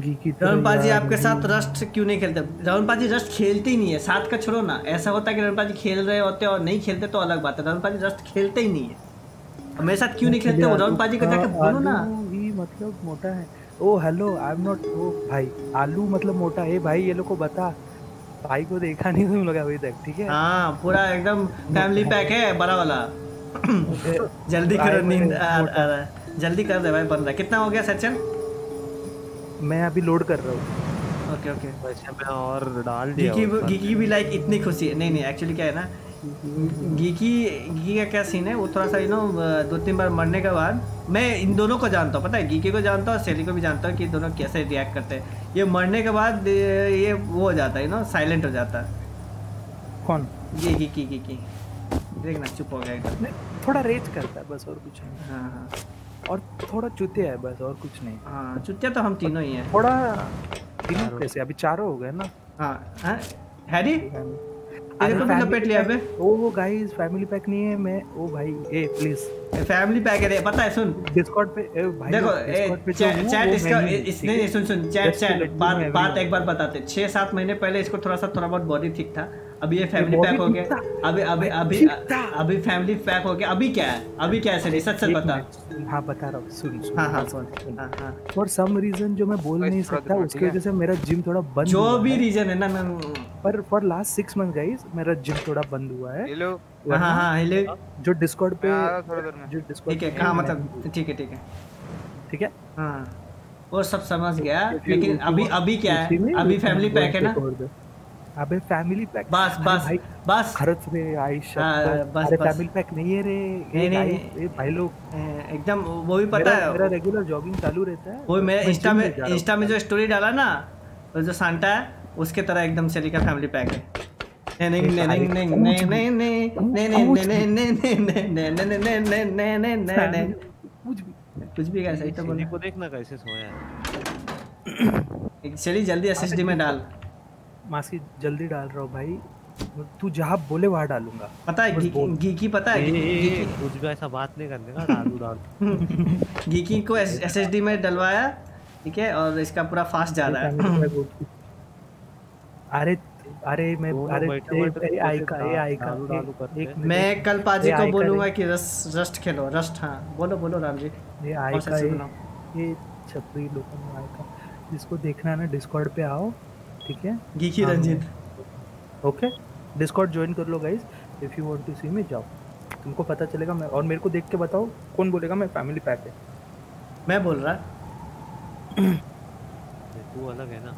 गीकी राहुल पाजी आपके साथ रस्ट क्यों नहीं खेलते? राहुल पाजी रस्ट खेलते ही नहीं है साथ का छोड़ो ना। ऐसा होता है कि राहुल पाजी खेल रहे होते और नहीं खेलते तो अलग बात है। राहुल पाजी रस्ट खेलते ही नहीं है। मेरे साथ क्यों नहीं खेलते? राहुल पाजी को जाके बोलो ना। मतलब मोटा है। Oh hello I am not oh भाई आलू मतलब मोटा है। भाई ये लोग को बता। भाई को देखा नहीं तुम लोग अभी तक ठीक है? हाँ पूरा एकदम फैमिली पैक है बड़ा वाला। जल्दी करो नींद आ, आ, रहा है। जल्दी कर दे भाई बन रहा कितना हो गया सचिन मैं अभी लोड कर रहा हूँ। ओके ओके वैसे मैं और डाल दिया गीकी गीकी भी लाइक इतनी खुशी है। नहीं नहीं एक्चुअली क्या है ना गीकी गीकी का क्या सीन है? वो थोड़ा सा यू नो दो तीन बार मरने के बाद मैं इन दोनों को जानता हूँ। पता है गीकी को जानता हूँ सेली को भी जानता हूँ कि दोनों कैसे रिएक्ट करते हैं। ये मरने के बाद ये वो हो जाता है यू नो साइलेंट हो जाता है। कौन? ये गीकी गीकी देखना चुप हो गया एकदम। थोड़ा रेज करता है बस और कुछ नहीं। हाँ हाँ। और थोड़ा चुतिया है बस और कुछ नहीं। हाँ चुतिया तो हम तीनों ही हैं। थोड़ा तीनों कैसे अभी चारों हो गए ना। हाँ हाँ। हैरी। तेरे को भी family लपेट लिया बे ओ वो गाइस फैमिली पैक नहीं है मैं ओ भाई ए प्लीज़ फैमिली पैक है पता है सुन। डिस्कॉर्ड पे ए भाई देखो जो चैट इसका इसने सुन सुन चैट चैट बात बात एक बार बताते। छह सात महीने पहले इसको थोड़ा सा थोड़ा बहुत बॉडी ठीक था। अभी ये फैमिली पैक हो गया। अभी अभी अभी अभी फैमिली पैक हो गया। अभी क्या है? अभी क्या है सर सच सच बता। हाँ बता रहा हूँ। सुन सुन हाँ हाँ सुन सुन। हाँ हाँ। फॉर सम रीजन जो मैं बोल नहीं सकता उसकी वजह से मेरा जिम थोड़ा बंद जो हुआ भी है। रीजन है ना ना पर for last six month guys मेरा जिम थोड़ा बंद हुआ है। ये लो हाँ हाँ हाँ हिले। जो डिस्कॉर्ड पे मैं हूँ में। जो डिस्कॉर्ड ठीक है कहाँ मतलब ठीक है ठीक है। ठीक है? हाँ। वो सब समझ गया लेकिन अभी अभी क्या है? अभी फैमिली पैक है ना? अबे फैमिली पैक बस बस बस खर्च रे आयशा बस अरे फैमिली पैक नहीं है रे नहीं नहीं ए, भाई लोग एकदम वो भी पता है मेरा रेगुलर जॉगिंग चालू रहता है वो मैं इंस्टा में इंस्टा में जो स्टोरी डाला ना जो सांता है उसके तरह एकदम से लिखा फैमिली पैक है कुछ भी कैसे तो बोले को देखना कैसे सोया चलिए जल्दी एसएसडी में डाल मासी जल्दी डाल रहा हूँ भाई। तू जहाँ बोले वहाँ डालूँगा। पता है बस गीकी गीकी पता है कुछ भी ऐसा बात नहीं करने का डालू डाल। गीकी को एसएसडी में डलवाया ठीक है और इसका पूरा फास्ट जा रहा है। अरे अरे मैं अरे ए- आई का ए आई का। मैं कल पाजी को बोलूँगा कि रस्ट रस्ट खेलो रस्ट हाँ बोलो बोलो राम जी ये आई का ये छपरी लोगों में आई का। जिसको देखना है ना डिस्कॉर्ड पे आओ। ठीक है? Geeky Ranjit. Okay Discord join कर लो guys if you want to see me जाओ। तुमको पता चलेगा मैं और मेरे को देख के बताओ कौन बोलेगा मैं फैमिली पैक है। मैं बोल रहा। तू अलग है ना।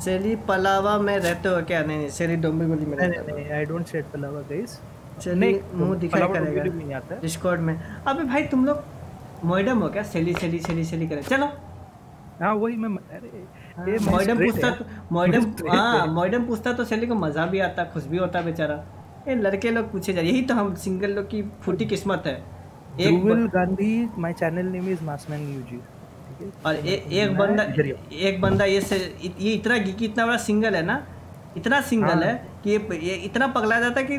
सेली पलावा में रहते हो क्या? नहीं नहीं सेली डोंबी गोली में नहीं रहते नहीं I don't shed Palava guys हो सेली मुँह दिखाई करेगा। डोंबिवली में नहीं आता है। डिस्कॉर्ड में। अबे भाई तुम लोग मोइडम हो क्या? सेली सेली सेली सेली करे। चलो। हाँ वही मैं अरे हाँ, ये मैं पूछता है। तो straight हाँ। है। मॉडर्न पूछता तो सेली को मज़ा भी आता खुश भी होता बेचारा। ये लड़के लोग पूछे जा यही तो हम सिंगल लोग की फूटी किस्मत है। एक Gandhi my channel name is मासमैन UG और ए, एक बंदा ही हूँ। एक बंदा ये से ये इतना गिकी इतना बड़ा सिंगल है ना? इतना सिंगल हाँ। है कि ये ये इतना पगला जाता है कि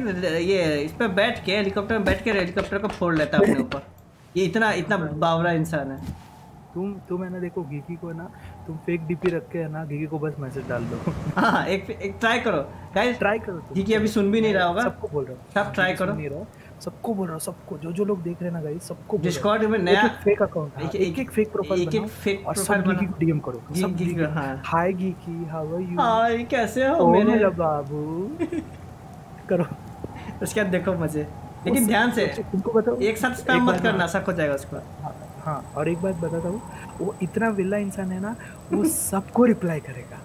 ये इस पर बैठ के हेलीकॉप्टर में बैठ के हेलीकॉप्टर को फोड़ लेता है अपने ऊपर। ये इतना इतना बावरा इंसान है। तुम तुम है ना देखो गीकी को ना तुम फेक डीपी रख के है ना गीकी को बस मैसेज डाल दो। हाँ एक एक ट्राई करो। गाइस ट्राई करो गीकी अभी सुन भी नहीं रहा होगा। सबको बोल रहा हूँ। सब सुन करो। नहीं रहा सबको बोल रहा हूँ सबको। जो जो लोग देख रहे हैं ना गाइस सबको। डिस्कॉर्ड में नया फेक अकाउंट एक- एक एक फेक प्रोफ़ाइल एक- एक और profile सब गीकी को डीएम करो। सब हाँ। Hi geeky how are you hi कैसे हो मेरे? बाबू करो उसके बाद देखो मज़े। लेकिन ध्यान से तुमको बताओ। एक साथ स्पैम मत करना शक हो जाएगा उसको हाँ, हाँ और एक बात बताता हूँ वो इतना विला इंसान है ना वो सबको रिप्लाई करेगा।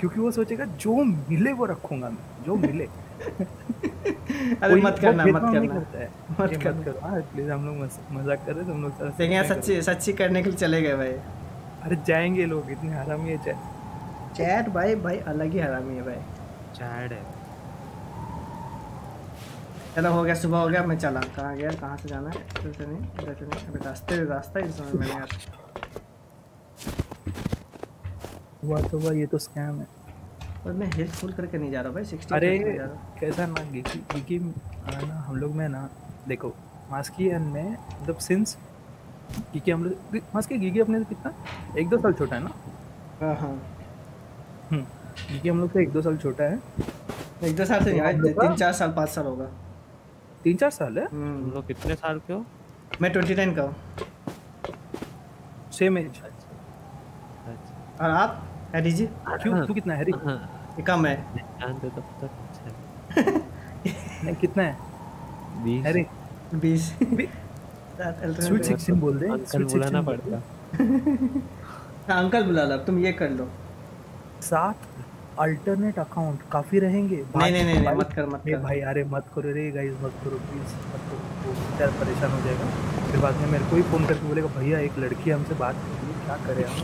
क्योंकि वो सोचेगा जो मिले वो रखूँगा मैं जो मिले। अरे मत करना मत करना। मत करना। करो। हाँ प्लीज़ हम लोग मज़ाक कर रहे हैं तुम लोग यहाँ सच्ची सच्ची करने के लिए चले गए भाई। अरे जाएँगे लोग इतने हरामी है चाहे चैट भाई भाई अलग ही हरामी है भाई। चैट है। चलो हो गया सुबह हो गया मैं चला। कहाँ गया? कहाँ से जाना है? इधर से नहीं इधर से नहीं। अबे रास्ते रास्ता ही समझ में नहीं हुआ तो हुआ ये तो स्कैम है। और मैं हेल्थ फुल करके नहीं जा रहा भाई सिक्सटी अरे कैसा ना गिकी गिकी ना हम लोग में ना देखो मास्कियन में मतलब सिंस गिकी हम लोग मास्की गिकी अपने से कितना? एक दो साल छोटा है ना? हाँ हाँ। हम्म गिकी हम लोग से एक दो साल छोटा है। एक दो साल से का- तीन चार साल पाँच साल होगा। तीन चार साल है। तुम लोग कितने साल के हो? मैं ट्वेंटी नाइन का हूँ। सेम एज अच्छा। और आप हैरी जी? क्यों? तू कितना है हैरी? हाँ, ये कम है। जानते तो पता कुछ है नहीं कितना है? बीस। हैरी? बीस। स्वीट सिक्सटीन बोल दे अंकल बुलाना 16 पड़ता हाँ, अंकल बुला लो तुम ये कर लो। सात? अल्टरनेट अकाउंट काफ़ी रहेंगे। नहीं नहीं नहीं मत कर मत कर। भाई अरे मत करो रे गाइस मत करो प्लीज़ मत करो वो बेचारा परेशान हो जाएगा। फिर बाद में मेरे को ही फ़ोन करके बोलेगा भैया एक लड़की हमसे बात कर रही है क्या करें हम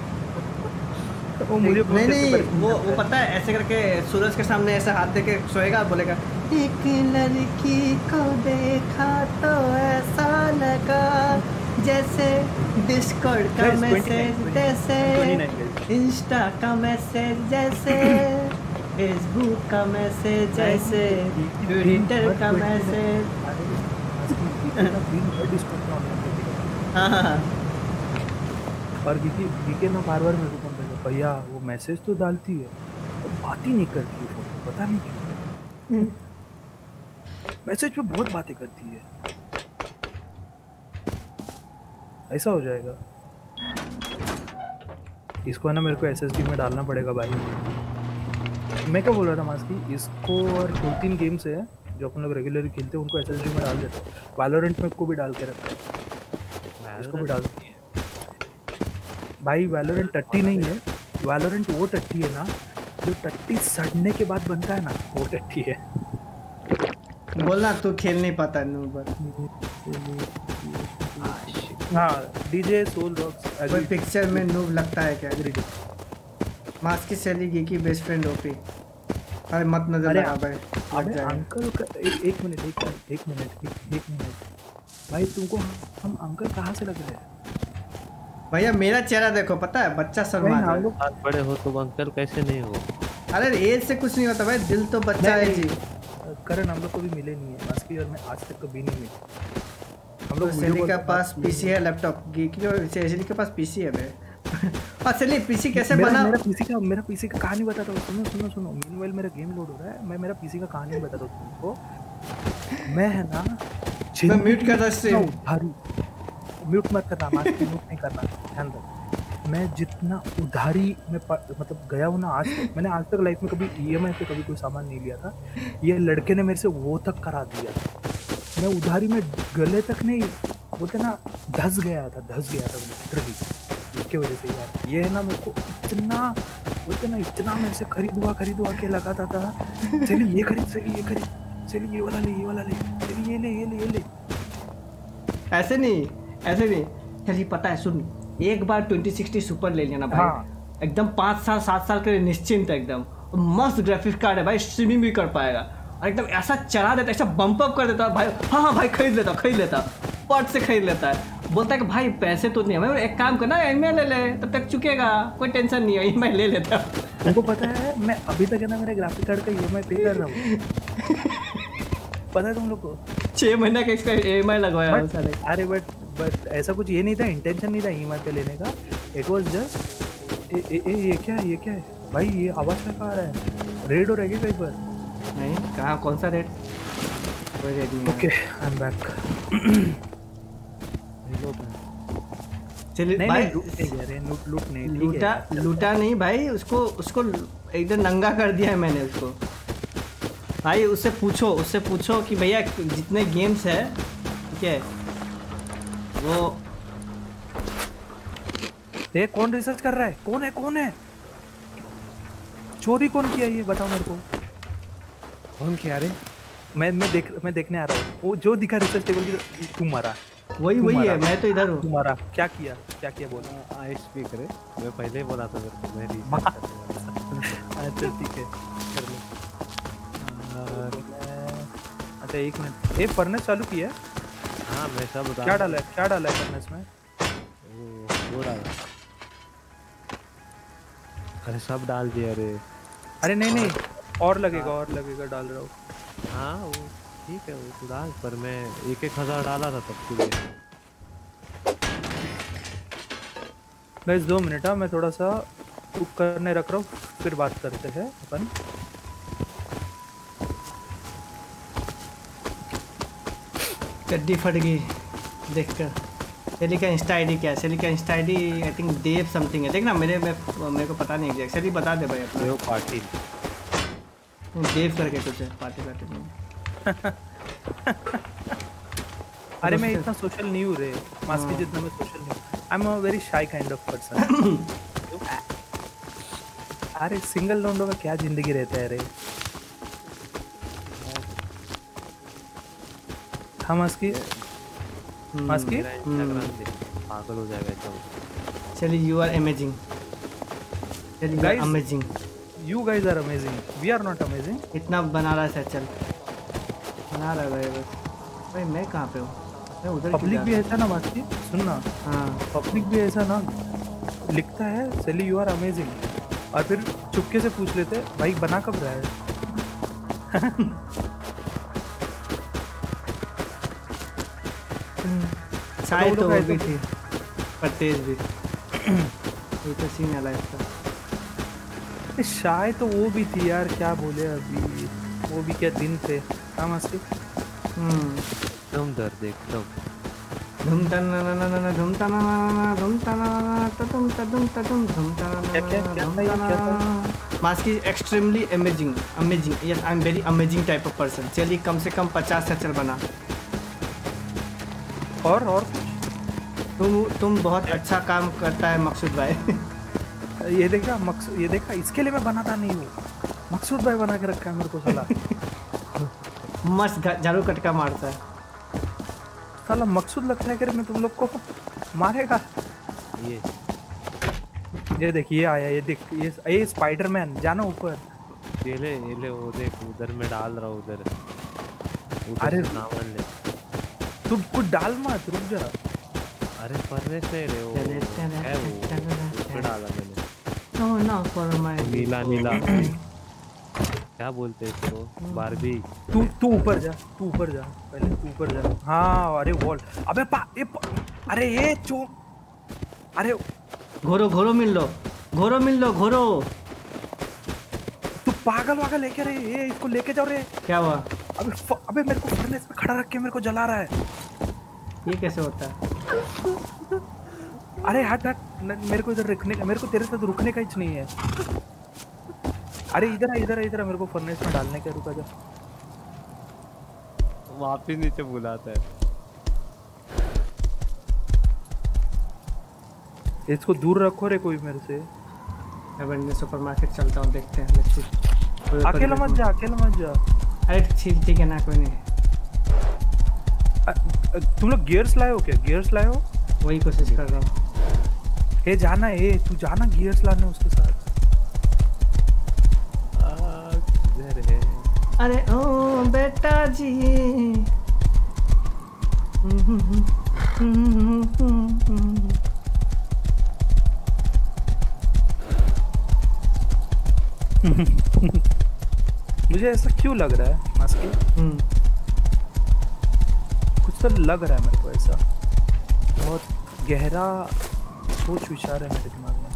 वो मुझे नहीं नहीं वो वो पता है ऐसे करके सूरज के सामने ऐसे हाथ दे के सोएगा बोलेगा एक लड़की को देखा तो ऐसा लगा जैसे डिस्कॉर्ड का मैसेज जैसे इंस्टा का मैसेज जैसे फेसबुक का मैसेज जैसे ट्विटर का मैसेज है। और बीके ना बार बार मेरे को फ़ोन करेगा भैया वो मैसेज तो डालती है और बात ही नहीं करती है पता नहीं क्यों. मैसेज पे बहुत बातें करती है। ऐसा हो जाएगा। इसको है ना मेरे को एसएसडी में डालना पड़ेगा भाई। मैं क्या बोल रहा था मास्की इसको और दो तीन गेम्स है जो अपन लोग रेगुलरली खेलते हैं उनको एसएसडी में डाल देते हैं। वैलोरेंट में को भी डाल के रखते हैं। इसको भी डाल हैं भाई वैलोरेंट टट्टी नहीं है। वैलोरेंट वो टट्टी है ना जो टट्टी सड़ने के बाद बनता है ना वो टट्टी है। बोलना तू खेल नहीं पाता नूबर। हाँ डीजे सोल रॉक्स कोई पिक्चर में नूब लगता है क्या? मास्क की सैली की बेस्ट फ्रेंड ओपी अरे मत नज़र अरे, लगा भाई अबे अंकल का एक एक मिनट एक मिनट एक मिनट एक, एक मिनट। भाई तुमको हम अंकल कहाँ से लग रहे हैं? भैया मेरा चेहरा देखो पता है? बच्चा भाई शर्मा हम लोग आप बड़े हो तो अंकल कैसे नहीं हो? अरे एज से कुछ नहीं होता भाई दिल तो बच्चा है जी। करण हम लोग कभी मिले नहीं है। मास्की और मैं आज तक कभी नहीं मिले। हम तो लोग video सैली के पास पीसी है लैपटॉप की सैली के पास पीसी है और सैली पीसी कैसे मेरा, बना? मेरा पीसी का मेरा पीसी का कहानी बताता हूँ। सुनो सुनो सुनो। मीनवाइल मेरा गेम लोड हो रहा है। मैं मेरा पीसी का कहानी बताता हूँ तुमको। मैं है ना मैं म्यूट कर रहा। उधारी म्यूट मत करना मास्क म्यूट नहीं करना। ध्यान रख। मैं जितना उधारी में मतलब गया हूँ ना आज तक मैंने आज तक लाइफ में कभी ईएमआई पे कभी कोई सामान नहीं लिया था। ये लड़के ने मेरे से वो तक करा दिया था। मैं उधारी में गले तक नहीं बोलते ना धस गया था धस गया था लिटरली इसके वजह से यार ये है ना मेरे को इतना बोलते ना इतना मेरे से खरीदवा खरीदवा के लगाता था। चलिए ये खरीद चलिए ये खरीद चलिए ये वाला ले ये वाला ले चलिए ये ले ये ले ये ले। ऐसे नहीं ऐसे नहीं। चलिए पता है सुन एक बार ट्वेंटी सिक्सटी सुपर ले लेना भाई। हाँ। एकदम पाँच साल सात साल के लिए निश्चिंत है एकदम। मस्त ग्राफिक्स कार्ड है भाई स्ट्रीमिंग भी कर पाएगा। और एकदम ऐसा चला देता है ऐसा बम्प अप कर देता है भाई हाँ हाँ भाई खरीद लेता खरीद लेता पट से खरीद लेता है। बोलता है कि भाई पैसे तो नहीं है एक काम करना ई ले ले तब तक चुकेगा कोई टेंशन नहीं है ई ले लेता तुमको पता है मैं अभी तक है ना मेरे ग्राफिक कार्ड का ईएमआई पे कर रहा हूँ। पता है तुम लोग को? छः महीने का इसका ई लगवाया साले। अरे बट बट ऐसा कुछ ये नहीं था इंटेंशन नहीं था ईएमआई पे लेने का। इट वाज जस्ट ये क्या है ये क्या है? भाई ये आवाज़ क्या आ रहा है? रेड हो रहा है क्या कई बार नहीं कहाँ कौन सा नहीं ओके आई एम बैक चलिए भाई लूट लूट नहीं लूटा लूटा नहीं भाई उसको उसको एकदम नंगा कर दिया है मैंने उसको। भाई उससे पूछो उससे पूछो कि भैया जितने गेम्स है ठीक है वो ये कौन रिसर्च कर रहा है? कौन है कौन है? चोरी कौन किया ये? बताओ मेरे को। कौन किया रे मैं मैं देख मैं देखने आ रहा हूँ। वो जो दिखा रिसर्च टेबल की तू मारा। वही वही है मैं तो इधर हूँ। तू मारा। क्या किया? क्या किया बोल? आई स्पीक रे। मैं पहले ही बोला था मेरे। मैं अच्छा ठीक है। कर लो। अच्छा एक मिनट ये फर्नेस चालू किया है? हाँ मैं सब क्या डाला है? क्या डाला है फर्नेस में? वो डाला। अरे सब डाल दिया रे। अरे नहीं नहीं। और लगेगा और लगेगा डाल रहा हूँ। हाँ वो ठीक है वो तो डाल पर मैं एक एक हज़ार डाला था तब के लिए। बस दो मिनट हाँ मैं थोड़ा सा कुक करने रख रहा हूँ फिर बात करते हैं अपन। गड्डी फट गई देखकर। सेली का इंस्टा आईडी क्या है? सेली का insta ID I think Dev something है। देखना मेरे में मेरे को पता नहीं एग्जैक्ट सेली बता दे भाई अपना। पाटिल देव करके कुछ है पार्टी पार्टी में। अरे मैं इतना सोशल नहीं हूँ रे। मास्की जितना मैं सोशल नहीं हूँ। I am a very shy kind of person अरे सिंगल लोंडो का क्या ज़िंदगी रहता है रे? हाँ मास्की मास्की इंस्टाग्राम देख पागल हो जाएगा एकदम। चली यू आर अमेजिंग चली Guys- amazing you guys are amazing we are not amazing इतना बना रहा है चल। बना रहा है भाई बस। भाई मैं कहाँ पे हूँ? मैं उधर पब्लिक भी ऐसा ना मास्की सुनना हाँ। पब्लिक भी ऐसा ना। लिखता है सेली यू आर अमेजिंग और फिर चुपके से पूछ लेते भाई बना कब रहा है? शायद तो वो भी थी पर तेज भी। ये तो सीन है लाइफ शायद तो वो भी थी यार क्या बोले अभी? वो भी क्या दिन थे। हाँ मास्की हम्म। एकदम दर्द एकदम। धूम ता ना ना ना ना ना धूम ता ना ना ना ना धूम ता ना ना ना ता धूम ता धूम ता धूम धूम ता ना ना क्या- क्या- ना क्या धूम था? ये, ता ना क्या था? ना। Masky extremely amazing amazing yes I am very amazing type of person चलिए कम से कम पचास से चल बना। और और तुम तुम बहुत अच्छा काम करता है मकसूद भाई। ये देखा मकसूद ये देखा इसके लिए मैं बनाता नहीं हूँ। मकसूद भाई बना के रखा है मेरे को साला। मस्त झाड़ू कटका मारता है। साला मकसूद लगता है कि मैं तुम लोग को मारेगा। ये। ये देख ये आया ये देख ये ये स्पाइडरमैन जाना ऊपर। ये ले ये ले वो देख उधर में डाल रहा हूँ उधर। अरे- से सामान ले। तू कुछ डाल मत रुक जा। अरे फर्नेस नहीं रे वो है वो उसमें डाला मैंने। नो नो फॉर माय नीला नीला। क्या बोलते हैं इसको? बारबी। तू तू ऊपर जा तू ऊपर जा पहले तू ऊपर जा। हाँ अरे वॉल अबे पा, ये पा, अरे ये चो अरे घोरो घोरो मिल लो। घोरो मिल लो घोरो। तू पागल वागल लेके रे? ये इसको लेके जाओ रे। क्या हुआ? अबे अबे मेरे को फर्नेस में खड़ा रख के मेरे को जला रहा है। ये कैसे होता है? अरे हट हट मेरे को इधर रुकने का मेरे को तेरे साथ रुकने का ही नहीं है। अरे इधर आ इधर आ इधर मेरे को फर्नेस में डालने का रुका जा। वापिस नीचे बुलाता है। इसको दूर रखो रे कोई मेरे से। मैं बंदे सुपरमार्केट चलता हूँ देखते हैं ऊपर अकेला मत जा अकेला मत जा। अरे ठीक ठीक है ना कोई नहीं। तुम लोग गियर्स लाए हो क्या? गियर्स लाए हो? वही कोशिश कर रहा हूँ। ए जाना ए तू जाना गियर्स लाने उसके साथ। है। अरे ओ बेटा जी। मुझे ऐसा क्यों लग रहा है मास्की? हम्म, कुछ तो लग रहा है मेरे को ऐसा। बहुत गहरा सोच विचार है मेरे दिमाग में।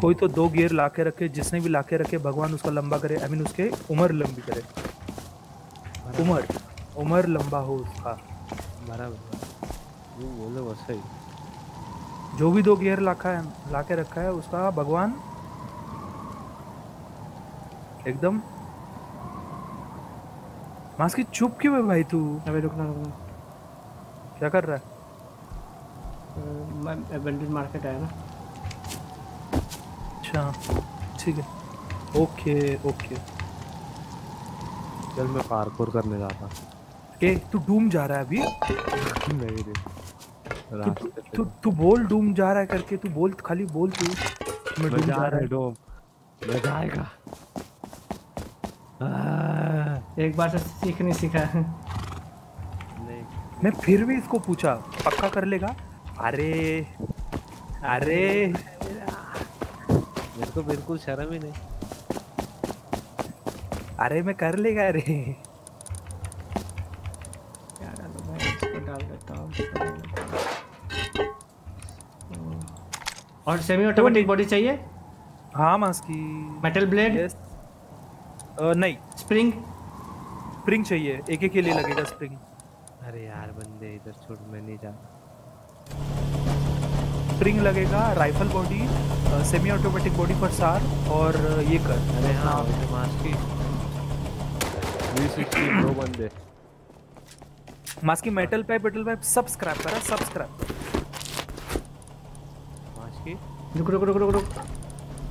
कोई तो दो गियर ला के रखे जिसने भी ला के रखे भगवान उसका लंबा करे आई मीन उसके उम्र लंबी करे। उम्र उम्र लंबा हो उसका। बराबर बोले वैसा ही जो भी दो गियर लाखा है ला के रखा है उसका भगवान एकदम मास्की चुप क्यों है भाई तू? अबे रुकना रुकना क्या कर रहा है? एबेंडेड मार्केट आया ना। अच्छा। ठीक है। ओके ओके चल मैं पार्कोर करने जाता। ए तू डूम जा रहा है अभी? नहीं रे। तू तू तू बोल डूम जा रहा है करके तू बोल खाली बोल तू। मैं डूम जा रहा है। डोम। मैं जाएगा। एक बार से सीख नहीं सीखा। है नहीं। मैं फिर भी इसको पूछा पक्का कर लेगा? अरे अरे। मेरे को बिल्कुल शर्म ही नहीं। अरे मैं कर लेगा अरे। क्या डालो भाई इसको डाल देता हूँ इसको डाल देता। और सेमी ऑटोमेटिक बॉडी चाहिए? हाँ मास्की मेटल ब्लेड यस नहीं। स्प्रिंग स्प्रिंग चाहिए। एक एक के लिए लगेगा स्प्रिंग अरे यार बंदे इधर छोड़ मैं नहीं जा स्प्रिंग लगेगा rifle body semi automatic body for सार और ये कर। अरे हाँ वैसे मास्क की। 360 दो बंदे। मास्क की मेटल पाइप मेटल पाइप सब स्क्रैप करा सब स्क्रैप मास्क? की रुक रुक रुक रुक। रुक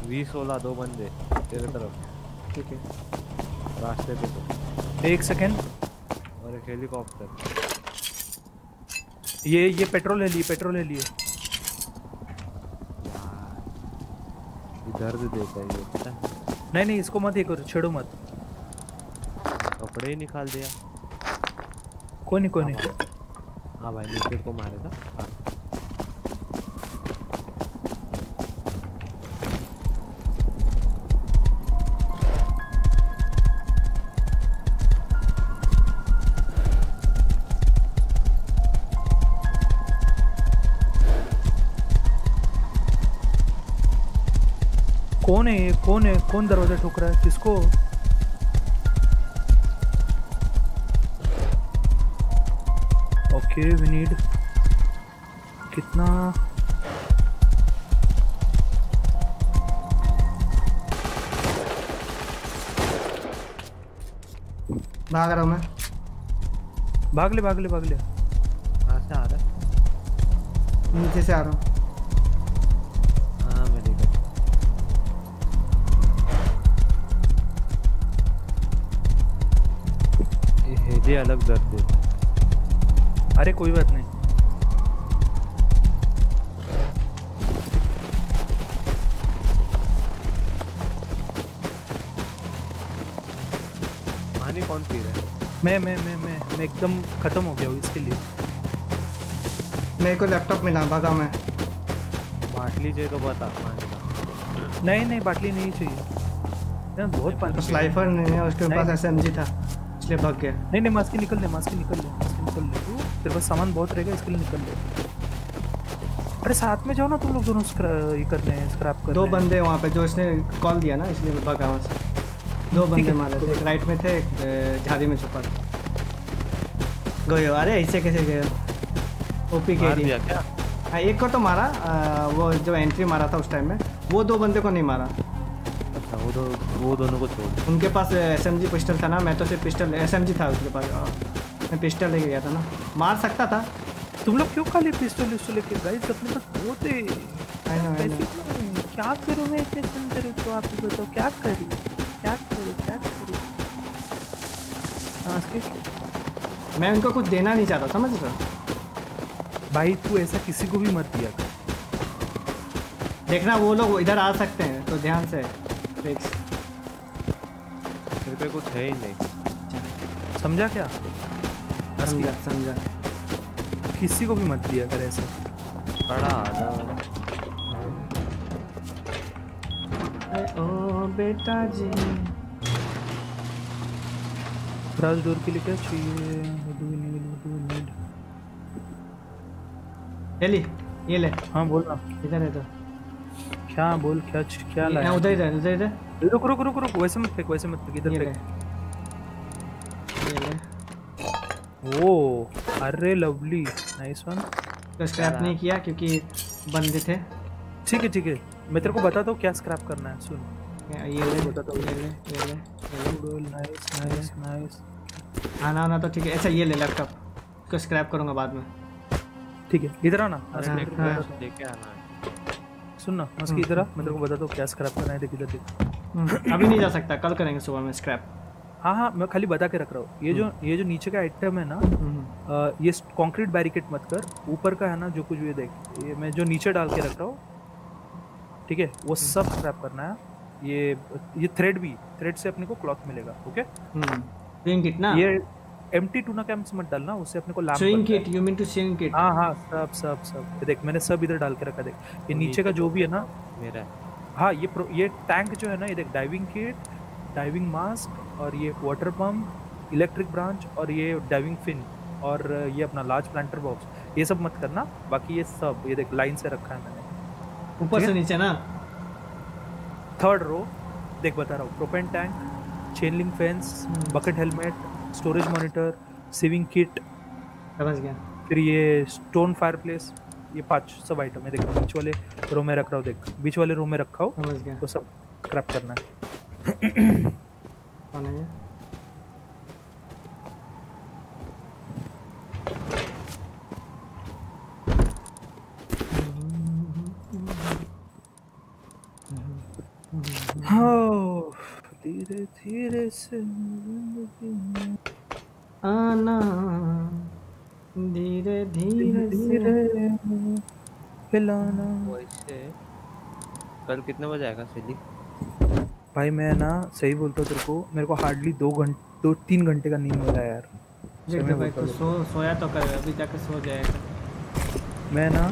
20 दो बंदे तेरे तरफ़। ठीक है। रास्ते पे तो। एक सेकेंड और एक हेलीकॉप्टर ये ये पेट्रोल ले लिए पेट्रोल ले लिए। दर्द देता है ये पता नहीं नहीं इसको मत ये करो छेड़ो मत। कपड़े ही निकाल दिया। कोई नहीं कोई नहीं। हाँ भाई नीचे को मारेगा। कौन है ये? कौन है? कौन दरवाज़ा ठोक रहा है? किसको? ओके वी नीड कितना? भाग रहा हूँ मैं। भाग ले भाग ले भाग ले। कहाँ से आ रहा है। नीचे से आ रहा हूँ हाँ। ये हेली अलग दर्द देता अरे कोई बात नहीं। पानी कौन पी रहा है? मैं मैं मैं मैं मैं एकदम खत्म हो गया हूँ इसके लिए। मेरे को लैपटॉप मिला भागा मैं। बाटली चाहिए तो बता पानी का नहीं नहीं बाटली नहीं चाहिए। बहुत पानी स्लाइफर नहीं है उसके पास नहीं। एस था। इसलिए भाग गया। नहीं नहीं मास्क निकल ले मास्क निकल ले मास्क निकल ले तेरे पास सामान बहुत रहेगा इसके लिए निकल ले। अरे साथ में जाओ ना तुम लोग दोनों ये करने हैं स्क्रैप कर दो बंदे वहाँ पे जो इसने कॉल दिया ना इसलिए मैं भागा वहाँ से। दो बंदे मारे थे एक राइट में थे एक झाड़ी में छुपा था। गए अरे ऐसे कैसे गए ओपी के लिए। दिया क्या? हाँ एक को तो मारा वो जो एंट्री मारा था उस टाइम में वो दो बंदे को नहीं मारा। दो वो दोनों को छोड़ उनके पास एस एम जी पिस्टल था ना मैं तो सिर्फ़ पिस्टल एस एम जी था उसके पास मैं पिस्टल लेके गया था ना। मार सकता था। तुम लोग क्यों खाली पिस्टल विस्टल लेके गाइस अपने पास है know. पैसे क्यों? करूँ मैं इतने सुंदर तो आप ही बताओ क्या करूँ? क्या करूँ? क्या करूँ? हाँ, मैं उनको कुछ देना नहीं चाहता समझ रहे हो? भाई तू ऐसा किसी को भी मत दिया कर। देखना वो लोग इधर आ सकते हैं तो ध्यान से। पे कुछ है ही नहीं। समझा क्या? समझा समझा। किसी को भी मत दिया कर ऐसा। बड़ा आना ओ बेटा जी। ब्राउज डोर के लिए क्या चाहिए? ये ले हाँ बोल ना। इधर है तो क्या बोल क्या क्या लाया? उधर इधर उधर इधर। रुक रुक रुक रुक वैसे मत फेंक वैसे मत फेंक इधर फेंक। ओ अरे लवली नाइस वन स्क्रैप नहीं किया क्योंकि बंदे थे। ठीक है ठीक है। मैं तेरे को बताता हूँ क्या स्क्रैप करना है सुन। ये ले बताता हूँ। ये ले ये ले। ये ले। नाइस नाइस नाइस आना आना तो ठीक है। अच्छा ये ले लैपटॉप इसको स्क्रैप करूँगा बाद में। ठीक है इधर आना। हाँ, मस्की हाँ। लेके आना है। सुन ना मस्की इधर मैं तेरे को बताता हूँ क्या स्क्रैप करना है देख इधर देख। हम्म, अभी नहीं जा सकता कल करेंगे सुबह में स्क्रैप हाँ हाँ मैं खाली बता के रख रहा हूँ। ये जो ये जो नीचे का आइटम है ना हम्म, अ, ये कंक्रीट बैरिकेड मत कर। ऊपर का है ना जो कुछ भी देख ये मैं जो नीचे डाल के रख रहा हूँ ठीक है वो सब स्क्रैप करना है। ये ये थ्रेड भी थ्रेड से अपने को क्लॉथ मिलेगा ओके हम्म। ना? ये एम्प्टी टूना कैम्प्स मत डालना उससे अपने को लाभ swing kit you mean two swing kit हाँ हाँ सब सब सब। ये देख मैंने सब इधर डाल के रखा देख। ये नीचे का जो भी है ना मेरा है। हाँ ये ये टैंक जो है ना ये देख डाइविंग किट डाइविंग मास्क और ये वाटर पम्प इलेक्ट्रिक ब्रांच और ये डाइविंग फिन और ये अपना लार्ज प्लांटर बॉक्स ये सब मत करना बाकी ये सब ये देख लाइन से रखा है मैंने। ऊपर से नीचे ना? थर्ड रो देख बता रहा हूँ। Propane tank chain link fence bucket helmet storage monitor saving kit समझ गया। फिर ये स्टोन फायर प्लेस ये पाँच सब आइटम है देख बीच वाले रो में रख रहा हूँ देख। बीच वाले रूम में रखा हो समझ गया। तो सब स्क्रैप करना है। कौन है हाँ, धीरे धीरे से ज़िंदगी में आना। धीरे धीरे धीरे से हिलाना। वैसे कल कितने बजे आएगा सिली? भाई मैं ना सही बोलता हूँ तेरे को मेरे को हार्डली दो घंटे दो तीन घंटे का नींद मिला यार। भाई हूँ। सो सोया तो कर अभी जाके सो जाएगा। मैं ना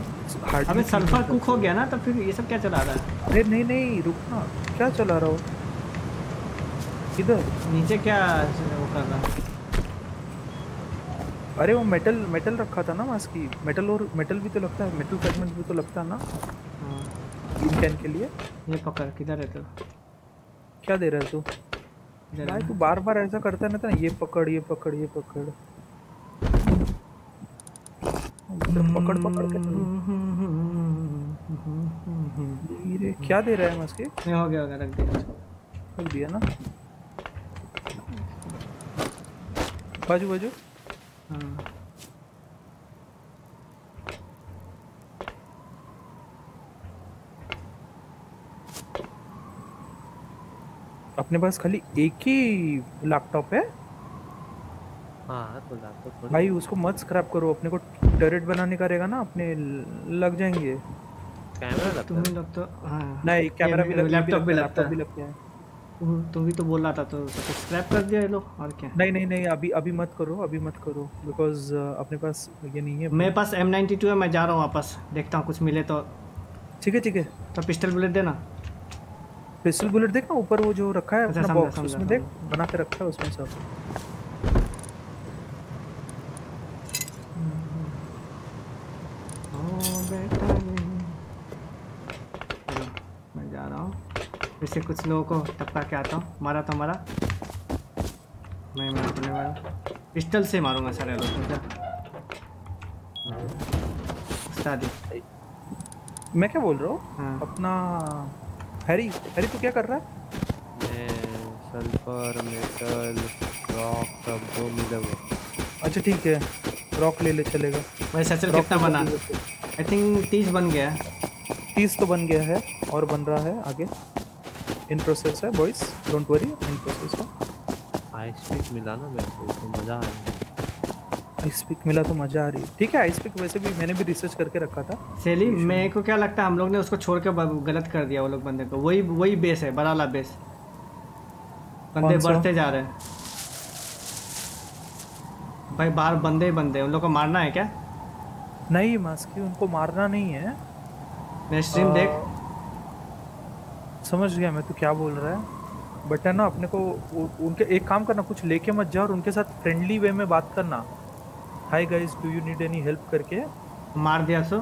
हार्डली अबे सल्फ़र कुक हो गया ना तो फिर ये सब क्या चला रहा है? अरे नहीं नहीं रुकना क्या चला रहा हो? इधर नीचे क्या वो कर रहा अरे वो मेटल मेटल रखा था ना मास्क की। मेटल और मेटल भी तो लगता है मेटल फ्रेगमेंट भी तो लगता है ना? हाँ, इन कैन के लिए? ये पकड़ किधर है तू? क्या दे रहा है तू? भाई तू बार बार ऐसा करता रहता ना ये पकड़ ये पकड़ ये पकड़। पकड़ पकड़ के धीरे क्या दे रहा है मास्क नहीं हो गया होगा रख दिया। रख दिया ना? बाजू बाजू। हाँ। अपने पास खाली एक ही लैपटॉप है? हाँ तो लैपटॉप भाई उसको मत स्क्रैप करो अपने को टरेट बनाने का रहेगा ना अपने लग जाएँगे। कैमरा लगता है? लोग तो हाँ। नहीं कैमरा भी लग लैपटॉप भी लगता लैपटॉप भी है। तुम भी तो बोल रहा था तो सब्सक्राइब कर दिया ये लोग और क्या? नहीं नहीं नहीं अभी अभी मत करो अभी मत करो बिकॉज़ अपने पास ये नहीं है। मेरे पास एम नाइन्टी टू है मैं जा रहा हूँ वापस देखता हूँ कुछ मिले तो। ठीक है ठीक है। तो पिस्टल बुलेट देना। पिस्टल बुलेट देखना ऊपर वो जो रखा है अच्छा, अपना बॉक्स उसमें देख बना के रखा है उसमें सब ओ बेटा ये। चलो, मैं जा रहा हूँ इससे कुछ लोगों को टपका के आता हूँ। मारा तो मारा। मैं मारने वाला पिस्टल से मारूँगा सारे लोग को मैं क्या बोल रहा हूँ? हाँ। अपना हैरी हैरी तू क्या कर रहा है? सल्फ़र मेटल रॉक सब जो मिले अच्छा ठीक है। रॉक ले ले चलेगा। वही सचल कितना तो बना। आई थिंक तीस बन गया है। तीस तो बन गया है और बन रहा है आगे। इन प्रोसेस है boys don't worry in process है. आइस पिक मिला ना मेरे को तो मज़ा आया आइस पिक मिला तो मज़ा आ रही है। ठीक है आइस पिक वैसे भी मैंने भी रिसर्च करके रखा था। सेली मेरे को क्या लगता है हम लोग ने उसको छोड़ के गलत कर दिया वो लोग बंदे को। वही वही बेस है बड़ा वाला बेस बंदे बढ़ते जा रहे हैं। भाई बाहर बंदे ही बंदे उन लोग को मारना है क्या? नहीं मास्की उनको मारना नहीं है। मेरा स्ट्रीम देख। आ, समझ गया मैं तो क्या बोल रहा है। बट है ना अपने को उ, उनके एक काम करना कुछ लेके मत जा और उनके साथ फ्रेंडली वे में बात करना। Hi guys do you need any help करके? मार दिया सो।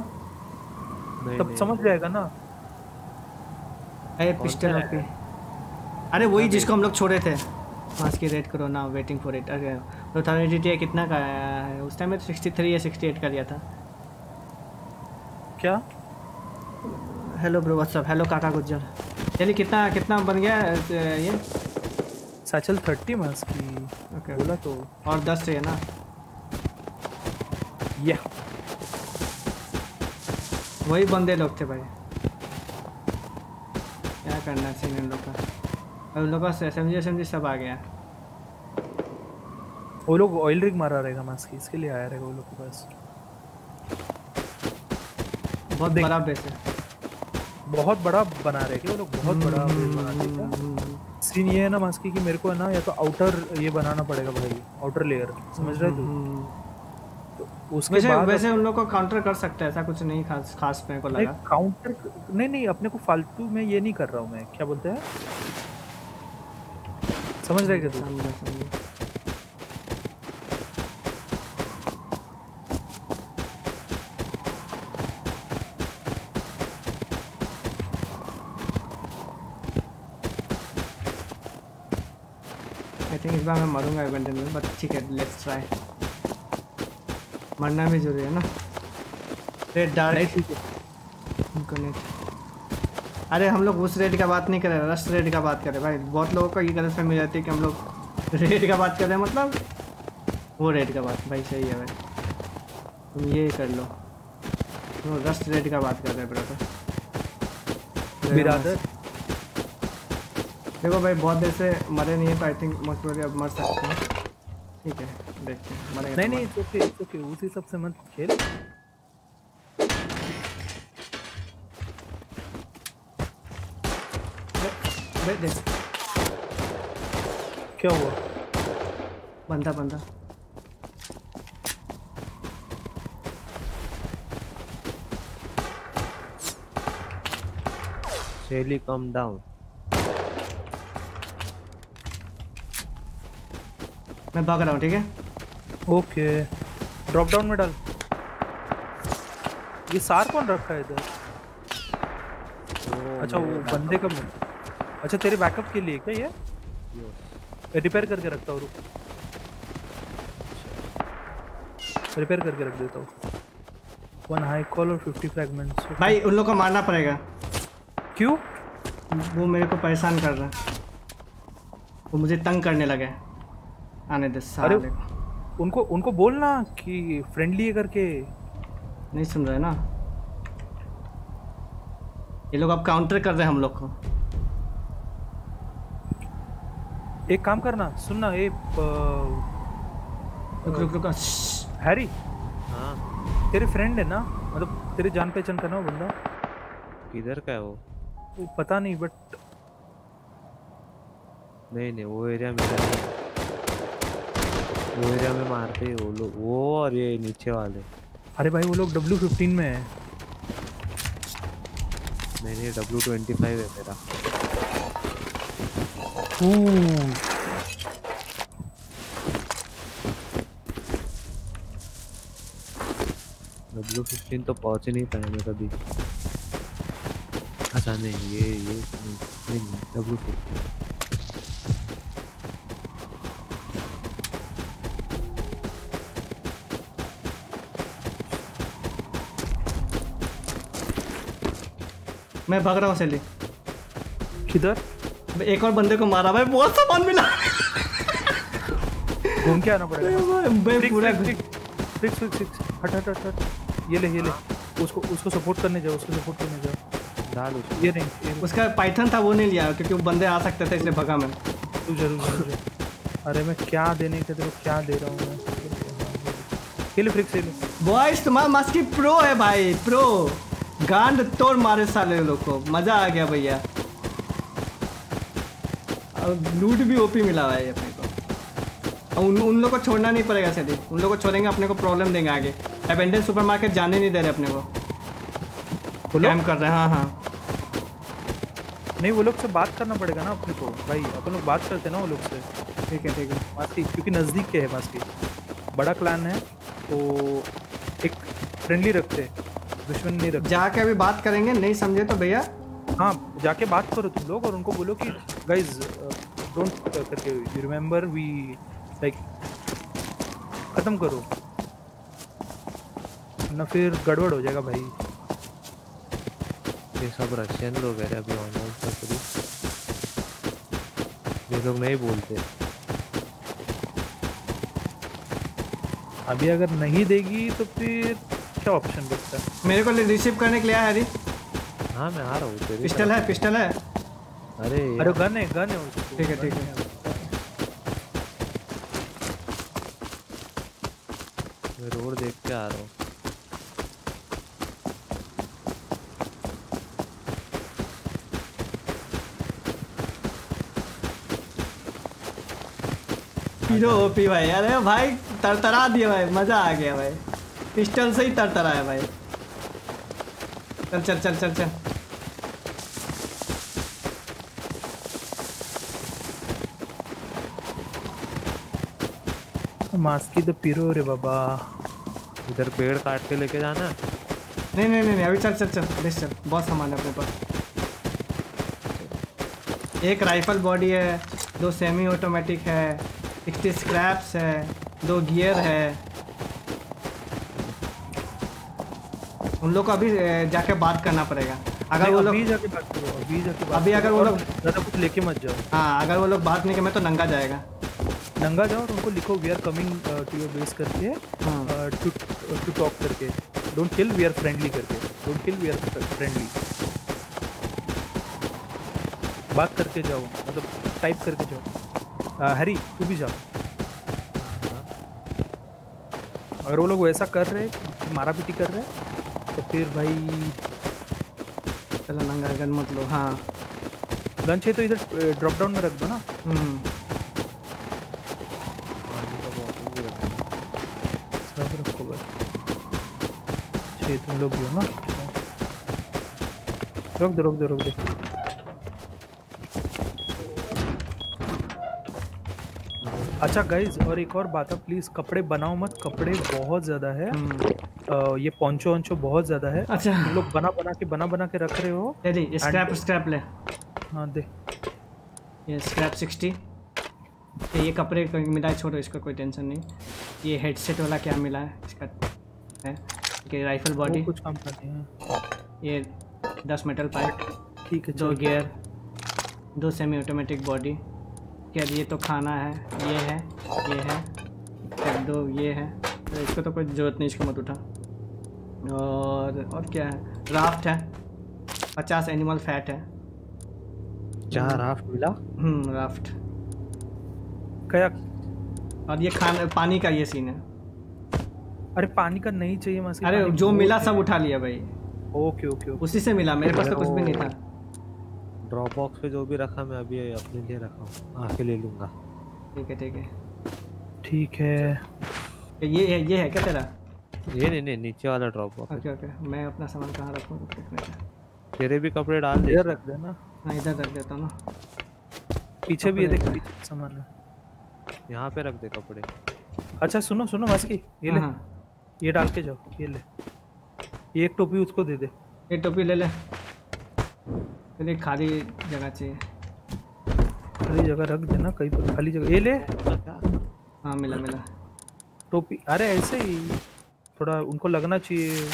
तब समझ जाएगा ना। अरे पिस्टल अरे वही जिसको हम लोग छोड़े थे। मास की रेट करो ना वेटिंग फॉर इट अरे तो था कितना का है? उस टाइम में तो सिक्सटी थ्री या सिक्सटी एट का लिया था। क्या? हेलो ब्रो व्हाट्सअप हेलो काका गुज्जर। चलिए कितना कितना बन गया ये? सैचल थर्टी मास की। ओके। बोला तो। और दस चाहिए ना? या। वही बंदे लोग थे भाई। क्या करना चाहिए इन लोग का? उन लोग का एस एम सब आ गया। वो लोग ऑयल रिग मारा रहेगा मास की इसके लिए आया रहेगा वो लोग के पास। बहुत। बड़ा बेस है। बहुत बड़ा बना रहे थे वो लोग बहुत बड़ा base बना देगा सीन ये है ना मास्की कि मेरे को है ना या तो आउटर ये बनाना पड़ेगा भाई आउटर लेयर समझ रहे तू? हम्म। तो उसके वैसे बाद वैसे उन लोग को काउंटर कर सकते हैं ऐसा कुछ नहीं खास खास मेरे को लगा। काउंटर नहीं नहीं अपने को फालतू में ये नहीं कर रहा हूँ मैं क्या बोलते हैं? समझ रहे क्या तू? इस बार मैं मरूँगा इवेंट में बट ठीक है लेट्स ट्राई मरना भी ज़रूरी है ना? रेड डार्क है। अरे हम लोग उस रेट का बात नहीं कर रहे रस्ट रेट का बात कर रहे भाई बहुत लोगों को ये गलत फहमी रहती है कि हम लोग रेट का बात कर रहे हैं मतलब वो रेट का बात। भाई सही है भाई। तुम ये कर लो। रस्ट रेट का बात कर रहे हैं ब्रदर बिरादर देखो भाई बहुत देर से मरे नहीं है तो आई थिंक मोस्ट प्रोबेबली अब मर सकते हैं। ठीक है देखते हैं मरेंगे नहीं तो नहीं मर- ओके ओके उसी सबसे मत खेल। दे- दे- क्या हुआ? बंदा बंदा। शेली कम डाउन मैं भाग रहा हूँ ठीक है? ओके ड्रॉप डाउन में डाल। ये सार कौन रखा है इधर? अच्छा वो बंदे का अच्छा तेरे बैकअप के लिए क्या ये? रिपेयर करके रखता हूँ रुक। रिपेयर करके रख देता हूँ। वन हाई कॉल और फिफ्टी फ्रैगमेंट्स भाई उन लोग को मारना पड़ेगा। क्यों? वो मेरे को परेशान कर रहा है। वो मुझे तंग करने लगे आने दे साले अरे- उनको उनको बोलना कि फ्रेंडली है करके। नहीं सुन रहे ना? ये लोग अब काउंटर कर रहे हैं हम लोग को। एक काम करना सुनना ए रुक रुक रुक हैरी हाँ। तेरे फ्रेंड है ना? मतलब तेरे जान पहचान का ना वो बंदा? किधर का है वो? वो पता नहीं बट नहीं नहीं वो एरिया मेरा नहीं वो एरिया में मारते ही वो लोग। वो और ये नीचे वाले। अरे भाई वो लोग डब्ल्यू फिफ्टीन में है। नहीं डब्ल्यू ट्वेंटी फाइव है मेरा। डब्ल्यू फिफ्टीन तो पहुँच ही नहीं पाया मैं कभी। अच्छा नहीं ये ये डब्ल्यू फिफ्टीन मैं भाग रहा हूँ सैली। किधर? एक और बंदे को मारा भाई बहुत सामान मिला। घूम के आना पड़ेगा। मैं पूरा फिक्स, फिक्स फिक्स फिक्स हट हट हट हट। ये ले ये ले। उसको उसको सपोर्ट करने जाओ उसको सपोर्ट करने जाओ। डाल उसको। ये नहीं उसका पाइथन था वो नहीं लिया क्योंकि वो बंदे आ सकते थे इसलिए भगा मैं। तू ज़रूर ज़रूर। अरे मैं क्या देने के तेरे को क्या दे रहा हूँ मैं? ये ले फ्रिक्स ले। बॉयस तुम्हारा मस्की प्रो है भाई प्रो गांड तोड़ मारे साले लोग को। मज़ा आ गया भैया। और लूट भी ओपी मिला भाई अपने को। और उन उन लोग को छोड़ना नहीं पड़ेगा सदी उन लोग को छोड़ेंगे अपने को प्रॉब्लम देंगे आगे। एवेंडेंस सुपरमार्केट जाने नहीं दे रहे अपने को। कैम कर रहे हैं हाँ हाँ। नहीं वो लोग से बात करना पड़ेगा ना अपने को। भाई अपन लोग बात करते हैं ना वो लोग से। ठीक है ठीक है। मास्की क्योंकि नज़दीक के है मास्की बड़ा क्लान है तो एक फ्रेंडली रखते हैं। दुश्मन नहीं रखते जाके अभी बात करेंगे नहीं समझे तो भैया। हाँ जाके बात करो तुम लोग और उनको बोलो कि गाइज़ डोंट करके यू रिमेंबर वी लाइक खत्म करो। ना फिर गड़बड़ हो जाएगा भाई। ये सब रशियन लोग है अभी ऑनलाइन सब कभी। ये लोग नहीं बोलते। अभी अगर नहीं देगी तो फिर क्या ऑप्शन बचता है। मेरे को रिसीव करने के लिए आया हरी हाँ मैं आ रहा हूँ तेरी पिस्टल है पिस्टल है। अरे अरे गन है गन है ठीक है, ठीक है। मैं रोड देख के आ रहा हूँ। ओपी भाई अरे भाई तरतरा दिया भाई मज़ा आ गया भाई। पिस्टल से ही तर है भाई। चल चल चल चल चल। मास्की तो पीरो रे बाबा। इधर पेड़ काट के लेके जाना? नहीं नहीं नहीं नहीं, अभी चल चल चल बेस चल बहुत सामान है अपने पास। एक राइफल बॉडी है दो सेमी ऑटोमेटिक है सिक्सटी स्क्रैप्स है दो गियर है। उन लोग को अभी जाके बात करना पड़ेगा। अगर वो लोग अभी जाके बात करो अभी जाके बात अभी अगर वो लोग- ज़्यादा कुछ लेके मत जाओ। हाँ अगर वो लोग बात नहीं करें तो नंगा जाएगा। नंगा जाओ और उनको लिखो we are coming to your base करके हाँ। टू टू टॉक करके। Don't kill we are friendly करके। Don't kill we are friendly बात करके जाओ मतलब टाइप करके जाओ। हरी तू भी जाओ अगर वो लोग वैसा कर रहे हैं मारा पीटी कर रहे हैं। तो फिर भाई चला नंगा गन मत लो हाँ। गन छे तो इधर ड्रॉप डाउन में रख दो ना। हम्म। छः तुम लोग भी हो ना। रोक दो रोक दो रोक दो। अच्छा गाइज़ और एक और बात है प्लीज़ कपड़े बनाओ मत कपड़े बहुत ज़्यादा है। हम्म। अ, ये पोंचो वोंचो बहुत ज़्यादा है। अच्छा। तुम लोग बना बना के बना बना के रख रहे हो। तेरी स्क्रैप स्क्रैप ले। हाँ दे। ये स्क्रैप सिक्सटी ये कपड़े को मिला है छोड़ो इसका कोई टेंशन नहीं। ये हेडसेट वाला क्या मिला है? इसका है। कि राइफल बॉडी कुछ काम करते हैं। ये दस मेटल पाइप ठीक है दो गियर दो सेमी ऑटोमेटिक बॉडी क्या ये तो खाना है ये है ये है फिर दो ये है। तो इसको तो कोई ज़रूरत नहीं इसको मत उठा। और और क्या है? राफ्ट है पचास एनिमल फैट है। चार राफ्ट मिला? हम्म राफ्ट क्या और ये खाना पानी का ये सीन है। अरे पानी का नहीं चाहिए अरे जो मिला सब उठा लिया भाई। Okay okay. उसी से मिला मेरे पास तो कुछ भी नहीं था। ड्रॉप बॉक्स पे जो भी रखा मैं अभी अपने लिए रखा हूँ। आके ले लूँगा। ठीक है ठीक है। ठीक है। ये है ये है क्या तेरा? ये नहीं नहीं नीचे वाला ड्रॉप बॉक्स ओके ओके। मैं अपना सामान कहाँ रखूँ? तेरे भी कपड़े डाल दे। इधर रख देना। हाँ इधर रख देता हूँ ना। पीछे भी ये देख। सामान। है यहाँ पे रख दे कपड़े। अच्छा सुनो सुनो मस्की ये ले। हाँ, ये डाल के जाओ ये ले। ये एक टोपी उसको दे दे। एक टोपी ले ले। चलिए खाली जगह चाहिए। खाली जगह रख देना कहीं पर खाली जगह। ये ले। हाँ मिला मिला। टोपी। अरे ऐसे ही। थोड़ा उनको लगना चाहिए।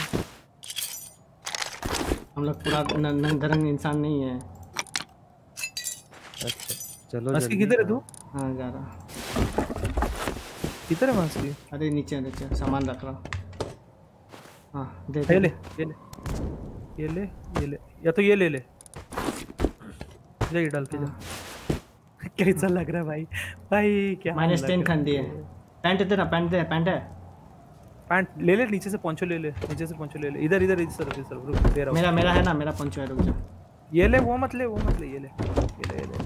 हम लोग पूरा नंग दरंग इंसान नहीं है। अच्छा चलो मस्की किधर है तू? हाँ जा रहा। किधर है मस्की अरे नीचे नीचे सामान रख रहा हाँ दे ये दे। ले ये ले। ये ले ये ले या तो ये ले ले। जा ये डाल के जा कैसा लग रहा है भाई? भाई क्या माइनस टेन खन दिए पैंट दे ना पैंट दे पैंट है। पैंट ले ले नीचे से पोंचो ले ले नीचे से पोंचो ले ले। इधर इधर इस तरफ़ इस तरफ़ रुक दे रहा मेरा मेरा है ना मेरा पंचो है रुक जा। ये ले वो मत ले वो मत ले ये ले। ये ले ये ले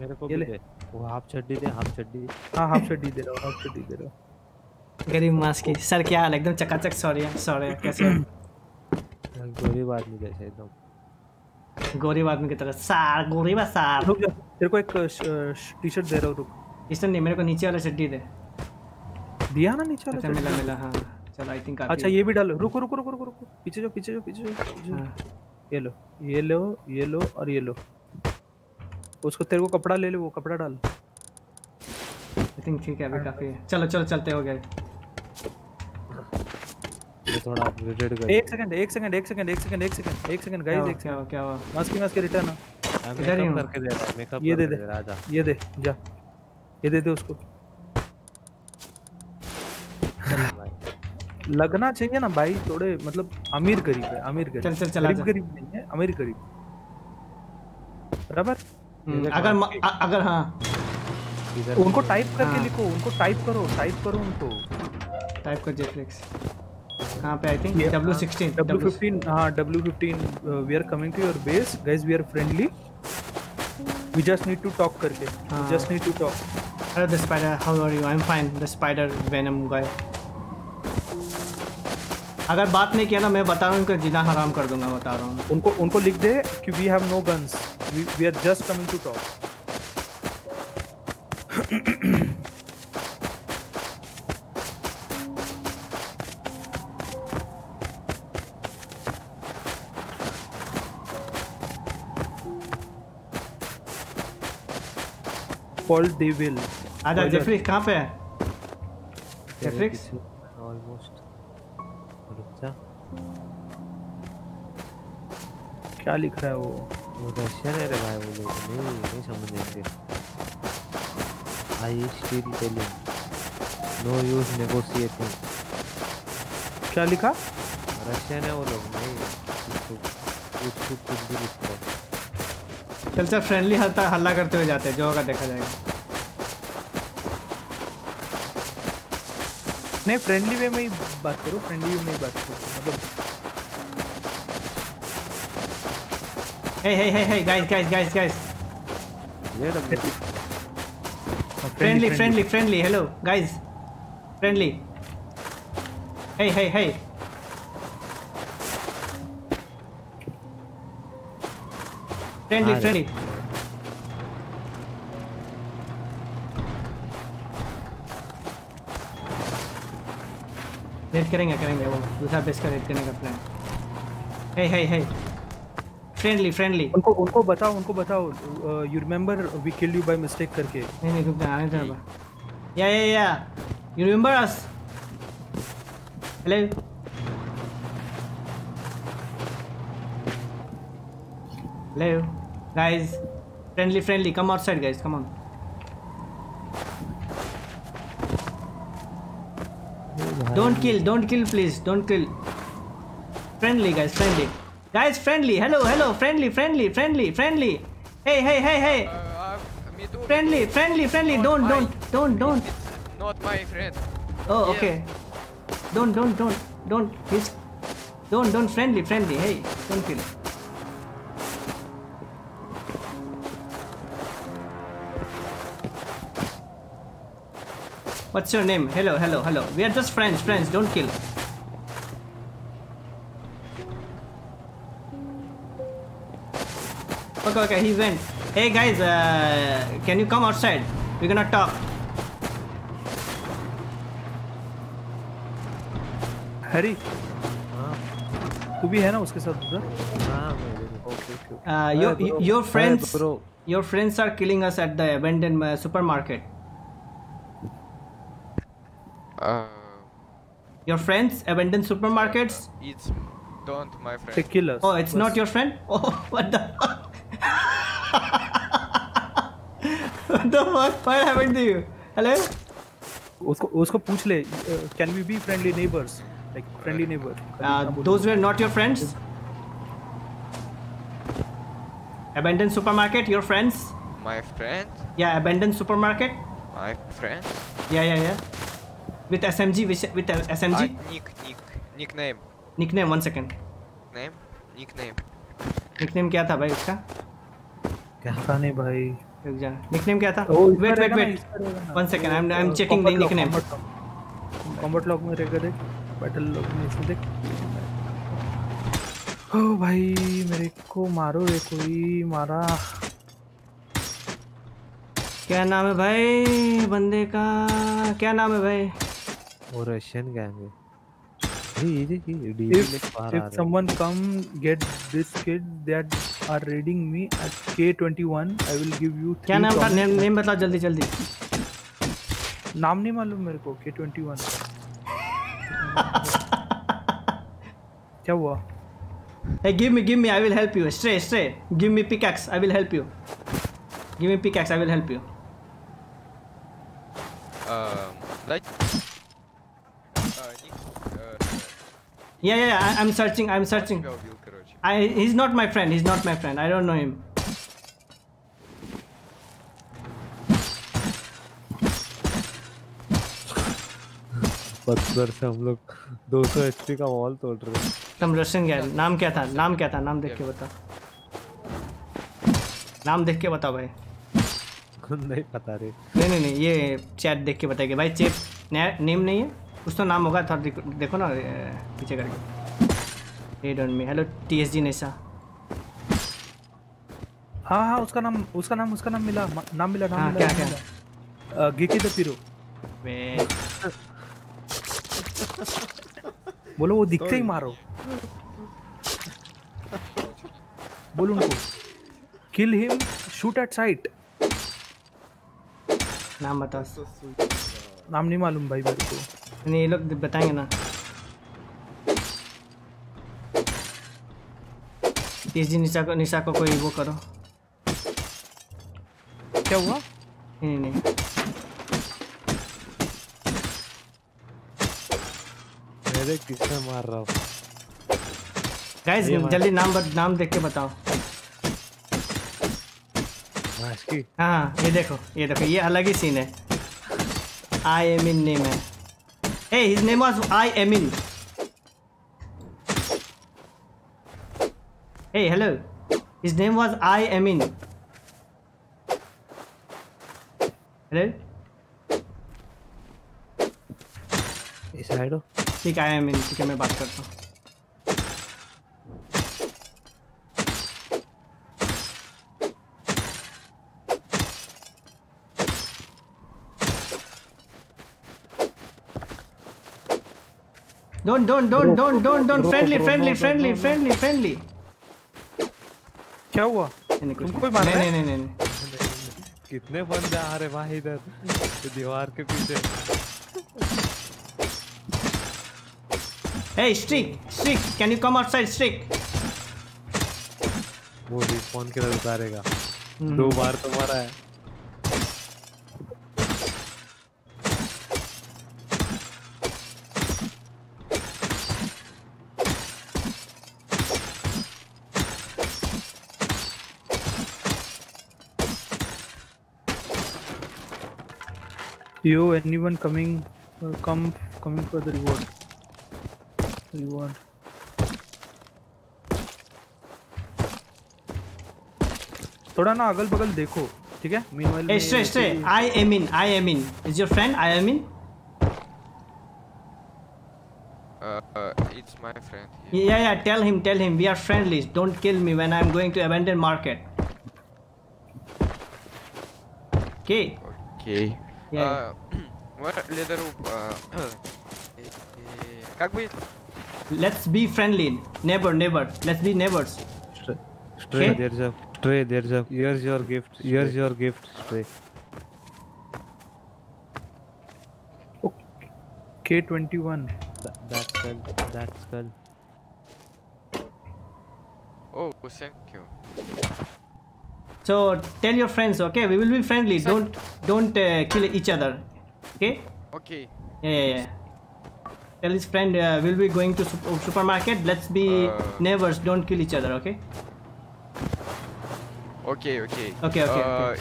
मेरे को भी दे। वो हाफ़ चड्डी दे हाफ़ चड्डी हाँ हाफ़ चड्डी दे रहा हूँ हाफ़ चड्डी दे रहा हूँ। गरीब मास की। सर क्या हाल एकदम चकाचक सॉरी सॉरी कैसे हो? गरीब आदमी जैसे एकदम। गरीब आदमी की तरह। सार गरीब सार। रुक जा तेरे को एक टी शर्ट दे रहा हूँ रुक। इस नहीं मेरे को नीचे वाला चड्डी दे। दिया ना नीचे वाला अच्छा मिला मिला हाँ। चलो आई थिंक अच्छा ये भी डालो। रुको रुको रुको रुको रुको। पीछे जाओ पीछे जाओ पीछे जाओ जाओ। हाँ। ये लो ये लो ये लो और ये लो। उसको तेरे को कपड़ा ले ले वो कपड़ा डाल। आई थिंक ठीक है अभी काफ़ी है। चलो चलो चलते हो गए। थोड़ा अपग्रेडेड कर एक सेकंड एक सेकंड एक सेकंड एक सेकंड एक सेकंड एक सेकंड गाइस एक क्या हुआ क्या हुआ मास्क की मास्क के रिटर्न इधर ही करके दे रहा मेकअप ये दे दे। आजा। ये दे जा। ये दे दे उसको। लगना चाहिए ना भाई थोड़े मतलब अमीर गरीब है अमीर गरीब। चल, चल, चला गरीब गरीब नहीं है अमीर गरीब। बराबर? हम्म, अगर अगर हाँ। उनको टाइप करके हाँ। लिखो उनको टाइप करो टाइप करो उनको। टाइप कर जेफ्लिक्स कहाँ पे आई थिंक ये- डब्ल्यू हाँ, सिक्सटीन W15 हाँ W15 we are coming to your base guys we are friendly we just need to talk करके हाँ। Just need to talk Hello, the spider. How are you? I'm fine. The spider venom guy. अगर बात नहीं किया ना मैं बता रहा हूँ इनको जीना हराम कर दूँगा बता रहा हूँ उनको उनको लिख दे कि we have no guns we are just coming to talk Paul Deville. आजा Spoiler. जेफ्री कहाँ पे है? जेफ्रिक्स ऑलमोस्ट रुक जा। क्या लिख रहा है वो? वो रशियन है रे भाई वो लोग नहीं नहीं समझेंगे I still telling no use negotiating क्या लिखा? रशियन है वो लोग नहीं कुछ कुछ कुछ भी लिखते हैं चल चल फ्रेंडली हल्ता हल्ला करते हुए जाते हैं जो होगा देखा जाएगा। नहीं फ्रेंडली वे में ही बात करूँ फ्रेंडली वे में ही बात करूँ friendly friendly friendly hello guys friendly hey hey hey Hi. friendly raid करेंगे करेंगे वो। दूसरा बेस का रेड करने का plan hey hey hey friendly friendly उनको उनको बताओ उनको बताओ you remember we kill you by mistake करके। नहीं नहीं रुक आने दे या या या you remember us hello hello Guys, friendly, friendly. Come outside, guys. Come on. Don't kill, don't kill, please. Don't kill. Friendly, guys, friendly. Guys, friendly. Hello, hello. Friendly, friendly, friendly, friendly. Hey, hey, hey, hey. Uh, friendly, friendly, friendly. Don't, don't, don't, don't. Not my friend. Oh, okay. Don't, don't, don't, don't. He's. Don't, don't. Friendly, friendly. Hey, don't kill. What's your name? Hello, hello, hello. We are just friends, friends. Don't kill. Okay, okay. He went. Hey guys, uh, can you come outside? We're gonna talk. Harry हाँ तू भी है ना उसके साथ उधर हाँ मैं भी हूँ। Uh, your Hey, bro. your Hey, friends bro. your friends are killing us at the abandoned uh, supermarket. Uh, Your friends abandoned supermarkets. it's don't my they friend. kill us Oh, it's not your friend. Oh, what the? what the fuck? What happened to you? Hello? उसको उसको पूछ ले can we be friendly neighbours like friendly neighbour Uh, those were not your friends. Abandoned supermarket. Your friends? My friend? Yeah, abandoned supermarket. My friend? Yeah, yeah, yeah. With SMG, with, with uh, SMG. Ah, nick, nick, nickname, Nickname. One second. name, nickname. Nickname क्या था भाई उसका? पता नहीं भाई रुक जा nickname क्या था रहेगा ना। One second I am I am Uh, checking the combat log, log. log में रहेगा देख बैटल लॉग में इसे देख ओ भाई मेरे को मारो रे कोई मारा क्या नाम है भाई बंदे का क्या नाम है भाई वो रशियन गैंग है if if someone come get this kid that are raiding me at K21 I will give you क्या नाम था नेम नेम बताओ जल्दी जल्दी नाम नहीं मालूम मेरे को K21 क्या हुआ hey give me give me I will help you stray stray give me pickaxe I will help you give me pickaxe I will help you Um, like. Yeah, yeah, yeah. I, I'm searching, I'm searching. I, he's not my friend, he's not my friend. I don't know him. पत्थर से हम लोग 200 HP का wall तोड़ रहे हैं हम Russian गए। नाम क्या था नाम क्या था नाम देख के बता नाम देख के बता भाई नहीं पता रे नहीं नहीं नहीं ये चैट देख के बताएगा भाई चेप नेम नहीं है कुछ तो नाम होगा थोड़ा देखो, देखो ना पीछे करके। Raid on me hello T S G NASA हाँ हाँ उसका नाम उसका नाम उसका नाम मिला नाम मिला नाम हाँ, मिला क्या- नाम क्या? गिकी द पिरो। बोलो वो दिखते ही मारो। बोलो उनको। Kill him shoot at sight नाम बताओ। नाम नहीं मालूम भाई मेरे को। नहीं ये लोग बताएँगे ना। इस दिन निशा को निशा को कोई वो करो। क्या हुआ? नहीं नहीं मेरे किससे मार रहा हूँ। गाइस जल्दी नाम बत, नाम देख के बताओ। हाँ हाँ ये देखो ये देखो ये अलग ही सीन है। आई एम इन नेम है। Hey his name was I Emin. Hey, hello. Hello his name I I Hello? इस ठीक आई एम इन ठीक है मैं बात करता हूँ Don't, don't, don't, don't, don't, don't. Friendly, friendly, friendly, friendly, friendly. क्या हुआ नहीं, नहीं, कुछ तुमको भी नहीं नहीं नहीं नहीं कितने बंदे आ रहे भाई इधर दीवार के पीछे Hey, Streak, Streak, can you come outside, Streak? वो रिस्पॉन किधर उतारेगा दो बार तो मारा है Yo, anyone coming? Uh, come, coming for the reward. Reward. थोड़ा ना अगल बगल देखो ठीक है मीनवाइल एस्ट्रे ashtray I Emin I Emin is your friend I Emin it's my friend. Here. Yeah, yeah, tell him, tell him. We are friendlies. Don't kill me when I'm going to abandon market. Okay. Okay. Okay. Let's be friendly. Neighbor, neighbor. Let's be neighbors. Stray, okay? there's a stray, there's a here's your gift. Stray. Here's your gift, stray. Okay. K twenty one. That skull. That skull. Oh, thank you. So tell your friends, okay? We will be friendly. Don't don't uh, kill each other, okay? Okay. Yeah, yeah, yeah. Tell his friend uh, we'll be going to super oh, supermarket. Let's be uh... neighbors. Don't kill each other, okay? Okay, okay. Okay, okay. Uh,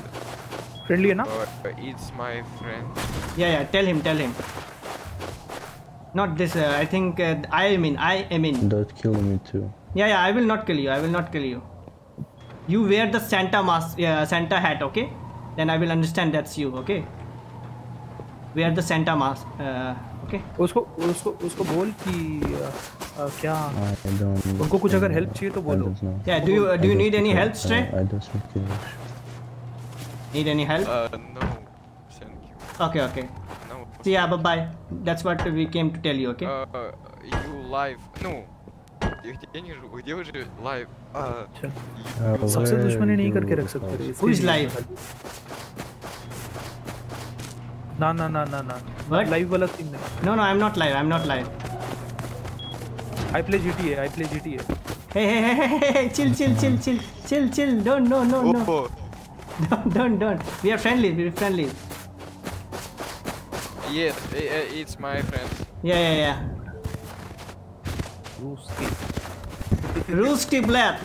okay. friendly enough? Uh, it's my friend. Yeah, yeah. Tell him. Tell him. Not this. Uh, I think uh, I mean. I am in. Don't kill me too. Yeah, yeah. I will not kill you. I will not kill you You wear the Santa mask, uh, Santa hat. Okay? Then I will understand that's you. Okay? Wear the Santa mask. Uh, okay? उसको उसको उसको बोल कि अ, अ, क्या I don't. उनको कुछ अगर help चाहिए तो I बोलो। don't know. Yeah. Do you uh, do you I need don't- any I- help, Stray? I don't speak English. Need any help? Uh, no, thank you. Okay. Okay. No. See ya. Bye bye. That's what we came to tell you. Okay? Uh, you live. Ну, ये नहीं रुको ये मुझे live सबसे दुश्मनी नहीं करके रख सकते हु इज़ लाइव ना ना ना ना ना लाइव वाला सीन नहीं no no I am not live I am not live I play GTA I play GTA hey chill chill chill chill chill chill don't no no no don't don't we are friendly we are friendly Yeah, it's my friend. Yeah, yeah, yeah. Ruski. Русский, блядь!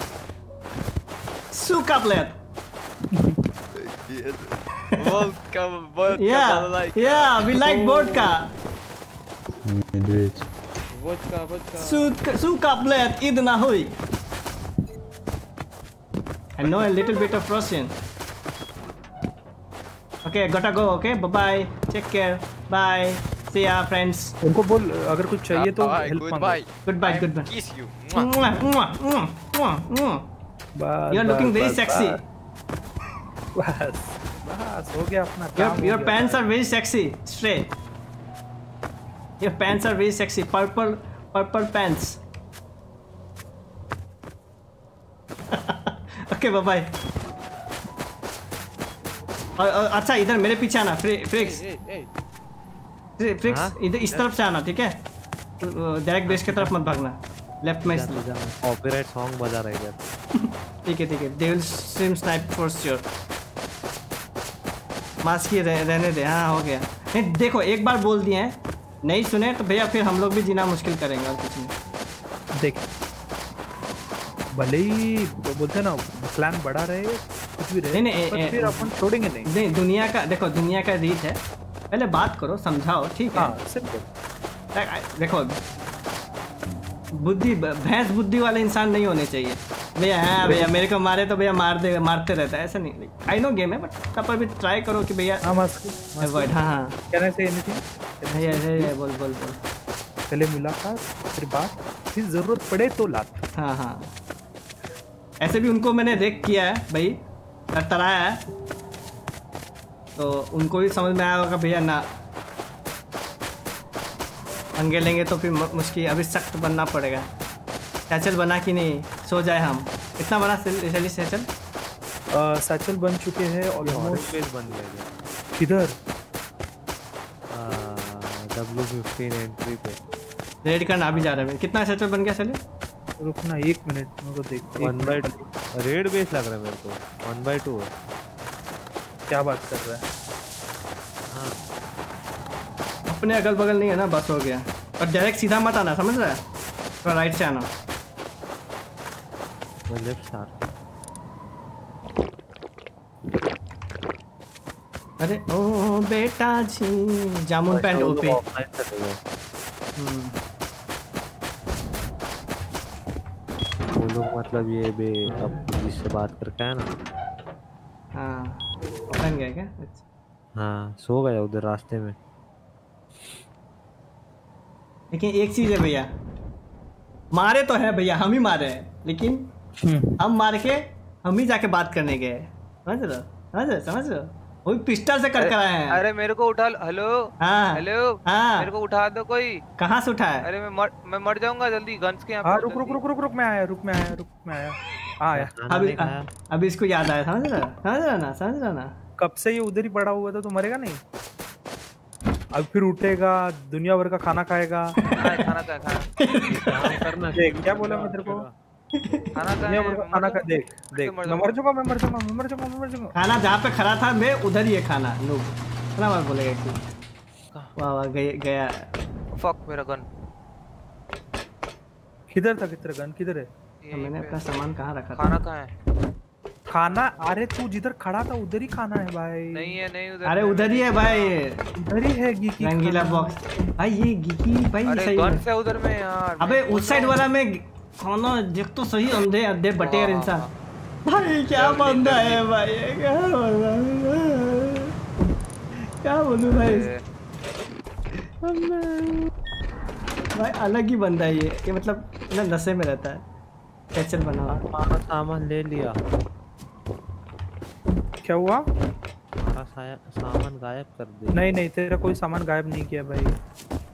Сука, блядь! Yeah, yeah, we like vodka. Медведь. Водка, водка. Сука, сука, блядь, иди нахуй. I know a little bit of Russian. Okay, gotta go, okay? Bye-bye. Take care. Bye. सकते हैं friends उनको बोल अगर कुछ चाहिए तो help goodbye goodbye looking very sexy बस बस हो गया अपना your your your purple purple pants okay bye अच्छा इधर मेरे पीछे आना फ्रिक्स फ्रिक्स हाँ? इधर इस तरफ़ से आना ठीक है? डायरेक्ट बेस की तरफ़ मत भागना। लेफ़्ट में कॉपीराइट सॉन्ग बजा रहे इधर ठीक है ठीक है। They will stream snipe for sure mask ही रह, रहने दे। हाँ हो गया। नहीं देखो एक बार बोल दिए हैं नहीं सुने तो भैया फिर हम लोग भी जीना मुश्किल करेंगे और कुछ नहीं। देख भले ही बोलते हैं ना प्लान बड़ा रहे कुछ भी रहे नहीं, नहीं, फिर अपन छोड़ेंगे नहीं। नहीं दुनिया का देखो दुनिया का रीत है। पहले बात करो समझाओ ठीक है? हाँ देखो बुद्धि भैंस बुद्धि वाले इंसान नहीं होने चाहिए। भैया हाँ भैया मेरे को मारे तो भैया मार दे मारते रहता है ऐसा नहीं आई नो गेम है बट तब पर भी ट्राई करो कि भैया हाँ मास्क अवॉइड हाँ हाँ। एनीथिंग भैया भैया बोल बोल बोल। पहले मुलाकात फिर बात फिर ज़रूरत पड़े तो लात। हाँ हाँ। ऐसे भी उनको मैंने रेक किया है भाई तरतराया है। तो उनको भी समझ में आया होगा भैया ना। पंगे लेंगे तो फिर मुश्किल अभी सख्त बनना पड़ेगा। सैचल बना कि नहीं? सो जाए हम। कितना बना चलिए सैचल? सैचल बन चुके हैं ऑलमोस्ट बन गया किधर? डब्ल्यू फिफ्टीन एंट्री पे। रेड करना अभी जा रहे हैं कितना सैचल बन गया चलिए रुकना एक मिनट मेरे को देख वन बाई। रेड बेस लग रहा है मेरे को। वन बाई टू क्या बात कर रहा है? अपने अगल बगल नहीं है ना बस हो गया। और डायरेक्ट सीधा मत आना समझ रहा है? थोड़ा राइट से आना। अरे ओ बेटा जी जामुन पैंट ओपी। गए हम्म, वो लोग मतलब ये बे अब जिससे बात करके आया ना। हाँ। बन गया क्या? अच्छा। हाँ सो गया उधर रास्ते में। लेकिन एक चीज़ है भैया मारे तो है भैया हम ही मारे हैं लेकिन हम्म, हम मार के हम ही जाके बात करने गए। समझ रहे समझ रहे समझ रहे वो पिस्टल से कर कर आए हैं। अरे मेरे को उठा हेलो? हाँ। हेलो? हाँ। मेरे को उठा दो कोई। कहाँ से उठा है अरे मैं मर मैं मर जाऊँगा जल्दी गन्स के यहाँ हाँ रुक रुक रुक रुक रुक मैं आया रुक मैं आया रुक मैं आया। अभी अभी इसको याद आया समझ रहे हो? समझ रहे हो ना? समझ रहे हो ना? कब से ये उधर ही पड़ा हुआ था? तो मरेगा नहीं? अब फिर उठेगा दुनिया भर का खाना खाएगा। हाँ, खाना का खाना। देख क्या बोला मैं तेरे को? खाना का का देख देख। मैं मर जाऊँगा मैं मर जाऊँगा मैं मर जाऊँगा मैं मर जाऊँगा। खाना जहाँ पे खड़ा था मैं उधर ही है खाना। नूब कितना बार बोलेगा कि। वाह वाह गया। फक मेरा गन। किधर था किधर गन? किधर है? मैंने अपना सामान कहाँ रखा खाना कहाँ है? खाना? अरे तू जिधर खड़ा था उधर ही खाना है भाई। नहीं है नहीं उधर अरे उधर ही है भाई। उधर ही है गी रंगीला बॉक्स भाई ये गिकी भाई अरे सही गन। से उधर में यार अबे उस साइड वाला में खाना देख तो सही अंधे अंधे बटेर इंसान। भाई क्या बंदा है भाई क्या बंदा क्या बोलूँ भाई? भाई अलग ही बंदा है ये ये मतलब ना नशे में रहता है। कैचल बना? हमारा सामान ले लिया। क्या हुआ? हमारा सामान गायब कर दिया। नहीं नहीं तेरा कोई सामान गायब नहीं किया भाई।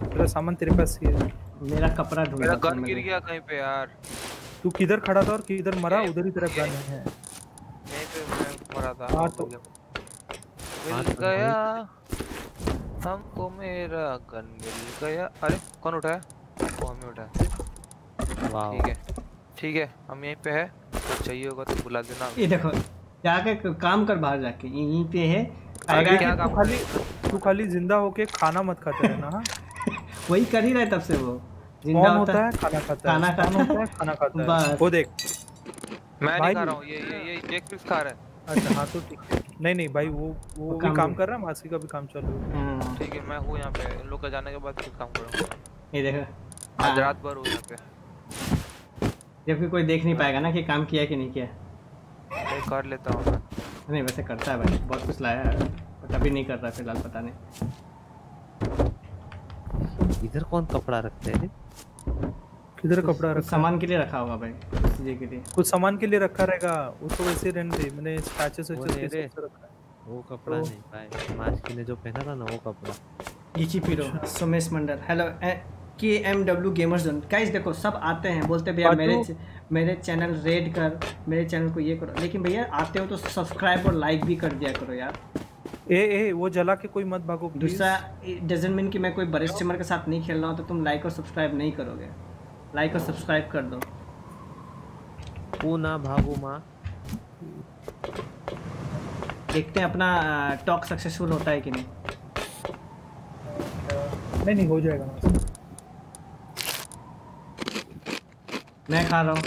तेरा सामान तेरे पास ही है। मेरा कपड़ा ढूंढ मेरा गन गिर गया कहीं पे यार। तू किधर खड़ा था और किधर मरा? उधर ही तेरा गन है। मैं मरा था। हाँ, तो- हाँ, मिल तो गया। हमको मेरा गन मिल गया। अरे कौन उठाया? वो हमें उठाया। वाह। ठीक है। ठीक है हम यहीं पे है। कुछ चाहिए होगा तो बुला देना ये देखो जाके काम कर बाहर जाके। यहीं पे है। आएगा तू खाली तू खाली ज़िंदा होके खाना मत खाते रहना हाँ? वही कर ही रहे तब से वो। ज़िंदा कौन होता है खाना खाता खाना है कौन खाता होता है? खाना खाता है। वो देख। मैं नहीं खा रहा हूँ ये ये ये जेक फिक्स खा रहा है। अच्छा हाँ तो ठीक है। नहीं नहीं भाई वो वो भी काम कर रहा है मासी का भी काम चालू है। हाँ, ठीक है मैं हूँ यहाँ पे। लोग का जाने के बाद फिर काम करूँगा। ये देखो। आज हाँ, रात भर हूँ यहाँ पे। जब भी कोई देख नहीं पाएगा ना कि काम किया कि नहीं किया कर लेता हूँ नहीं वैसे करता है भाई बहुत कुछ लाया है। बट अभी नहीं कर रहा फ़िलहाल पता नहीं। इधर कौन कपड़ा रखते हैं? किधर कपड़ा रखा सामान के लिए रखा होगा भाई उस चीज़ के लिए। कुछ सामान के लिए रखा रहेगा वो तो वैसे रहने दे। मैंने स्टैचस वो वैचस के से रखा है? वो कपड़ा तो- नहीं भाई मास्की ने जो पहना था ना वो कपड़ा। गिची पीरो Sumesh Mandal. Hello K M W gamers zone guys देखो सब आते हैं बोलते भैया मेरे मेरे चैनल रेड कर मेरे चैनल को ये करो। लेकिन भैया आते हो तो सब्सक्राइब और लाइक भी कर दिया करो यार। ए ए वो जला के कोई मत भागो दूसरा डजन मीन कि मैं कोई बड़े स्ट्रीमर के साथ नहीं खेल रहा हूँ तो तुम लाइक और सब्सक्राइब नहीं करोगे। लाइक और सब्सक्राइब कर दो। पूना भागू माँ। देखते हैं अपना टॉक सक्सेसफुल होता है कि नहीं। नहीं हो जाएगा ना मैं खा रहा हूँ।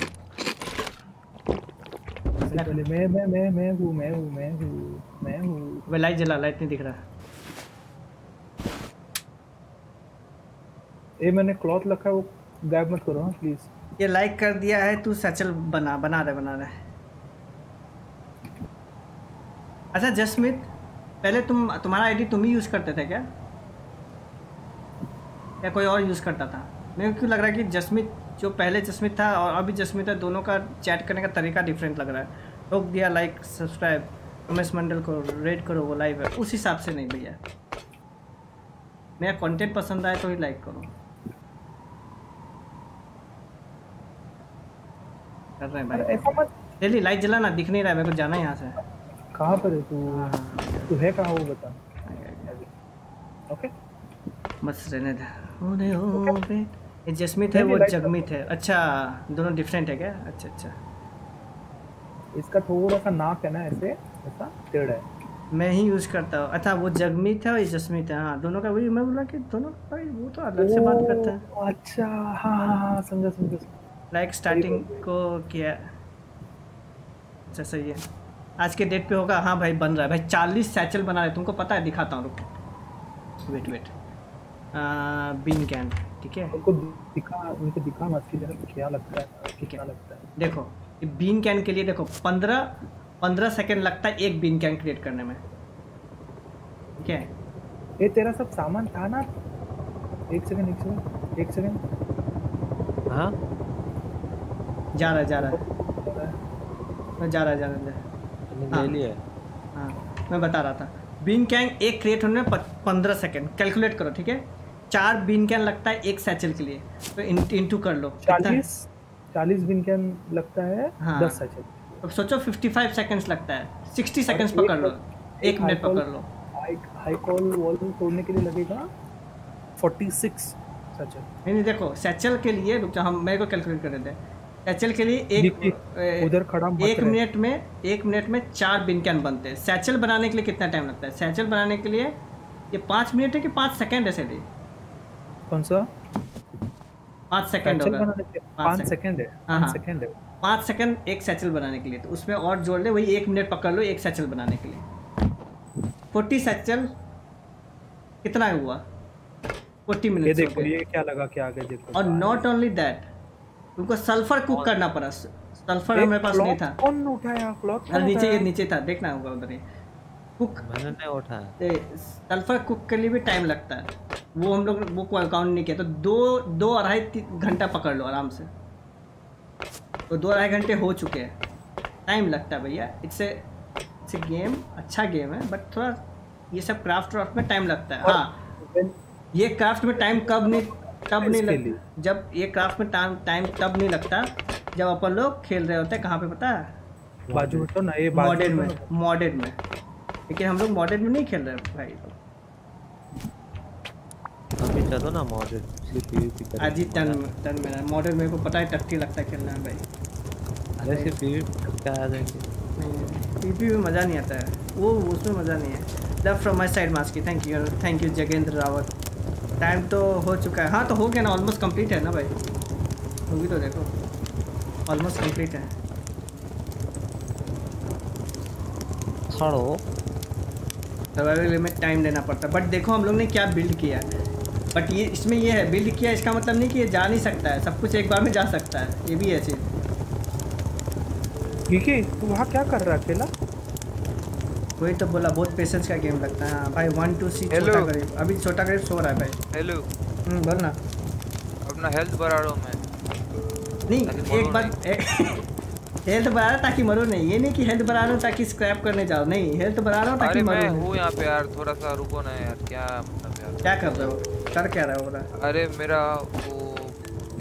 मैं मैं मैं मैं हूँ मैं हूँ मैं हूँ मैं हूँ। वे लाइट जला लाइट नहीं दिख रहा। ये मैंने क्लॉथ रखा है वो गायब मत करो हाँ प्लीज़ ये लाइक कर दिया है तू सचल बना बना रहे बना रहे अच्छा जसमित पहले तुम तुम्हारा आईडी तुम ही यूज़ करते थे क्या? या कोई और यूज़ करता था? मेरे को क्यों लग रहा है कि जसमित जो पहले जसमित था और अभी जसमित है दोनों का चैट करने का तरीका डिफरेंट लग रहा है। रोक दिया लाइक सब्सक्राइब उमेश मंडल को रेड करो वो लाइव है। उस हिसाब से नहीं भैया। मेरा कंटेंट पसंद आए तो ही लाइक करो। कर रहे हैं भाई। जल्दी लाइट जला ना दिख नहीं रहा है मेरे को जाना है यहाँ से। कहाँ पर है तू? हाँ हाँ तू है कहाँ वो बता। ओके। बस रहने दे। जसमीत है वो जगमीत है। अच्छा दोनों डिफरेंट है क्या? अच्छा अच्छा। इसका थोड़ा सा नाक है ना ऐसे ऐसा टेढ़ा है। मैं ही यूज़ करता हूँ। अच्छा वो जगमीत है और ये जसमीत है। हाँ दोनों का वही मैं बोला कि दोनों भाई वो तो अलग से बात करता है। अच्छा हाँ हाँ हाँ समझा समझा। लाइक स्टार्टिंग को किया। अच्छा सही है। आज के डेट पे होगा। हाँ भाई बन रहा है। भाई चालीस सैचल बना रहे। तुमको पता है दिखाता हूँ रुको। वेट वेट आ, बीन कैन ठीक है? दिखा उनको दिखा मत कि क्या लगता है कितना लगता है। देखो ये बीन कैन के लिए देखो पंद्रह पंद्रह सेकेंड लगता है एक बीन कैन क्रिएट करने में। ठीक है? ये तेरा सब सामान था ना? एक सेकंड एक सेकंड एक सेकंड हाँ? जा रहा जा रहा है। जा रहा जा रहा है जा रहा हाँ। ले लिया हाँ। मैं बता रहा था। बीन कैन एक क्रिएट होने में पंद्रह सेकेंड कैलकुलेट करो ठीक है? चार बीन कैन लगता है एक सैचल के लिए। तो इन, इंटू कर लो। चालीस चालीस बिन कैन लगता है हाँ। दस सच तो सोचो 55 सेकंड्स लगता है। 60 सेकंड्स पकड़ लो। एक मिनट पकड़ लो। हाई कॉल वॉल तोड़ने के लिए लगेगा फोर्टी सिक्स सच है नहीं नहीं देखो सैचल के लिए रुक जाओ हम मेरे को कैलकुलेट कर देते हैं सैचल के लिए एक उधर खड़ा एक मिनट में एक मिनट में चार बिन कैन बनते हैं। सैचल बनाने के लिए कितना टाइम लगता है? सैचल बनाने के लिए ये पाँच मिनट है कि पाँच सेकेंड है सैली कौन सा? पाँच सेकंड पाँच सेकंड। सेकंड है हाँ, पाँच हाँ। सेकंड है। पाँच सेकंड एक सैचल बनाने के लिए। तो उसमें और जोड़ ले वही एक मिनट पकड़ लो एक सैचल बनाने के लिए। फोर्टी सैचल कितना हुआ? फोर्टी ये मिनट देखो ये क्या लगा क्या आगे देखो और नॉट ओनली दैट तुमको सल्फ़र कुक करना पड़ा। सल्फ़र हमारे पास नहीं था। कौन उठाया? क्लॉथ अरे नीचे ये नीचे था। देखना होगा उधर ही। कुक मैंने नहीं उठाया। सल्फ़र कुक के लिए भी टाइम लगता है। वो हम लोग वो काउंट नहीं किया तो दो दो अढ़ाई ती- घंटा पकड़ लो आराम से। तो दो अढ़ाई घंटे हो चुके हैं। टाइम लगता है भैया। इट्स इट्स ए गेम अच्छा गेम है बट थोड़ा ये सब क्राफ्ट व्राफ्ट में टाइम लगता है। हाँ। ये क्राफ्ट में टाइम कब नहीं तब नहीं लगता जब ये क्राफ्ट में टाइम टाइम तब नहीं लगता जब अपन लोग खेल रहे होते हैं कहाँ पे पता? है बाजू हटो ना ये मॉडर्न में मॉडर्न में। लेकिन हम लोग मॉडर्न में नहीं खेल रहे भाई। अभी चलो ना मॉडल सिर्फ़ पीवीपी करेंगे आज ही टर्न टर्न मेरा मॉडर्न मेरे को पता है टट्टी लगता है खेलना में भाई। अरे क्या आ जाएँगे पीपी में मज़ा नहीं आता है। वो उसमें मज़ा नहीं है। Love from my side Masky thank you thank you Jagendra Rawat time तो हो चुका है। हाँ तो हो गया ना ऑलमोस्ट कंप्लीट है ना भाई। मूवी तो देखो। ऑलमोस्ट कंप्लीट है। खड़ो। सर्वाइवल में टाइम देना पड़ता है। बट देखो हम लोग ने क्या बिल्ड किया है। बट ये इसमें ये है बिल्ड किया इसका मतलब नहीं कि ये जा नहीं सकता है सब कुछ एक बार में जा सकता है ये भी है चीज़। ठीक है तू वहाँ क्या कर रहा है अकेला? वही तो बोला बहुत पेशेंस का गेम लगता है। हाँ भाई वन टू सी छोटा गरीब अभी छोटा गरीब सो रहा है भाई। हेलो हम्म, बोल ना। अपना हेल्थ बढ़ा रहा हूँ मैं। नहीं मरो एक बार हेल्थ बढ़ा रहा ताकि मरो नहीं। ये नहीं कि हेल्थ बढ़ा रहा हूँ ताकि स्क्रैप करने जाओ। नहीं हेल्थ बढ़ा रहा हूँ ताकि अरे मैं मरो नहीं। हूँ यहाँ पे यार थोड़ा सा रुको ना यार क्या मतलब क्या कर रहे हो? कर क्या रहे हो रहा अरे मेरा वो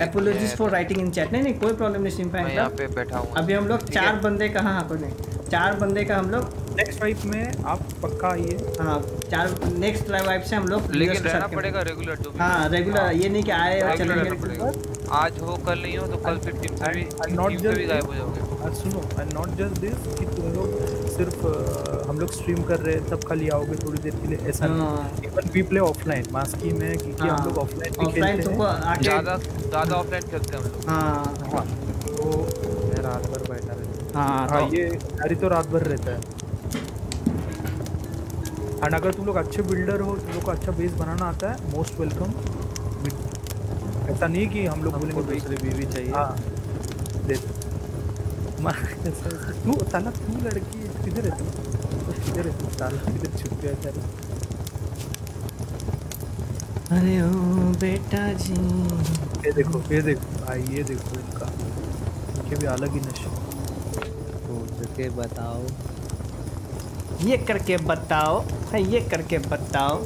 apologies for writing in chat नहीं नहीं कोई प्रॉब्लम नहीं सिंपल मैं यहाँ पे बैठा हूँ। अभी हम लोग चार बंदे कहाँ हाँ कोई नहीं चार बंदे का हम लोग नेक्स्ट वाइफ में आप पक्का आइए हाँ चार नेक्स्ट वाइफ से हम लोग लेकिन रहना पड़ेगा रेगुलर तो भी हाँ रेगुलर ये नहीं कि आए और चले गए। आज हो कल नहीं हो तो कल फिर टीम से भी से भी गायब हो जाओगे। सुनो एंड नॉट जस्ट दिस कि सिर्फ़ हम लोग स्ट्रीम कर रहे हैं तब खाली आओगे थोड़ी देर के लिए ऐसा हाँ। नहीं even we play offline Masky में क्योंकि हाँ, हम लोग ऑफलाइन भी खेलते हैं। ज़्यादा ज़्यादा ऑफलाइन खेलते हैं हम लोग। हाँ। हाँ तो मैं रात भर बैठा रहता हाँ। हाँ तो ये हरी तो रात भर रहता है। एंड अगर तुम लोग अच्छे बिल्डर हो तुम लोग को अच्छा बेस बनाना आता है मोस्ट वेलकम ऐसा नहीं कि हम लोग बोलेंगे दूसरी बीवी चाहिए। हाँ दे तू साला तू लड़की किधर है तू किधर है तू साला किधर छुप गया तेरा अरे ओ बेटा जी। ये देखो ये देखो भाई ये देखो इनका। इनके भी अलग ही नशे। सोच के बताओ। ये करके बताओ। हाँ ये करके बताओ।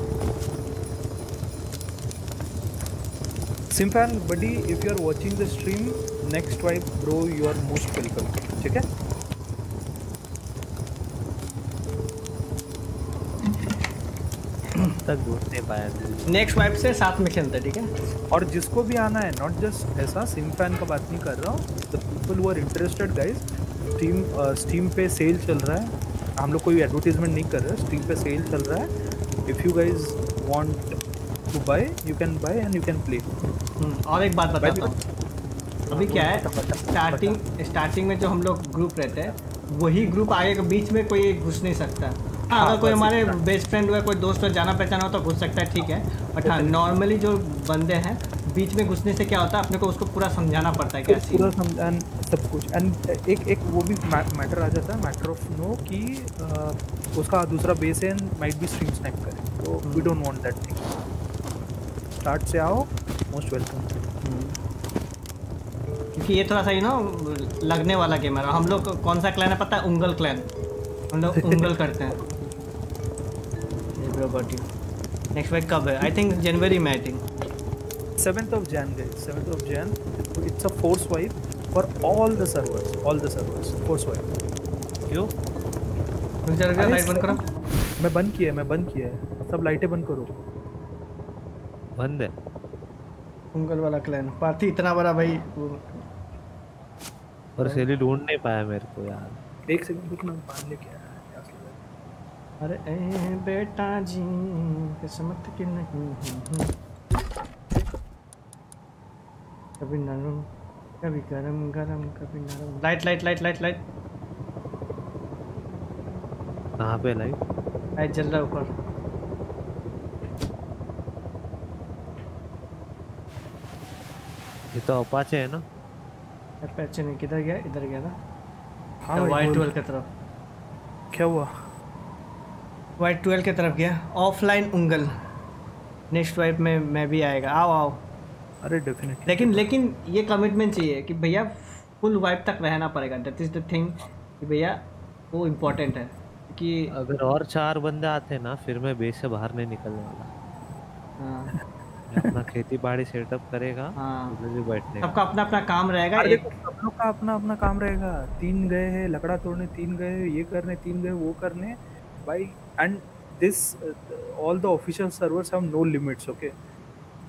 Simple buddy if you are watching the stream next wipe bro you are most welcome ठीक है? तक घुस नहीं पाया नेक्स्ट वाइफ से साथ में खेलते हैं, ठीक है? और जिसको भी आना है नॉट जस्ट ऐसा सिम फ़ैन का बात नहीं कर रहा हूँ the people who are interested guys steam steam पे सेल चल रहा है। हम लोग कोई एडवर्टीजमेंट नहीं कर रहे स्टीम पे सेल चल रहा है। If you guys want to buy you can buy and you can play और एक बात बताता हूँ। अभी क्या है स्टार्टिंग स्टार्टिंग में जो हम लोग ग्रुप रहते हैं वही ग्रुप आगे के बीच में कोई घुस नहीं सकता। हाँ अगर कोई हमारे बेस्ट फ्रेंड हुआ कोई दोस्त हो जाना पहचाना हो तो घुस सकता है ठीक है। बट हाँ नॉर्मली जो बंदे हैं बीच में घुसने से क्या होता है अपने को उसको पूरा समझाना पड़ता है क्या पूरा समझान सब कुछ। एंड एक एक वो भी मैटर आ जाता है मैटर ऑफ़ नो कि उसका दूसरा बेस है माइट बी स्ट्रीम स्नैप करे। तो we don't want that thing start से आओ मोस्ट वेलकम क्योंकि ये थोड़ा सा यू नो लगने वाला गेम है। हम लोग कौन सा क्लैन है पता है? उंगल क्लैन हम लोग उंगल करते हैं। Bro got you next week कब है? आई थिंक जनवरी में I think 7th of Jan guys. 7th of Jan. It's a force wipe for all the servers. All the servers. Force wipe. क्यों? रुक जा अरे लाइट बंद करो। मैं बंद किया है मैं बंद किया है। सब लाइटें बंद करो। बंद है। उंगल वाला क्लैन पार्थी इतना बड़ा भाई वो- पर सेली ढूंढ नहीं पाया मेरे को यार। एक सेकंड रुकना पान लेके आया। है? अरे ए बेटा जी किस्मत की नहीं हूँ। कभी नरम कभी गरम गरम कभी नरम। Light light light light light कहाँ पे लाइट लाइट जल रहा है ऊपर। ये तो अपाचे है ना? पैसे नहीं किधर गया? इधर गया ना? हाँ वाइट। ट्वेल्व की तरफ़। क्या हुआ? वाइट ट्वेल्व की तरफ़ गया। ऑफलाइन उंगल। नेक्स्ट वाइप में मैं भी आएगा। आओ आओ। अरे डेफिनेटली लेकिन लेकिन ये कमिटमेंट चाहिए कि भैया फुल वाइप तक रहना पड़ेगा। दैट इज़ द थिंग कि भैया वो इम्पोर्टेंट है कि अगर और चार बंदे आते ना फिर मैं बेस से बाहर नहीं निकलने वाला। हाँ, अपना खेती बाड़ी सेटअप करेगा हाँ। बैठने सबका अपना अपना काम रहेगा एक सब लोग का अपना अपना काम रहेगा। तीन गए हैं लकड़ा तोड़ने तीन गए हैं, ये करने तीन गए वो करने। भाई and this all the official servers have no limits okay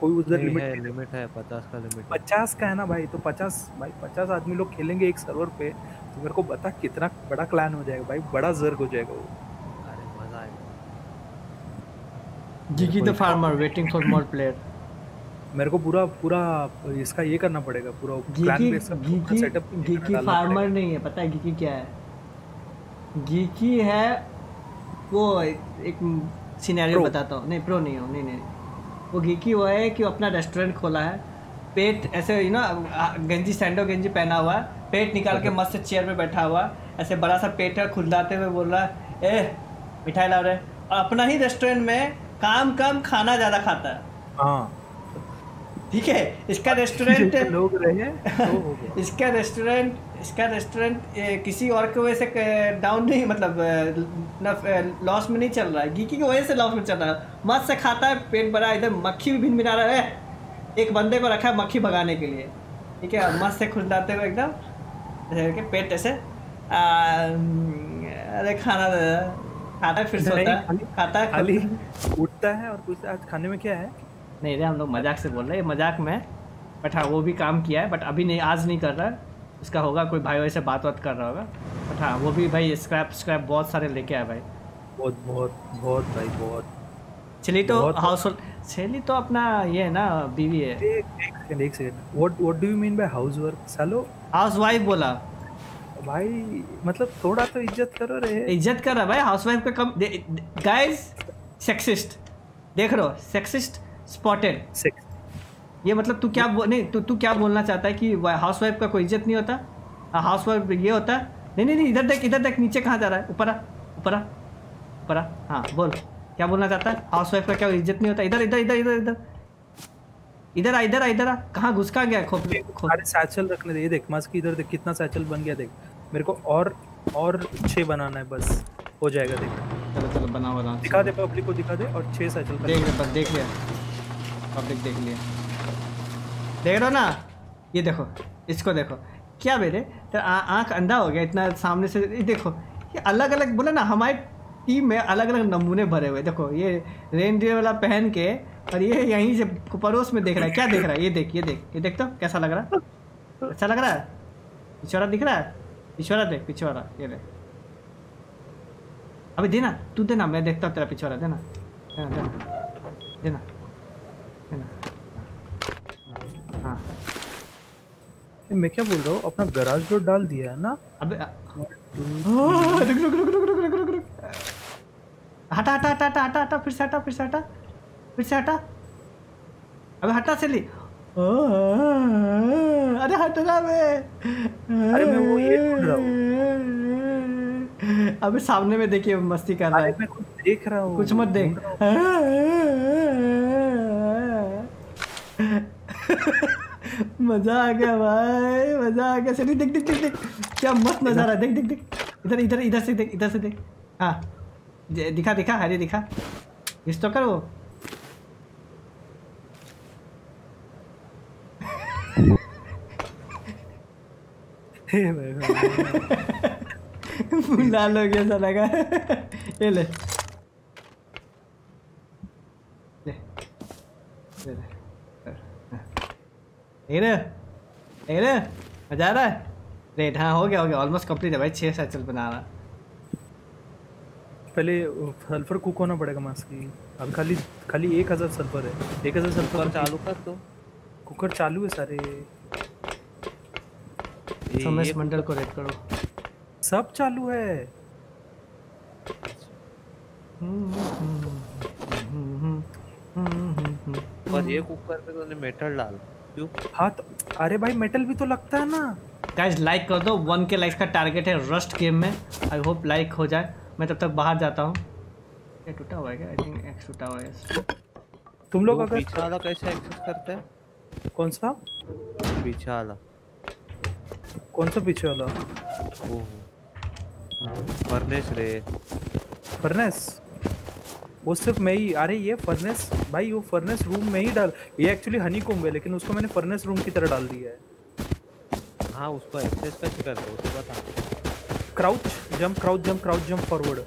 कोई उधर नहीं है लिमिट लिमिट है पचास का लिमिट पचास का है ना भाई तो पचास भाई पचास आदमी लोग खेलेंगे एक सर्वर पे तो मेरे को बता कितना बड़ा क्लैन हो जाएगा भाई बड़ा जर्ग हो जाएगा वो। अरे मज़ा आएगा। Geeky the farmer waiting for more player मेरे को पूरा पूरा इसका ये करना पड़ेगा पूरा क्लैन बेस का गीकी सेटअप गीकी फार्मर नहीं है पता है गीकी क्या है? गीकी है वो एक सिनेरियो बताता हूँ। नहीं प्रो नहीं हो नहीं नहीं। वो गीकी वो है कि वो अपना रेस्टोरेंट खोला है। पेट ऐसे यू ना गंजी सैंडो गंजी पहना हुआ है। पेट निकाल के मस्त चेयर पे बैठा हुआ है। ऐसे बड़ा सा पेट है खुलदाते हुए बोल रहा है ए मिठाई ला रहे और अपना ही रेस्टोरेंट में काम कम खाना ज़्यादा खाता है। हाँ। ठीक है? इसका रेस्टोरेंट लोग रहे तो हो गया। इसका रेस्टोरेंट इसका रेस्टोरेंट किसी और की वजह से डाउन नहीं मतलब लॉस में नहीं चल रहा है। गीकी की वजह से लॉस में चल रहा है। मस्त से खाता है पेट भरा इधर मक्खी भी भिन भिना रहा है। एक बंदे को रखा है मक्खी भगाने के लिए। ठीक है मस्त से खुलदाते हुए एकदम पेट ऐसे अरे खाना दे खाता है फिर नहीं, सोता है। खाता है खाली खाली उठता है और पूछता आज खाने में क्या है? नहीं रे हम लोग मज़ाक से बोल रहे हैं। मज़ाक में बट हाँ वो भी काम किया है बट अभी नहीं आज नहीं कर रहा। है उसका होगा कोई भाई वैसे बात बात कर रहा होगा। बट हाँ वो भी भाई स्क्रैप स्क्रैप बहुत सारे लेके आया भाई। बहुत बहुत बहुत भाई बहुत। चली तो हाउस होल्ड चली तो अपना ये है ना बीवी है। एक एक सेकंड एक second what what do you mean by house work सालो? हाउस वाइफ बोला। भाई मतलब थोड़ा तो इज़्ज़त करो रे। इज़्ज़त कर रहा भाई हाउस वाइफ का कम गाइस सेक्सिस्ट देख रहे हो सेक्सिस्ट स्पॉटेड सेक्स ये मतलब तू क्या बो, नहीं तू तू क्या बोलना चाहता है कि हाउस वाइफ का कोई इज़्ज़त नहीं होता? हाउस वाइफ ये होता है। नहीं नहीं नहीं इधर देख इधर देख नीचे कहाँ जा रहा है? ऊपर आ ऊपर आ ऊपर आ। हाँ बोल। क्या बोलना चाहता है? हाउस वाइफ का क्या इज़्ज़त नहीं होता? इधर इधर इधर इधर इधर। इधर आ इधर आ इधर आ। कहाँ घुस का गया खोपड़ी खो अरे सैचल रखने दे। ये देख मास्क इधर देख कितना सैचल बन गया देख। मेरे को और और छह बनाना है बस। हो जाएगा देख। चलो चलो बना बना दिखा दे पब्लिक को दिखा दे और छह सैचल देख ले बस देख लिया। पब्लिक देख लिया। देख रहे हो ना, ये देखो, इसको देखो। क्या बेटे तेरा आँख अंधा हो गया, इतना सामने से, ये देखो, ये अलग अलग बोले ना, हमारी टीम में अलग अलग नमूने भरे हुए देखो, ये रेन वाला पहन के, और ये यहीं से पड़ोस में देख रहा है। क्या देख रहा है? ये देख ये देख ये देख तो कैसा लग रहा है? अच्छा लग रहा है? पिछवाड़ा दिख रहा है? पिछवाड़ा देख, पिछवाड़ा, ये देख। अभी देना, तू देना, मैं देखता हूँ तेरा पिछवाड़ा देना देना देना। मैं क्या बोल रहा हूँ? अपना गराज डोर डाल दिया है ना? अबे आ, रुक रुक रुक रुक रुक रुक रुक। रुक हटा हटा हटा हटा हटा हटा फिर से हटा फिर से हटा फिर से हटा। अबे हटा से ली। अरे हट रहा मैं अरे मैं वो ये ढूंढ रहा अबे सामने में देखिए मस्ती कर रहा है। मैं कुछ देख रहा हूँ। कुछ मत देख। मज़ा आ गया भाई मज़ा आ गया। चलिए देख देख देख देख। क्या मस्त नज़ारा देख देख देख। इधर इधर इधर से देख इधर से देख। हाँ। दिखा दिखा हरी दिखा। इस तो कर। हो गया साला का ये ले ले ले देख रहे मज़ा आ रहा है रेट हाँ हो गया हो गया ऑलमोस्ट कंप्लीट है भाई छः साइकिल बना रहा पहले सल्फ़र कुक होना पड़ेगा मास्क की अब खाली खाली एक हज़ार सल्फ़र है एक हज़ार सल्फ़र चालू कर दो कुकर चालू है सारे ये- सोमेश ये मंडल को रेट करो सब चालू है पर ये कुकर पे तूने मेटल डाल क्यों हाँ तो अरे भाई मेटल भी तो लगता है ना। गाइज़ लाइक कर दो। वन के लाइक्स का टारगेट है रस्ट गेम में। आई होप लाइक हो जाए। मैं तब तक बाहर जाता हूँ। ये टूटा हुआ है क्या? आई थिंक एक्स टूटा हुआ है। तुम लोग अगर पीछे वाला कैसे एक्सेस करते हैं? कौन सा? पीछे वाला। कौन सा पीछे वाला? ओहो। फर्नेस रे। फर्नेस? वो सिर्फ़ मैं ही अरे ये फर्नेस भाई वो फर्नेस रूम में ही डाल ये एक्चुअली हनी कोम्ब है लेकिन उसको मैंने फर्नेस रूम की तरह डाल दिया है। हाँ उसको एक्सेस कैसे करते हो। उसको बता crouch jump crouch jump crouch jump forward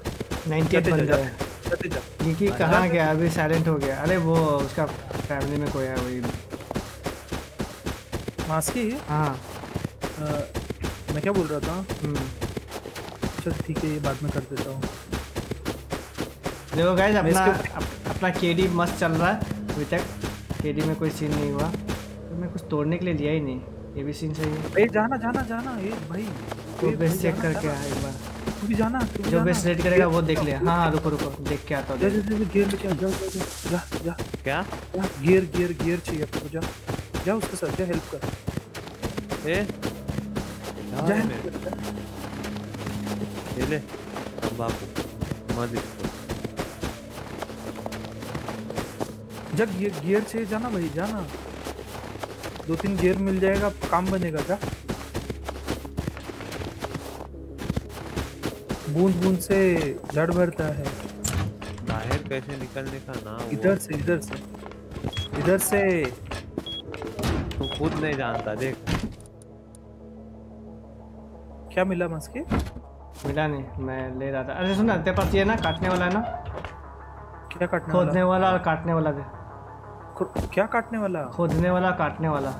98 बंदा है। जाते जा। निकी कहाँ गया? अभी साइलेंट हो गया। अरे वो उसका फैमिली में कोई है वही। मास्की हाँ मैं क्या बोल रहा था? हम्म। चल ठीक है ये बाद में कर देता हूँ। देखो गाइज़ अपना इसके- अप, अपना केडी मस्त चल रहा है। अभी तक केडी में कोई सीन नहीं हुआ। तो मैं कुछ तोड़ने के लिए लिया ही नहीं। ये भी सीन सही है। ए जाना जाना जाना। ये भाई। तो बेस चेक करके। आ एक बार। तू भी जाना तू भी जो बेस रेड करेगा वो देख ले। हाँ हाँ रुको रुको। देख के आता हूँ। जा जा गियर लेके जा जा जा क्या? गियर गियर गियर चाहिए अपने जा। जा उसके साथ जा हेल्प कर। ए? जा ले तंबाकू मत इसको जा गियर गियर चाहिए जाना भाई जाना। दो तीन गियर मिल जाएगा काम बनेगा क्या बूंद बूंद से जड़ भरता है। बाहर कैसे निकलने का ना इधर से इधर से। इधर से। तू खुद नहीं जानता देख। क्या मिला मस्के? मिला नहीं मैं ले रहा था। अरे सुना तेरे पास ये ना काटने वाला है ना? क्या काटने खोदने वाला और काटने वाला दे। क्या काटने वाला? खोदने वाला काटने वाला।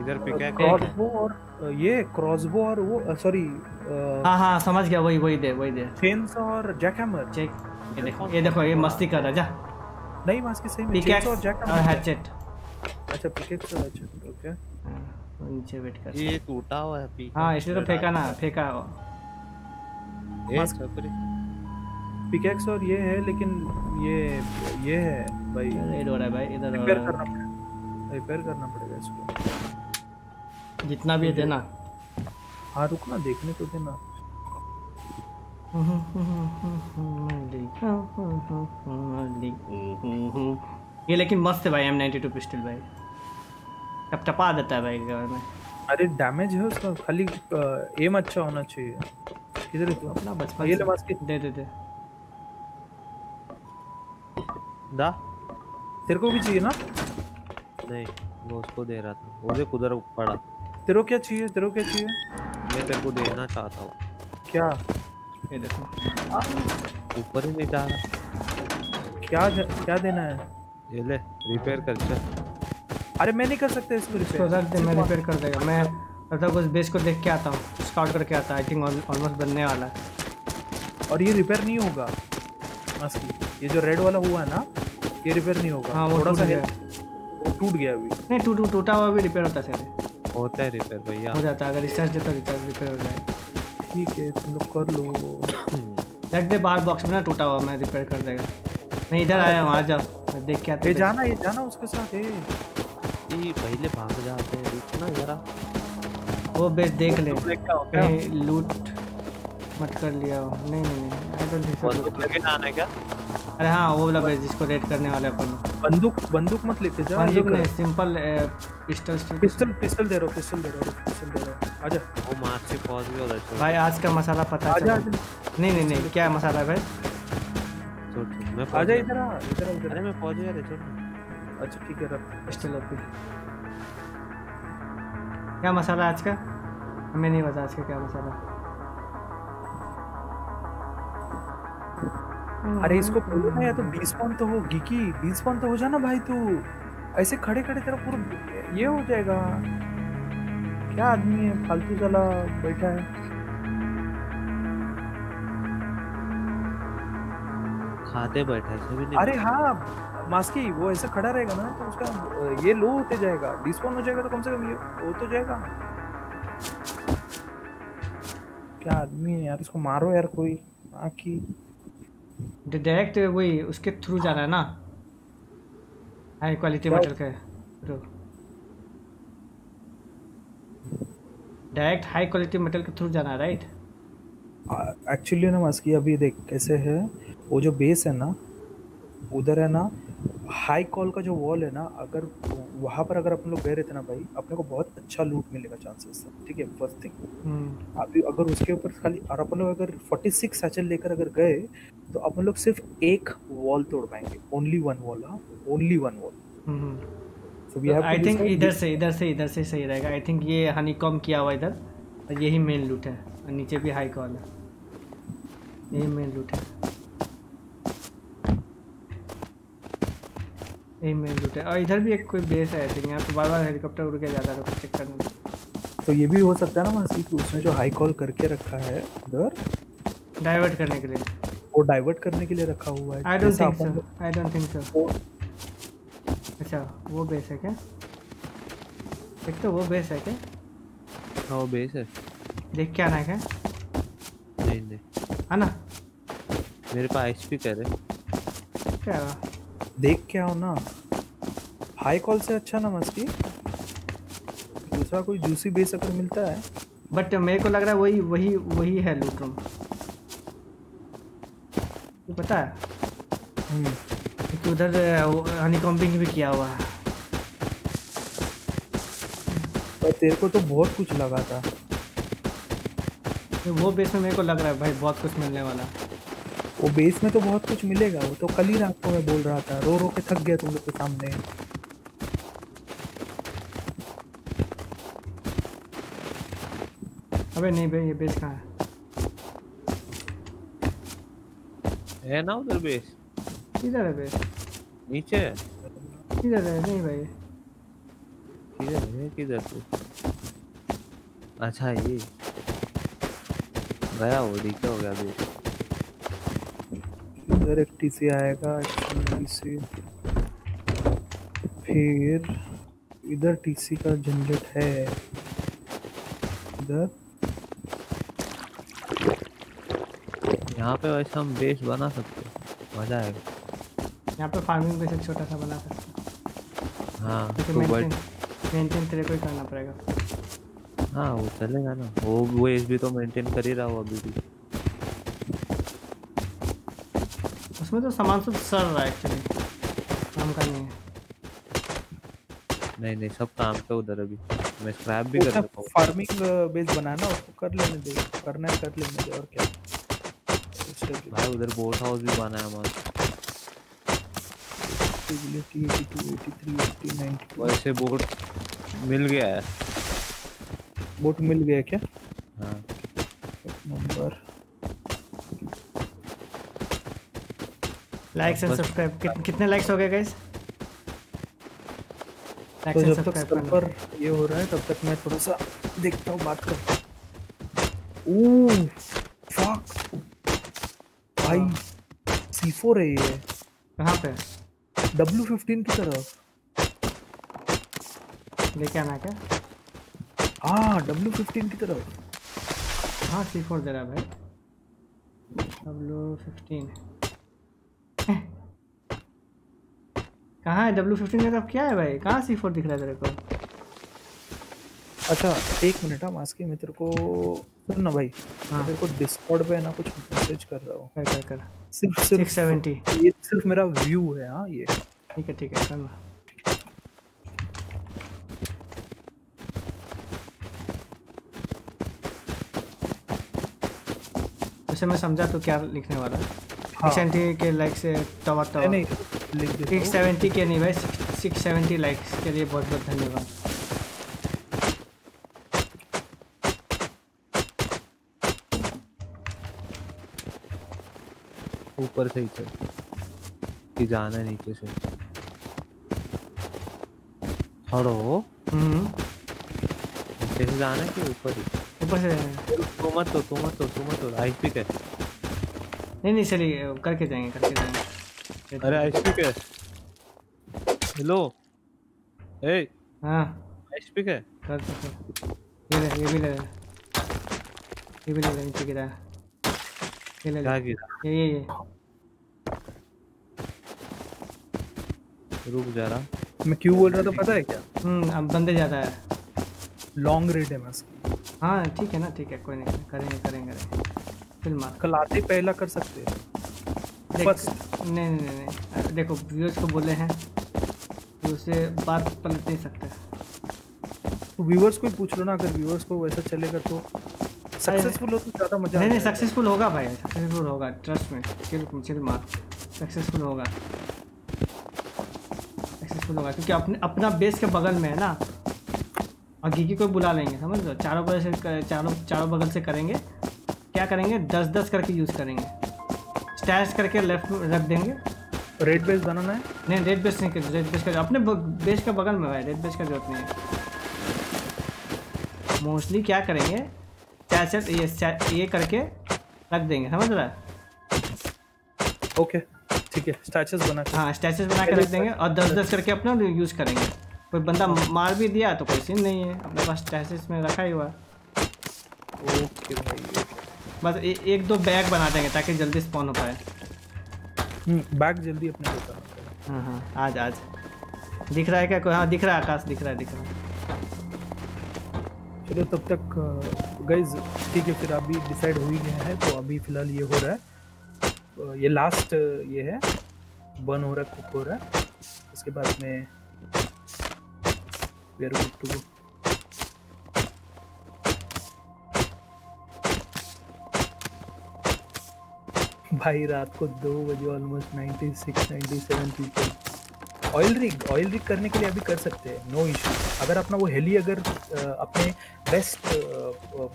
इधर पिकैक्स क्रॉसबो और ये क्रॉसबो और वो सॉरी हाँ हाँ समझ गया वही वही दे वही दे। चेन्स और जैकहैमर चेक ये देखो ये देखो ये मस्ती कर रहा जा। नहीं मास्क सही में पिकैक्स और और जैकहैमर हैचेट अच्छा पिकेक्स और अच्छा ओके नीचे वेट कर। ये टूटा हुआ है पी हाँ इसलिए तो फेंका ना फेंका। वो। मास्क- पिकेक्स और ये है लेकिन ये ये है भाई। रेड हो रहा है भाई इधर रिपेयर करना पड़ेगा। रिपेयर करना पड़ेगा इसको। जितना भी है देना। हाँ रुक ना देखने तो देना। ये लेकिन मस्त है भाई एम नाइनटी टू पिस्टल भाई। टपटपा देता है भाई घर में। अरे डैमेज है उसका। खाली एम अच्छा होना चाहिए। किधर है तू? अपना बचपन ये ले दे दे दे। दा। तेरे को भी चाहिए ना? नहीं वो उसको दे रहा था। वो देख उधर पड़ा। तेरे को क्या चाहिए? तेरे को क्या चाहिए? मैं तेरे को देना चाहता हूँ। क्या? ये देखो। ऊपर ही नहीं जा रहा। क्या क्या देना है? ये ले रिपेयर कर चल। अरे मैं नहीं कर सकता इसको रिपेयर रख दे मैं रिपेयर कर देगा। मैं तक उस बेस को देख के आता हूँ। स्काउट करके आता आई थिंक ऑलमोस्ट बनने वाला है। और ये रिपेयर नहीं होगा। मास्क ये जो रेड वाला हुआ है ना ये रिपेयर नहीं होगा। हाँ थोड़ा सा है- वो टूट गया अभी। नहीं टूट टूटा हुआ भी रिपेयर होता है सर। होता है रिपेयर भैया। हो जाता है अगर रिचार्ज देता रिचार्ज रिपेयर हो जाए। ठीक है तुम लोग कर लो। रख दे बाहर बॉक्स में ना टूटा हुआ मैं रिपेयर कर देगा। मैं इधर आया हूँ आ जाओ। देख के आता। जाना ये जाना उसके साथ ये पहले भाग जाते हैं ना जरा। वो बेस देख ले। लूट मत कर लिया। हो नहीं नहीं नहीं आई डोंट थिंक बंदूक लेके जाना है क्या? अरे हाँ वो वाला बेस जिसको रेड करने वाले अपन। बंदूक बंदूक मत लेके जा बंदूक नहीं सिंपल पिस्टल पिस्टल पिस्टल दे रहा हूँ पिस्टल दे रहा हूँ पिस्टल दे रहा हूँ। आजा। वो मार्च से पहुँच गया उधर भाई आज का मसाला पता चला। नहीं नहीं नहीं क्या मसाला है भाई? मैं आजा इधर आ इधर आ, अरे मैं पहुँच गया रे छोड़ अच्छा ठीक है रख। पिस्टल ओपी क्या मसाला आज का? हमें नहीं पता आज का क्या मसाला। अरे इसको बोलो ना या तो डिस्पाउंट तो हो गिकी डिस्पाउंट तो हो जाना भाई तू। ऐसे खड़े खड़े तेरा पूरा ये हो जाएगा। क्या आदमी है फालतू साला बैठा है। खाते बैठे ऐसे भी नहीं अरे हाँ मास्की वो ऐसे खड़ा रहेगा ना तो उसका ये लो होते जाएगा। डिस्काउंट हो जाएगा तो कम से कम ये हो तो जाएगा। क्या आदमी है यार इसको मारो यार कोई आखी। डायरेक्ट वही उसके थ्रू जाना है ना? हाई क्वालिटी मटेरियल के through direct high quality material के थ्रू जाना है राइट एक्चुअली ना मस्की अभी देख कैसे है। वो जो बेस है ना उधर है ना हाई कॉल का जो वॉल है ना अगर वहाँ पर अगर अपन लोग गए रहते ना भाई अपने को बहुत अच्छा लूट मिलेगा चांसेस ठीक है? फ़र्स्ट थिंग अभी अगर उसके ऊपर खाली और अपन लोग अगर 46 सैचल लेकर अगर गए तो अपन लोग सिर्फ़ एक वॉल तोड़ पाएँगे। ओनली वन वॉल हाँ? Only one wall so we have I think इधर से इधर से इधर से सही रहेगा। आई थिंक ये हनी कॉम किया हुआ इधर और यही मेन लूट है। और नीचे भी हाई कॉल है। यही मेन लूट है। यही मेन लूट है। और इधर भी एक कोई बेस है यहाँ पे बार बार हेलीकॉप्टर उड़ के जाता है तो चेक करने तो ये भी हो सकता है ना मासी कि उसने जो हाई कॉल करके रखा है उधर डाइवर्ट करने के लिए। वो डाइवर्ट करने के लिए रखा हुआ है। I don't think so I don't think so अच्छा वो बेस है क्या? एक तो वो बेस है क्या? हाँ वो बेस है। देख के आना है क्या? नहीं नहीं। आना। मेरे पास एचपी कह रहे। क्या? देख के आओ ना। हाई कॉल से अच्छा ना मस्की दूसरा कोई जूसी बेस अगर मिलता है। बट मेरे को लग रहा है वही वही वही है लूट रूम ये पता है? क्योंकि उधर हनी कॉम्बिंग भी किया हुआ है। और तेरे को तो बहुत कुछ लगा था। तो वो बेस में मेरे को लग रहा है भाई बहुत कुछ मिलने वाला। है। वो बेस में तो बहुत कुछ मिलेगा वो तो कल ही रात को मैं बोल रहा था। रो रो के थक गया तुम लोग के सामने। अबे नहीं भाई ये बेस कहाँ है? है ना उधर बेस किधर है बेस नीचे है। किधर है? नहीं भाई। किधर है? किधर तू? अच्छा ये। गया वो डीके हो गया बेस इधर एक टीसी आएगा टीसी। फिर इधर टीसी का जनरेट है। इधर। यहाँ पे वैसे हम बेस बना सकते हैं। मज़ा आएगा। यहाँ पे फ़ार्मिंग बेस एक छोटा सा बना सकते हाँ। तो मेंटेन मेंटेन तेरे को ही करना पड़ेगा। हाँ वो चलेगा ना। वो वो एस भी तो मेंटेन कर ही रहा हो अभी भी। उसमें तो सामान सब सड़ रहा है एक्चुअली काम का नहीं है। नहीं नहीं सब काम पे उधर अभी। मैं स्क्रैप भी कर देता हूँ। फ़ार्मिंग बेस बनाना उसको कर लेने दे। करना है कर लेने दे और क्या। भाई उधर बोट हाउस भी बना है मस्त ability 82 83 80 90 वैसे बोट मिल गया है। बोट मिल गया क्या? हाँ। नंबर लाइक्स एंड सब्सक्राइब कितने लाइक्स हो गए गाइस लाइक एंड सब्सक्राइब पर ये हो रहा है तब तक मैं थोड़ा सा देखता हूँ बात करता फक भाई हाँ। C4 है ये। कहाँ पे? W15 की तरफ़ लेके आना क्या? हाँ, आ W15 की तरफ़ हाँ C4 दे रहा है भाई? W15 कहाँ है? डब्लू फिफ्टीन की तरफ़ क्या है भाई? कहाँ सी फोर दिख रहा है तेरे को? अच्छा एक मिनट हाँ मास्की मैं तेरे को सुन ना भाई। हाँ। तेरे को डिस्कॉर्ड पे है ना कुछ मैसेज कर रहा हूँ। कर कर कर। सिर्फ़ सिर्फ़ सिक्स सेवेंटी ये सिर्फ़ मेरा व्यू है हाँ ये। ठीक है ठीक है करना वैसे मैं समझा तो क्या लिखने वाला? हाँ। के लाइक से नहीं टवा नहीं सिक्स सेवेंटी के नहीं भाई सिक्स सेवेंटी लाइक्स के लिए बहुत बहुत धन्यवाद। ऊपर से ही चल। कि जाना नीचे से। हड़ो हम्म। नीचे से जाना कि ऊपर ही? ऊपर से तू मत तो तू मत तो तू मत तो आईपी के नहीं नहीं चलिए करके जाएँगे करके जाएँगे। अरे आईपी के हेलो ए हाँ। आईपी के कर दो कर ये ले ये भी ले। ये भी ले ले नीचे गिरा। ये ले क्या गिरा? ये ये ये। रुक जरा मैं क्यों बोल रहा था पता है क्या? हम्म अब बंदे ज़्यादा है। लॉन्ग रेड है मास्की हाँ ठीक है ना ठीक है कोई नहीं। करेंगे करेंगे करेंगे। फिर मार कल आते पहला कर सकते हैं. नहीं नहीं नहीं देखो व्यूअर्स को बोले हैं कि उससे बात पलट नहीं सकते। तो व्यूअर्स को ही पूछ लो ना अगर व्यूअर्स को वैसा चलेगा तो। सक्सेसफुल हो तो ज़्यादा मज़ा नहीं नहीं सक्सेसफुल होगा भाई सक्सेसफुल होगा ट्रस्ट में चिल चिल मार सक्सेसफुल होगा। सक्सेसफुल होगा क्योंकि अपने अपना बेस के बगल में है ना। और गिगी को बुला लेंगे समझ लो चारों बगल से चारों चारों बगल से करेंगे। क्या करेंगे? दस दस करके यूज़ करेंगे। स्टैश करके लेफ़्ट में रख देंगे। रेड बेस बनाना है। नहीं रेड बेस नहीं कर रेड बेस का अपने बेस के बगल में भाई रेड बेस का ज़रूरत नहीं है। मोस्टली क्या करेंगे? ये ये करके रख देंगे समझ रहा है? ओके ठीक है स्टैचस बना हाँ स्टैचेस बना के रख देंगे और दस दस करके अपना यूज़ करेंगे। कोई बंदा मार भी दिया तो कोई सीन नहीं है अपने पास स्टैचेस में रखा ही हुआ है। ओके भाई बस ए, एक दो बैग बना देंगे ताकि जल्दी स्पॉन हो पाए। हम्म बैग जल्दी अपने को हाँ हाँ आज आज। दिख रहा है क्या कोई? हाँ दिख रहा है आकाश दिख रहा है दिख रहा है। चलो तब तक गाइज़ ठीक है फिर अभी डिसाइड हो ही गया है तो अभी फ़िलहाल ये हो रहा है। ये लास्ट ये है बर्न हो रहा है कुक हो रहा है। उसके बाद में वी आर गुड टू भाई रात को दो बजे almost 96 97 people oil rig oil rig करने के लिए अभी कर सकते हैं नो इशू अगर अपना वो हेली अगर अपने बेस्ट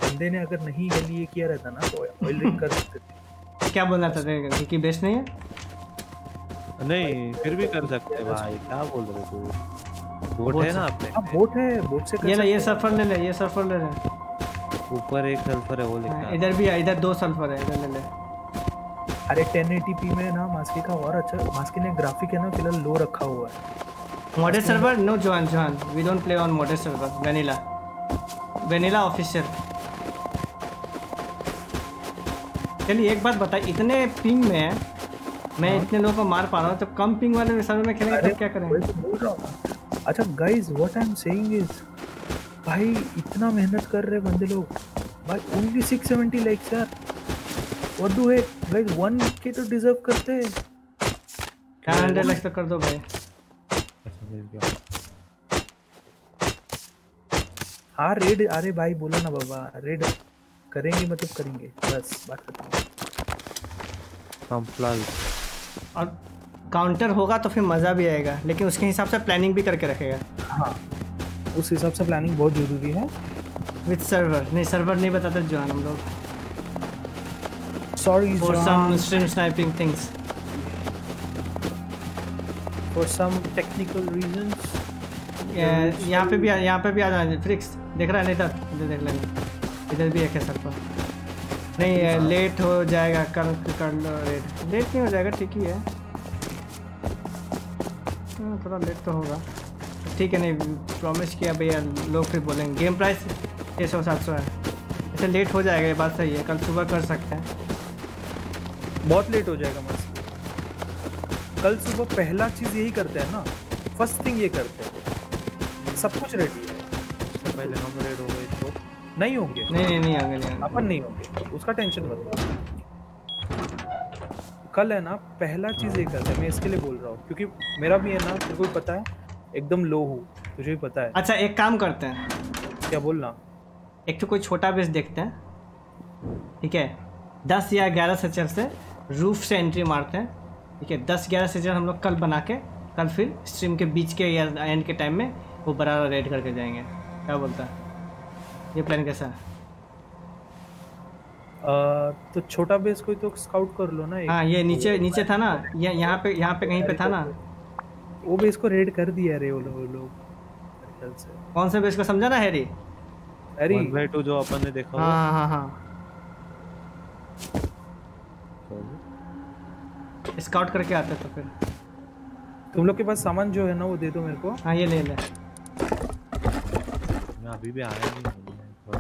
बंदे ने अगर नहीं हेली ये किया रहता ना तो ऑयल रिग कर सकते थे क्या बोलना था तेरे कि बेस्ट नहीं है? नहीं फिर भी कर सकते भाई क्या बोल रहे तू बोट बोट है ना अपने? हाँ बोट है बोट से कर ये ले ये सल्फ़र ले ले ये सल्फ़र ले ले। ऊपर एक सल्फ़र है वो लिखा। है इधर भी है इधर दो सल्फ़र है इधर ले ले। हैं। अरे 1080p में ना मास्की का और अच्छा मास्की ने ग्राफिक है ना फ़िलहाल लो रखा हुआ है। Model server? No Johan Johan we don't play on model server vanilla vanilla official चलिए एक बात बता इतने पिंग में है मैं इतने लोगों को मार पा रहा हूँ जब कम पिंग वाले सर्वर में खेलेंगे तब क्या करेंगे तो हूँ। अच्छा guys what I am saying is भाई इतना मेहनत कर रहे बंदे लोग। भाई ओनली 670 लाइक्स यार। व्हाट डू है गाइस 1 के तो डिजर्व करते हैं। क्या हंड्रेड लक्स तो कर दो भाई। अच्छा। हाँ रेड अरे भाई बोलो ना बाबा रेड। करेंगे मतलब करेंगे। बस बात खत्म। कंप्लास और काउंटर होगा तो फिर मज़ा भी आएगा लेकिन उसके हिसाब से प्लानिंग भी करके रखेगा। हाँ उस हिसाब से प्लानिंग बहुत ज़रूरी है। विथ सर्वर नहीं सर्वर नहीं बताते जो हम लोग। Sorry for some stream sniping things for some technical reasons यहाँ पे भी यहाँ पे भी आ जाना फ्रिक्स देख रहा है इधर इधर देख लेंगे. इधर भी एक है सर्वर नहीं लेट हो जाएगा कल कर लो लेट लेट नहीं हो जाएगा ठीक ही है. हाँ, थोड़ा लेट तो होगा. ठीक है नहीं प्रॉमिस किया भैया लोग फिर बोलेंगे. गेम प्राइस छः सौ सात सौ है. ऐसे लेट हो जाएगा ये बात सही है. कल सुबह कर सकते हैं. बहुत लेट हो जाएगा मस्त कल सुबह पहला चीज़ यही करते हैं ना फ़र्स्ट थिंग ये करते हैं। सब कुछ रेडी है। उससे पहले हम रेड हो गए तो नहीं होंगे। नहीं नहीं नहीं आगे नहीं अपन नहीं होंगे। उसका टेंशन मत कल है ना पहला चीज़ ये करते हैं। मैं इसके लिए बोल रहा हूँ क्योंकि मेरा भी है ना तेरे को भी पता है एकदम लो हूँ। तुझे भी पता है। अच्छा एक काम करते हैं। क्या बोलना एक तो कोई छोटा बेस देखते हैं। ठीक है? दस या ग्यारह सेचर से रूफ से एंट्री मारते हैं। ठीक है दस ग्यारह सेचर हम लोग कल बना के कल फिर स्ट्रीम के बीच के या एंड के टाइम में वो बराबर रेड करके जाएँगे। क्या बोलता है? ये प्लान कैसा है? आ, तो छोटा बेस कोई तो स्काउट कर लो ना हाँ ये नीचे नीचे था ना ये यहाँ पे यहाँ पे कहीं पे था ना। वो बेस को रेड कर दिया रे वो लोग से। कौन से बेस को समझा ना हैरी टू जो अपन ने देखा हाँ हाँ हाँ। स्काउट करके आते तो फिर। तुम लोग के पास सामान जो है ना वो दे दो मेरे को। हाँ ये ले ले। मैं अभी भी आया नहीं हूँ मैं थोड़ा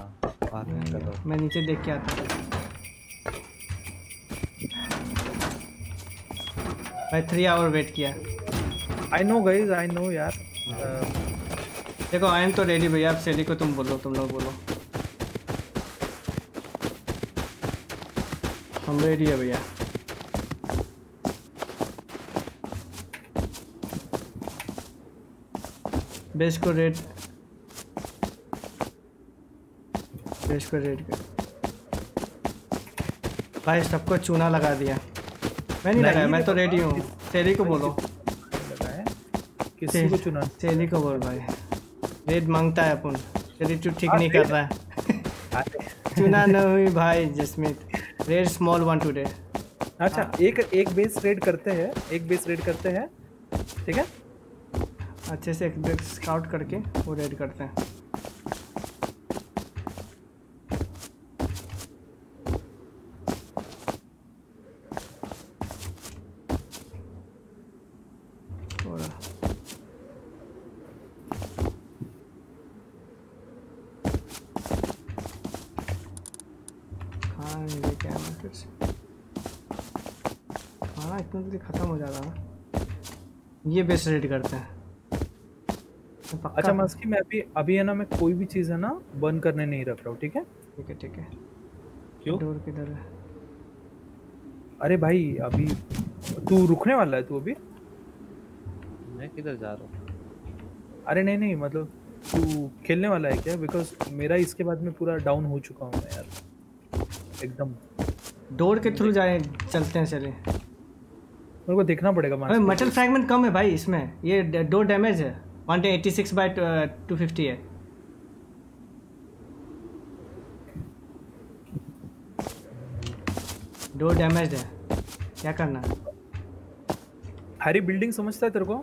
कर रहा हूँ। मैं नीचे देख के आता भाई थ्री आवर वेट किया। I know guys I know यार। देखो आई एम तो रेडी भैया आप सेली को तुम बोलो तुम लोग बोलो। हम रेडी है भैया। बेस को रेड बेस को रेड कर। भाई सबको चूना लगा दिया। मैं नहीं लगाया मैं तो रेडी हूँ। सेली को बोलो। किसी को चुना सेली को बोल भाई। रेड माँगता है अपन। सेली तू ठीक नहीं कर रहा है। चुना न हुई भाई Jasmeet. Red small one today अच्छा एक एक बेस रेड करते हैं। एक बेस रेड करते हैं। ठीक है? अच्छे से स्काउट करके वो रेड करते हैं। हो ये बेस रेड करते हैं। अच्छा मस्की मैं अभी अभी है ना मैं कोई भी चीज़ है ना बंद करने नहीं रख रहा हूँ ठीक है? ठीक है ठीक है। क्यों? डोर किधर है? अरे भाई अभी तू रुकने वाला है तू अभी? मैं किधर जा रहा हूँ? अरे नहीं नहीं मतलब तू खेलने वाला है क्या? बिकॉज़ मेरा इसके बाद में पूरा डाउन हो चुका हूँ मैं यार। एकदम। डोर के थ्रू जाए चलते हैं चले। मेरे को देखना पड़ेगा मेटल फ्रैगमेंट कम है भाई इसमें। ये डोर डैमेज है। One eighty six by two fifty है डोर डैमेज है क्या करना? है हैरी बिल्डिंग समझता है तेरे को?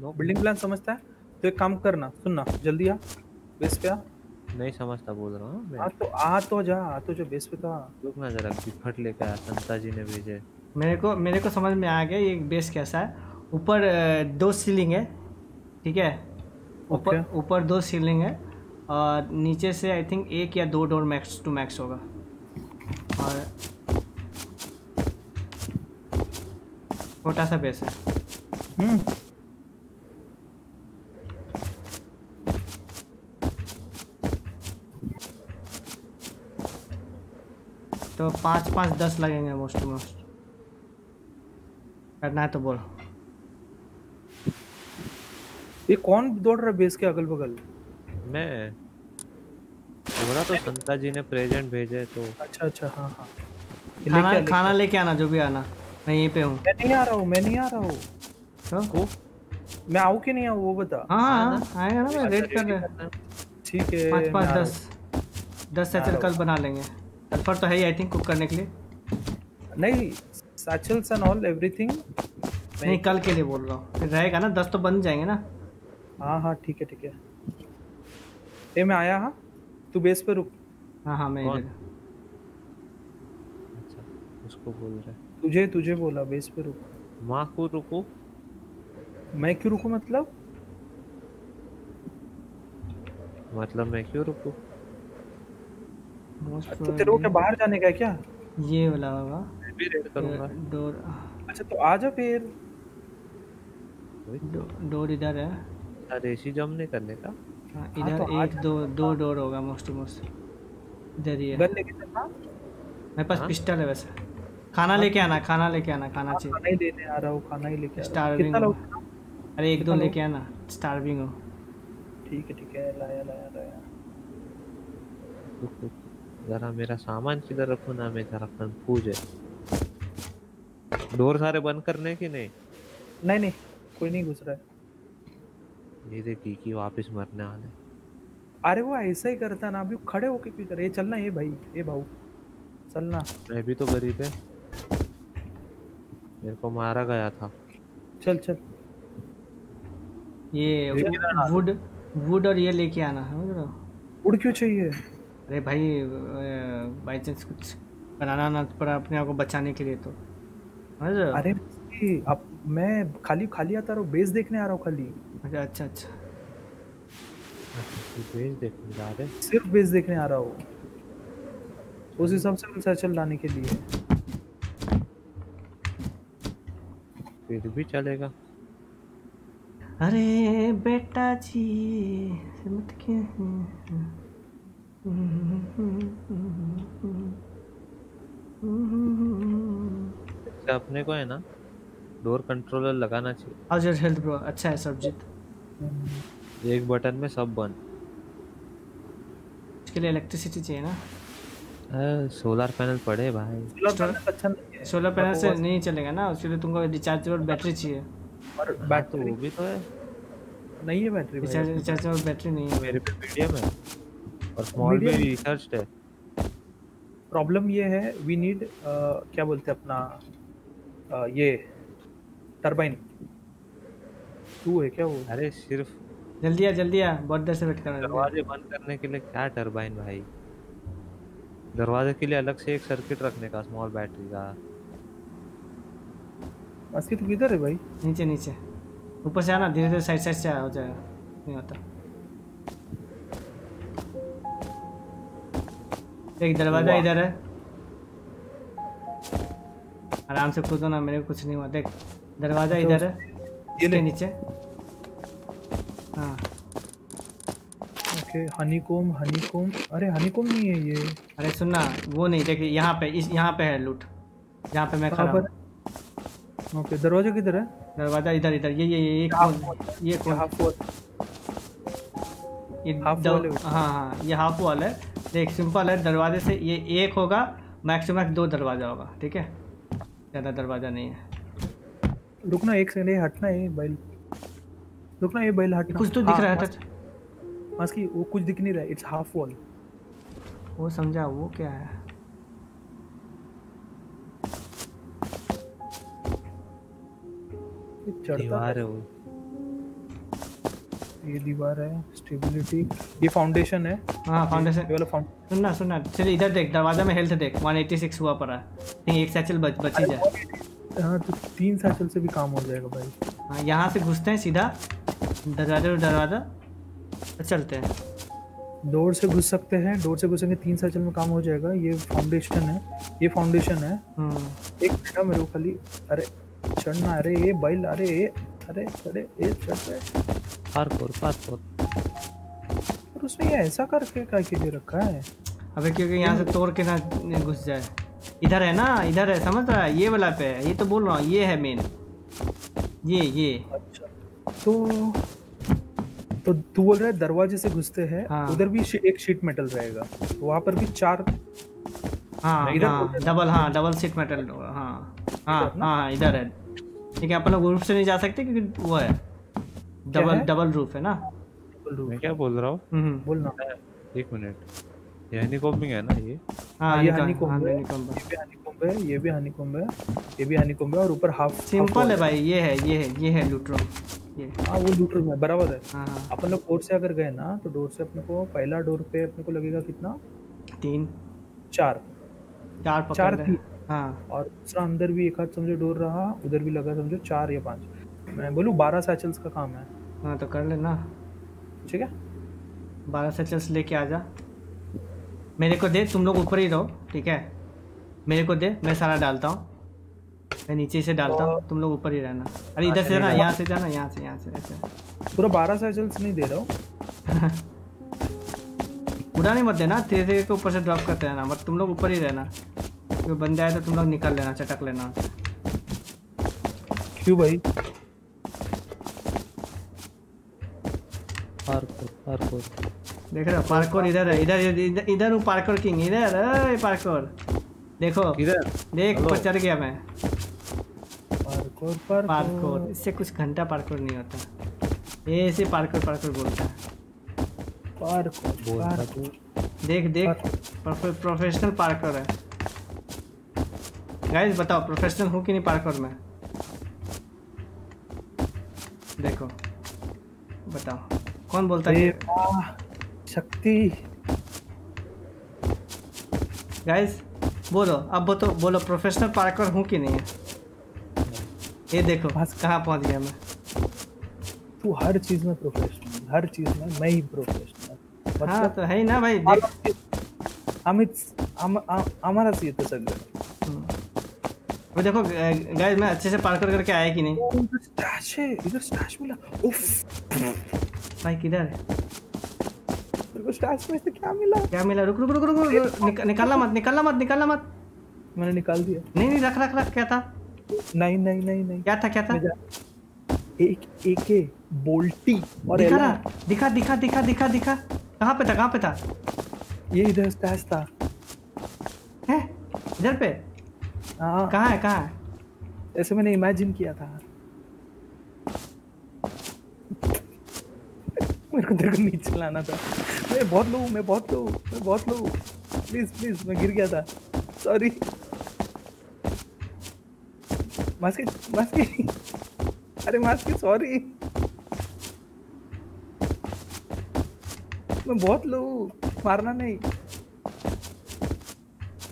नो बिल्डिंग प्लान समझता है? तो एक काम करना सुनना जल्दी आ बेस पे आ। नहीं समझता बोल रहा हूँ आ तो आ तो जा आ तो जो बेस पे तो आ। रुक ना जरा गिफ्ट लेके आया संता जी ने भेजे। मेरे को मेरे को समझ में आ गया ये बेस कैसा है। ऊपर दो सीलिंग है। ठीक है? ऊपर Okay. ऊपर दो सीलिंग है और नीचे से आई थिंक एक या दो डोर मैक्स टू मैक्स होगा। और छोटा सा बेस है। हम्म। तो पाँच पाँच दस लगेंगे मोस्ट टू मोस्ट करना है तो बोल। ये कौन दौड़ रहा है बेस के अगल बगल मैं। बोला तो संता जी ने प्रेजेंट भेजे तो। अच्छा अच्छा हाँ हाँ। खाना लेके आ, खाना लेके आना जो भी आना। मैं यहीं पे हूँ। मैं नहीं आ रहा हूँ मैं नहीं आ रहा हूँ। तो मैं आऊँ कि नहीं आऊँ वो बता। हाँ हाँ आएगा ना मैं वेट कर रहे ठीक है पाँच पाँच दस दस सैचल कल बना लेंगे। सल्फ़र तो है ही आई थिंक कुक करने के लिए। नहीं सैचल्स एंड ऑल एवरीथिंग नहीं कल के लिए बोल रहा हूँ। फिर रहेगा ना दस तो बन जाएँगे ना। हाँ हाँ ठीक है ठीक है। ए मैं आया हाँ? तू बेस पे रुक। हाँ हाँ मैं अच्छा उसको बोल रहे तुझे तुझे बोला बेस पे रुक। माँ को रुको? मैं क्यों रुकूं मतलब? मतलब मैं क्यों रुकूं? तो तेरे को क्या बाहर जाने का है क्या? ये वाला होगा। मैं भी रेड करूँगा। डोर अच्छा तो आ जा फिर। डोर इधर है। यार एसी जम नहीं करने का। हाँ, हाँ, इधर तो एक दो दो डोर होगा मोस्ट मोस्ट इधर ही है। गन लेके चलना मेरे पास हाँ? पिस्टल है वैसे। खाना लेके आना खाना लेके आना खाना हाँ, चाहिए। खाना ही लेने आ रहा हूँ खाना ही लेके हूँ। हूँ। लोग? अरे एक दो लेके आना स्टारविंग हो। ठीक है ठीक है लाया लाया लाया। जरा मेरा सामान किधर रखूँ ना मैं जरा कंफ्यूज है। डोर सारे बंद करने की नहीं? नहीं नहीं कोई नहीं घुस रहा है। ये देखी कि वापस मरने वाले अरे वो ऐसा ही करता ना अभी खड़े होके क्यों कर। ये चलना ये भाई ये भाऊ चलना। मैं भी तो गरीब है। मेरे को मारा गया था। चल चल। ये वुड वुड और ये लेके आना समझ रहे हो? उड़ क्यों चाहिए? अरे भाई बाई चांस कुछ बनाना ना पड़ा अपने आप को बचाने के लिए तो। समझ रहे हो? अरे अब मैं खाली खाली आता रहा हूँ बेस देखने आ रहा हूँ खाली। अच्छा अच्छा अच्छा। तू भेज देखने जा रहे सिर्फ़ बेस देखने आ रहा हूँ। उस हिसाब से सर्चल लाने के लिए। फिर भी चलेगा। अरे बेटा जी मत के अपने को है ना डोर कंट्रोलर लगाना चाहिए। योर हेल्थ ब्रो अच्छा है सरबजीत एक बटन में सब बंद। इसके लिए इलेक्ट्रिसिटी चाहिए ना। सोलर पैनल पड़े भाई। सोलर पैनल अच्छा से नहीं चलेगा ना उसके लिए तुमको रिचार्जेबल बैटरी चाहिए। और हाँ, तो बैटरी वो भी तो है। नहीं है बैटरी भाई। रिचार्ज रिचार्जेबल बैटरी नहीं है। मेरे पे मीडियम है। और स्मॉल भी Medium? है। प्रॉब्लम ये है वी नीड क्या बोलते हैं अपना ये टरबाइन टू है क्या वो? अरे सिर्फ़ जल्दी आ जल्दी आ बहुत देर से वेट कर रहा हूँ दरवाजे बंद करने के लिए क्या टरबाइन भाई? दरवाजे के लिए अलग से एक सर्किट रखने का स्मॉल बैटरी का। असली तू किधर है भाई? नीचे नीचे। ऊपर से आना धीरे धीरे साइड साइड से हो जाएगा। नहीं होता। एक दरवाज़ा इधर है। आराम से कूदो ना मेरे को कुछ नहीं हुआ। देख दरवाज़ा तो इधर है। ये नीचे। ओके हनीकोम हनीकोम अरे हनीकोम नहीं है ये। अरे सुनना वो नहीं देखिए यहाँ पे इस यहाँ पे है लूट। जहाँ पे मैं खड़ा पर? ओके दरवाज़ा किधर है? दरवाज़ा इधर इधर ये ये ये एक कौन ये कौन हाफ़ वॉल ये दो- wall है। हाँ हाँ ये हाफ़ वॉल है। देख सिंपल है दरवाजे से ये एक होगा मैक्स मैक्स दो दरवाज़ा होगा ठीक है? ज़्यादा दरवाज़ा नहीं है। रुकना एक सेकंड ये हटना है बैल रुकना ये बैल हटना। कुछ तो दिख रहा है हाँ, टच मास्की वो कुछ दिख नहीं रहा इट्स हाफ़ वॉल वो समझा वो क्या है? दीवार है वो। ये दीवार है स्टेबिलिटी ये फाउंडेशन है। हाँ फाउंडेशन ये वाला फाउंडेशन सुनना सुनना। चल इधर देख दरवाज़ा में हेल्थ देख। 186 हुआ पड़ा। नहीं एक सैचल बच बच ही जाए हाँ तो तीन सैचल से भी काम हो जाएगा भाई। हाँ यहाँ से घुसते हैं सीधा। दरवाज़ा दरवाज़ा। चलते हैं। डोर से घुस सकते हैं। डोर से घुसेंगे तीन सैचल में काम हो जाएगा। ये फाउंडेशन है। ये फाउंडेशन है। हम्म, एक मिनट मेरे को खाली अरे चढ़ना अरे ये बैल अरे ये अरे अरे ये चढ़। रहे पार्कोर पार्कोर और उसने ये ऐसा करके क्या के लिए रखा है? अबे क्योंकि यहाँ से तोड़ के ना घुस जाए। इधर है ना इधर है समझ रहा है? ये वाला पे है ये तो बोल रहा हूँ ये है मेन ये ये। अच्छा। तो तो तू बोल रहा है दरवाजे से घुसते हैं हाँ। उधर भी एक शीट मेटल रहेगा तो वहाँ पर भी चार हाँ इधर हाँ डबल हाँ। डबल सीट मेटल हाँ हाँ हाँ हाँ, इधर है। ठीक है अपन लोग रूफ से नहीं जा सकते क्योंकि वो है। डबल डबल रूफ है ना? मैं क्या बोल रहा हूँ? हम्म। बोलना एक मिनट। ये हनीकॉम्बिंग है ना ये? हाँ ये निकल- honeycomb हाँ। ये भी हनीकॉम्ब है ये भी हनीकॉम्ब है और ऊपर हाफ़ सिंपल है भाई ये है ये है ये है लूट्रो हाँ वो लूटर में बराबर है। हाँ हाँ। अपन लोग डोर से अगर गए ना तो डोर से अपने को पहला डोर पे अपने को लगेगा कितना? तीन। चार। चार चार थी हाँ। और दूसरा अंदर भी एक हाथ समझो डोर रहा उधर भी लगा समझो चार या पाँच। मैं बोलूँ बारह सैचल्स का काम है। हाँ तो कर लेना। ठीक है? बारह सेचल्स लेके आ जा। मेरे को दे तुम लोग ऊपर ही रहो ठीक है? मेरे को दे मैं सारा डालता हूँ। मैं नीचे से डालता हूँ तुम लोग ऊपर ही रहना। अरे इधर से जाना यहाँ से जाना यहाँ से यहाँ से ऐसे। पूरा बारह सैचल्स नहीं दे रहा हूँ। पूरा नहीं मत देना धीरे धीरे के ऊपर से ड्रॉप करते रहना बट तुम लोग ऊपर ही रहना। कोई बंदे आए तो तुम लोग निकल लेना चटक लेना। क्यों भाई? पार्कोर पार्कोर देख रहे हो पार्कोर इधर है इधर इधर इधर हूँ पार्कोर किंग इधर अरे पार्कोर देखो देख ऊपर चढ़ गया मैं। पार्कोर पर पार्कोर इससे कुछ घंटा पार्कोर नहीं होता। ये ऐसे पार्कोर पार्कोर बोलता है। Parkour parkour. देख देख प्रोफे- प्रोफेशनल पार्कर है। गाइस बताओ प्रोफेशनल हूँ कि नहीं पार्कर में? देखो बताओ कौन बोलता है? शक्ति। गाइस बोलो अब बोलो बोलो प्रोफेशनल पार्कर हूँ कि नहीं? ये देखो बस। कहाँ पहुँच गया मैं? तू हर चीज़ में प्रोफेशनल हर चीज़ में मैं ही प्रोफेशनल हाँ तो है ही ना भाई अमित आम- आ- आम्हाला येतं सगळं वो देखो गाइस मैं अच्छे से पार्कर करके आया कि नहीं? इधर स्टैश है इधर स्टैश मिला। उफ। भाई किधर है? को स्टैश में से क्या मिला क्या मिला रुक रुक रुक रुक, रुक निक, निकालना मत निकालना मत निकालना मत। मैंने निकाल दिया। नहीं नहीं रख रख रख क्या था? नहीं नहीं नहीं नहीं। क्या था क्या था? एक एके बोल्टी और दिखा एला ना दिखा दिखा दिखा दिखा दिखा। कहाँ पे था कहाँ पे था? ये इधर स्टैश था। है? इधर पे? हाँ। कहाँ है कहाँ है? ऐसे मैंने इमेजिन किया था। मेरे को तेरे को नीचे लाना था। मैं बहुत लो मैं बहुत लो मैं बहुत लो प्लीज़ प्लीज़ मैं गिर गया था। सॉरी मास्की मास्की अरे मास्की सॉरी मैं बहुत लो मारना नहीं।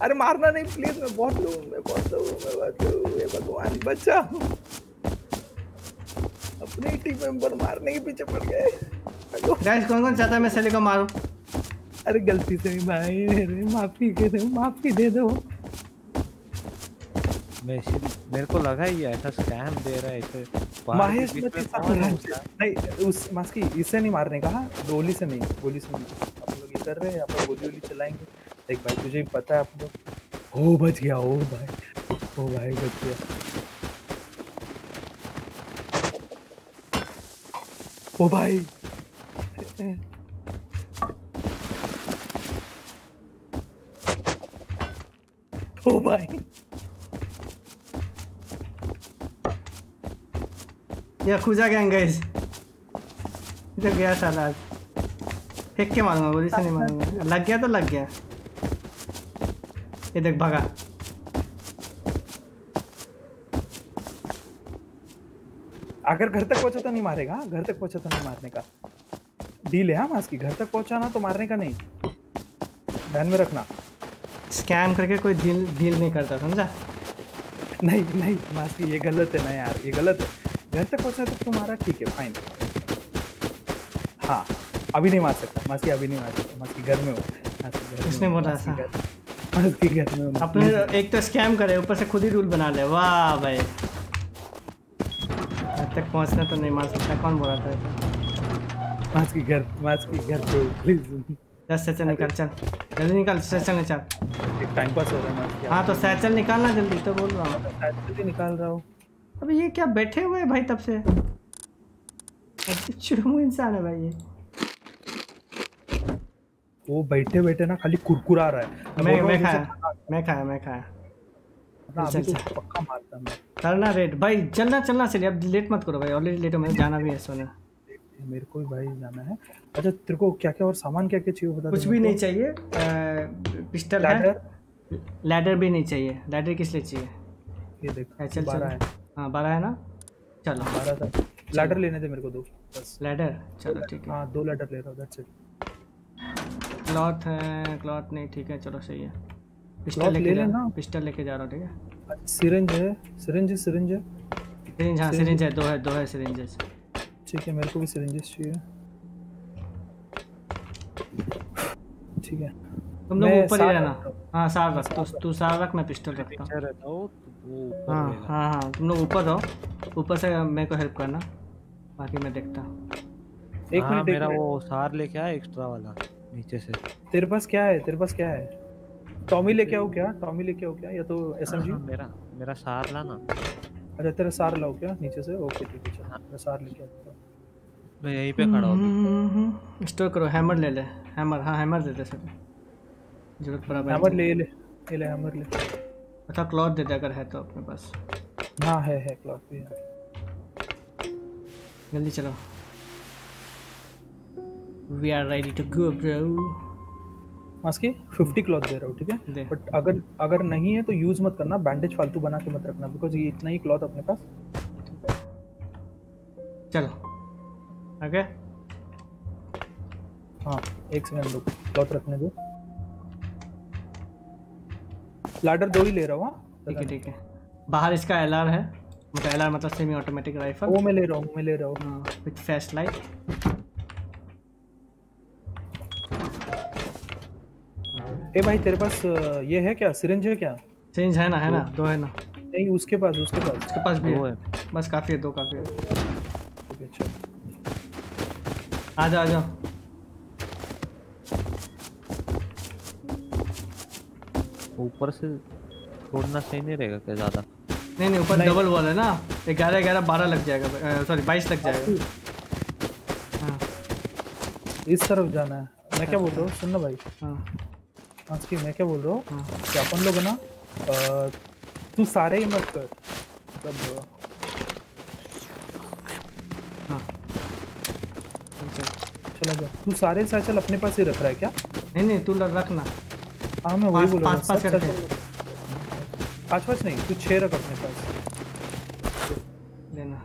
अरे मारना नहीं प्लीज़ मैं बहुत लो मैं बहुत लो मैं बहुत लो हे भगवान बच्चा अपने टीम मेंबर मारने के पीछे पड़ गए। गाइस कौन कौन चाहता है मैं सैली को मारूं? अरे गलती से भाई मेरे माफ़ी दे दो माफ़ी दे दो। मैं मेरे को लगा ही ऐसा स्कैम दे रहा है महेश इस है? नहीं उस मास्की इससे नहीं मारने का हाँ? गोली से नहीं गोली से नहीं। हम लोग ये कर रहे हैं अपन गोली वोली चलाएँगे। देख भाई तुझे ही पता है अपन लोग ओ बच गया ओ भाई ओ भाई बच गया। ओ भाई ओ भाई ये खुजा गैंग गाइस इधर गया साला आज फेंक के मारूँगा गोली से नहीं मारूँगा। लग गया तो लग गया। ये देख भागा। अगर घर तक पहुँचा तो नहीं मारेगा? घर तक पहुँचा तो नहीं मारने का। डील है हाँ मास की। घर तक पहुंचाना तो मारने का नहीं। ध्यान में रखना। स्कैम करके कोई डील डील नहीं करता समझा? नहीं नहीं मास की ये गलत है ना यार ये गलत है। घर तक पहुँचा तो तुम्हारा ठीक है फाइन हाँ अभी नहीं मार सकता। मास की अभी नहीं मार सकता। मास की घर में हो। हो, बोला अपने एक तो स्कैम करे ऊपर से खुद ही रूल बना ले। वाह भाई। घर तक पहुँचना तो नहीं मार सकता कौन बोला था? मास की घर मास की घर पे प्लीज़ दस सैचल निकाल चल। जल्दी निकाल सैचल निकाल। टाइम पास हो रहा है हाँ तो सैचल निकालना जल्दी तो बोल रहा हूँ। जल्दी निकाल रहा हूँ। अबे ये क्या बैठे हुए हैं भाई तब से? चुरमू इंसान है भाई ये। वो बैठे बैठे ना खाली कुरकुरा रहा है। मैं मैं खाया मैं खाया मैं खाया। तो पक्का मारता मैं करना रेट भाई चलना चलना चलिए। अब लेट मत करो भाई ऑलरेडी लेट हो मैंने जाना भी है सोने मेरे को भी भाई जाना है। अच्छा तेरे को क्या क्या और सामान क्या क्या चाहिए बता कुछ भी नहीं चाहिए। पिस्टल लैडर लैडर भी नहीं चाहिए। लैडर किस लिए चाहिए? ये देख है, चल बारह है। हाँ बारह है ना? चलो। बारह था लैडर लेने दे मेरे को दो। बस। लैडर चलो ठीक है। हाँ दो लैडर ले रहा हूँ दैट्स इट क्लॉथ है क्लॉथ नहीं ठीक है चलो सही है। पिस्टल लेके ले लेना। पिस्टल लेके जा रहा हूँ ठीक है? सिरिंज है सिरिंज है सिरिंज है। सिरिंज हाँ सिरिंज है दो है दो है सिरिंजेस ठीक है मेरे को भी सिरिंजेस चाहिए। ठीक है। तुम लोग ऊपर ही रहना। हाँ। सार रख तू तू सार रख मैं पिस्टल रखता हूँ। हूँ तो हाँ रहेगा। हाँ हाँ तुम लोग ऊपर रहो। ऊपर से मेरे को हेल्प करना। बाकी मैं देखता हूँ। एक हाँ, मिनट मेरा वो सार लेके आया एक्स्ट्रा वाला नीचे से। तेरे पास क्या है? तेरे पास क्या है? टॉमी लेके आओ क्या? टॉमी लेके आओ क्या? या तो एसएमजी हाँ, मेरा मेरा सार लाना। अच्छा तेरा सार लाओ क्या? नीचे से? ओके ठीक है चल। मैं सार लेके आता हूँ। मैं यहीं पे खड़ा हूँ स्टोर करो हैमर ले ले। हैमर हाँ हैमर दे दे सर ज़रूरत पड़ा भाई। हैमर ले ले ले ले हैमर ले। अच्छा क्लॉथ दे दे अगर है तो अपने पास। हाँ है है क्लॉथ भी है। जल्दी चलो। We are ready to go bro Maski 50 cloth दे रहा हूँ ठीक है? बट अगर अगर नहीं है तो यूज़ मत करना बैंडेज फालतू बना के मत रखना बिकॉज़ ये इतना ही क्लॉथ अपने पास। चलो। ओके? हाँ एक सेकंड रुक क्लॉथ रखने दो। लैडर दो ही ले रहा हूँ हाँ? ठीक है ठीक है। बाहर इसका एल आर है। मतलब एल मतलब सेमी ऑटोमेटिक राइफल वो मैं ले रहा हूँ मैं ले रहा हूँ। हाँ विथ फ्लैश लाइट ए भाई तेरे पास ये है क्या? सिरिंज है क्या? चेंज है ना है ना दो है ना। नहीं उसके पास उसके पास। उसके पास भी है। बस काफ़ी है दो काफ़ी है। आ जाओ आ जाओ ऊपर से छोड़ना सही नहीं रहेगा क्या ज़्यादा? नहीं नहीं ऊपर डबल वॉल है ना। ग्यारह ग्यारह बारह लग जाएगा। सॉरी बाईस लग जाएगा। हाँ। इस तरफ़ जाना है। मैं क्या बोल रहा हूँ? सुन ना भाई। हाँ। आज की मैं क्या बोल रहा हूँ? हाँ। कि अपन लोग है ना तू सारे ही मत कर। मतलब चला जा तू सारे साइकिल अपने पास ही रख रहा है क्या? नहीं नहीं तू रखना हाँ मैं वही बोल रहा हूँ। पाँच- पाँच। पाँच पाँच नहीं तू छह रख अपने पास। लेना।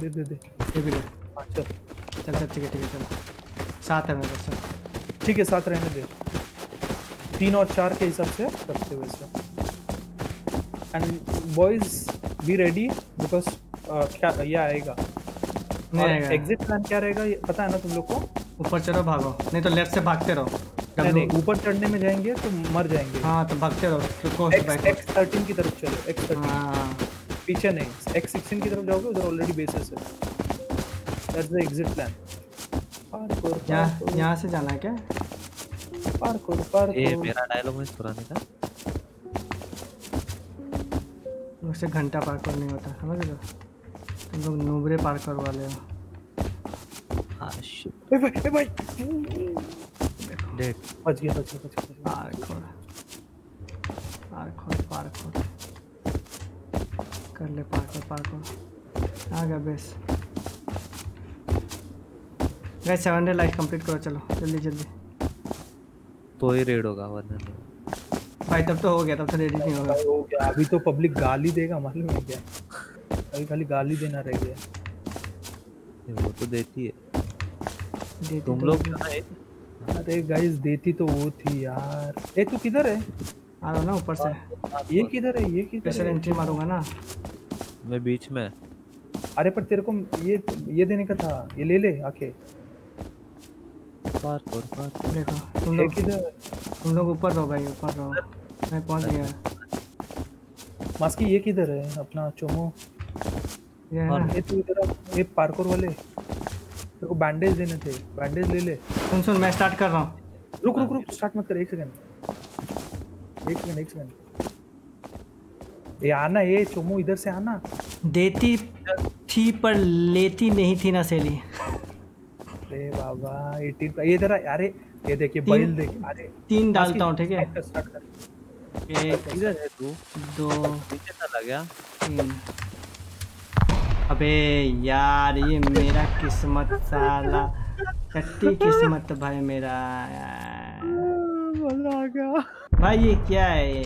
दे दे दे। ये भी ले। हाँ चल। चल चल ठीक है ठीक है चलो। सात है मेरे पास ठीक है सात रहने दे। तीन और चार के हिसाब से रखते हुए इसे and boys be ready because क्या ये आएगा। नहीं एग्जिट प्लान क्या रहेगा ये पता है ना तुम लोग को? ऊपर चढ़ो भागो। नहीं तो लेफ़्ट से भागते रहो। नहीं W- नहीं ऊपर चढ़ने में जाएँगे तो मर जाएँगे। हाँ तो भागते रहो। तो एक्स थर्टीन की तरफ़ चलो एक्स थर्टीन हाँ। पीछे नहीं एक्स सिक्सटीन की तरफ़ जाओगे उधर ऑलरेडी बेसिस है। दैट्स द एग्जिट प्लान यहाँ यहाँ से जाना है क्या? पार करो पार ए करो मेरा डायलॉग में पुराने का उससे घंटा पार कर नहीं होता समझ लो तुम लोग नूबरे पार कर वाले हो। ए भाई ए भाई। dead. बच गया बच गया बच गया पार खोल पार खोल पार खोल कर ले पार खोल पार खोल आ गया base guys seven day life complete करो चलो जल्दी जल्दी। तो ही रेड होगा वरना नहीं। भाई तब तो हो गया तब तो रेडी नहीं होगा। हो गया अभी तो पब्लिक गाली देगा मालूम है क्या? भाई खाली गाली देना रह गया। वो तो देती है। देती तुम तो लोग? अरे गाइस देती तो वो थी यार। ए तू किधर है? आ रहा ना ऊपर से। ये किधर है? ये किधर स्पेशल है? एंट्री मारूँगा ना। मैं बीच में। अरे पर तेरे को ये ये देने का था। ये ले ले आके। पार कर पार देखो तुम लोग किधर? तुम लोग ऊपर रहो भाई ऊपर रहो। मैं पहुँच गया। मास्की ये किधर है? अपना चोमो। ये है ना ये तू इधर ये पार्कोर वाले. तेरे को बैंडेज देने थे. बैंडेज ले ले. सुन सुन मैं स्टार्ट कर रहा हूँ. रुक रुक रुक. स्टार्ट मत कर. एक सेकंड एक सेकंड एक सेकंड ये आना ये चोमो इधर से आना. देती थी पर लेती नहीं थी ना सहेली. अरे बाबा 18 का ये इधर आ, अरे ये देखिए बैल देख. अरे तीन डालता हूँ ठीक है? एक किधर है तू. दो नीचे चला गया. तीन। अबे यार ये मेरा किस्मत साला। कट्टी किस्मत भाई मेरा आ गया भाई ये क्या है?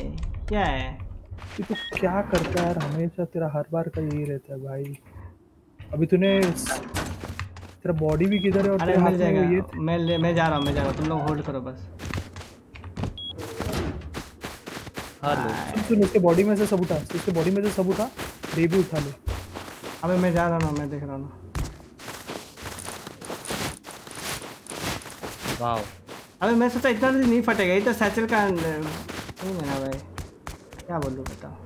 क्या है? ये तू क्या करता है यार? हमेशा तेरा हर बार का यही रहता है भाई। अभी तूने तेरा बॉडी भी किधर है और अरे तेरे हाथ मिल में ये मैं ले मैं जा रहा हूँ मैं जा रहा हूँ। तुम लोग होल्ड करो बस। हेलो। सुन सुन उसके बॉडी में से सब उठा। उसके बॉडी में से सब उठा। ये उठा ले। अबे मैं जा रहा हूँ मैं देख रहा हूँ। वाओ। अबे मैं सोचा इतना जल्दी नहीं फटेगा तो सैचल का नहीं है ना भाई क्या बोलूँ बताओ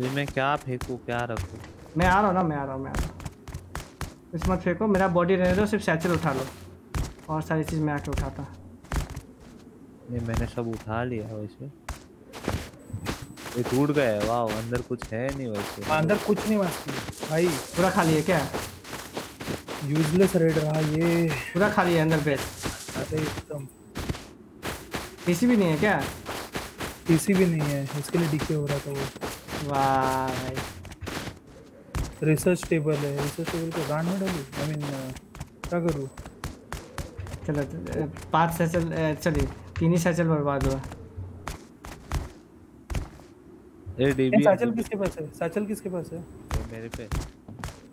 ये मैं क्या फेंकूं क्या रखूँ? मैं आ रहा हूँ ना मैं आ रहा हूँ मैं आ रहा हूँ। मत फेंको मेरा बॉडी रहने दो सिर्फ़ सैचल उठा लो। और सारी चीज़ मैं आके उठाता ये मैंने सब उठा लिया वैसे। ये टूट गया है। वाओ अंदर कुछ है नहीं वैसे। अंदर कुछ नहीं वास्ती भाई पूरा खाली है क्या? यूजलेस रेड रहा ये। पूरा खाली है अंदर बेस अरे एकदम। पीसी भी नहीं है क्या? पीसी भी नहीं है। इसके लिए डीके हो रहा था वो। वाह भाई। रिसर्च टेबल है। रिसर्च टेबल को गांड में डालू? आई मीन क्या करूँ? चलो पाँच सैचल चलिए तीन ही सैचल बर्बाद हुआ। ये डीबी साचल किसके पास है? साचल किसके पास है? मेरे पे।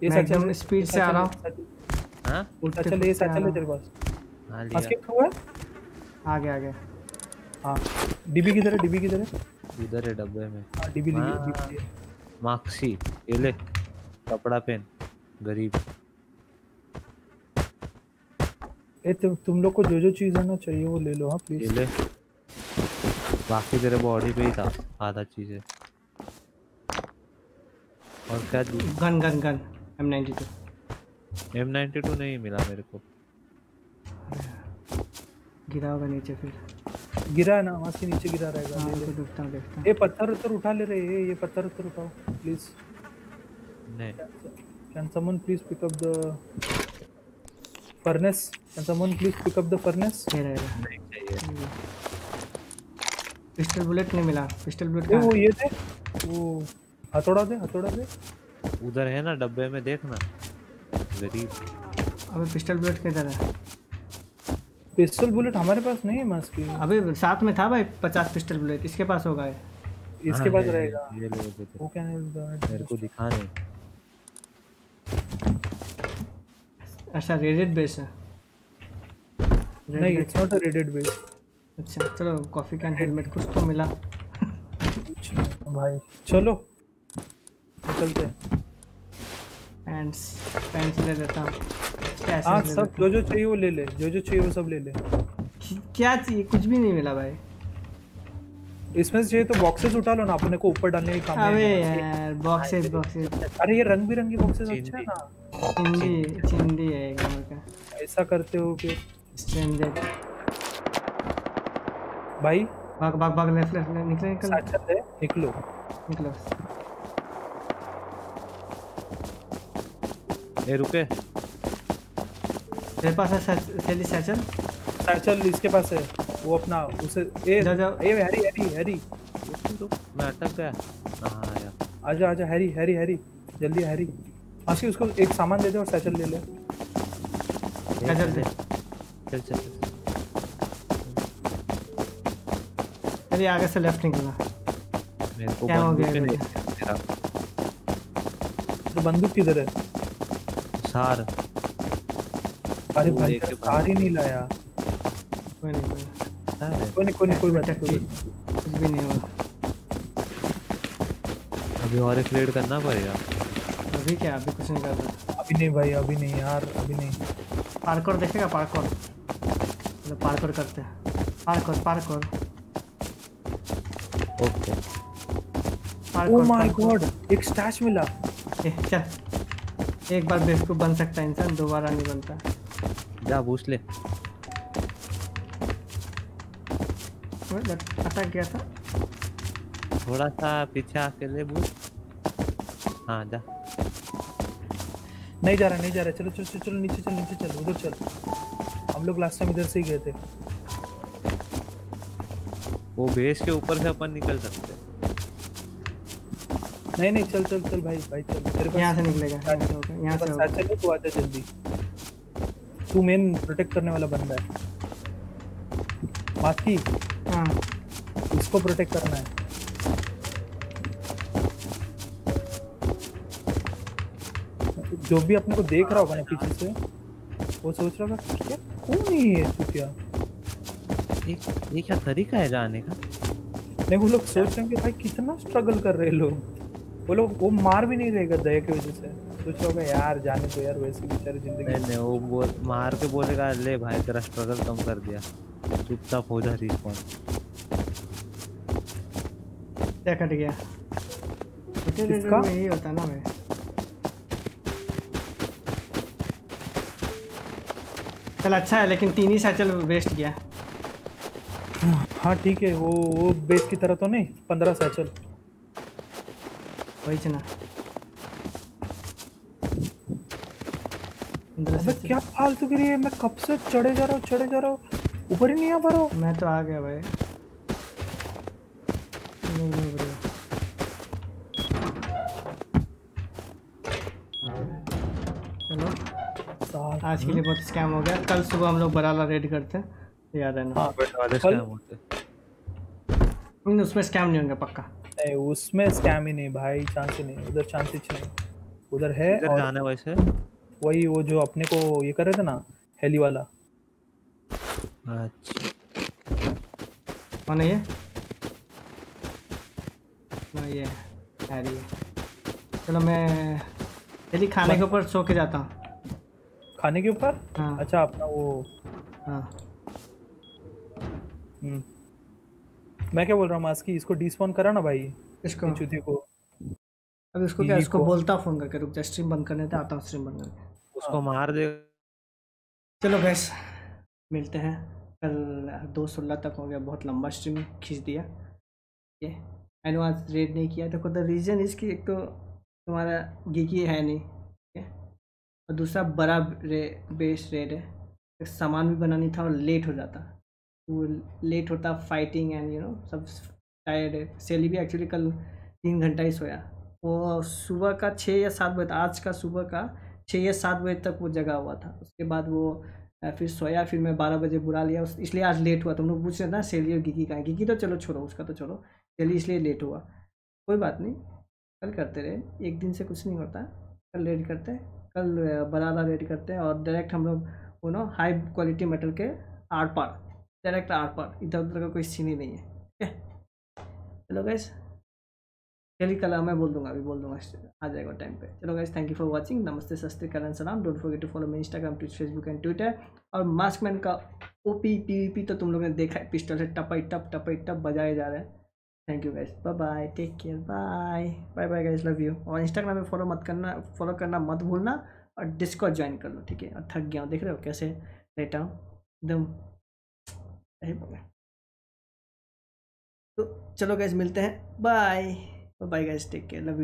ये साचल स्पीड से आ रहा हूँ। साचल- हाँ? साचल ये साचल है तेरे पास। हाँ लिया। के हुआ है? आगे आगे हाँ। डीबी किधर है? डीबी किधर है? उधर है डब्बे में। हाँ डीबी हाँ। लिखी माक्सी ये ले। कपड़ा पहन गरीब। ए तुम तुम लोग को जो जो चीज़ होना चाहिए वो ले लो हाँ प्लीज़ ले। बाकी तेरे बॉडी पे ही था आधा चीज़ें। और क्या gun gun gun. M ninety two M ninety two नहीं मिला मेरे को। गिरा होगा नीचे फिर। गिरा है ना वहाँ के नीचे गिरा रहेगा। हाँ ले। देखता हूँ देखता हूँ। ये पत्थर उत्तर उठा ले रहे ये ये पत्थर उत्तर उठाओ प्लीज़ नहीं। Can someone please pick up the furnace can someone please pick up the furnace ये रहेगा नहीं पिस्टल बुलेट नहीं मिला। पिस्टल बुलेट वो ये दे वो हथौड़ा दे हथौड़ा दे। उधर है ना डब्बे में देखना। गरीब। अबे पिस्टल बुलेट किधर है? पिस्टल बुलेट हमारे पास नहीं है मास्क की। अबे साथ में था भाई पचास पिस्टल बुलेट। इसके पास होगा ये। इसके हाँ, पास रहेगा। ये ले ये वो क्या है मेरे को दिखा नहीं। अच्छा रेडेड बेस है। नहीं it's not a raided base अच्छा चलो कॉफ़ी कैन हेलमेट कुछ तो मिला। भाई चलो। हैं। पैंट्स पैंट्स ले लेता हूँ। हाँ सब जो जो चाहिए वो ले ले जो जो चाहिए वो सब ले ले। क्या चाहिए? कुछ भी नहीं मिला भाई। इसमें से तो बॉक्सेस उठा लो ना अपने को ऊपर डालने के काम अबे यार बॉक्सेस बॉक्सेस अरे ये रंग बिरंगी बॉक्सेस अच्छे हैं ना। चिंदी चिंदी। है एक नंबर का। ऐसा करते हो कि स्ट्रेंजर भाई। भाग भाग भाग लेफ़्ट लेफ़्ट निकले निकल। निकलो। निकलो। ए रुके। तेरे पास है सैच- थैली सैचल? इसके पास है। वो अपना उसे ए जाओ, जाओ। ए हैरी हैरी हैरी। मैं अटक गया। हाँ आया आजा आजा हैरी हैरी हैरी। जल्दी हैरी। आशी उसको एक सामान दे दे और साइकिल ले ले। गज़ल दे। चल चल चल। चलिए आगे से लेफ़्ट निकलना। मेरे को क्या हो गया ही मेरा? तो बंदूक किधर है? सार। अरे भाई कार ही नहीं लाया। कोई नहीं कोई नहीं। सार। कोई नहीं कोई नहीं कोई कुछ भी नहीं हुआ। अभी और एक रेड करना पड़ेगा। अभी क्या अभी कुछ नहीं कर रहा। नहीं। अभी नहीं भाई अभी नहीं यार अभी नहीं। पार्कोर देखेगा पार्कोर। चलो पार्कोर करते हैं। Parkour parkour. ओके। ओ पार्कोर। माय गॉड एक स्टैश मिला। ए, चल। एक बार बेवकूफ़ बन सकता है इंसान दोबारा नहीं बनता। जा पूछ ले। अटक गया था। थोड़ा सा पीछे आके ले पूछ हाँ जा। नहीं जा रहा नहीं जा रहा। चलो चलो चलो चलो नीचे चलो नीचे चल उधर चलो। हम लोग लास्ट टाइम इधर से ही गए थे। वो बेस के ऊपर से अपन निकल सकते हैं। नहीं नहीं चल चल चल भाई भाई चल। तेरे पास यहाँ से निकलेगा। यहाँ से होगा से साथ चल तू आजा जल्दी। तू मेन प्रोटेक्ट करने वाला बंदा है। बाकी हाँ। इसको प्रोटेक्ट करना है। जो भी अपने को देख रहा होगा ना पीछे से वो सोच रहा होगा क्या कौन है ये तू क्या? ये ये क्या तरीका है जाने का? नहीं वो लोग सोच रहे हैं कि भाई कितना स्ट्रगल कर रहे हैं लोग। वो लोग वो मार भी नहीं रहेगा दया की वजह से। सोच रहा होगा यार जाने तो यार वैसे बेचारे ज़िंदगी नहीं नहीं वो बोल मार के बोलेगा ले भाई तेरा स्ट्रगल कम कर दिया। चुपचाप हो जा रिस्पॉन्स क्या कट गया? छोटे रेडर में यही होता ना भाई चल अच्छा है लेकिन तीन ही साइकिल वेस्ट गया हाँ ठीक है वो वो बेस की तरह तो नहीं पंद्रह सैचल वही अबे क्या फालतू गिरी है? मैं कब से चढ़े जा रहा हूँ चढ़े जा रहा हूँ। ऊपर ही नहीं आ पा रहा हूँ। मैं तो आ गया भाई। नहीं। चलो। आज के लिए बहुत स्कैम हो गया। कल सुबह हम लोग बराला रेड करते हैं। याद हाँ कल- स्कैम होते उसमें स्कैम नहीं होंगे पक्का। नहीं उसमें स्कैम ही नहीं भाई चांस ही नहीं उधर चांस ही नहीं। उधर है इधर और जाना वैसे। वही वो जो अपने को ये कर रहे थे ना हेली वाला। अच्छा। कौन है ये? ना ये हैरी चलो मैं चलिए खाने के ऊपर सो के जाता हूँ। खाने के ऊपर? हाँ। अच्छा अपना वो हाँ। हम्म। मैं क्या बोल रहा हूँ मास्की इसको डिस्पॉन करा ना भाई इसको? चूती को। अब इसको क्या इसको बोलता फ़ोन करके रुक जा स्ट्रीम बंद करने दे आता हूँ स्ट्रीम बंद करके उसको मार दे। चलो गैस मिलते हैं। कल दो सोलह तक हो गया बहुत लंबा स्ट्रीम खींच दिया। ये मैंने आज रेड नहीं किया। देखो द रीज़न इसकी एक तो तुम्हारा गिगी है नहीं ठीक है? और दूसरा बड़ा रे बेस रेड है। सामान भी बनानी था और लेट हो जाता। वो लेट होता फाइटिंग एंड यू नो सब टायर्ड है। सेली भी एक्चुअली कल तीन घंटा ही सोया। वो सुबह का छः या सात बजे, आज का सुबह का छः या सात बजे तक वो जगा हुआ था। उसके बाद वो फिर सोया, फिर मैं बारह बजे बुला लिया। इसलिए आज लेट हुआ। तुम लोग पूछ रहे ना सेली और गिगी का है? गिगी तो चलो छोड़ो, उसका तो छोड़ो। सेली इसलिए लेट हुआ। कोई बात नहीं। कल करते रहे। एक दिन से कुछ नहीं होता। कल रेड करते हैं। कल बराला रेड करते हैं और डायरेक्ट हम लोग, वो नो हाई क्वालिटी मेटल के आर पार। डायरेक्ट आर पार इधर उधर का कोई सीन ही नहीं है, ठीक है? चलो गैस चलिए कल मैं बोल दूँगा, अभी बोल दूँगा आ जाएगा टाइम पे। चलो guys thank you for watching नमस्ते, सस्ते करण सलाम। Don't forget to follow me Instagram Twitch Facebook and Twitter और मास्कमैन का ओपी पी तो तुम लोगों ने देखा है पिस्टल से टपाई, टप टपाई, टप बजाए जा रहे हैं। Thank you guys bye bye take care bye bye bye guys love you और इंस्टाग्राम में फॉलो मत करना फॉलो करना मत भूलना और डिस्कॉर्ड ज्वाइन कर लो, ठीक है? और थक गया हूँ, देख रहे हो कैसे? लेटा हूँ एकदम यही बोला। तो चलो गैस मिलते हैं। Bye bye guys take care love